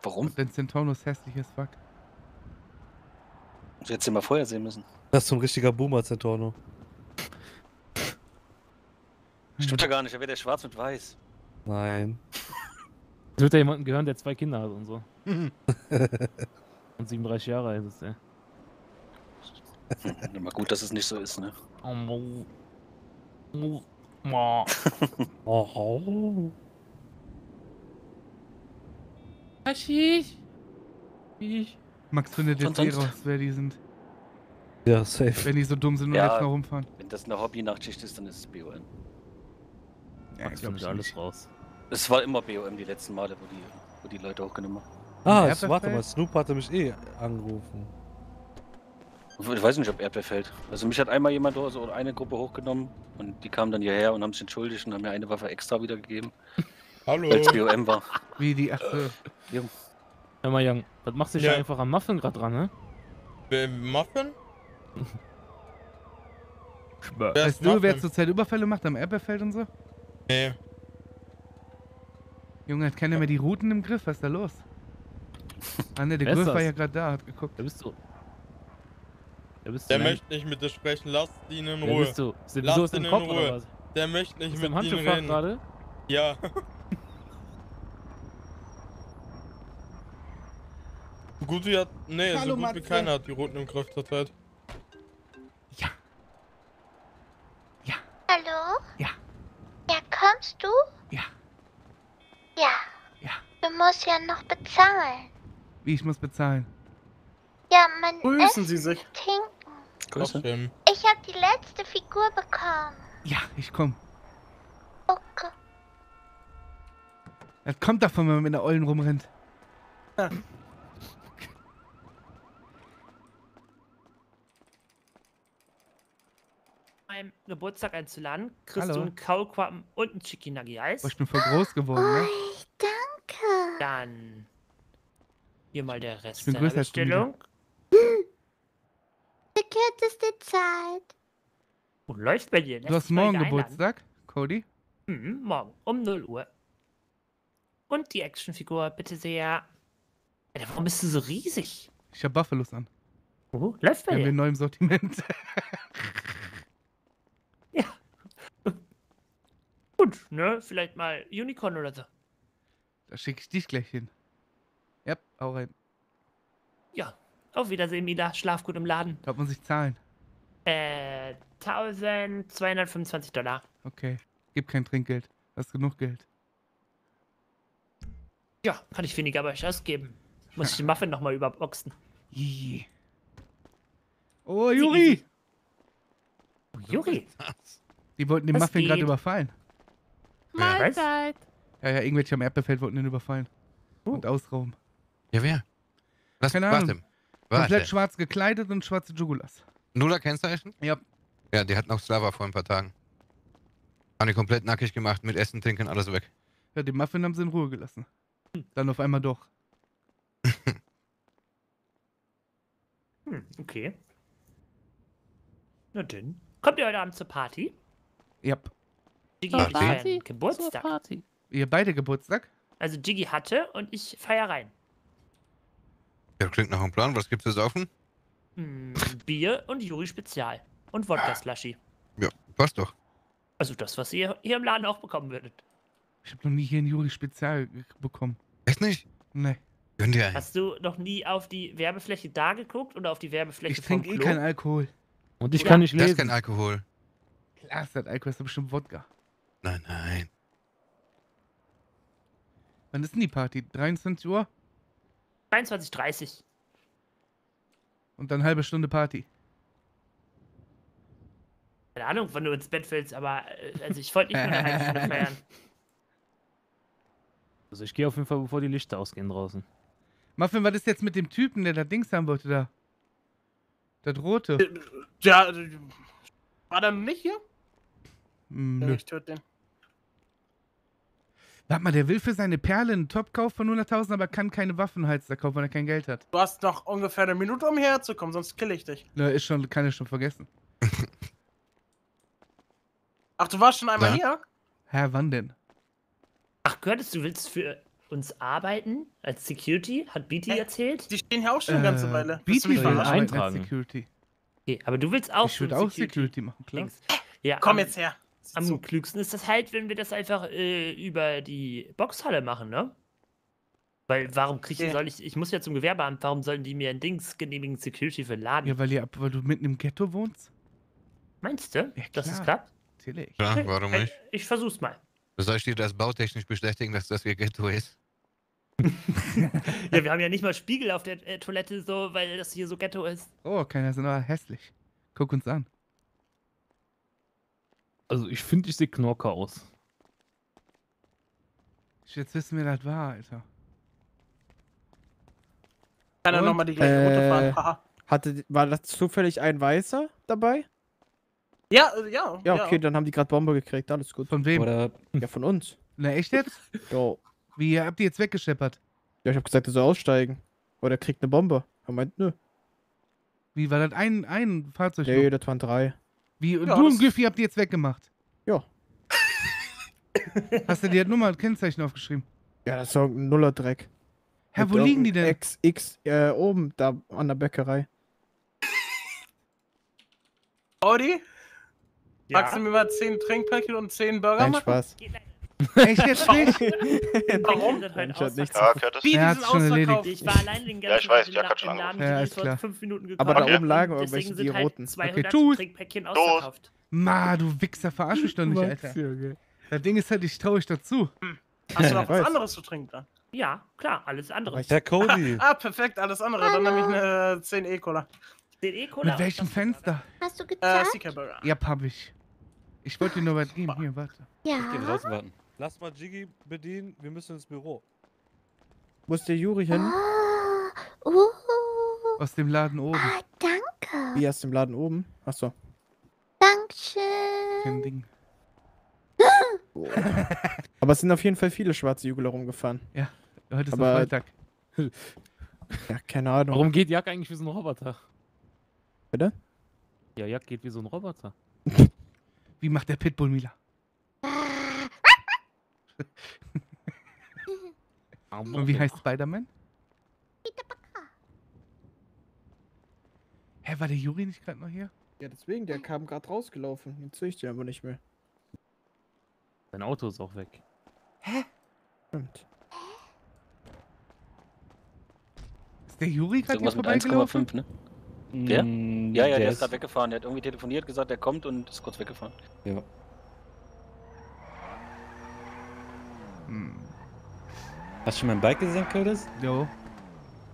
Warum? Denn Centauno ist hässlich as fuck. Du hättest ihn mal vorher sehen müssen. Das ist so ein richtiger Boomer, Zentorno. Stimmt ja gar nicht, er wäre der schwarz mit weiß. Nein. Es wird ja jemanden gehören, der zwei Kinder hat und so. und 37 Jahre alt ist der. Hm, Mal gut, dass es nicht so ist, ne? Oh. Oh. Ich. Max findet jetzt eh raus, wer die sind. Ja, safe. Wenn die so dumm sind und Ja. jetzt noch rumfahren. Wenn das eine Hobby-Nachtschicht ist, dann ist es BOM. Ja, Das findet alles raus. Es war immer BOM die letzten Male, wo die, wo die Leute hochgenommen haben. Ah, warte mal, Snoop hatte mich eh angerufen. Ich weiß nicht, ob Erdbeer fällt. Also mich hat einmal jemand oder eine Gruppe hochgenommen und die kamen dann hierher und haben sich entschuldigt und haben mir eine Waffe extra wiedergegeben. Hallo. Weil es BOM war. Wie die, ach so. Ja. Hör mal, Young, was machst du Ja. da einfach am Muffin gerade dran, ne? Wer- Muffin? Wer Weißt du, wer Muffin? zurzeit Überfälle macht am Erdbeerfeld und so? Nee. Junge, hat keiner mehr die Routen im Griff, was ist da los? Ah ne, der Griff war ja gerade da, hat geguckt. Wer bist du? Der möchte nicht mit dir sprechen, lass ihn in Wer Ruhe. bist du? Ist- Lass ihn im in Kopf oder Ruhe. was? Der möchte nicht Bist mit Handschuhfach reden. gerade? Ja. so gut wie hat. Nee, Hallo, so gut wie Matze. keiner hat die Roten im Griff zurzeit. Hallo? Ja. Ja, kommst du? Ja. Ja. Ja. Du musst ja noch bezahlen. Wie, ich muss bezahlen. Ja, mein Grüßen Essen Sie sich. Trinken. Grüße. Ich habe die letzte Figur bekommen. Ja, ich komm. Okay. Das kommt davon, wenn man mit der Ollen rumrennt. Beim Geburtstag einzuladen, kriegst Hallo. du einen Kaulquappen und ein Chicky Eis. Boah, ich bin voll groß geworden, ne? Danke. Dann hier mal der Rest Ich bin größer als wieder. Bestellung. Die kürzeste Zeit. Oh, läuft bei dir. Du hast morgen Geburtstag, Cody? Mhm, morgen um 0 Uhr. Und die Actionfigur, bitte sehr. Alter, warum bist du so riesig? Ich hab Buffalos an. Oh, läuft bei haben wir dir. neu im Sortiment. Gut, ne? Vielleicht mal Unicorn oder so. da schicke ich dich gleich hin. Ja, hau rein. Auf Wiedersehen, Mila. Schlaf gut im Laden. Da muss ich zahlen. Äh, 1225 Dollar. Okay. Gib kein Trinkgeld. Hast genug Geld. Ja, kann ich weniger bei euch ausgeben. Muss ich den Muffin nochmal überboxen. Jee. Oh, Juri! Juri! Die wollten den Was Muffin gerade überfallen. Mahlzeit! Ja, ja, irgendwelche am Erdbeerfeld wollten den überfallen. Und ausrauben. Ja, wer? Lass, Keine. Ahnung. Warte. Komplett schwarz gekleidet und schwarze Jugulas. Nuller Kennzeichen? Ja. Ja, die hatten auch Slava vor ein paar Tagen. Haben die komplett nackig gemacht, mit Essen, Trinken, alles weg. Ja, den Muffin haben sie in Ruhe gelassen. Dann auf einmal doch. Hm, okay. Na denn. Kommt ihr heute Abend zur Party? Ja. Jiggy feiern Party? Geburtstag. Ihr beide Geburtstag? Also Jiggy hatte und ich feier rein. Ja, klingt nach einem Plan. Was gibt's zu saufen? Hm, Bier und Juri Spezial. Und Wodka Slushy. Ja, passt doch. Also das, was ihr hier im Laden auch bekommen würdet. Ich habe noch nie hier ein Juri Spezial bekommen. Echt nicht? Nee. Gönn dir einen. Hast du noch nie auf die Werbefläche da geguckt oder auf die Werbefläche Ich vom trinke eh keinen Alkohol. Und ich Ja. kann nicht Das ist lesen. kein Alkohol. Klar ist das Alkohol, ist doch bestimmt Wodka. Nein, nein. Wann ist denn die Party? 23 Uhr? 23.30 Und dann halbe Stunde Party. Keine Ahnung, wann du ins Bett fällst, aber äh, also ich wollte nicht nur eine halbe Stunde feiern. Also ich gehe auf jeden Fall, bevor die Lichter ausgehen draußen. Muffin, was ist jetzt mit dem Typen, der da Dings haben wollte da? Das rote. Ja, äh, war der nicht hier? Hm, nö. ich töte den. Warte mal, der will für seine Perle einen Topkauf von 100.000, aber kann keine Waffenhalster kaufen, weil er kein Geld hat. Du hast noch ungefähr eine Minute, um hierher zu kommen, sonst kill ich dich. Na, ist schon, kann ich schon vergessen. Ach, du warst schon einmal Ja. hier? Hä, wann denn? Ach, gehörtest du willst für uns arbeiten als Security? Hat BT erzählt? Die stehen hier auch schon eine ganze Weile. BT will arbeiten als Security. Okay, aber du willst auch Ich würde auch Security machen, klar. Dings. Ja, Komm am- jetzt her. Am klügsten ist das halt, wenn wir das einfach äh, über die Boxhalle machen, ne? Weil warum krieg ich, Okay. soll ich, ich muss ja zum Gewerbeamt, warum sollen die mir ein Dings genehmigen Security für den Laden? Ja, weil, ihr, weil du mitten im Ghetto wohnst? Meinst du, dass es klappt? Natürlich. Ja, warum ich- nicht? Ich versuch's mal. Soll ich dir das bautechnisch bestätigen, dass das ihr Ghetto ist? Ja, wir haben ja nicht mal Spiegel auf der äh, Toilette, so, weil das hier so Ghetto ist. Oh, keiner ist aber hässlich. Guck uns an. Also ich finde, ich sehe Knorke aus. Jetzt wissen wir, das war, Alter. Kann er nochmal die gleiche Route Äh, fahren? Haha. hatte, war das zufällig ein Weißer dabei? Ja, äh, ja. Ja, okay, dann haben die gerade Bombe gekriegt, alles gut. Von wem? Oder ja, von uns. Na, echt jetzt? Jo. Wie habt ihr jetzt weggescheppert? Ja, ich hab gesagt, er soll aussteigen. Oder er kriegt eine Bombe. Er meint, nö. Wie war das ein, ein Fahrzeug? Nee, noch? das waren drei. Wie, und Ja, du und Giffy habt ihr jetzt weggemacht? Ja. Hast du dir Nummer und Kennzeichen aufgeschrieben? Ja, das ist doch ein Nullerdreck. Hä, Mit wo liegen die denn? XX äh, oben, da an der Bäckerei. Audi? Ja. Magst du mir mal 10 Trinkpäckchen und 10 Burger Nein, machen? Spaß. Echt jetzt nicht? Warum? Mensch, hat nichts Ja, Curtis. Hat's sind schon erledigt. Ich war allein den ganzen Ja, ich weiß, Tag Jack im hat schon Laden. Ja, ist klar. fünf Minuten gekommen. Aber da und oben lagen irgendwelche, die halt roten. 200 Okay, tschüss. Trinkpäckchen ausverkauft. Ma, du Wichser, verarsch mich doch nicht, Alter. Das Ding ist halt, ich traue euch dazu. Hast du noch Ich was anderes zu trinken dann? Ja, klar, alles andere. Herr Cody. Ah, perfekt, alles andere. Dann nehme ich eine 10 E-Cola. Den E-Cola. Mit welchem Fenster? Hast du Äh, gezahlt? Sika Burger. Ja, hab ich. Ich wollte dir nur was geben. Hier, warte. ja. Geh draußen warten. Lass mal Jiggy bedienen, wir müssen ins Büro. Wo ist der Juri hin? Ah, uh, Aus dem Laden oben. ah, danke. Wie erst im Laden oben? Achso. Dankeschön. Kein Ding. Aber es sind auf jeden Fall viele schwarze Jugler rumgefahren. Ja, heute ist Aber- noch Freitag. Ja, keine Ahnung. Warum geht Jack eigentlich wie so ein Roboter? Bitte? Ja, Jack geht wie so ein Roboter. Wie macht der Pitbull Mila? Und wie heißt Spider-Man? Hä, war der Juri nicht gerade noch hier? Ja, deswegen, der kam gerade rausgelaufen. Jetzt sehe ich den aber nicht mehr. Sein Auto ist auch weg. Stimmt. Ist der Juri gerade hier irgendwas mit vorbeigelaufen? 1,5, ne? Der? Mm, Ja, ja, der, der ist ist- gerade weggefahren. Der hat irgendwie telefoniert, gesagt, er kommt und ist kurz weggefahren. Ja. Hm. Hast du schon mein Bike gesehen, Curtis? Jo.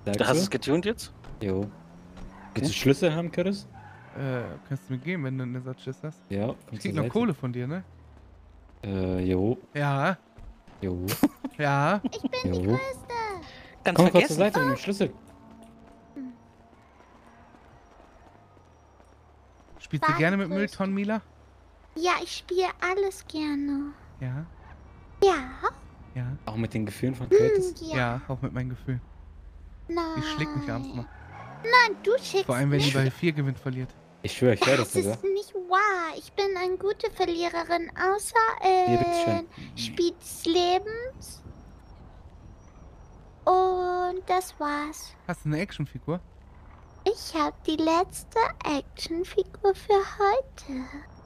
Da hast du es getuned jetzt? Jo. Willst du Schlüssel haben, Curtis? Äh, kannst du mir geben, wenn du einen Ersatzschiss hast? Ja, Ich krieg noch Seite. Kohle von dir, ne? Äh, jo. Ja. Jo. Ja. Ich bin Jo. die Größte. Ganz Komm kurz zur. Seite mit dem Schlüssel. Spielst du gerne mit Mülltonnen, Mila? Ja, ich spiele alles gerne. Ja. Ja? Ja. Auch mit den Gefühlen von Curtis? Hm, ja. Ja, auch mit meinen Gefühlen. Nein. Ich schläg mich abends mal. Nein, du schickst Vor allem, wenn die mich. bei 4 gewinnt, verliert. Ich schwöre, ich höre Das das sogar. ist nicht wahr. Ich bin eine gute Verliererin, außer äh, bitteschön. Spiel des Lebens. Und das war's. Hast du eine Actionfigur? Ich habe die letzte Actionfigur für heute.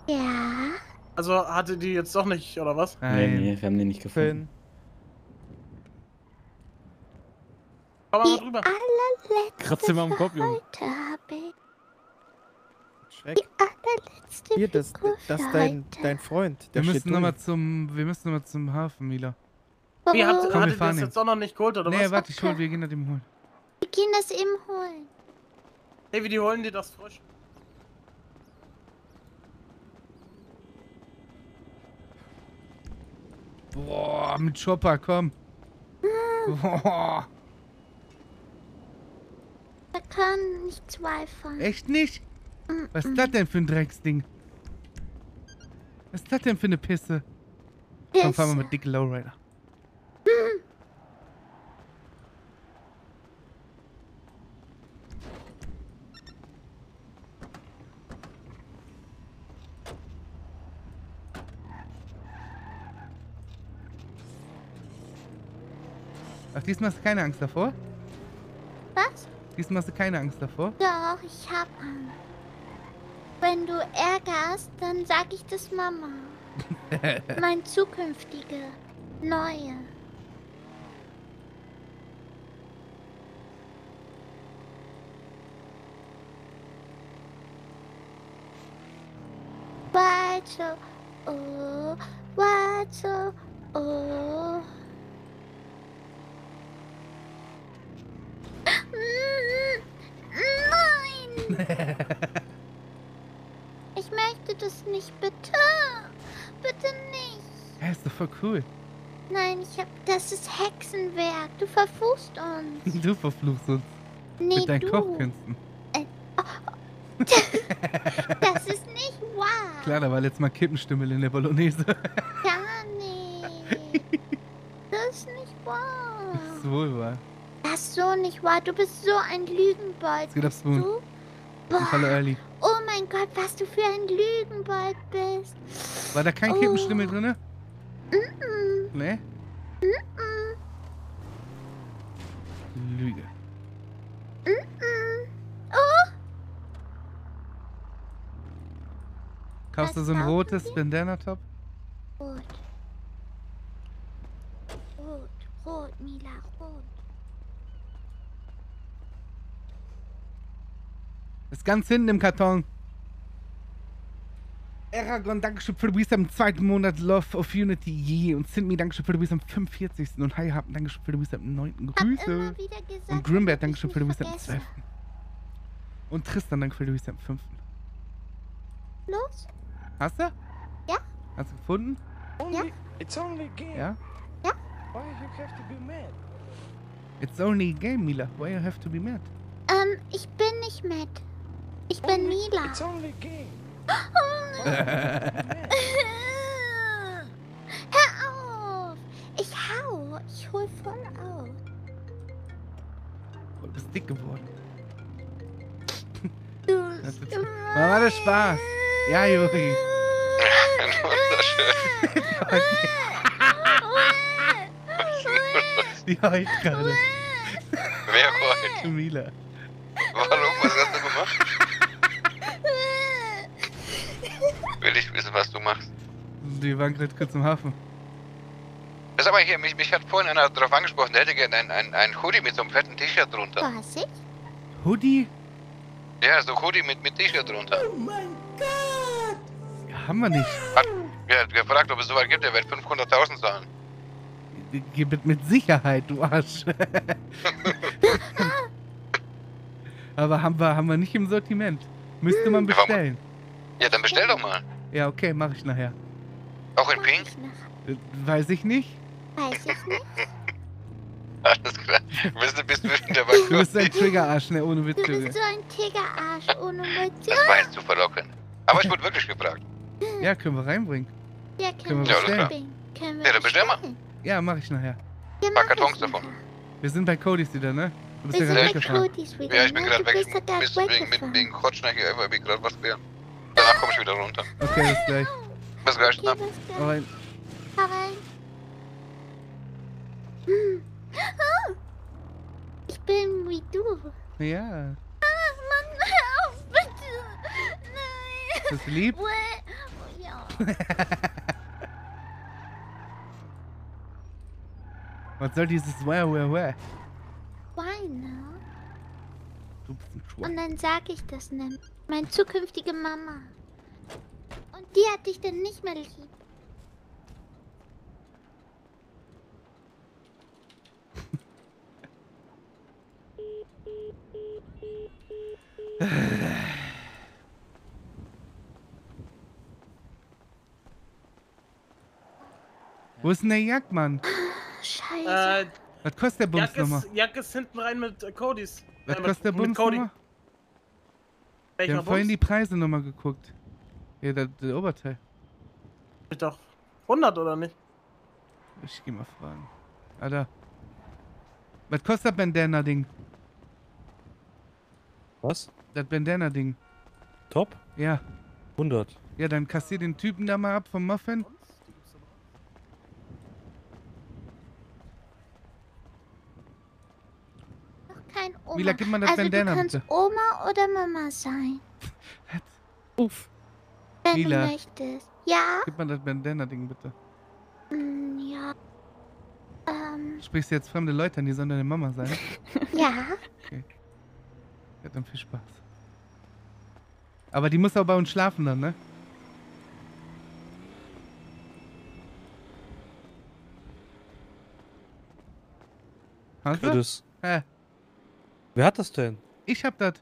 Ja. Also hatte die jetzt doch nicht, oder was? Nee, nee, wir haben den nicht gefunden. Komm mal drüber. Dir mal am Kopf, Junge. Schreck. Die allerletzte Hier, das, das für dein, dein Freund. Der Wir müssen nochmal zum, wir müssen noch mal zum Hafen, Mila. Wie, habt? Komm, wir hattet ihr das jetzt auch noch nicht geholt, oder nee, was? warte, ich hol, wir gehen das ihm holen. Wir gehen das eben holen. Hey, wie die holen die das frisch? Boah, mit Chopper, komm. Boah. Da kann nicht zweifeln. Echt nicht? Was ist das denn für ein Drecksding? Was ist das denn für eine Pisse? Komm, fahren wir mit Dick Lowrider. Ach, diesmal hast du keine Angst davor? Diesmal hast du keine Angst davor? Doch, ich hab Angst. Wenn du ärgerst, dann sag ich das Mama. mein zukünftige, neue. Weiter, oh, weiter, oh. Mm, Nein! Ich möchte das nicht, bitte. Bitte nicht. Ja, ist doch voll cool. Nein, ich hab. Das ist Hexenwerk. Du verfuchst uns. Du verfluchst uns. Nee, mit deinen du. Kochkünsten. Das ist nicht wahr. Klar, da war letztes Mal Kippenstimmel in der Bolognese. Gar nicht. Das ist nicht wahr. Das ist wohl wahr. Das ist so nicht wahr. Du bist so ein Lügenbold. Es geht Du? Ich falle early. Oh mein Gott, was du für ein Lügenbold bist. War da kein Oh. Kippenstimmel drinne? Mm-mm. Nee? Mm-mm. Lüge. Oh, Kaufst du so ein rotes Bandana-Top? rot. Rot, rot, Mila, rot. Ist ganz hinten im Karton. Aragon, Dankeschön für du bist am zweiten Monat Love of Unity. Yeah. Und Sindmi, Dankeschön für du bist am 45. Und Hi Hab, Dankeschön für du bist am 9. Grüße. wieder gesagt, Und Grimbert, Dankeschön für du bist am vergesse. 12. Und Tristan, Danke für du bist am 5. Los? Hast du? Ja. Hast du gefunden? Only, It's only a game. Ja. Ja. Why you have to be mad? It's only a game, Mila. Why you have to be mad? Ähm, ich bin nicht Matt. Ich bin Mila. It's only a game. Hör auf! Ich hau. Ich hol voll auf. Du bist dick geworden. Du. Das ist- War war das Spaß? Ja, Juri. Die heult gerade. Wer heult? Mila. Warum? Was hast du gemacht? Will ich wissen, was du machst. Die waren gerade kurz im Hafen. Sag mal hier, mich, mich hat vorhin einer darauf angesprochen, der hätte gerne ein, ein, ein Hoodie mit so einem fetten T-Shirt drunter. Was ich? Hoodie? Ja, so Hoodie mit, mit T-Shirt drunter. Oh mein Gott! Ja, haben wir nicht. Hat, wer hat gefragt, ob es soweit gibt, der wird 500.000 zahlen. Gibt mit Sicherheit, du Arsch. Aber haben wir, haben wir nicht im Sortiment. Müsste man bestellen. Ja, dann bestell doch mal. Ja, okay, mache ich nachher. Auch in Pink? Weiß ich nicht. Weiß ich nicht. Alles klar. Bist du bist du der Du bist ein Triggerarsch, ne, ohne Witz. Du bist so ein Tigerarsch ohne Mütze. Das war jetzt zu verlockend. Aber ich wurde wirklich gefragt. Ja, können wir reinbringen. Ja, Können können wir bestellen. bestellen. Können wir Ja, dann bestell mal. Ja, mache ich nachher. Ja, Ein paar mach Kartons ich davon. Wir sind bei Codys wieder, ne? Du bist Wir ja sind gerade bei weggefahren. Codys wieder, Ja, ich bin ne? gerade Du weg. bist Ich ja wegen, mit, weggefahren. wegen Kotschner hier einfach wie gerade was klären. Danach komme ich wieder runter. Okay, bis gleich. Bis gleich, ne? Aber Hau rein. Hm. Ah. Ich bin wie du. ja, Ah, Mann, hör auf, bitte. Nein. ist das lieb? Uäh. Ja. Was soll dieses Wah, wah, wah? Weine. Du bist ein Schwein. Und dann sag ich das nem. Meine zukünftige Mama. Und die hat dich dann nicht mehr lieb. Wo ist denn der Jagdmann? Scheiße. Äh, Was kostet der Bums Jacke nochmal? ist, Jacke ist hinten rein mit äh, Codys. Was Äh, kostet der Bums Cody. Nochmal? Wir Welcher haben vorhin die Preise nochmal geguckt. Ja, der, der Oberteil. Ich doch 100 oder nicht? Ich geh mal fragen. Alter. Was kostet das Bandana-Ding? Was? Das Bandana-Ding. Top? Ja. 100. Ja, dann kassier den Typen da mal ab vom Muffin. Kein Oma. Mila, gib mal das also Bandana, du kannst bitte. Oma oder Mama sein. Uff. Wenn Mila. du möchtest. Ja? Gib mal das Bandana-Ding bitte. Mm, ja. Ähm, Sprichst du jetzt fremde Leute an, die sollen deine Mama sein? ja. Okay. Ja, dann viel Spaß. Aber die muss auch bei uns schlafen dann, ne? Hast du? das. Hä? Wer hat das denn? Ich hab das.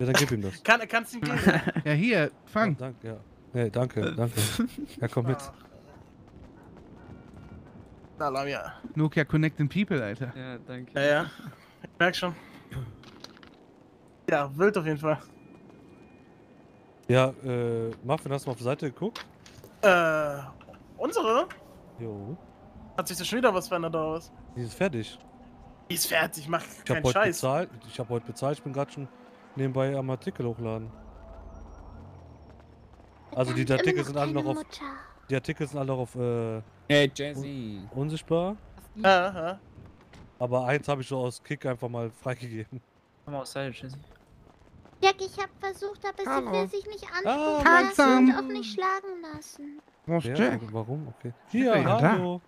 Ja, dann gib ihm das. Kann, kannst du ihm geben? Ja, hier, fang. Ja, danke, ja. Nee, danke, danke. Ja, komm mit. Na, Lamia. Nokia Connecting People, Alter. Ja, danke. Ja, ja. Ich merk schon. Ja, wild auf jeden Fall. Ja, äh, Muffin, hast du mal auf die Seite geguckt? Äh, unsere? Jo. Hat sich da schon wieder was verändert oder was? Die ist fertig. Die ist fertig, mach Ich keinen habe heute Scheiß. bezahlt. Ich habe heute bezahlt. Ich bin gerade schon nebenbei am Artikel hochladen. Also die Artikel sind alle noch auf. Mutter. Die Artikel sind alle noch auf. Äh, Hey, Jazzy. un unsichtbar. Ja. Aber eins habe ich so aus Kick einfach mal freigegeben. Komm mal aus Seite, Jazzy. Jack, ich hab versucht, aber sie will sich nicht Ah, anspucken lassen Handsam. und auch nicht schlagen lassen. Wo ist Ja, Jack? warum? Okay. Hier, er ja da? hallo.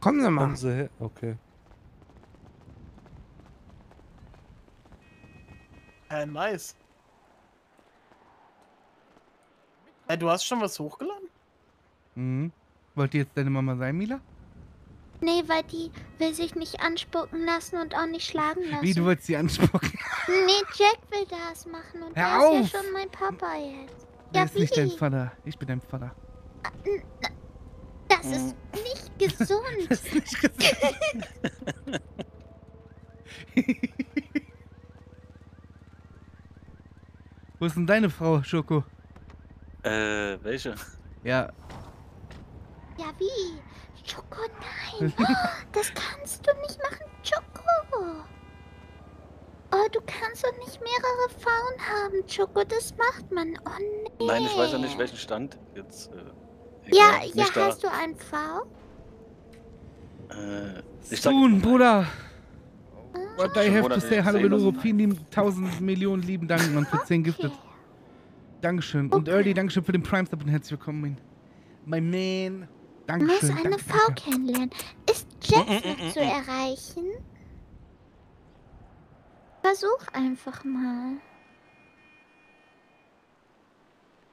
Kommen Sie mal. Kommen Sie her. Okay. Äh, nice. Äh, du hast schon was hochgeladen? Mhm. Wollt ihr jetzt deine Mama sein, Mila? Nee, weil die will sich nicht anspucken lassen und auch nicht schlagen lassen. Wie, du wolltest sie anspucken? Nee, Jack will das machen und Hör der auf! ist ja schon mein Papa jetzt. Der Ja, ist nicht dein wie? Vater. Ich bin dein Vater. Das ist nicht gesund. Das ist nicht gesund. Wo ist denn deine Frau, Schoko? Äh, welche? Ja, Ja, wie? Schoko, nein. Oh, das kannst du nicht machen, Schoko. Oh, du kannst doch nicht mehrere Frauen haben, Schoko. Das macht man. Oh, nee. Nein, ich weiß ja nicht, welchen Stand jetzt. Äh, Ja, ja, da. hast du einen V? Äh, ich sag, Soon, Bruder. What I have to say, hallo vielen lieben, tausend Millionen lieben Dank, Mann, für 10 Gifted. Dankeschön. Und Early, Dankeschön für den Prime Sub und herzlich willkommen, mein, my man. Du musst Dankeschön. eine danke, Frau danke. kennenlernen. Ist Jackson zu erreichen? Versuch einfach mal.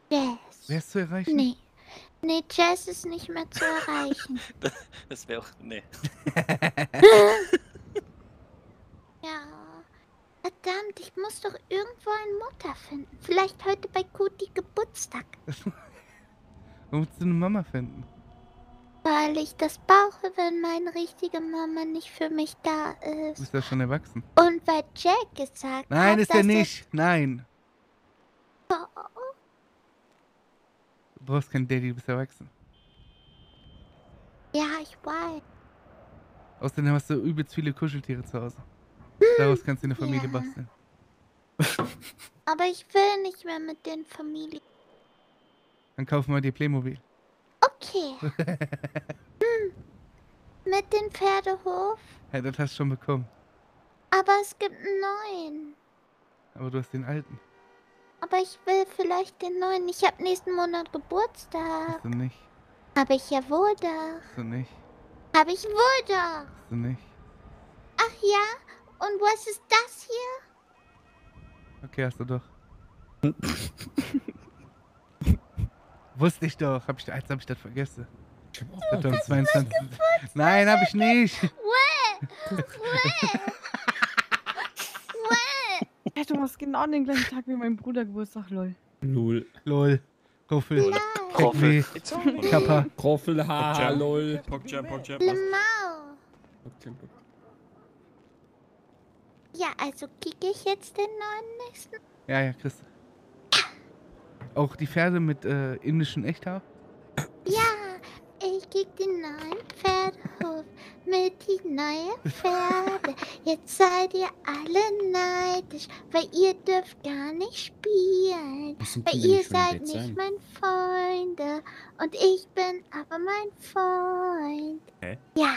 Jazz. Wer ist zu erreichen? Nee. Nee, Jazz ist nicht mehr zu erreichen. Das wäre auch. Nee. ja. Verdammt, ich muss doch irgendwo eine Mutter finden. Vielleicht heute bei Kuti Geburtstag. Wo willst du eine Mama finden? Weil ich das brauche, wenn meine richtige Mama nicht für mich da Du ist. bist ja schon erwachsen. Und weil Jack gesagt Nein, hat, ist er nicht. Nein. Oh, Du brauchst keinen Daddy, du bist erwachsen. ja, ich weiß. Außerdem hast du übelst viele Kuscheltiere zu Hause. Daraus kannst du eine Familie Ja. basteln. Aber ich will nicht mehr mit den Familien. Dann kaufen wir dir Playmobil. Okay. hm. Mit dem Pferdehof. Ja, das hast du schon bekommen. Aber es gibt einen neuen. Aber du hast den alten. Aber ich will vielleicht den neuen. Ich habe nächsten Monat Geburtstag. Hast du nicht. Habe ich ja wohl doch. Hast du nicht. Habe ich wohl doch. Hast du nicht. Ach ja? Und was ist das hier? Okay, hast du doch. Wusste ich doch. Hab ich, als hab ich das vergessen. Am 22. Nein, hab ich nicht. Wäh! Wäh! Hey, du machst genau den gleichen Tag wie mein Bruder Geburtstag, lol. Lol. Lol. Roffel. Roffel. Kappa. Pogchamp. lol. Pogchamp, Pogchamp, Lemau. Ja, also kicke ich jetzt den neuen nächsten. Ja, ja, Chris. Auch die Pferde mit äh, indischen Echthaar? Ja, ich kick den neuen Pferdehof mit die neuen Pferde. Jetzt seid ihr alle neidisch, weil ihr dürft gar nicht spielen. Weil ihr seid Bett nicht sein? mein Freunde und ich bin aber mein Freund. Hä? Ja,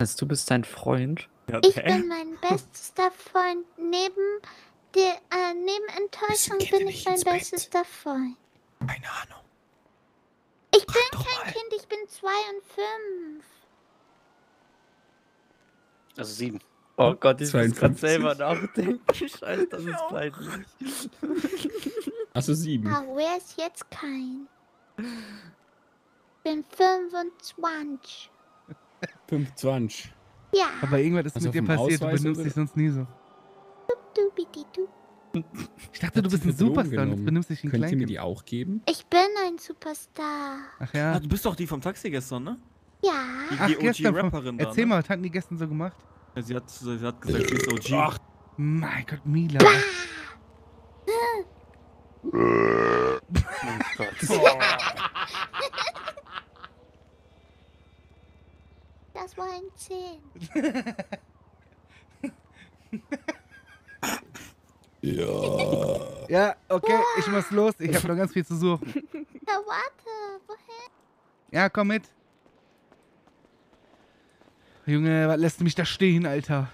Also du bist dein Freund? ich bin mein bester Freund. Neben der, äh, neben Enttäuschung bin ich mein bester Freund. Keine Ahnung. Ich bin kein Kind, ich bin zwei und fünf. Also sieben. Oh Gott, ich muss grad 52. selber nachdenken. Scheiße, das ist peinlich. Achso, sieben. Ah, wer ist jetzt kein? Ich bin 25. 25. Ja. Aber irgendwas ist Also mit dir passiert, du Ausweis benimmst oder- dich sonst nie so. Ich dachte, du bist ein Superstar und du benimmst dich wie ein Könnt ihr mir die auch geben? Ich bin ein Superstar. Ach ja. Ah, du bist doch die vom Taxi gestern, ne? Ja. Die, Ach, gestern von, OG-Rapperin da, Erzähl ne? mal, was hatten die gestern so gemacht? Ja, sie, hat, sie hat gesagt, sie ist OG. Ach, mein Gott, Mila. Das war ein 10. Ja. Ja, okay, ich muss los. Ich habe noch ganz viel zu suchen. Ja, warte. Woher? Ja, komm mit. Junge, was lässt du mich da stehen, Alter?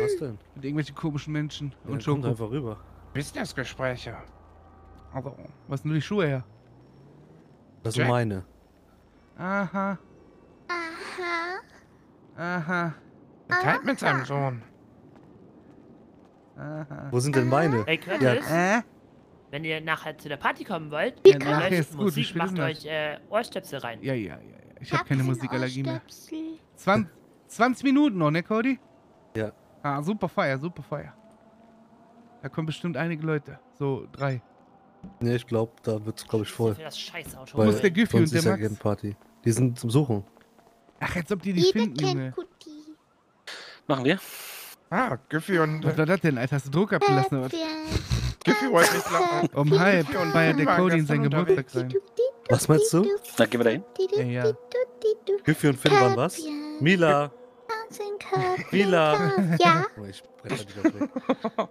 Was denn? Mit irgendwelchen komischen Menschen Ja, und Schoko. einfach rüber. Businessgespräche. Also, was sind nur die Schuhe her? Das sind meine. Aha, Aha. Aha. Geteilt mit seinem Sohn. Aha. Wo sind denn meine? Ey, Curtis, Äh? wenn ihr nachher zu der Party kommen wollt, Ja, dann nachher euch ist gut, Musik, macht euch äh, Ohrstöpsel rein. Ja, ja, ja. ja. Ich habe keine kein Musikallergie mehr. Ohrstöpsel. 20, 20 Minuten noch, ne, Cody? Ja. Ah, super Feier, super Feier. Da kommen bestimmt einige Leute. So drei. Ne, ich glaube, da wird's, glaube ich, voll. Das Scheißauto. Weil Wo ist der sonst und der ist ja Max? keine Party. Die sind zum Suchen. Ach, als ob die die Jeder finden, kennt Junge. Kuti. Machen wir? Ah, Giffy und. Was war das denn, Alter? Hast du Druck abgelassen? oder was? Giffy wollte nicht lachen. Um halb Giffy und feiert der Cody in seinen Geburtstag rein. Was meinst du? Dann gehen wir dahin. Ja, ja. Güffi und Finn waren was? Mila. Mila. Ja, Oh, ich bretter dich weg.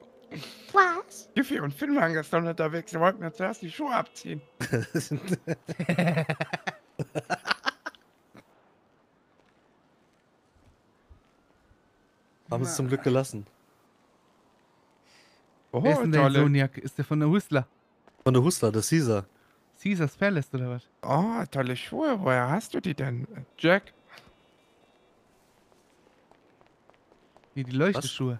was? Giffy und Finn waren gestern unterwegs. Sie wollten mir zuerst die Schuhe abziehen. Haben es zum Glück gelassen. Oh, Wer ist denn tolle. Soniak? Ist der von der Hustler? Von der Hustler, der Caesar. Caesars Palace oder was? Oh, tolle Schuhe. Woher hast du die denn? Jack? Wie die Leuchteschuhe.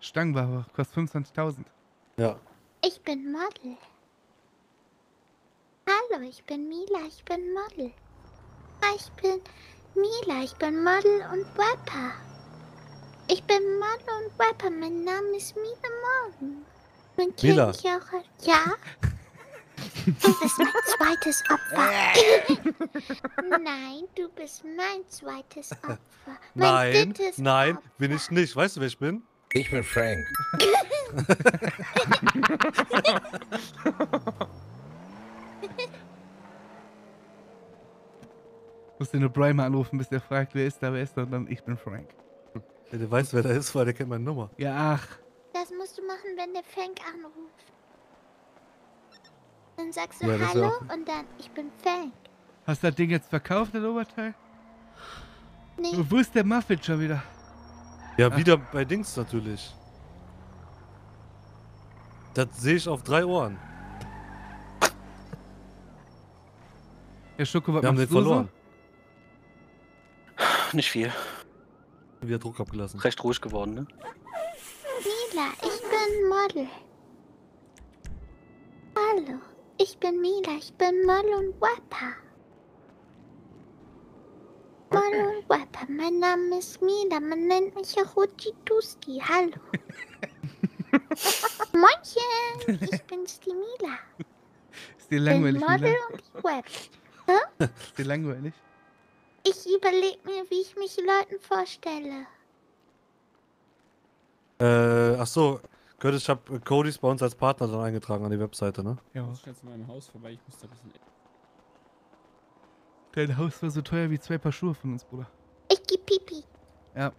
Stangenware, kostet 25.000. Ja. Ich bin Model. Hallo, ich bin Mila, ich bin Model. Ich bin Mila, ich bin Model und Rapper. Ich bin Model und Rapper, mein Name ist Mila Morgan. Man kennt Mila. mich auch als... Ja? Du bist mein zweites Opfer. Nein, du bist mein zweites Opfer. Mein Nein, drittes nein, bin ich nicht. Weißt du, wer ich bin? Ich bin Frank. Musst du nur Brian mal anrufen, bis der fragt, wer ist da, wer ist da, und dann ich bin Frank. Ja, der weiß, wer da ist, weil der kennt meine Nummer. Ja, ach. Das musst du machen, wenn der Frank anruft. Dann sagst du Ja, Hallo auch- und dann ich bin Frank. Hast du das Ding jetzt verkauft, das Oberteil? Nee. Wo ist der Muffin schon wieder? Ja, wieder bei Dings natürlich. Das sehe ich auf drei Ohren. Ja, Schoko, was Wir haben den du verloren. Nicht viel. Wieder Druck abgelassen. Recht ruhig geworden, ne? Mila, ich bin Model. Hallo, ich bin Mila, ich bin Model und Rapper. Model und Rapper, mein Name ist Mila, man nennt mich auch Uchi Tuski. Hallo. Moinchen, ich bin's die Mila. Ist dir Bin langweilig, Model Mila? und rap. Hä? Ist dir langweilig? Ich überleg mir, wie ich mich Leuten vorstelle. Äh, ach so, Curtis, ich habe Codys bei uns als Partner dann eingetragen an die Webseite, ne? Ja. Ich muss schnell zu meinem Haus vorbei, ich muss da ein bisschen. Dein Haus war so teuer wie zwei Paar Schuhe von uns, Bruder. Ich geh Pipi. Ja.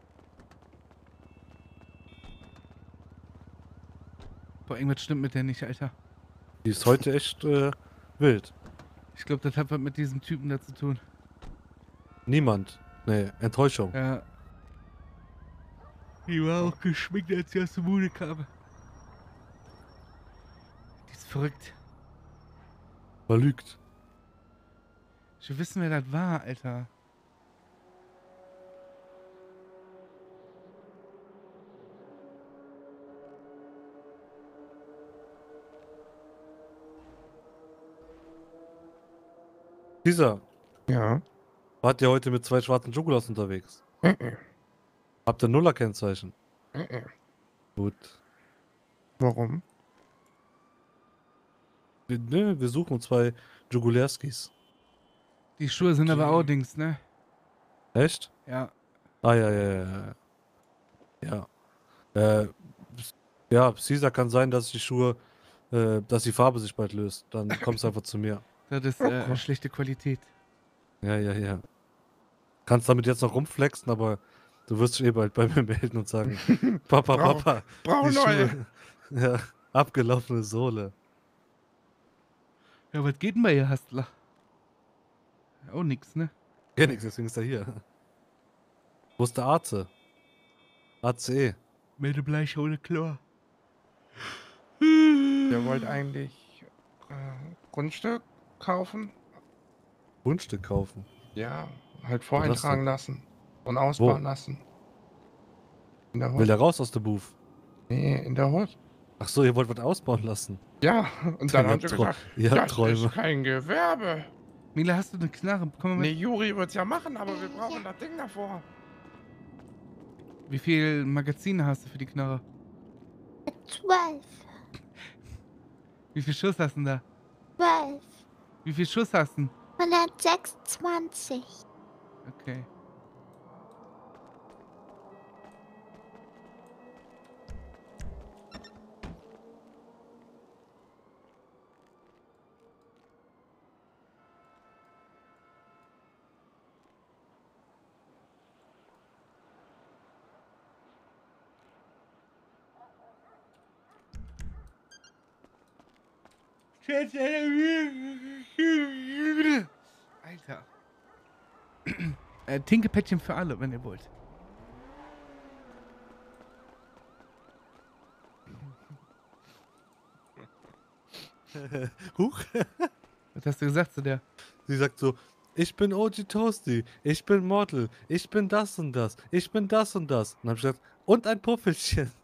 Boah, irgendwas stimmt mit der nicht, Alter. Die ist heute echt äh, wild. Ich glaube, das hat was mit diesem Typen da zu tun. Niemand. Nee, Enttäuschung. Ja. Die war auch geschminkt, als sie aus der Bude kam. Die ist verrückt. Verlügt. Ich will wissen, wer das war, Alter. Dieser. Ja. Wart ihr heute mit zwei schwarzen Schokolas unterwegs? Habt ihr Nuller-Kennzeichen? Gut. Warum? Wir, ne, wir suchen zwei Jugulerskis. Die Schuhe sind aber auch Dings, ne? Echt? Ja. Ah, ja, ja, ja. Ja. Ja. Äh, ja, Caesar kann sein, dass die Schuhe, äh, dass die Farbe sich bald löst. Dann kommst du einfach zu mir. Das ist äh, schlechte Qualität. Ja, ja, ja. Kannst damit jetzt noch rumflexen, aber du wirst dich eh bald bei mir melden und sagen, Papa, Brauch- Papa, die neue. Schuhe, ja, abgelaufene Sohle. Ja, was geht denn bei ihr, Hastler? Auch nix, ne? Ja, nix, deswegen ist er hier. Wo ist der Arze? ACE. Melde Bleich ohne Chlor. Der wollte eigentlich äh, Grundstück kaufen. Grundstück kaufen. Ja, halt voreintragen lassen und ausbauen Wo? lassen. In der Will der raus aus der Booth? Nee, in der Hut. Ach so, ihr wollt was ausbauen lassen. Ja, und dann Ihr haben sie gesagt, ihr habt das Träume. ist kein Gewerbe. Mila, hast du eine Knarre? Komm mal Nee. Juri wird's ja machen, aber wir brauchen das Ding davor. Wie viel Magazine hast du für die Knarre? Zwölf. Wie viel Schuss hast du denn da? Zwölf. Wie viel Schuss hast du denn? 126. Okay. Alter. Äh, Tinkepäckchen für alle, wenn ihr wollt. Huch. Was hast du gesagt zu der? Sie sagt so, ich bin OG Toasty, ich bin Model, ich bin das und das, ich bin das und das. Und dann hab ich gesagt, und ein Puffelchen.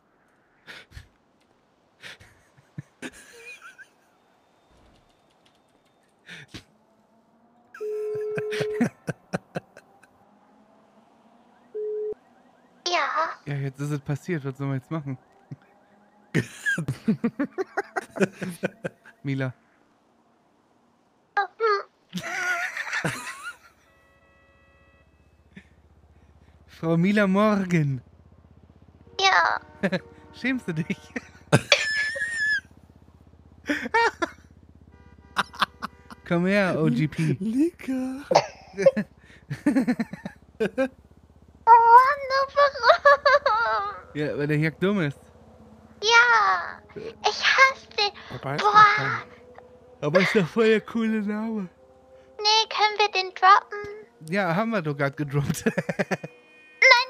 Ja. Ja, jetzt ist es passiert. Was sollen wir jetzt machen? Mila. Frau Mila Morgan. Ja. Schämst du dich? Komm her, OGP. Lika. Oh, no, warum? Ja, weil der Jack dumm ist. Ja. Ich hasse den. Wobei, Boah. Aber ist doch voll der coole Name. Nee, können wir den droppen? Ja, haben wir doch gerade gedroppt. Nein,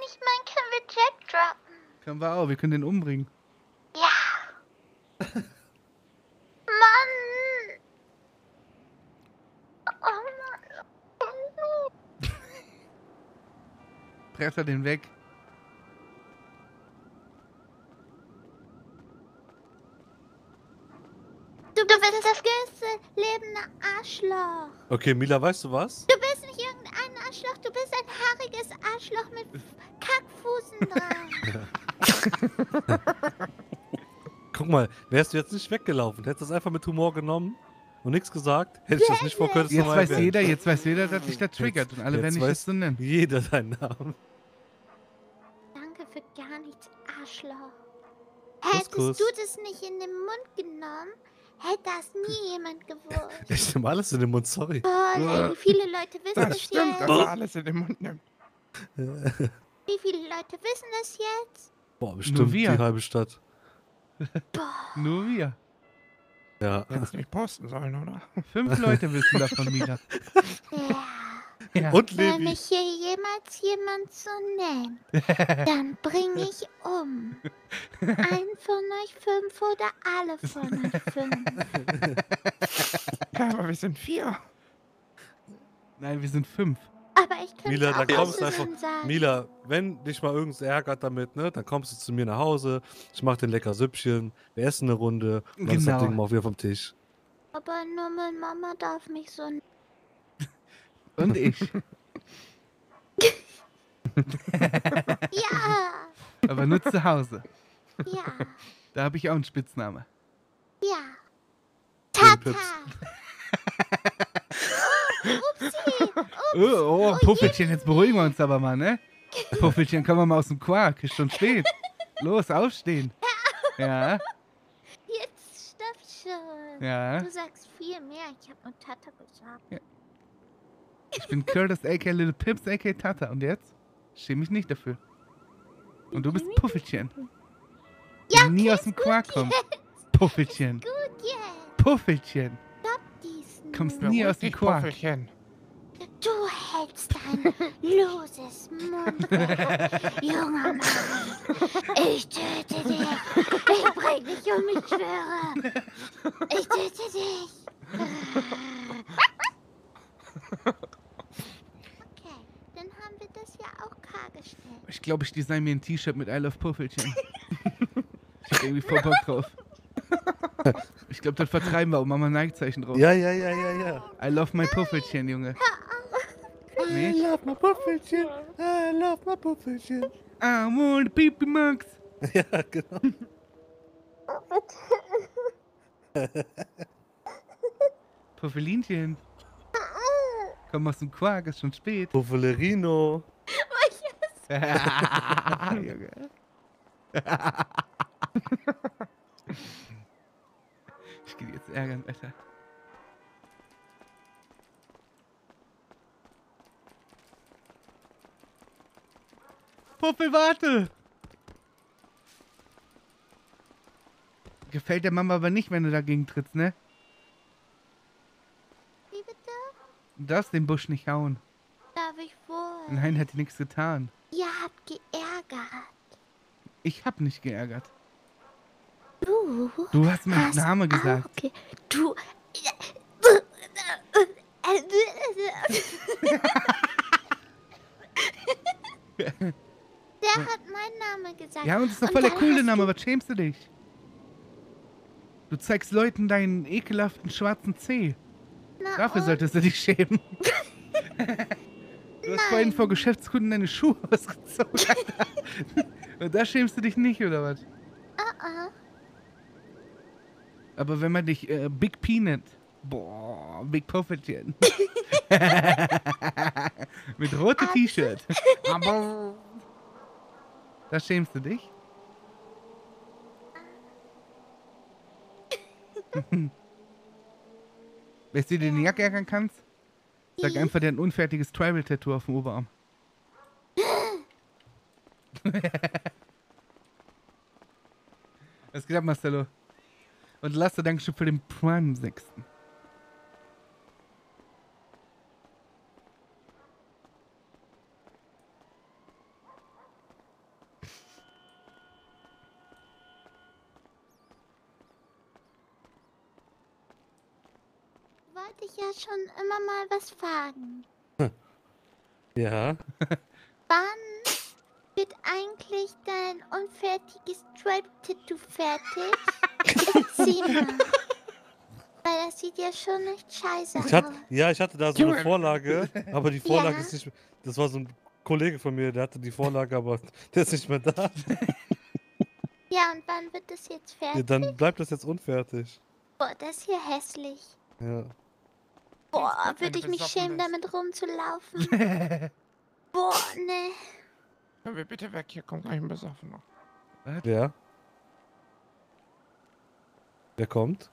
ich meine, können wir Jack droppen? Können wir auch, wir können den umbringen. Ja. Mann. Oh Mann. Bretter den weg. Du bist das größte lebende Arschloch. Okay, Mila, weißt du was? Du bist nicht irgendein Arschloch, du bist ein haariges Arschloch mit Kackfußen dran. Guck mal, wärst du jetzt nicht weggelaufen, hättest du das einfach mit Humor genommen und nichts gesagt, hätte ich das nicht vor könntest du Jetzt weiß erwähnen. jeder, jetzt weiß jeder, dass dich das triggert und alle werden dich jetzt so nennen. Jeder deinen Namen. Danke für gar nichts, Arschloch. Kuss, Hättest Kuss. du das nicht in den Mund genommen, hätte das nie jemand gewusst. Ich nehme alles in den Mund, sorry. Boah, ey, wie viele Leute wissen Das das, stimmt, jetzt? dass er alles in den Mund nimmt. Wie viele Leute wissen das jetzt? Boah, bestimmt die wir. halbe Stadt. Nur wir. Ja. Hättest nicht posten sollen, oder? Fünf Leute wissen davon, Mila. Ja. Und Wenn Levi. mich hier jemals jemand so nennt, dann bring ich um. Einen von euch fünf oder alle von euch fünf. Ja, aber wir sind vier. Nein, wir sind fünf. Aber ich könnte Mila, auch dann kommst du einfach. sagen. Mila, wenn dich mal irgendwas ärgert damit, ne, dann kommst du zu mir nach Hause. Ich mach dir ein lecker Süppchen. Wir essen eine Runde. Und dann ist das Genau. Ding mal wieder vom Tisch. Aber nur meine Mama darf mich so n- Und ich. Ja, Aber nur zu Hause. ja, Da habe ich auch einen Spitzname. ja. Tata! Upsi! Oh, oh Puffelchen, jetzt beruhigen wir uns aber mal, ne? Puffelchen, komm mal aus dem Quark, ist schon spät. Los, aufstehen. Ja, Jetzt stopp schon. Ja. Du sagst viel mehr. Ich habe nur Tata gesagt. Ja. Ich bin Curtis, aka Little Pips, aka Tata. Und jetzt? Schäme mich nicht dafür. Und du bist Puffelchen. Ja, nie aus dem Quark kommt. Puffelchen. Gut jetzt. Puffelchen. Kommst nie aus dem Quark. Puffelchen. Du hältst dein loses Mundwerk. Junger Mann, ich töte dich. Ich bring dich um, ich schwöre. Ich töte dich. Okay, dann haben wir das ja auch klargestellt. Ich glaube, ich design mir ein T-Shirt mit I Love Puffelchen. ich hab irgendwie voll Bock drauf. Ich glaube, das vertreiben wir, um mal ein Nike-Zeichen drauf. Ja, ja, ja, ja, ja. I love my Puffelchen, Junge. Nee? I love my Puffelchen. I love my Puffelchen. I want peepee mugs. Ja, genau. Puffelinchen. Komm aus dem Quark, ist schon spät. Puffelerino. Ich geh jetzt ärgern, Alter. Puffel, warte! Gefällt der Mama aber nicht, wenn du dagegen trittst, ne? Wie bitte? Du darfst den Busch nicht hauen. Darf ich wohl? Nein, hat dir nichts getan. Ihr habt geärgert. Ich hab nicht geärgert. Du? Du hast meinen hast Namen gesagt. ge- Du. Der hat meinen Namen gesagt. Ja, und das ist doch voll der coole Name, was schämst du dich? Du zeigst Leuten deinen ekelhaften schwarzen Zeh. Na Dafür und? solltest du dich schämen. Du hast vorhin vor Geschäftskunden deine Schuhe ausgezogen. Und da schämst du dich nicht, oder was? Ah, ah. Aber wenn man dich äh, Big Peanut. Boah, Big Puffertchen. Mit rotem T-Shirt. Da schämst du dich? Weißt du, dir den Jack ärgern kannst? Sag einfach, der hat ein unfertiges Tribal-Tattoo auf dem Oberarm. Was geht ab, Marcelo? Und Lasse, Dankeschön für den Prime 6. Wollte ich ja schon immer mal was fragen. Ja. Wann wird eigentlich dein unfertiges Stripe-Tattoo fertig? Sieh mal. Weil das sieht ja schon echt scheiße Ich hatte, aus. ja, ich hatte da so eine. Vorlage, aber die Vorlage Ja. ist nicht. Das war so ein Kollege von mir, der hatte die Vorlage, aber der ist nicht mehr da. Ja, und wann wird das jetzt Ja, fertig? dann bleibt das jetzt unfertig. Boah, das ist hier hässlich. Ja. Boah, würde ich mich schämen, damit rumzulaufen. Boah, ne. Können wir bitte weg? Hier kommt gleich ein Besoffener. Wer? Wer kommt?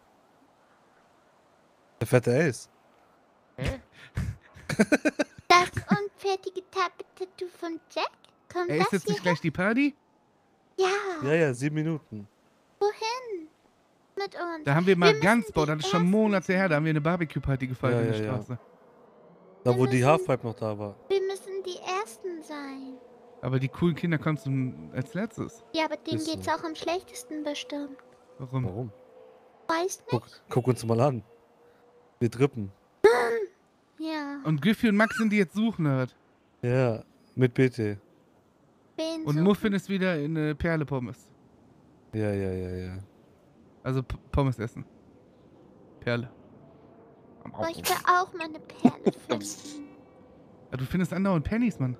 Der fette Ace. Das unfertige Tattoo von Jack? Kommt ist das jetzt hier? nicht gleich die Party? Ja. Ja, ja, sieben Minuten. Wohin? Mit uns. Da haben wir mal müssen ganz, boah, das ist schon Monate her, da haben wir eine Barbecue-Party gefeiert Ja, in der ja, ja. Straße. Da, wo die Halfpipe noch da war. Wir müssen die Ersten sein. Aber die coolen Kinder kommen zum, als letztes. Ja, aber denen Ist so. geht's auch am schlechtesten bestimmt. Warum? Warum? Weiß nicht? Guck, guck uns mal an. Wir trippen. Ja. Und Giffy und Max sind die jetzt suchen, hört. Ja, mit BT. Wen Und so? Muffin ist wieder in eine Perle Pommes. Ja, ja, ja, ja. Also P Pommes essen. Perle. Aber ich will auch mal eine Perle finden. Ah, du findest andauernd Pennies, Mann.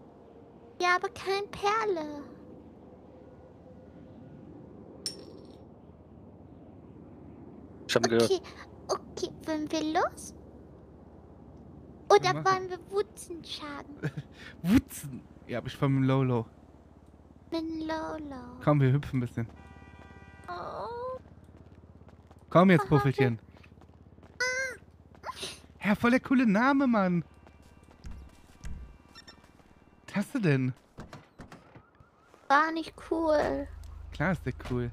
Ja, aber kein Perle. Ich hab gehört. Okay, okay, wollen wir los? Oder machen. wollen wir Wutzen schaden? Wutzen. Ja, aber ich fahr mit dem Lolo. Mit dem Lolo. Komm, wir hüpfen ein bisschen. Oh. Komm jetzt, Puffelchen. Ja, voll der coole Name, Mann. Was hast du denn? War nicht cool. Klar ist der cool.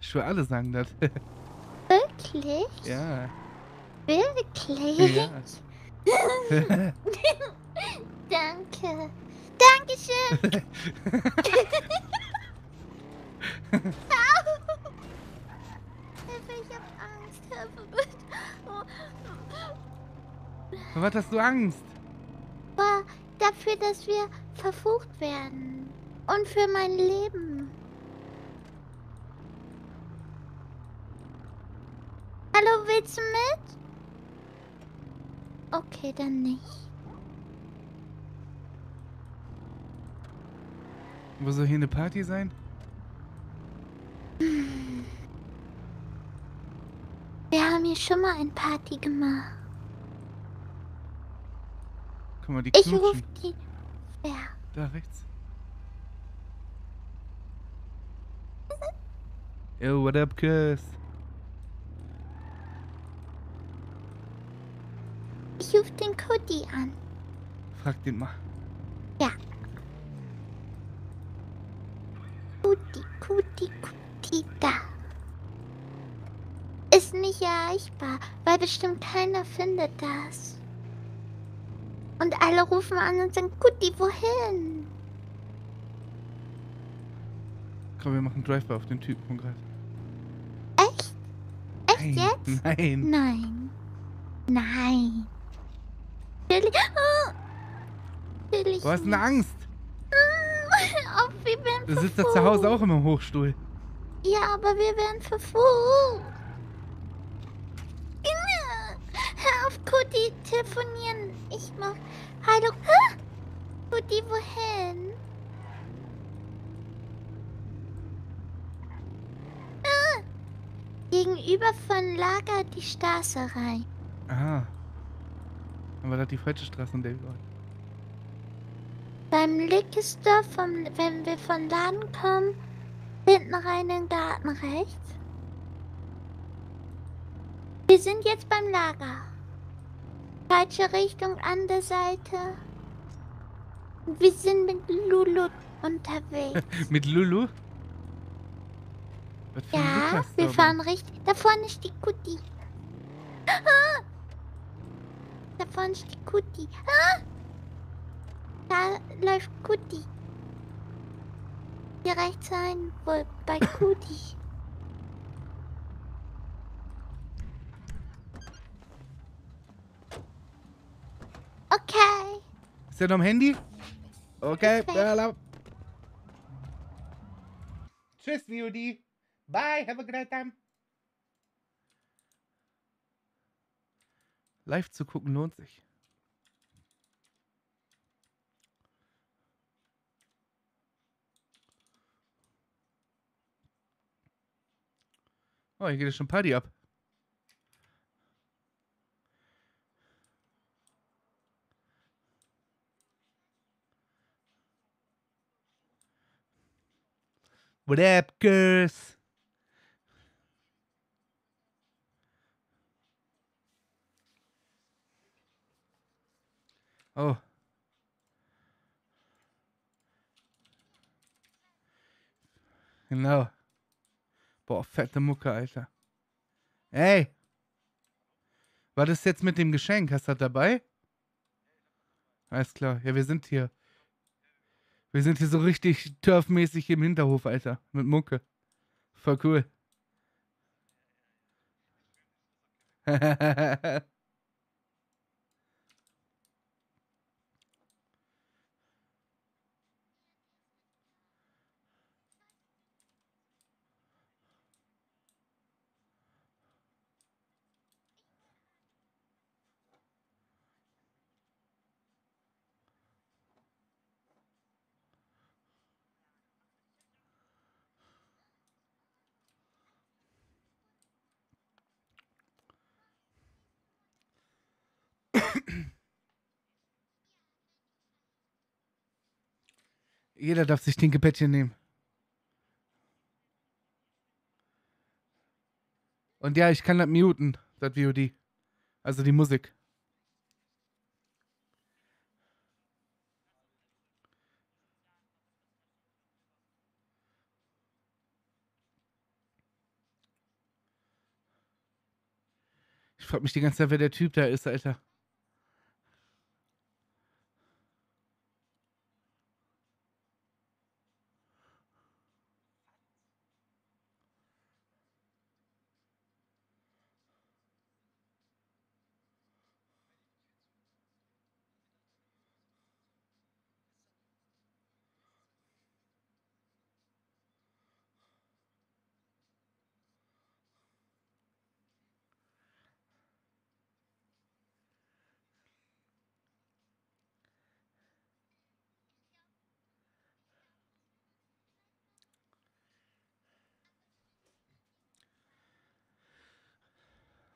Ich schwör, alle sagen das. Wirklich? ja. Wirklich? Ja. Danke. Dankeschön. Ich hab Angst. Hilfe, bitte. Oh. Was hast du Angst? War dafür, dass wir verflucht werden. Und für mein Leben. Hallo, willst du mit? Okay, dann nicht. Wo soll hier eine Party sein? Wir haben hier schon mal eine Party gemacht. Guck mal, die Ich ruf knutschen. die. Ja. Da rechts. Yo, what up, Kuss? Ich ruf den Cody an. Frag den mal. Ja. Kuti, Kuti, Kuti, da. Ist nicht erreichbar, weil bestimmt keiner findet das. Und alle rufen an und sagen, Kuti, wohin? Komm, wir machen Drive-By auf den Typen von gerade. Echt? Echt Nein, jetzt? nein. Nein. Nein. Ich. Oh. Ich Du hast eine. Angst. Auf, wir werden Du sitzt doch zu Hause auch immer im Hochstuhl. Ja, aber wir werden verflucht. Hör auf, Kuti, telefonieren. Ich mach. Hallo. Hä? Kuti, wohin? Ah. Gegenüber von Lager die Straßerei. Aha. Dann war das die falsche Straße, an der wir waren. Beim Lickesdorf, vom, wenn wir von Laden kommen, hinten rein in den Garten rechts. Wir sind jetzt beim Lager. Falsche Richtung an der Seite. Wir sind mit Lulu unterwegs. Mit Lulu? Ja, wir fahren richtig. Da vorne ist die Kuti. Ah! Da vorne ist die Kuti. Ah! Da läuft Kuti. Hier rechts rein, wo, bei Kuti. Okay. Ist der noch am Handy? Okay, erlaubt. Tschüss, VOD. Bye, have a great time. Live zu gucken lohnt sich. Oh, hier geht es schon Party ab. What up, girls? Oh. Genau. Boah, fette Mucke, Alter. Ey! Was ist jetzt mit dem Geschenk? Hast du das dabei? Alles klar. Ja, wir sind hier. Wir sind hier so richtig turfmäßig im Hinterhof, Alter. Mit Mucke. Voll cool. Jeder darf sich Tinkepäckchen nehmen. Und ja, ich kann das muten, das VOD. Also die Musik. Ich frag mich die ganze Zeit, wer der Typ da ist, Alter.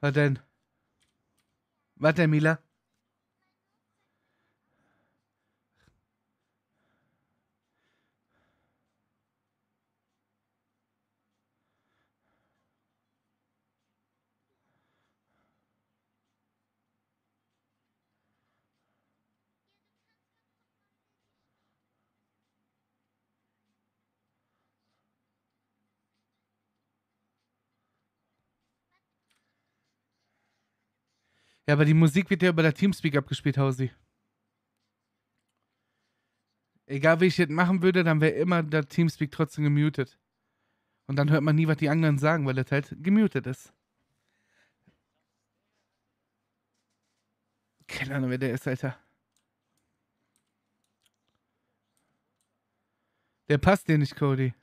Was denn? Was denn, Mila? Ja, aber die Musik wird ja über der Teamspeak abgespielt, Hausi. Egal wie ich das machen würde, dann wäre immer der Teamspeak trotzdem gemutet. Und dann hört man nie, was die anderen sagen, weil das halt gemutet ist. Keine Ahnung, wer der ist, Alter. Der passt dir nicht, Cody.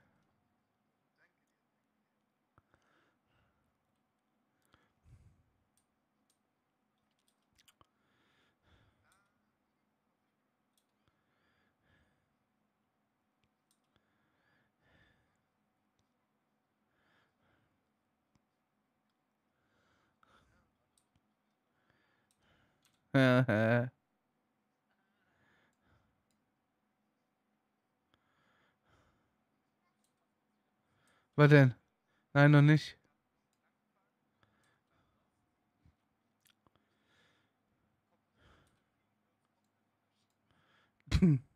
Was denn? Nein, noch nicht.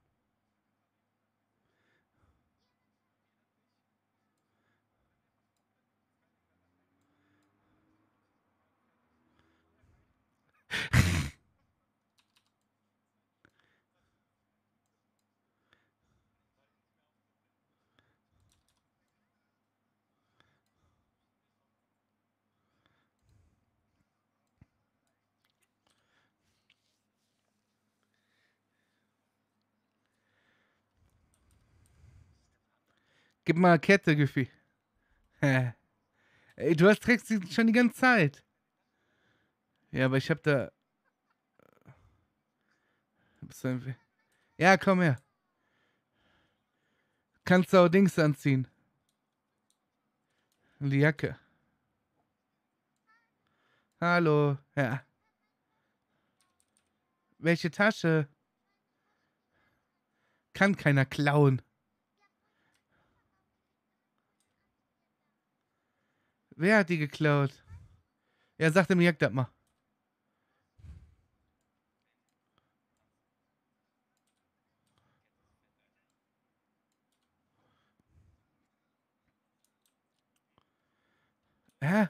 Gib mal Kette, Gefühl. Hä? Ey, du hast trägst sie schon die ganze Zeit. Ja, aber ich hab da. Ja, komm her. Kannst du auch Dings anziehen. Die Jacke. Hallo, ja. Welche Tasche? Kann keiner klauen. Wer hat die geklaut? Ja, sag dem Jack das mal. Hä?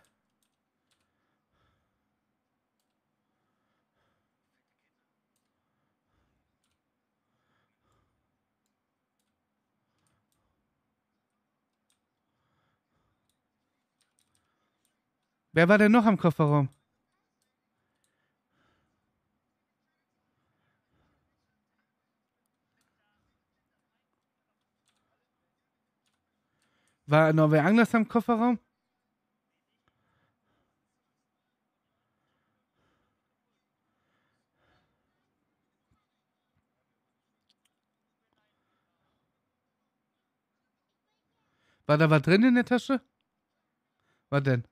Wer war denn noch am Kofferraum? War noch wer anders am Kofferraum? War da was drin in der Tasche? Was denn?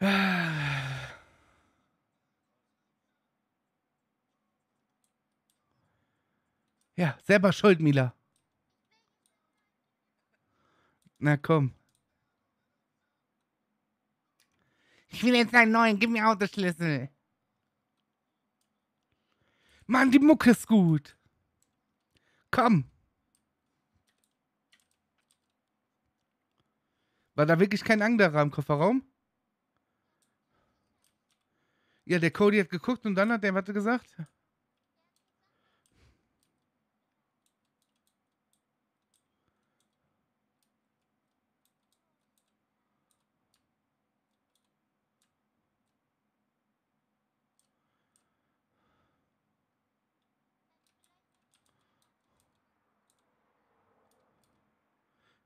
Ja, selber schuld, Mila. Na komm. Ich will jetzt einen neuen, gib mir Autoschlüssel. Mann, die Mucke ist gut. Komm. War da wirklich kein anderer im Kofferraum? Ja, der Cody hat geguckt und dann hat der, was gesagt?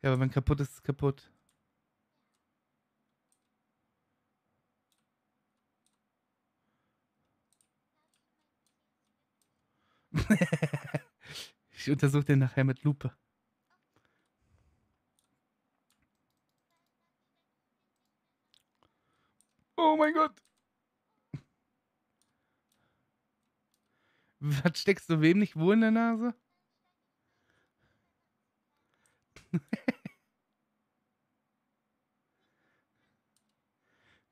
Ja, aber wenn kaputt ist, ist kaputt. Ich untersuche den nachher mit Lupe. Oh mein Gott. Was steckst du wem nicht wo in der Nase?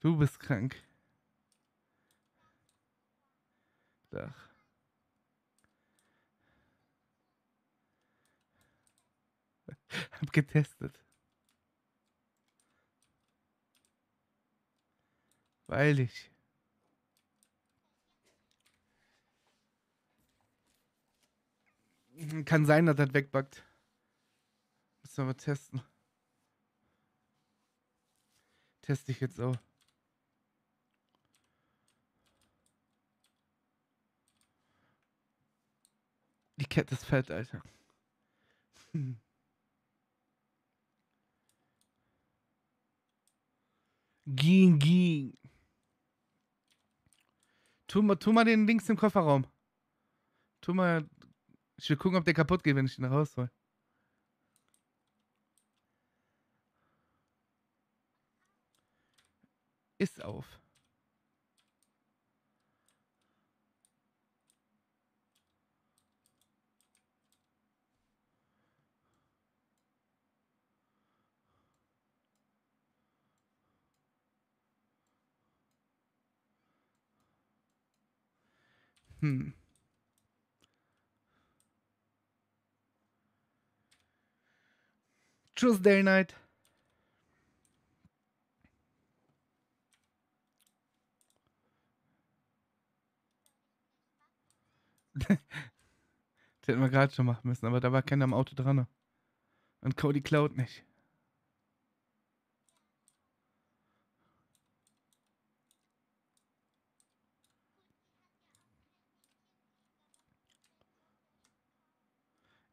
Du bist krank. Doch. Hab getestet. Weil ich. Kann sein, dass das wegbackt. Müssen wir mal testen. Teste ich jetzt auch. Die Kette ist fett, Alter. Hm. Ging, ging. Tu mal, tu mal den links im Kofferraum. Tu mal. Ich will gucken, ob der kaputt geht, wenn ich ihn raushol. Ist auf. Hm. Tuesday night. das hätten wir gerade schon machen müssen, aber da war keiner am Auto dran. Und Cody klaut nicht.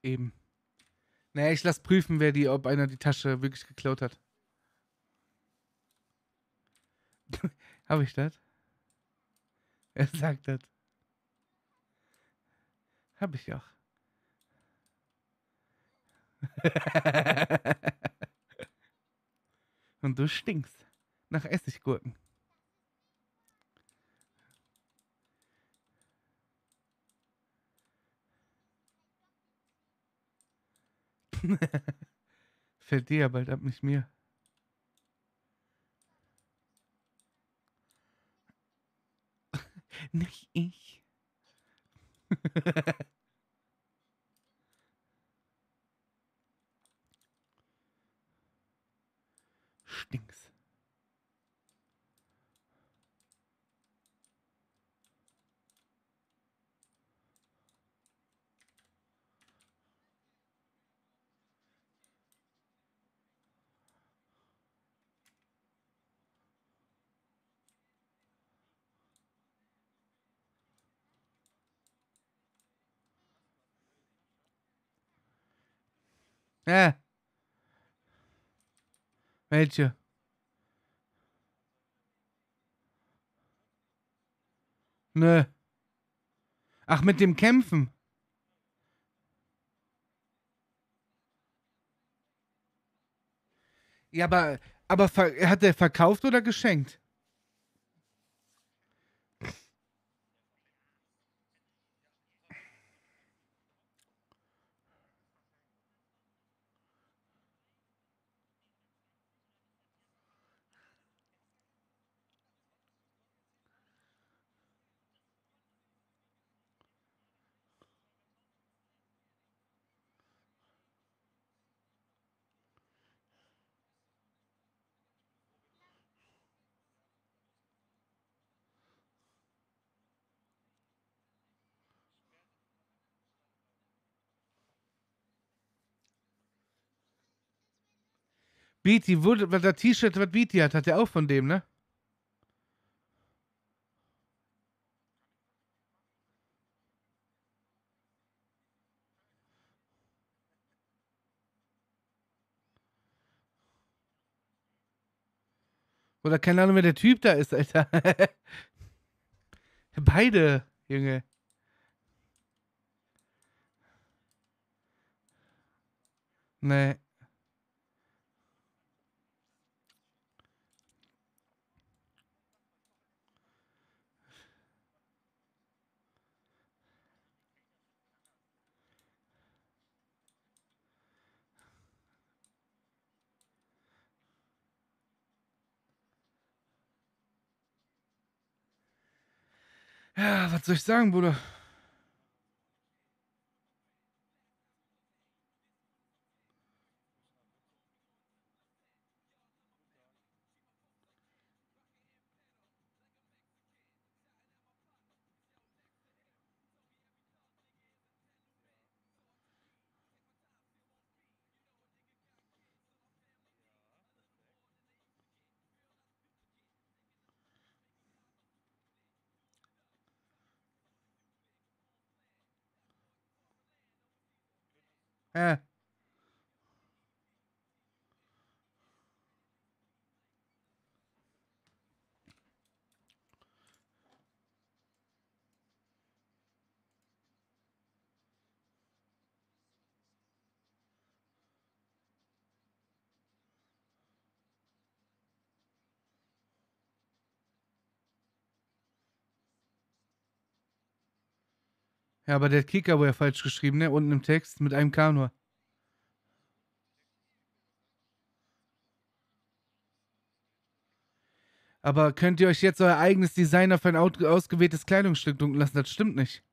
Eben. Naja, ich lass prüfen, wer die, ob einer die Tasche wirklich geklaut hat. Habe ich das? Wer sagt das? Hab ich auch. Und du stinkst nach Essiggurken. Fällt dir ja bald ab, nicht mir. nicht ich. Stinks. Hä? Welche? Nö. Ach, mit dem Kämpfen. Ja, aber, aber hat er verkauft oder geschenkt? Beatty, weil das T-Shirt, was Beatty hat, hat er auch von dem, ne? Oder keine Ahnung, wer der Typ da ist, Alter. Beide, Junge. Nee. Ja, was soll ich sagen, Bruder? Äh. Ja, aber der Kicker war ja falsch geschrieben, ne? Unten im Text mit einem K nur. Aber könnt ihr euch jetzt euer eigenes Design auf ein ausgewähltes Kleidungsstück drucken lassen? Das stimmt nicht.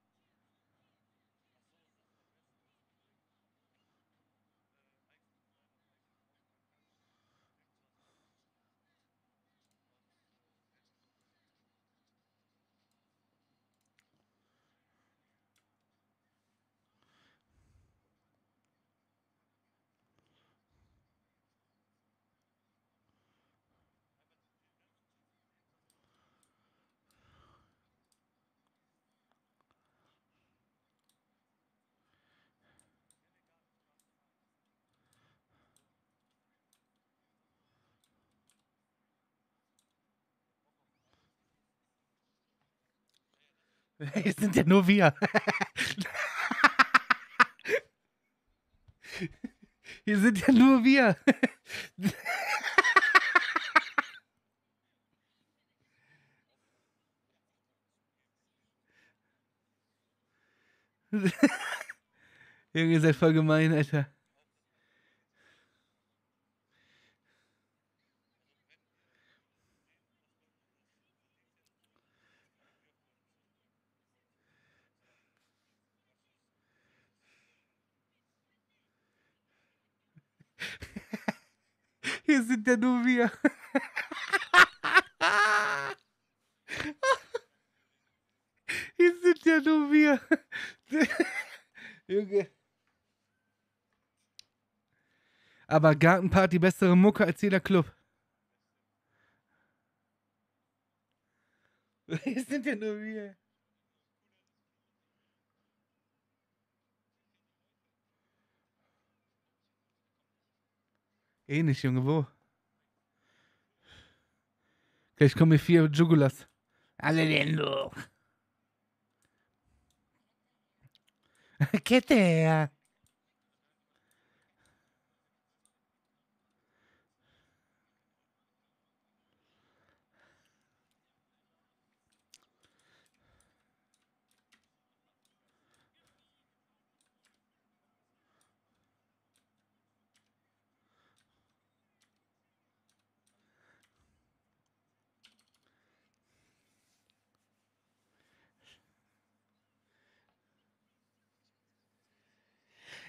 Hier sind ja nur wir. Hier sind ja nur wir. Junge, ihr seid voll gemein, Alter. Hier sind ja nur wir. Hier sind ja nur wir. Junge. Aber Gartenparty bessere Mucke als jeder Club. Hier sind ja nur wir. Eh nicht, Junge, wo? Gleich kommen hier vier Jugulas. Alle den. Kette her.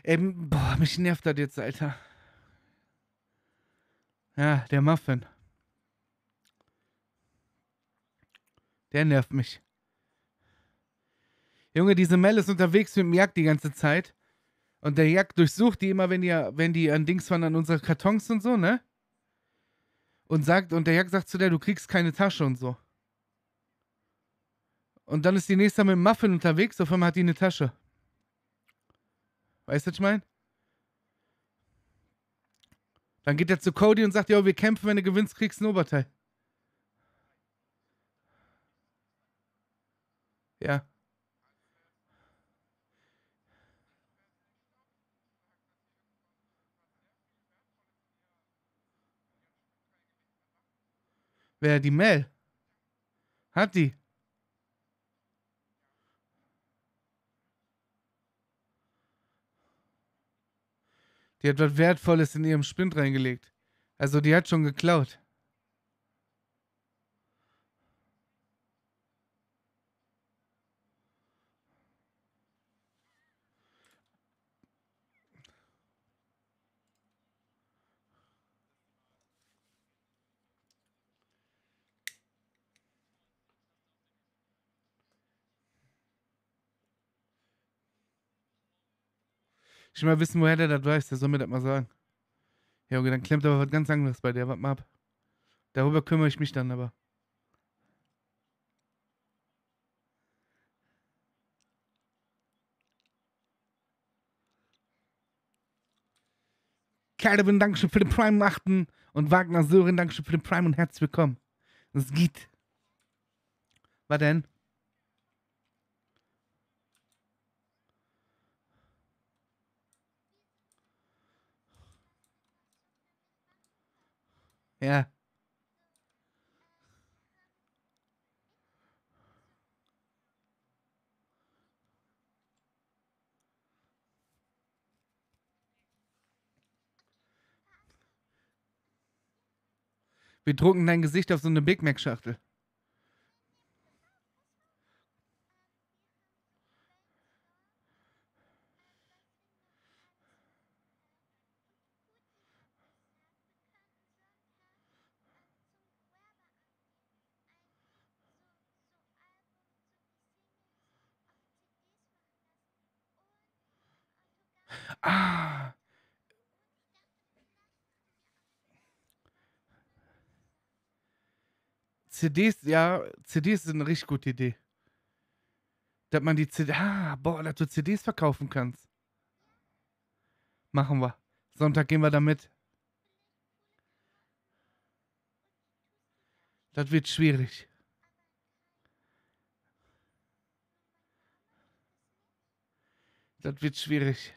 Ähm, boah, mich nervt das jetzt, Alter. Ja, der Muffin. Der nervt mich. Junge, diese Mel ist unterwegs mit dem Jack die ganze Zeit. Und der Jack durchsucht die immer, wenn die, wenn die an Dings fahren, an unsere Kartons und so, ne? Und sagt, und der Jack sagt zu der, du kriegst keine Tasche und so. Und dann ist die nächste mit dem Muffin unterwegs, auf einmal hat die eine Tasche. Weißt du, was ich meine? Dann geht er zu Cody und sagt, ja, wir kämpfen, wenn du gewinnst, kriegst du ein Oberteil. Ja. Wer, die Mel? Hat die? Die hat was Wertvolles in ihrem Spind reingelegt. Also die hat schon geklaut. Ich will mal wissen, woher der das weiß. Der soll mir das mal sagen. Ja, okay, dann klemmt aber was ganz anderes bei der. Warte mal ab. Darüber kümmere ich mich dann aber. Calvin, Dankeschön für den Prime 8. Und Wagner Sören, Dankeschön für den Prime und herzlich willkommen. Das geht. Was denn? Ja. Wir drucken dein Gesicht auf so eine Big Mac Schachtel. Ah. CDs, ja, CDs sind eine richtig gute Idee. Dass man die CD, ah, boah, dass du CDs verkaufen kannst. Machen wir. Sonntag gehen wir damit. Das wird schwierig. Das wird schwierig.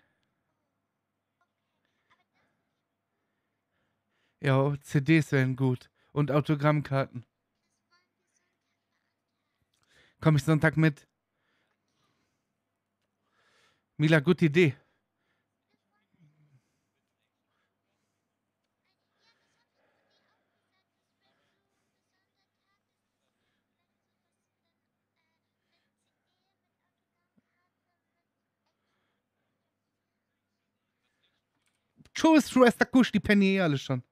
Ja, CDs wären gut. Und Autogrammkarten. Komme ich Sonntag mit? Mila, gute Idee. Tschüss, Schwester Kusch, die pennen eh alle schon.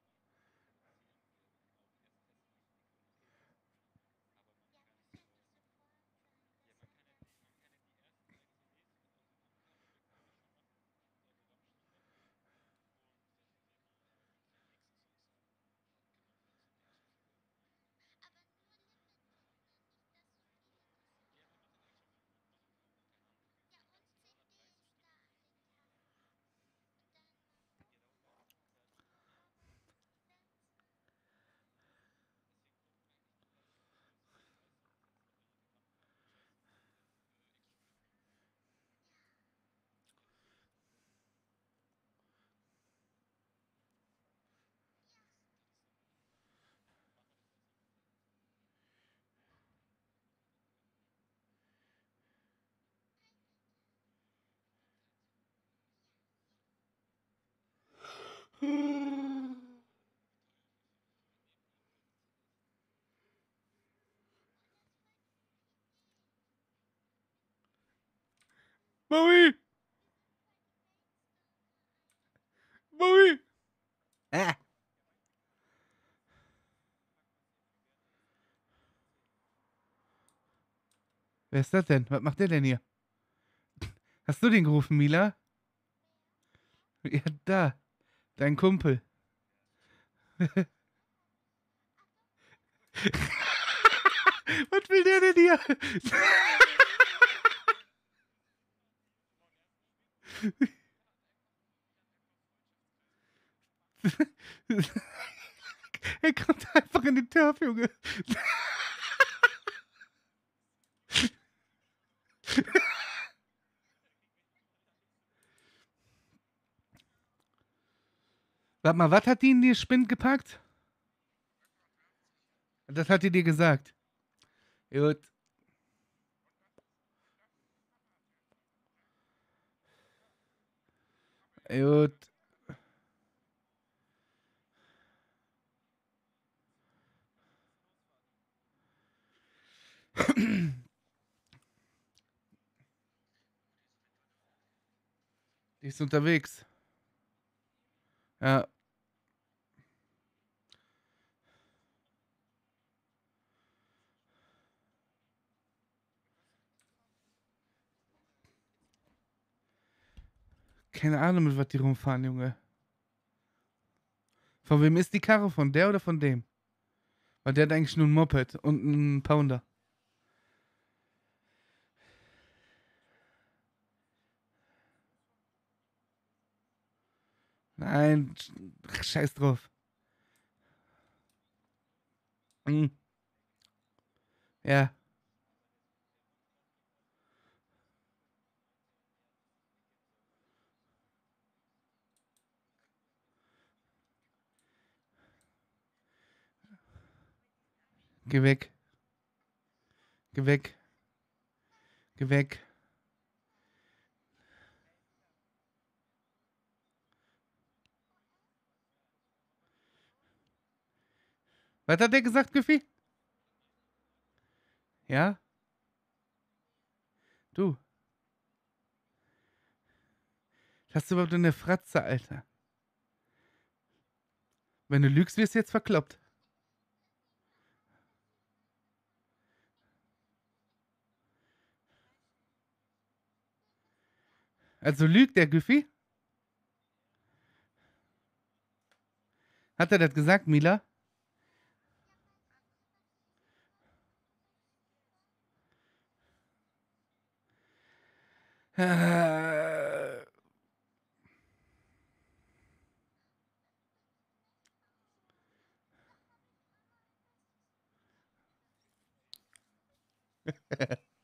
Maui! Maui! Äh. Wer ist das denn? Was macht der denn hier? Hast du den gerufen, Mila? Ja, da. Dein Kumpel. Was will der denn hier? er kommt einfach in den Turf, Junge. Warte mal, was hat die in die Spind gepackt? Das hat die dir gesagt. Gut. Gut. Die ist unterwegs. Ja. Keine Ahnung, mit was die rumfahren, Junge. Von wem ist die Karre? Von der oder von dem? Weil der hat eigentlich nur ein Moped und einen Pounder. Nein, scheiß drauf. Hm. Ja. Geh weg. Geh weg. Geh weg. Was hat der gesagt, Güffi? Ja? Du. Hast du überhaupt eine Fratze, Alter? Wenn du lügst, wirst du jetzt verkloppt. Also lügt der Güffi? Hat er das gesagt, Mila? Äh,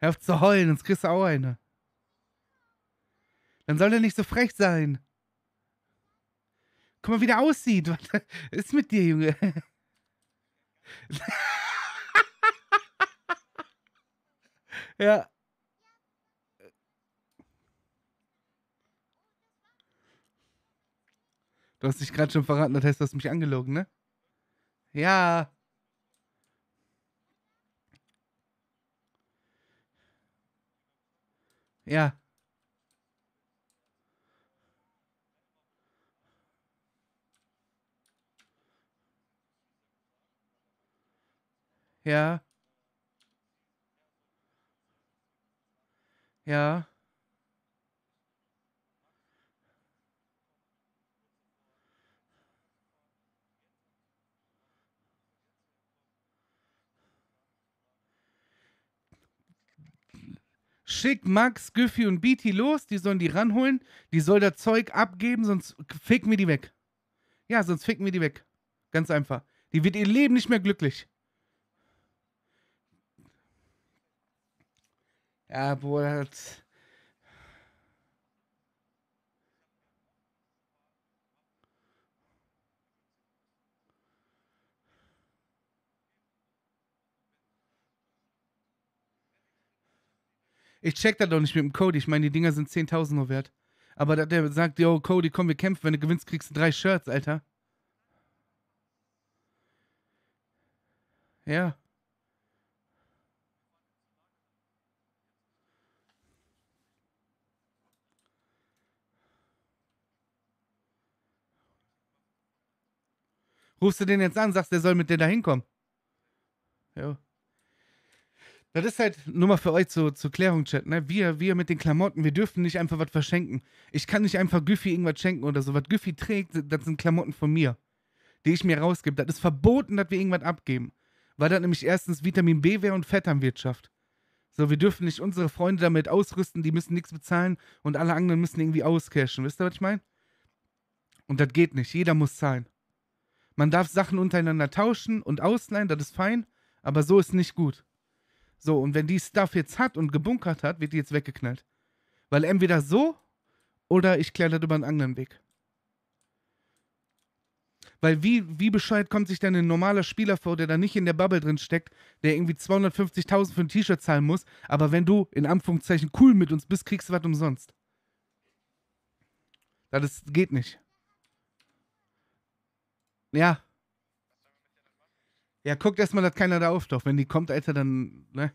Hör auf zu heulen, sonst kriegst du auch eine. Dann soll er nicht so frech sein. Guck mal, wie der aussieht. Was ist mit dir, Junge? ja. Du hast dich gerade schon verraten, das heißt, du hast mich angelogen, ne? Ja. Ja. Ja. Ja. Schick Max, Güffi und Beatty los, die sollen die ranholen, die soll das Zeug abgeben, sonst ficken wir die weg. Ja, sonst ficken wir die weg. Ganz einfach. Die wird ihr Leben nicht mehr glücklich. Ja, Bruder, das... Ich check das doch nicht mit dem Cody. Ich meine, die Dinger sind 10.000 nur wert. Aber der sagt, yo, Cody, komm, wir kämpfen. Wenn du gewinnst, kriegst du drei Shirts, Alter. Ja. Rufst du den jetzt an, sagst, der soll mit dir da hinkommen. Ja. Das ist halt nur mal für euch zur, zur Klärung, Chat, ne? Wir, wir mit den Klamotten, wir dürfen nicht einfach was verschenken. Ich kann nicht einfach Güffi irgendwas schenken oder so. Was Güffi trägt, das sind Klamotten von mir, die ich mir rausgebe. Das ist verboten, dass wir irgendwas abgeben. Weil das nämlich erstens Vitamin B wäre und Vetternwirtschaft. So, wir dürfen nicht unsere Freunde damit ausrüsten, die müssen nichts bezahlen und alle anderen müssen irgendwie auscashen. Wisst ihr, was ich meine? Und das geht nicht. Jeder muss zahlen. Man darf Sachen untereinander tauschen und ausleihen, das ist fein, aber so ist nicht gut. So, und wenn die Stuff jetzt hat und gebunkert hat, wird die jetzt weggeknallt. Weil entweder so oder ich kläre das über einen anderen Weg. Weil wie, wie bescheuert kommt sich denn ein normaler Spieler vor, der da nicht in der Bubble drin steckt, der irgendwie 250.000 für ein T-Shirt zahlen muss, aber wenn du in Anführungszeichen cool mit uns bist, kriegst du was umsonst. Das geht nicht. Ja. Ja, guckt erstmal, dass keiner da auftaucht. Wenn die kommt, Alter, dann, ne?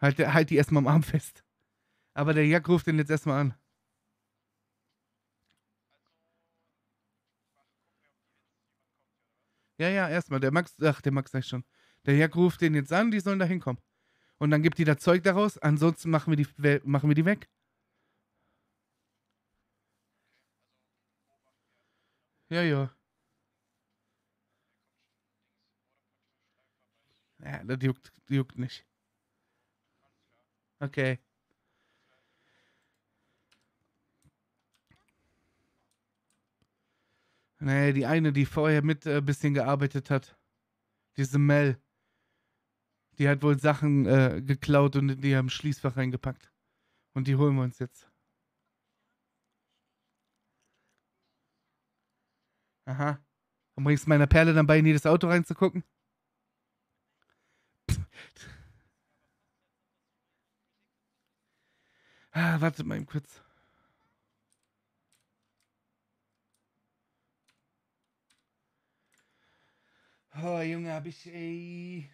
Halt, halt die erstmal am Arm fest. Aber der Jack ruft den jetzt erstmal an. Ja, ja, erstmal. Der Max, ach, der Max sag ich schon. Der Jack ruft den jetzt an, die sollen da hinkommen. Und dann gibt die das Zeug daraus, ansonsten machen wir die, machen wir die weg. Ja, ja. Ja, das juckt, juckt nicht. Okay. Naja, die eine, die vorher mit ein äh, bisschen gearbeitet hat. Diese Mel. Die hat wohl Sachen äh, geklaut und in die haben Schließfach reingepackt. Und die holen wir uns jetzt. Aha. Und bringst meiner Perle dann bei, in jedes Auto reinzugucken? Ah, warte mal eben kurz. Oh, Junge, hab ich, ey.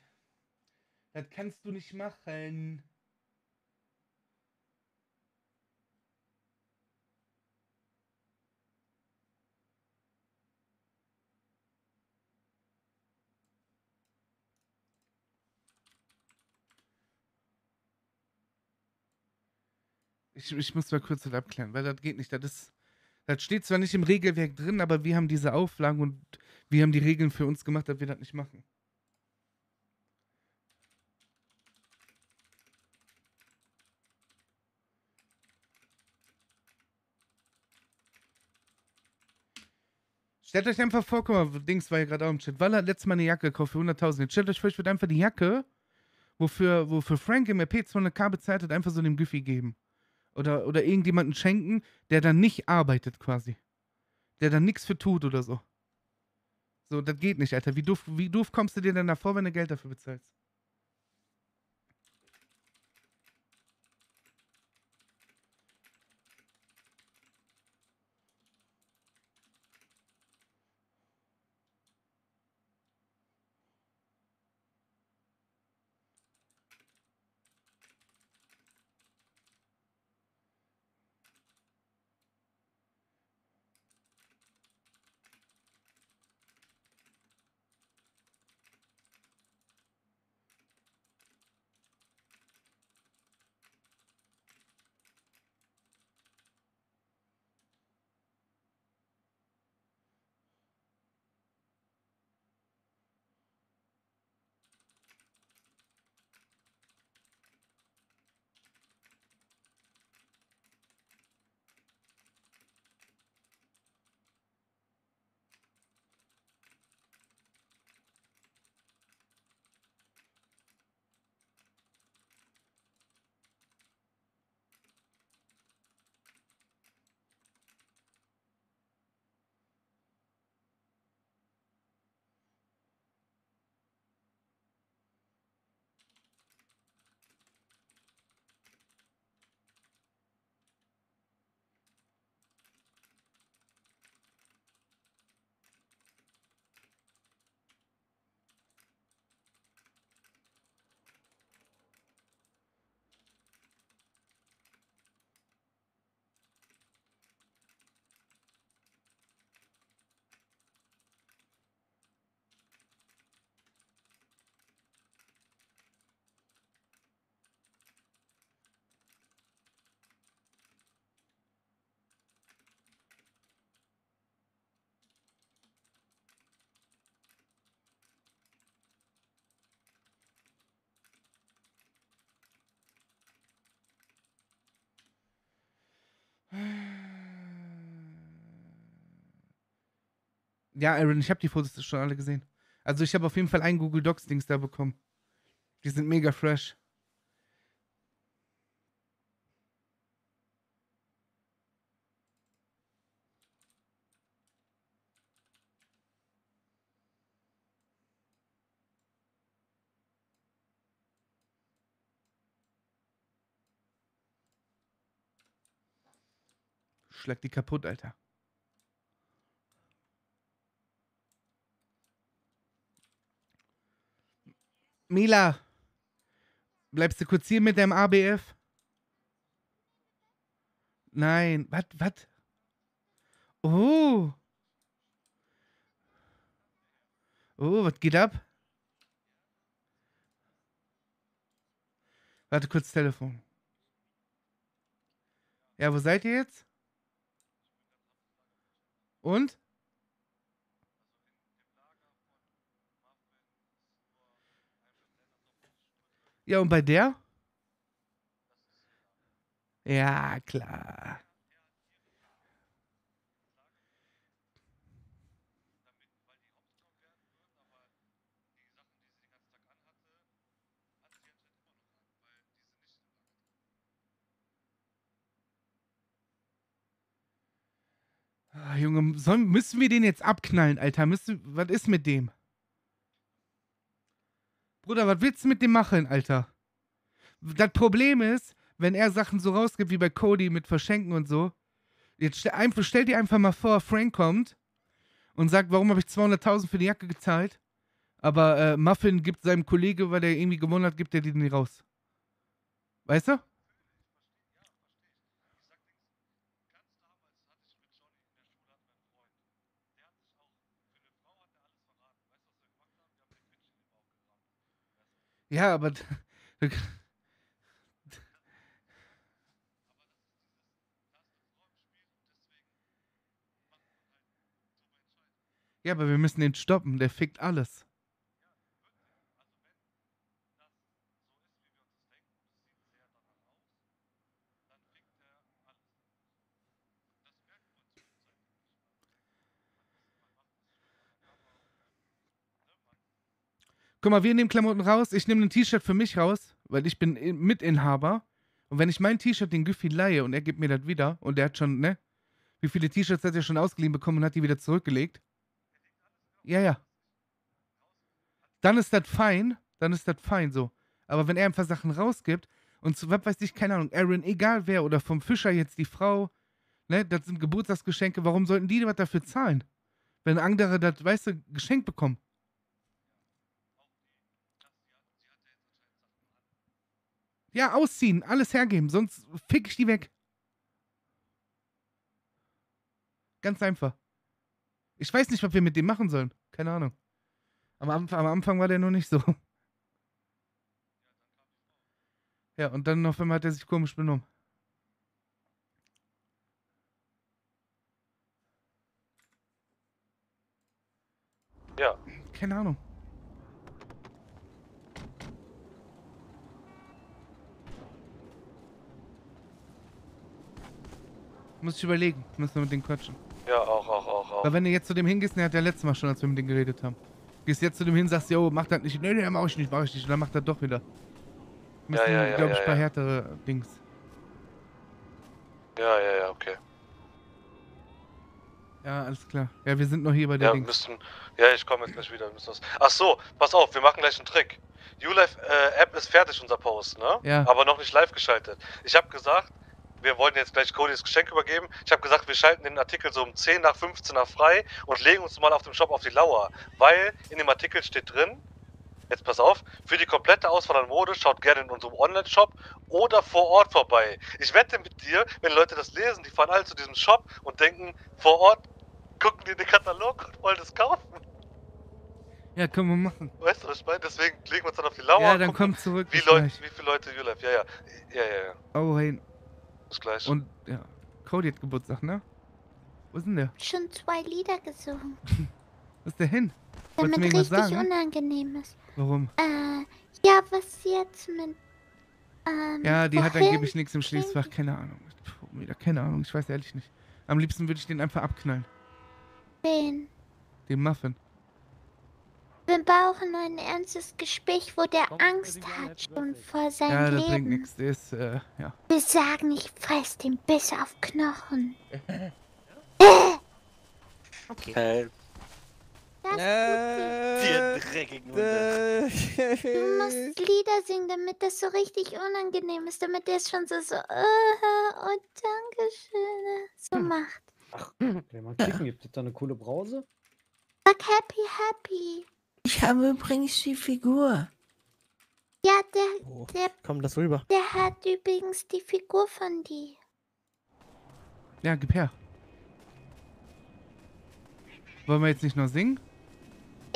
Das kannst du nicht machen. Ich, ich muss mal kurz das abklären, weil das geht nicht. Das ist. Das steht zwar nicht im Regelwerk drin, aber wir haben diese Auflagen und wir haben die Regeln für uns gemacht, dass wir das nicht machen. Stellt euch einfach vor, guck mal, Dings war ja gerade auch im Chat. Waller hat letztes Mal eine Jacke gekauft für 100.000. Jetzt stellt euch vor, ich würde einfach die Jacke, wofür, wofür Frank im RP 200k bezahlt hat, einfach so dem Giffy geben. Oder, oder irgendjemanden schenken, der dann nicht arbeitet quasi. Der dann nichts für tut oder so. So, das geht nicht, Alter. Wie doof, wie doof kommst du dir denn davor, wenn du Geld dafür bezahlst? Ja, Aaron, ich habe die Fotos schon alle gesehen. Also ich habe auf jeden Fall ein Google Docs Dings da bekommen. Die sind mega fresh. Schlag die kaputt, Alter. Mila, bleibst du kurz hier mit deinem ABF? Nein, was, was? Oh. Oh, was geht ab? Warte kurz, Telefon. Ja, wo seid ihr jetzt? Und? Ja, und bei der? Ja, klar. Ach, Junge, müssen wir den jetzt abknallen, Alter? Müssen, was ist mit dem? Bruder, was willst du mit dem machen, Alter? Das Problem ist, wenn er Sachen so rausgibt wie bei Cody mit Verschenken und so. Jetzt stell, einfach, stell dir einfach mal vor, Frank kommt und sagt, warum habe ich 200.000 für die Jacke gezahlt? Aber äh, Muffin gibt seinem Kollege, weil er irgendwie gewonnen hat, gibt er die nicht raus. Weißt du? Ja, aber. Ja, aber wir müssen den stoppen. Der fickt alles. Guck mal, wir nehmen Klamotten raus. Ich nehme ein T-Shirt für mich raus, weil ich bin Mitinhaber. Und wenn ich mein T-Shirt den Güffi leihe und er gibt mir das wieder und der hat schon, ne? Wie viele T-Shirts hat er schon ausgeliehen bekommen und hat die wieder zurückgelegt? Ja, ja. Dann ist das fein. Dann ist das fein so. Aber wenn er einfach Sachen rausgibt und zu, was weiß ich, keine Ahnung, Aaron, egal wer, oder vom Fischer jetzt die Frau, ne, das sind Geburtstagsgeschenke, warum sollten die was dafür zahlen? Wenn andere das, weißt du, geschenkt bekommen. Ja, ausziehen, alles hergeben, sonst fick ich die weg. Ganz einfach. Ich weiß nicht, was wir mit dem machen sollen. Keine Ahnung. Am Anfang, am Anfang war der noch nicht so. Ja, und dann auf einmal hat er sich komisch benommen. Ja. Keine Ahnung. Muss ich überlegen. Müssen wir mit dem quatschen. Ja, auch, auch, auch, auch. Weil wenn du jetzt zu dem hingehst, der hat ja letztes Mal schon, als wir mit dem geredet haben. Gehst jetzt zu dem hin, sagst, yo, mach das nicht. Nee, nee, mach ich nicht, mach ich nicht. Und dann macht er doch wieder. Müssen, ja, ja, glaube ich, ja, ein paar ja. härtere Dings. Ja, ja, ja, okay. Ja, alles klar. Ja, wir sind noch hier bei der Ja, Dings. müssen. Ja, ich komme jetzt gleich wieder. Müssen das. Ach so, pass auf, wir machen gleich einen Trick. ULife äh, App ist fertig, unser Post, ne? Ja. Aber noch nicht live geschaltet. Ich habe gesagt, wir wollten jetzt gleich Cody das Geschenk übergeben. Ich habe gesagt, wir schalten den Artikel so um 10 nach 15 nach frei und legen uns mal auf dem Shop auf die Lauer. Weil in dem Artikel steht drin, jetzt pass auf, für die komplette Auswahl an Mode schaut gerne in unserem Online-Shop oder vor Ort vorbei. Ich wette mit dir, wenn Leute das lesen, die fahren alle zu diesem Shop und denken, vor Ort gucken die in den Katalog und wollen das kaufen. Ja, können wir machen. Weißt du, was ich meine? Deswegen legen wir uns dann auf die Lauer. Ja, und dann gucken, komm zurück, Wie, Leute, wie viele Leute ULife? Ja, ja. Ja, ja, ja. Oh, hey. Bis gleich. Und, ja. Cody hat Geburtstag, ne? Wo ist denn der? Schon zwei Lieder gesungen, Wo ist der hin? Damit richtig sagen? unangenehm ist. Warum? Äh, ja, was jetzt mit, ähm, Ja, die hat angeblich nichts im Schließfach. Keine Ahnung. Puh, wieder keine Ahnung. Ich weiß ehrlich nicht. Am liebsten würde ich den einfach abknallen. Wen? Den Muffin. Wir brauchen ein ernstes Gespräch, wo der Angst hat schon vor seinem Ja, das bringt Leben. nichts. Der ist, äh, ja. Wir sagen, ich fress den Biss auf Knochen. Okay. Das dreckigen Hunde. Du musst Lieder singen, damit das so richtig unangenehm ist, damit der es schon so so äh, und Dankeschön so macht. Ach, der mal klicken. Gibt es da eine coole Brause? Sag happy, happy. Ich habe übrigens die Figur. Ja, der, der, Komm, lass rüber. der hat übrigens die Figur von dir. Ja, gib her. Wollen wir jetzt nicht noch singen?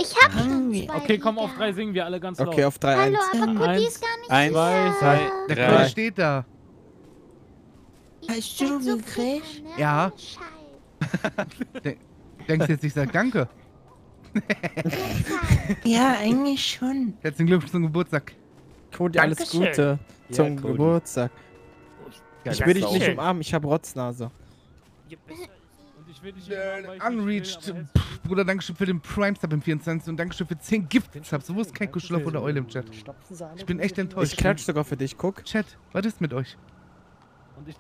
Ich hab schon zwei Okay, komm, auf drei singen wir alle ganz laut. Okay, auf drei, Hallo, eins. aber Eins, ist gar nicht eins, zwei, Der drei. Cody steht da. Hast du gekriegt? Ja. De denkst du jetzt, ich sag Danke? Ja, eigentlich schon. Herzlichen Glückwunsch zum Geburtstag. Cody, alles Dankeschön. Gute Ja, zum Cody. Geburtstag. Ja, ich will dich ist nicht umarmen, ich habe Rotznase. Und ich will dich Unreached. Pff, Bruder, Dankeschön für den Prime Sub im 24 und Dankeschön für 10 Gift Subs. Wo ist kein Kuschelloch oder Eule im Chat? Ich bin echt enttäuscht. Ich klatsch sogar für dich, guck. Chat, was ist mit euch?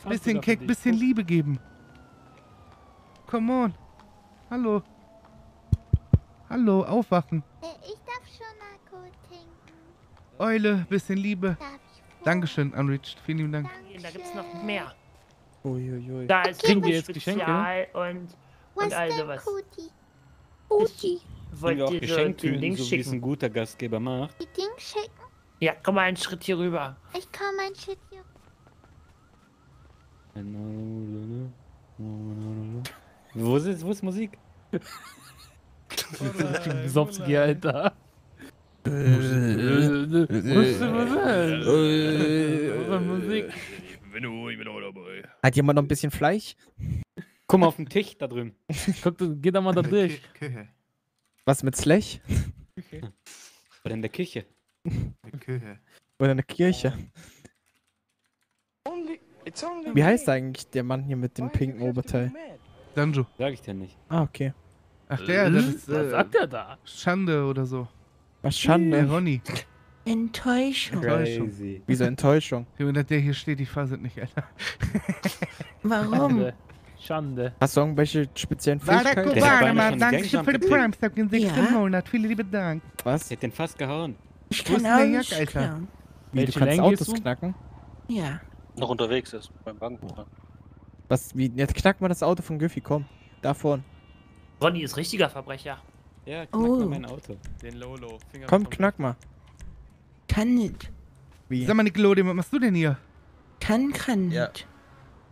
Bisschen Cake, bisschen Liebe geben. Come on. Hallo. Hallo, aufwachen. Äh, ich darf schon Alkohol trinken. Eule, bisschen Liebe. Darf ich Dankeschön, Unreached. Vielen lieben Dank. Da gibt's noch mehr. Uiuiui. Da ist Kriegen wir jetzt Geschenke? Spezial und, Was und all denn, sowas. Kuti? Kuti. Wollen wir auch Wollt ihr so den Geschenktüten, Ding so wie es ein schicken? guter Gastgeber macht? Die Ding schicken? Ja, komm mal einen Schritt hier rüber. Ich komm ein Shit hier. Wo ist, wo ist Musik? Besowski, Alter. Musik. Ich bin auch, ich bin auch dabei. Hat jemand noch ein bisschen Fleisch? Guck mal auf den Tisch da drüben. Guck, du- geh da mal da durch. Küche. Was mit Slech? Oder in der Küche. Küche. Oder Kirche? Only, it's only Wie heißt eigentlich der Mann hier mit dem pinken Oberteil? Danjo. Sag ich dir nicht. Ah, okay. Ach, der, das ist. Was Äh, sagt er da? Schande oder so. Was Der Schande. Ronny. Enttäuschung. Enttäuschung. Crazy. Wieso Enttäuschung? Junge, der hier steht, die faselt nicht, Alter. Warum? Schande. Schande. Hast du irgendwelche speziellen Fähigkeiten? Der mal, schon danke schön für den Gangjump Prime Step, den sechsten Ja. Monat. Vielen lieben Dank. Was? Der hat den fast gehauen. Ich ist kann der auch Jack, nicht Alter? klauen. Wie, du kannst Länge Autos knacken? Ja. Noch unterwegs ist beim Bank. Was, wie, jetzt knack mal das Auto von Giffy, komm. Da vorn. Ronny ist richtiger Verbrecher. Ja, knack Oh. mal mein Auto. Den Lolo. Finger Komm, knack mal. Kann nicht. Wie? Sag mal, Nickelodeon, was machst du denn hier? Kann, kann nicht. Ja.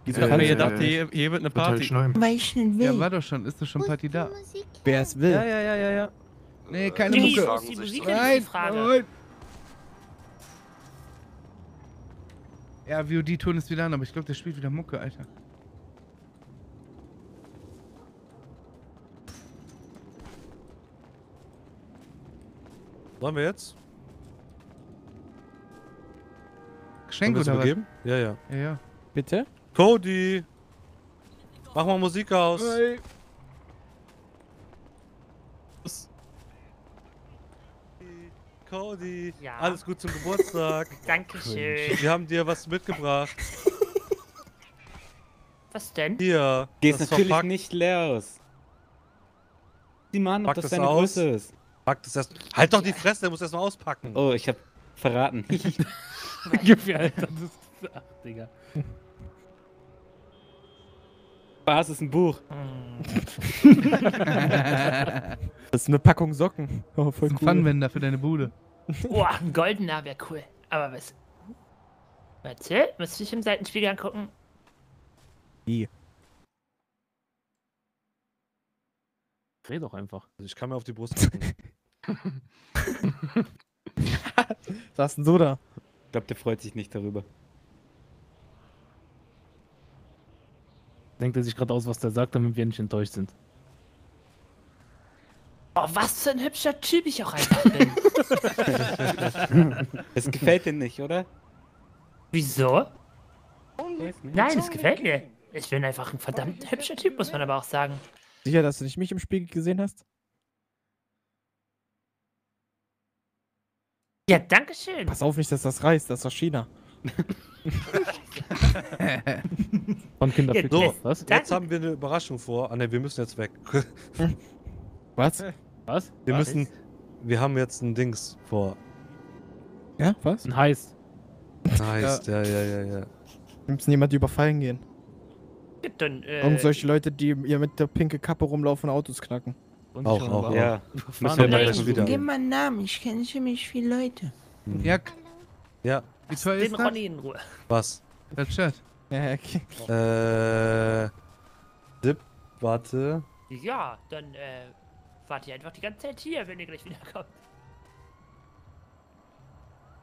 Wieso Ich hab mir gedacht, hier, hier wird eine Party. schnell. Weil ich nicht will. Ja, war doch schon. Ist doch schon Party da. Musik Wer es will. Ja, ja, ja, ja, ja. Nee, keine Nee, Mucke. ist die Musik ist Nein, die Frage. nein. Ja, VOD tun es wieder an, aber ich glaube, der spielt wieder Mucke, Alter. Sollen wir jetzt? Geschenk oder jetzt was? übergeben? Ja, ja. Ja, ja. Bitte? Cody! Mach mal Musik aus. Cody, Ja. alles gut zum Geburtstag. Dankeschön. Wir haben dir was mitgebracht. Was denn? Hier. Ist natürlich verpackt. nicht leer aus. Sieh mal an, ob Pack das das deine aus. Größe ist. Pack das erst. Halt doch die Fresse, der muss erst mal auspacken. Oh, ich hab verraten. Alter. Das ist, ach, Digga. Spaß ist ein Buch. Das ist eine Packung Socken. Oh, voll Ein cool. Funwender für deine Bude. Oh, ein goldener wäre cool. Aber was? Warte, muss ich im Seitenspiegel angucken? Wie? Dreh doch einfach. Also ich kann mir auf die Brust gucken. Was ist denn so da? Ich glaube, der freut sich nicht darüber. Denkt er sich gerade aus, was der sagt, damit wir nicht enttäuscht sind. Oh, was für ein hübscher Typ ich auch einfach bin. Es gefällt dir nicht, oder? Wieso? Nein, es gefällt mir. Ich bin einfach ein verdammt hübscher Typ, muss man aber auch sagen. Sicher, dass du nicht mich im Spiegel gesehen hast? Ja, danke schön. Pass auf nicht, dass das reißt. Das ist aus China. Von Kinderfick. So, Was? jetzt haben wir eine Überraschung vor. Ah ne, wir müssen jetzt weg. Was? Was? Wir Was? müssen. Wir haben jetzt ein Dings vor. Ja, was? Ein Heist. Nice, ja, ja, ja, ja. Wir müssen jemand überfallen gehen. Ja, Dann, äh, Irgend solche Leute, die ihr mit der pinke Kappe rumlaufen und Autos knacken. Und Auch, auch, war- ja. Müssen wir gleich wieder. Gib mal einen Namen, ich kenne ziemlich viele Leute. Ja, Ja, wie teuer den ist das? Ronny in Ruhe. was? Das Shirt. Ja, okay. Äh. Dip, warte. Ja, dann, äh, wart ihr einfach die ganze Zeit hier, wenn ihr gleich wiederkommt.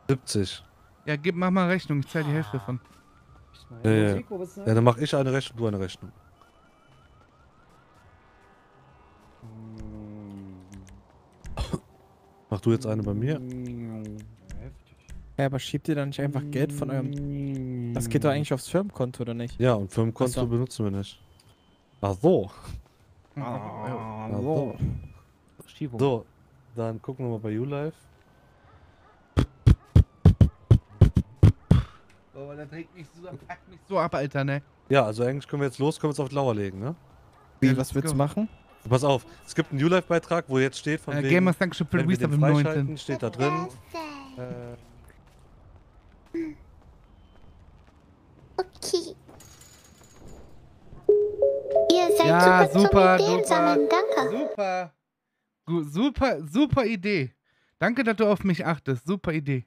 70. Ja, gib, mach mal Rechnung, ich zahl die Hälfte davon. Ja, ja. ja, dann mach ich eine Rechnung, du eine Rechnung. Mach du jetzt eine bei mir? Ja, aber schiebt ihr dann nicht einfach Geld von eurem. Das geht doch eigentlich aufs Firmenkonto, oder nicht? Ja, und Firmenkonto so. benutzen wir nicht. Ach so. Ah, Ach so. Schiebung. So, dann gucken wir mal bei YouLife. Oh, das regt mich so, packt mich so ab, Alter, ne? Ja, also eigentlich können wir jetzt los, können wir uns auf die Lauer legen, ne? Wie, Ja, was willst du machen? Pass auf, es gibt einen New Life Beitrag, wo jetzt steht von Äh, wegen, Gamers Dankeschön für wenn wir Resub den im freischalten, 19.. steht da drin. Äh, Okay. Ihr seid Ja, super, super, zum Ideen super, sammeln. Danke. super. Gu- Super, super Idee. Danke, dass du auf mich achtest. Super Idee.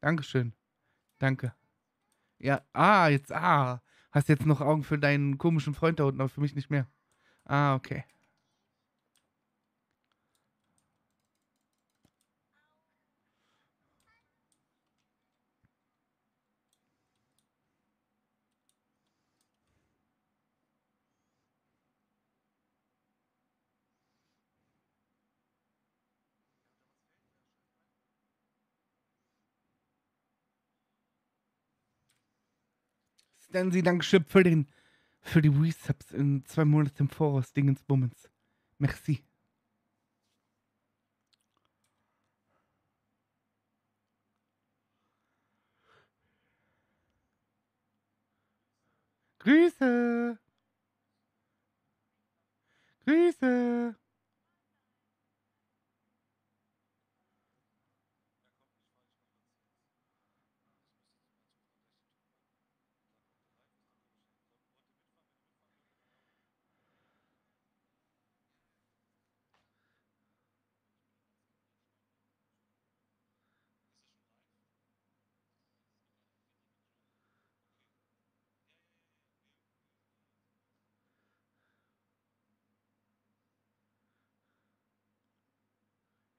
Dankeschön. Danke. Ja, ah, jetzt, ah. Hast jetzt noch Augen für deinen komischen Freund da unten, aber für mich nicht mehr. Ah, okay. Stanley, Dankeschön für den, für die Resubs in zwei Monaten im Voraus, Dingens Bummens. Merci. Grüße. Grüße.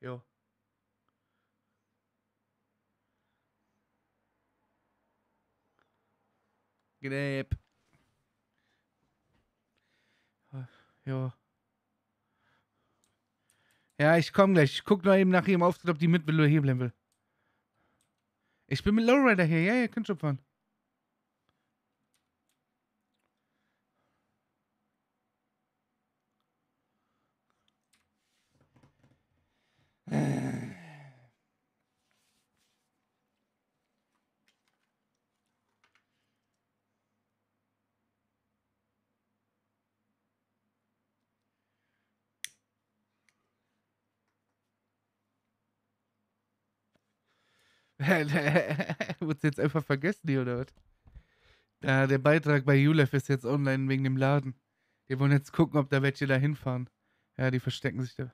Jo. Gnäb. Jo. Ja, ich komm gleich. Ich guck noch eben nach ihrem Auftritt, ob die mit will oder hier bleiben will. Ich bin mit Lowrider hier. Ja, ihr könnt schon fahren. Wurd's jetzt einfach vergessen hier, oder was? Ja, der Beitrag bei ULEF ist jetzt online wegen dem Laden. Die wollen jetzt gucken, ob da welche da hinfahren. Ja, die verstecken sich da.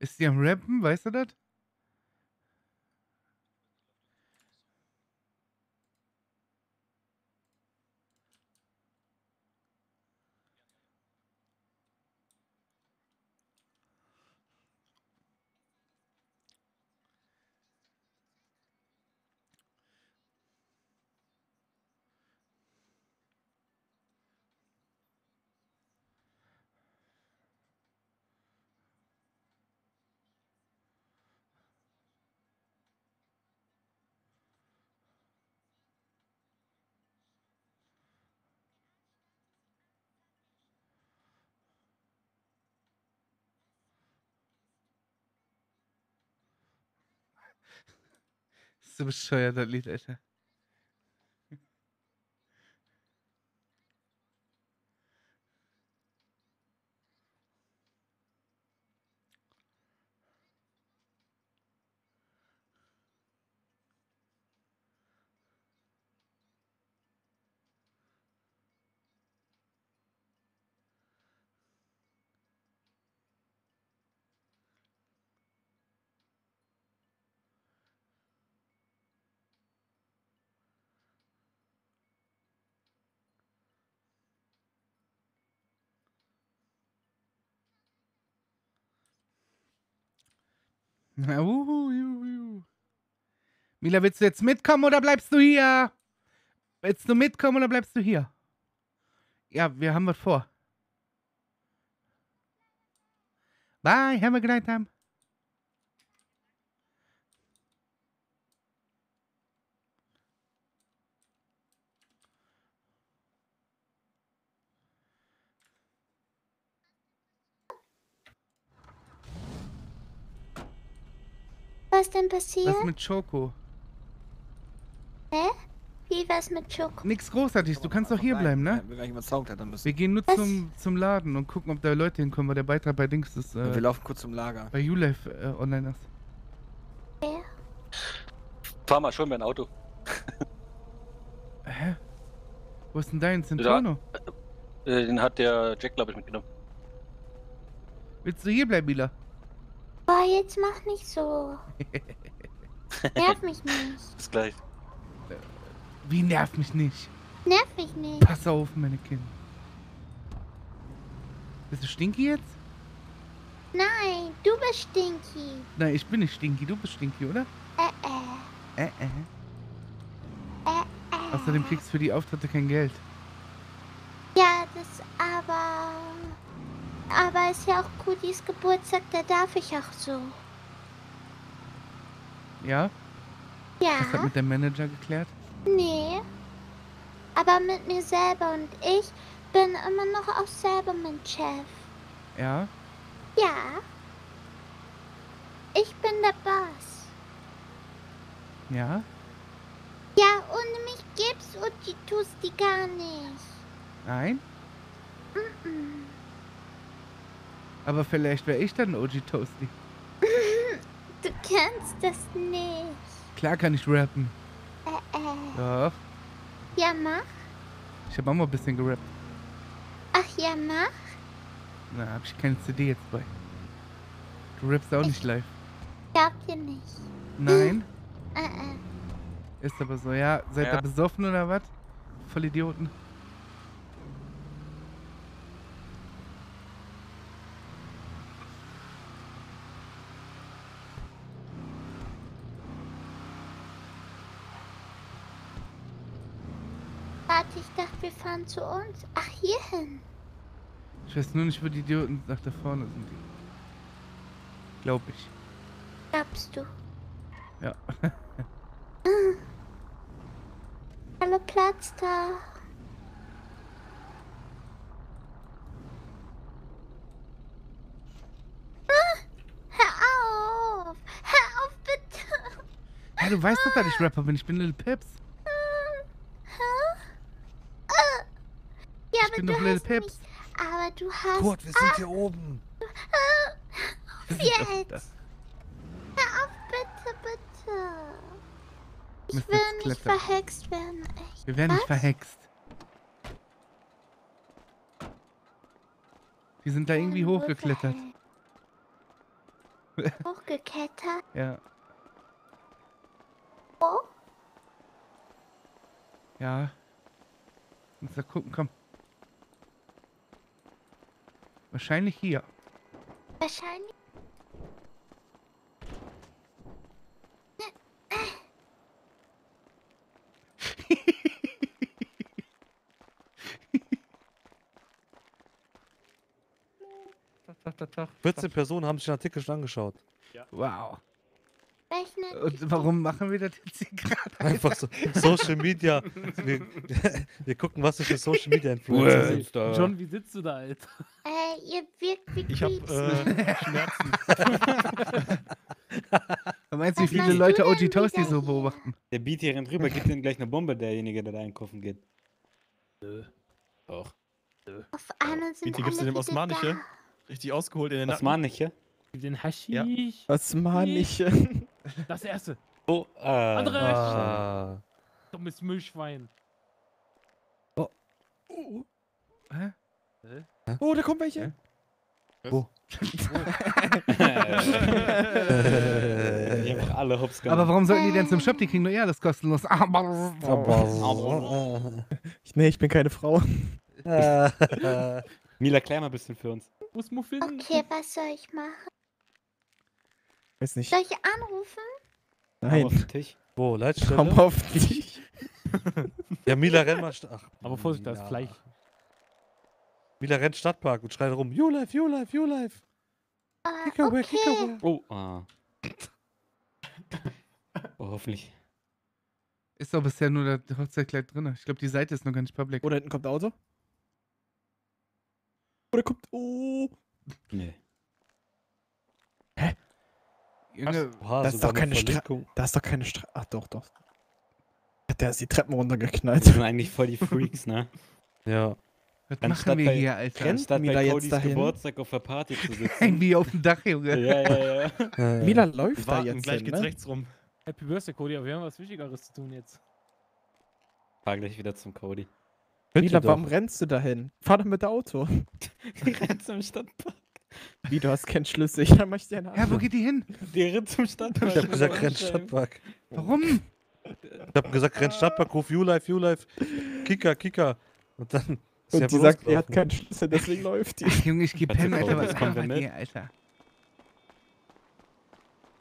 Ist die am Rappen? Weißt du das? بالسويا ذا اللي لقيته Uhu, juhu, juhu. Mila, willst du jetzt mitkommen oder bleibst du hier? Willst du mitkommen oder bleibst du hier? Ja, wir haben was vor. Bye, have a great time. Was denn passiert? Was mit Choco? Hä? Wie wär's mit Schoko? Nix großartig, du kannst doch hier bleiben, ne? Wir gehen nur Was? zum, zum Laden und gucken, ob da Leute hinkommen, weil der Beitrag bei Dings ist. Äh, wir laufen kurz zum Lager. Bei ULife äh, online ist. Fahr mal schon mein Auto. Hä? Wo ist denn dein Centrano? Äh, Den hat der Jack, glaube ich, mitgenommen. Willst du hier bleiben, Mila? Boah, jetzt mach nicht so. Nerv mich nicht. Bis gleich. Wie nerv mich nicht? Nerv mich nicht. Pass auf, meine Kinder. Bist du Stinky jetzt? Nein, du bist Stinky. Nein, ich bin nicht Stinky, du bist Stinky, oder? Äh, äh. Äh, äh. Außerdem kriegst du für die Auftritte kein Geld. Ja, das aber. Aber ist ja auch Kudis Geburtstag, da darf ich auch so. Ja? Ja. Das hat mit dem Manager geklärt? Nee. Aber mit mir selber und ich bin immer noch auch selber mein Chef. Ja? Ja. Ich bin der Boss. Ja? Ja, ohne mich gibt's Uchi-Tusti gar nicht. Nein? Mm-mm. Aber vielleicht wäre ich dann OG Toasty. Du kennst das nicht. Klar kann ich rappen. Äh, äh. Doch. Ja, mach. Ich habe auch mal ein bisschen gerappt. Ach ja, mach. Na, hab ich keine CD jetzt bei. Du rappst auch nicht live. Glaub dir nicht. Nein? Äh, äh. Ist aber so, ja. Seid Ja. ihr besoffen oder was? Voll Idioten. Warte, ich fahren zu uns. Ach, hierhin. Ich weiß nur nicht, wo die Idioten nach da vorne sind. Glaub ich. Glaubst du? Ja. Hallo, Platz da. Ah, Hör auf! Hör auf, bitte! Ja, du weißt doch, dass ich Rapper bin. Ich bin Lil Pips. Hä? Ah. Ja, Ich bin doch hast Pips. mich... Aber du hast... Kurt, wir sind hier oben. Wir Jetzt! Hör auf, bitte, bitte! Ich Müssen will nicht klettern. verhext werden, echt. Wir werden nicht Was? verhext. Die sind da irgendwie hochgeklettert. Hochgeklettert? Ja. Oh? Ja. Muss da gucken, komm. Wahrscheinlich hier. Wahrscheinlich. Tag, Tag, Tag. 14 Personen haben sich den Artikel schon angeschaut. Wow. Rechnen. Und warum machen wir das jetzt hier gerade? Einfach so. Social Media. Wir, wir gucken, was für Social Media Influencer sind. John, wie sitzt du da, Alter? Äh, ihr wirkt wie Ich hab äh, Schmerzen. Du meinst, wie Was viele Leute du OG Toasty so beobachten? Der Beat hier rennt rüber, gibt ihm gleich eine Bombe, derjenige, der da einkaufen geht. Nö. Doch. Auf einmal sind Bitte gibst du dem Osmanische? da. Richtig ausgeholt in den hier? Den Haschisch. Meine ich? Das erste. Oh, ah. Andere Ah. Dummes Milchschwein. Hä? Oh, da kommt welche. Wo? Die einfach alle hops. Aber warum sollten die denn zum Shop? Die kriegen nur eher das kostenlos. Ich, nee, ich bin keine Frau. Mila, klär mal ein bisschen für uns. Muss Muffin? Okay, was soll ich machen? Weiß nicht. Soll ich anrufen? Nein. Auf den Tisch. Wo, Leitstelle? Komm auf dich. Ja, Mila rennt mal. st- Ach, Aber Vorsicht, da ist. Fleisch. Mila rennt Stadtpark und schreit rum: You life, you life, you life. Kick away, kick away. Oh, ah. Oh, hoffentlich. Ist doch bisher nur das Hochzeitkleid drin. Ich glaube, die Seite ist noch gar nicht public. Oh, da hinten kommt ein Auto. Oh, da kommt. Oh. Nee. Junge, Oha, Das ist doch keine eine Stra. Das ist doch keine Stra. Ach, doch, doch. Der ist die Treppen runtergeknallt. Die sind eigentlich voll die Freaks, ne? Ja. Was Anstatt machen wir bei- hier, Alter? Anstatt Mila bei jetzt Codys dahin? Geburtstag auf der Party zu sitzen. Irgendwie auf dem Dach, Junge. Ja, ja, ja. Mila läuft da jetzt gleich hin, geht's ne? rechts rum. Happy Birthday, Cody, aber wir haben was Wichtigeres zu tun jetzt. Fahr gleich wieder zum Cody. Mila, warum rennst du dahin? Fahr doch mit der Auto. Die rennt zum Stadtpark. Wie, du hast keinen Schlüssel. Ja, mach ich dir eine Ja, wo geht die hin? Die rennt zum Stadtpark. Ich hab gesagt, renn Stadtpark. Warum? Ich hab gesagt, renn Stadtpark, ruf U-Life, U-Life. Kicker, Kicker. Und dann ist Und er die sagt, die hat keinen Schlüssel, deswegen läuft die. Ach, Junge, ich geh pennen, Alter. Was machen mit. die, Alter?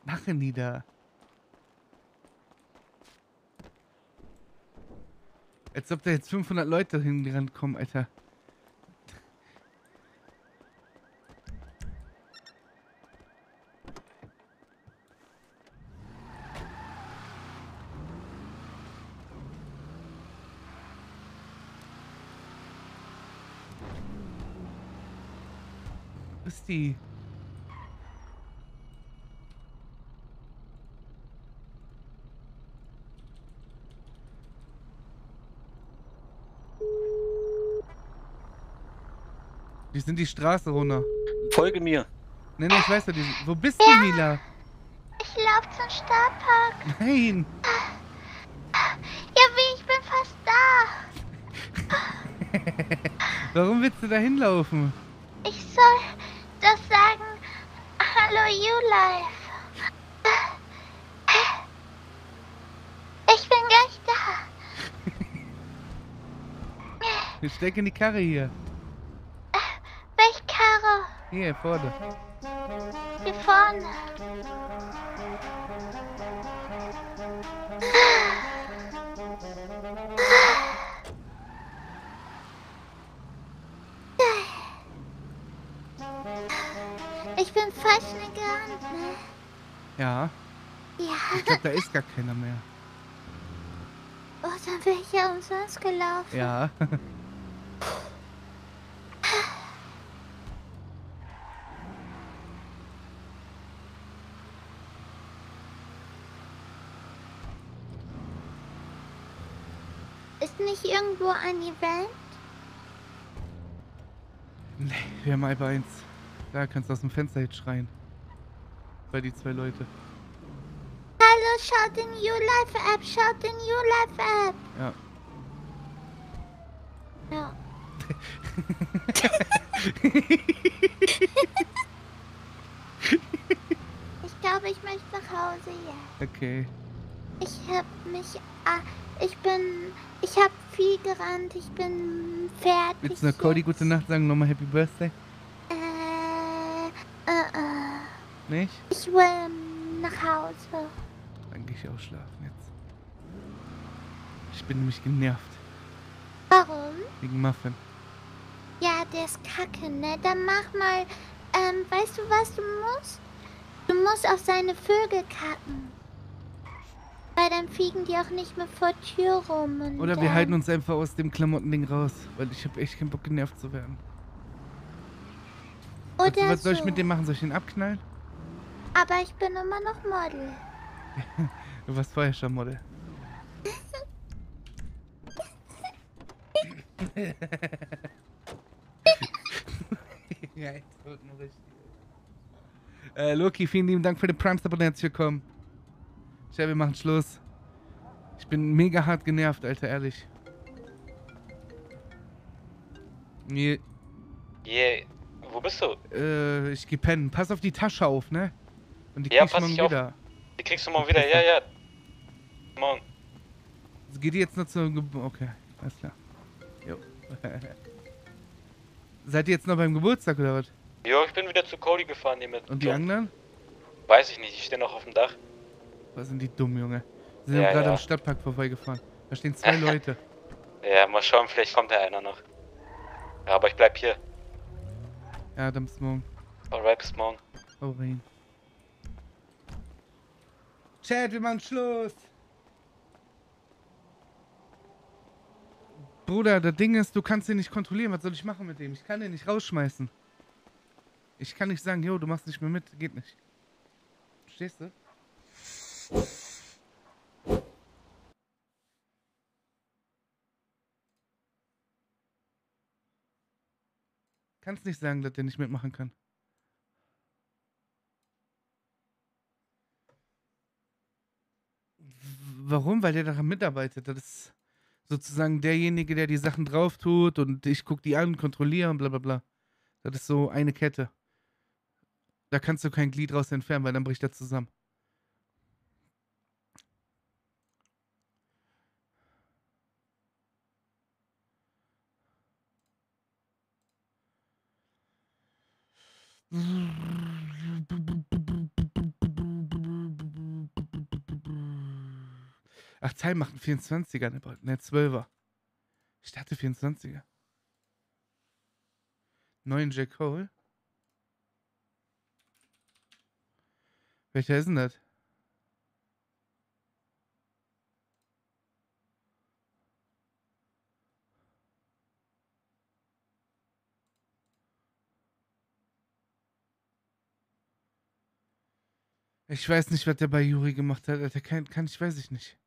Machen die da? Als ob da jetzt 500 Leute hingerannt kommen, Alter. Die? Die sind die Straße runter. Folge mir. Nee, nee, ich weiß ja, sind. Wo bist du, Mila? Ich lauf zum Stadtpark. Nein! Ja, wie, ich bin fast da. Warum willst du da hinlaufen? Ich soll. Hallo, YouLife. Ich bin gleich da. Ich steck in die Karre hier. Welch Karre? Hier, vorne. Hier vorne. Ne? Ja. Ja. Ich glaube, da ist gar keiner mehr. Oh, dann wäre ich ja umsonst gelaufen. Ja. Ist nicht irgendwo ein Event? Nee, wir haben einfach eins. Da kannst du aus dem Fenster jetzt schreien. Bei die zwei Leute. Hallo, schaut in YouLife App, schaut in YouLife App. Ja. Ja. ich glaube, ich möchte nach Hause jetzt. Okay. Ich hab mich. Ah, ich bin. Ich hab viel gerannt. Ich bin fertig. Willst du noch Cody gute Nacht sagen? Nochmal Happy Birthday? Äh, äh, äh. Nicht? Ich will nach Hause. Dann geh ich auch schlafen jetzt. Ich bin nämlich genervt. Warum? Wegen Muffin. Ja, der ist kacke, ne? Dann mach mal. Ähm, weißt du, was du musst? Du musst auf seine Vögel kacken. Weil dann fliegen die auch nicht mehr vor Tür rum. Und Oder wir halten uns einfach aus dem Klamottending raus. Weil ich habe echt keinen Bock, genervt zu werden. Was, Oder was soll ich so. mit dem machen? Soll ich den abknallen? Aber ich bin immer noch Model. Du warst vorher schon Model. ja, ich drück nur richtig. Äh, Loki, vielen lieben Dank für den Prime Sub und herzlich willkommen. Tja, wir machen Schluss. Ich bin mega hart genervt, Alter, ehrlich. Nee, Yeah. Wo bist du? äh, ich geh pennen. Pass auf die Tasche auf, ne? Und die Ja, krieg ich pass morgen ich auf. wieder. Die kriegst du morgen wieder. Ja, ja. Morgen. Geht die jetzt noch zur Ge Okay, alles klar. Jo. Seid ihr jetzt noch beim Geburtstag oder was? Jo, ich bin wieder zu Cody gefahren hier mit. Und die anderen? Weiß ich nicht, ich stehe noch auf dem Dach. Was sind die dumm, Junge? Sie sind Ja, gerade ja. am Stadtpark vorbeigefahren. Da stehen zwei Leute. Ja, mal schauen, vielleicht kommt da einer noch. Ja, aber ich bleib hier. Ja, dann bis morgen. Alright, bis morgen. Hau rein. Chat, wir machen Schluss. Bruder, das Ding ist, du kannst den nicht kontrollieren. Was soll ich machen mit dem? Ich kann den nicht rausschmeißen. Ich kann nicht sagen, yo, du machst nicht mehr mit. Geht nicht. Verstehst du? Kannst nicht sagen, dass der nicht mitmachen kann. Warum? Weil der daran mitarbeitet. Das ist sozusagen derjenige, der die Sachen drauf tut und ich gucke die an, kontrolliere und bla bla bla. Das ist so eine Kette. Da kannst du kein Glied raus entfernen, weil dann bricht er zusammen. Ach, Teil macht einen 24er, ne, ne 12er. Ich dachte 24er. Neuen J. Cole. Welcher ist denn das? Ich weiß nicht, was der bei Juri gemacht hat. Alter, kann, kann ich, weiß ich nicht.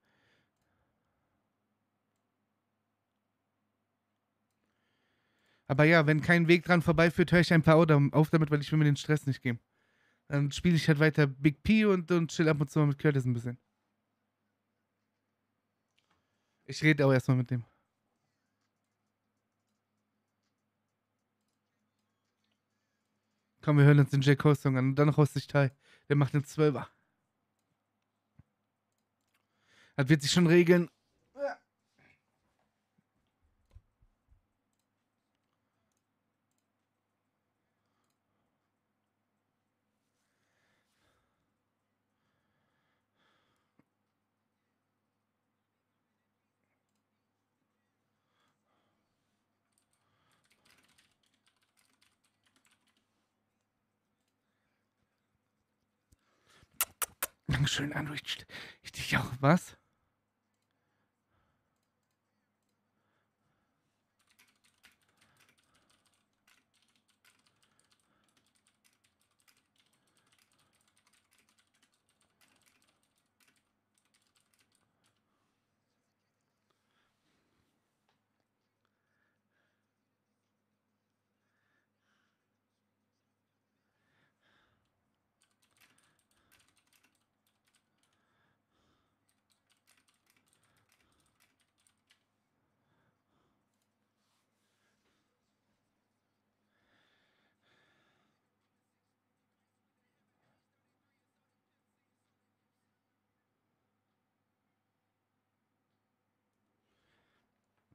Aber ja, wenn kein Weg dran vorbeiführt, höre ich ein paar Auto auf damit, weil ich will mir den Stress nicht geben. Dann spiele ich halt weiter Big P und, und chill ab und zu mal mit Curtis ein bisschen. Ich rede auch erstmal mit dem. Komm, wir hören uns den J. Cole Song an und dann raus sich Teil. Der macht einen Zwölfer. Das wird sich schon regeln. Dankeschön, Andrew. Ich, ich dich auch. Was?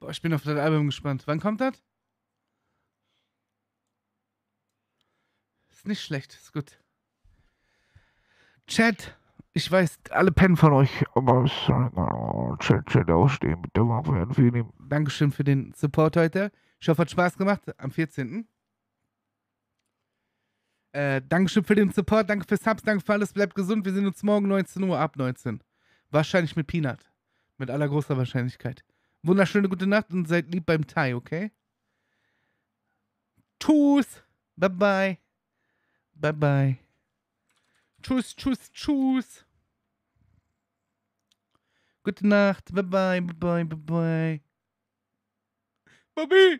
Boah, ich bin auf das Album gespannt. Wann kommt das? Ist nicht schlecht, ist gut. Chat, ich weiß, alle pennen von euch, aber soll Chat, Chat ausstehen der Waffe entfernen. Dankeschön für den Support heute. Ich hoffe, hat Spaß gemacht am 14. Äh, Dankeschön für den Support, danke für Subs, danke für alles, bleibt gesund. Wir sehen uns morgen 19 Uhr ab 19. Wahrscheinlich mit Peanut. Mit aller großer Wahrscheinlichkeit. Wunderschöne gute Nacht und seid lieb beim Thai, okay? Tschüss. Bye bye. Bye bye. Tschüss, tschüss, tschüss. Gute Nacht. Bye bye, bye bye, bye bye. Bobby!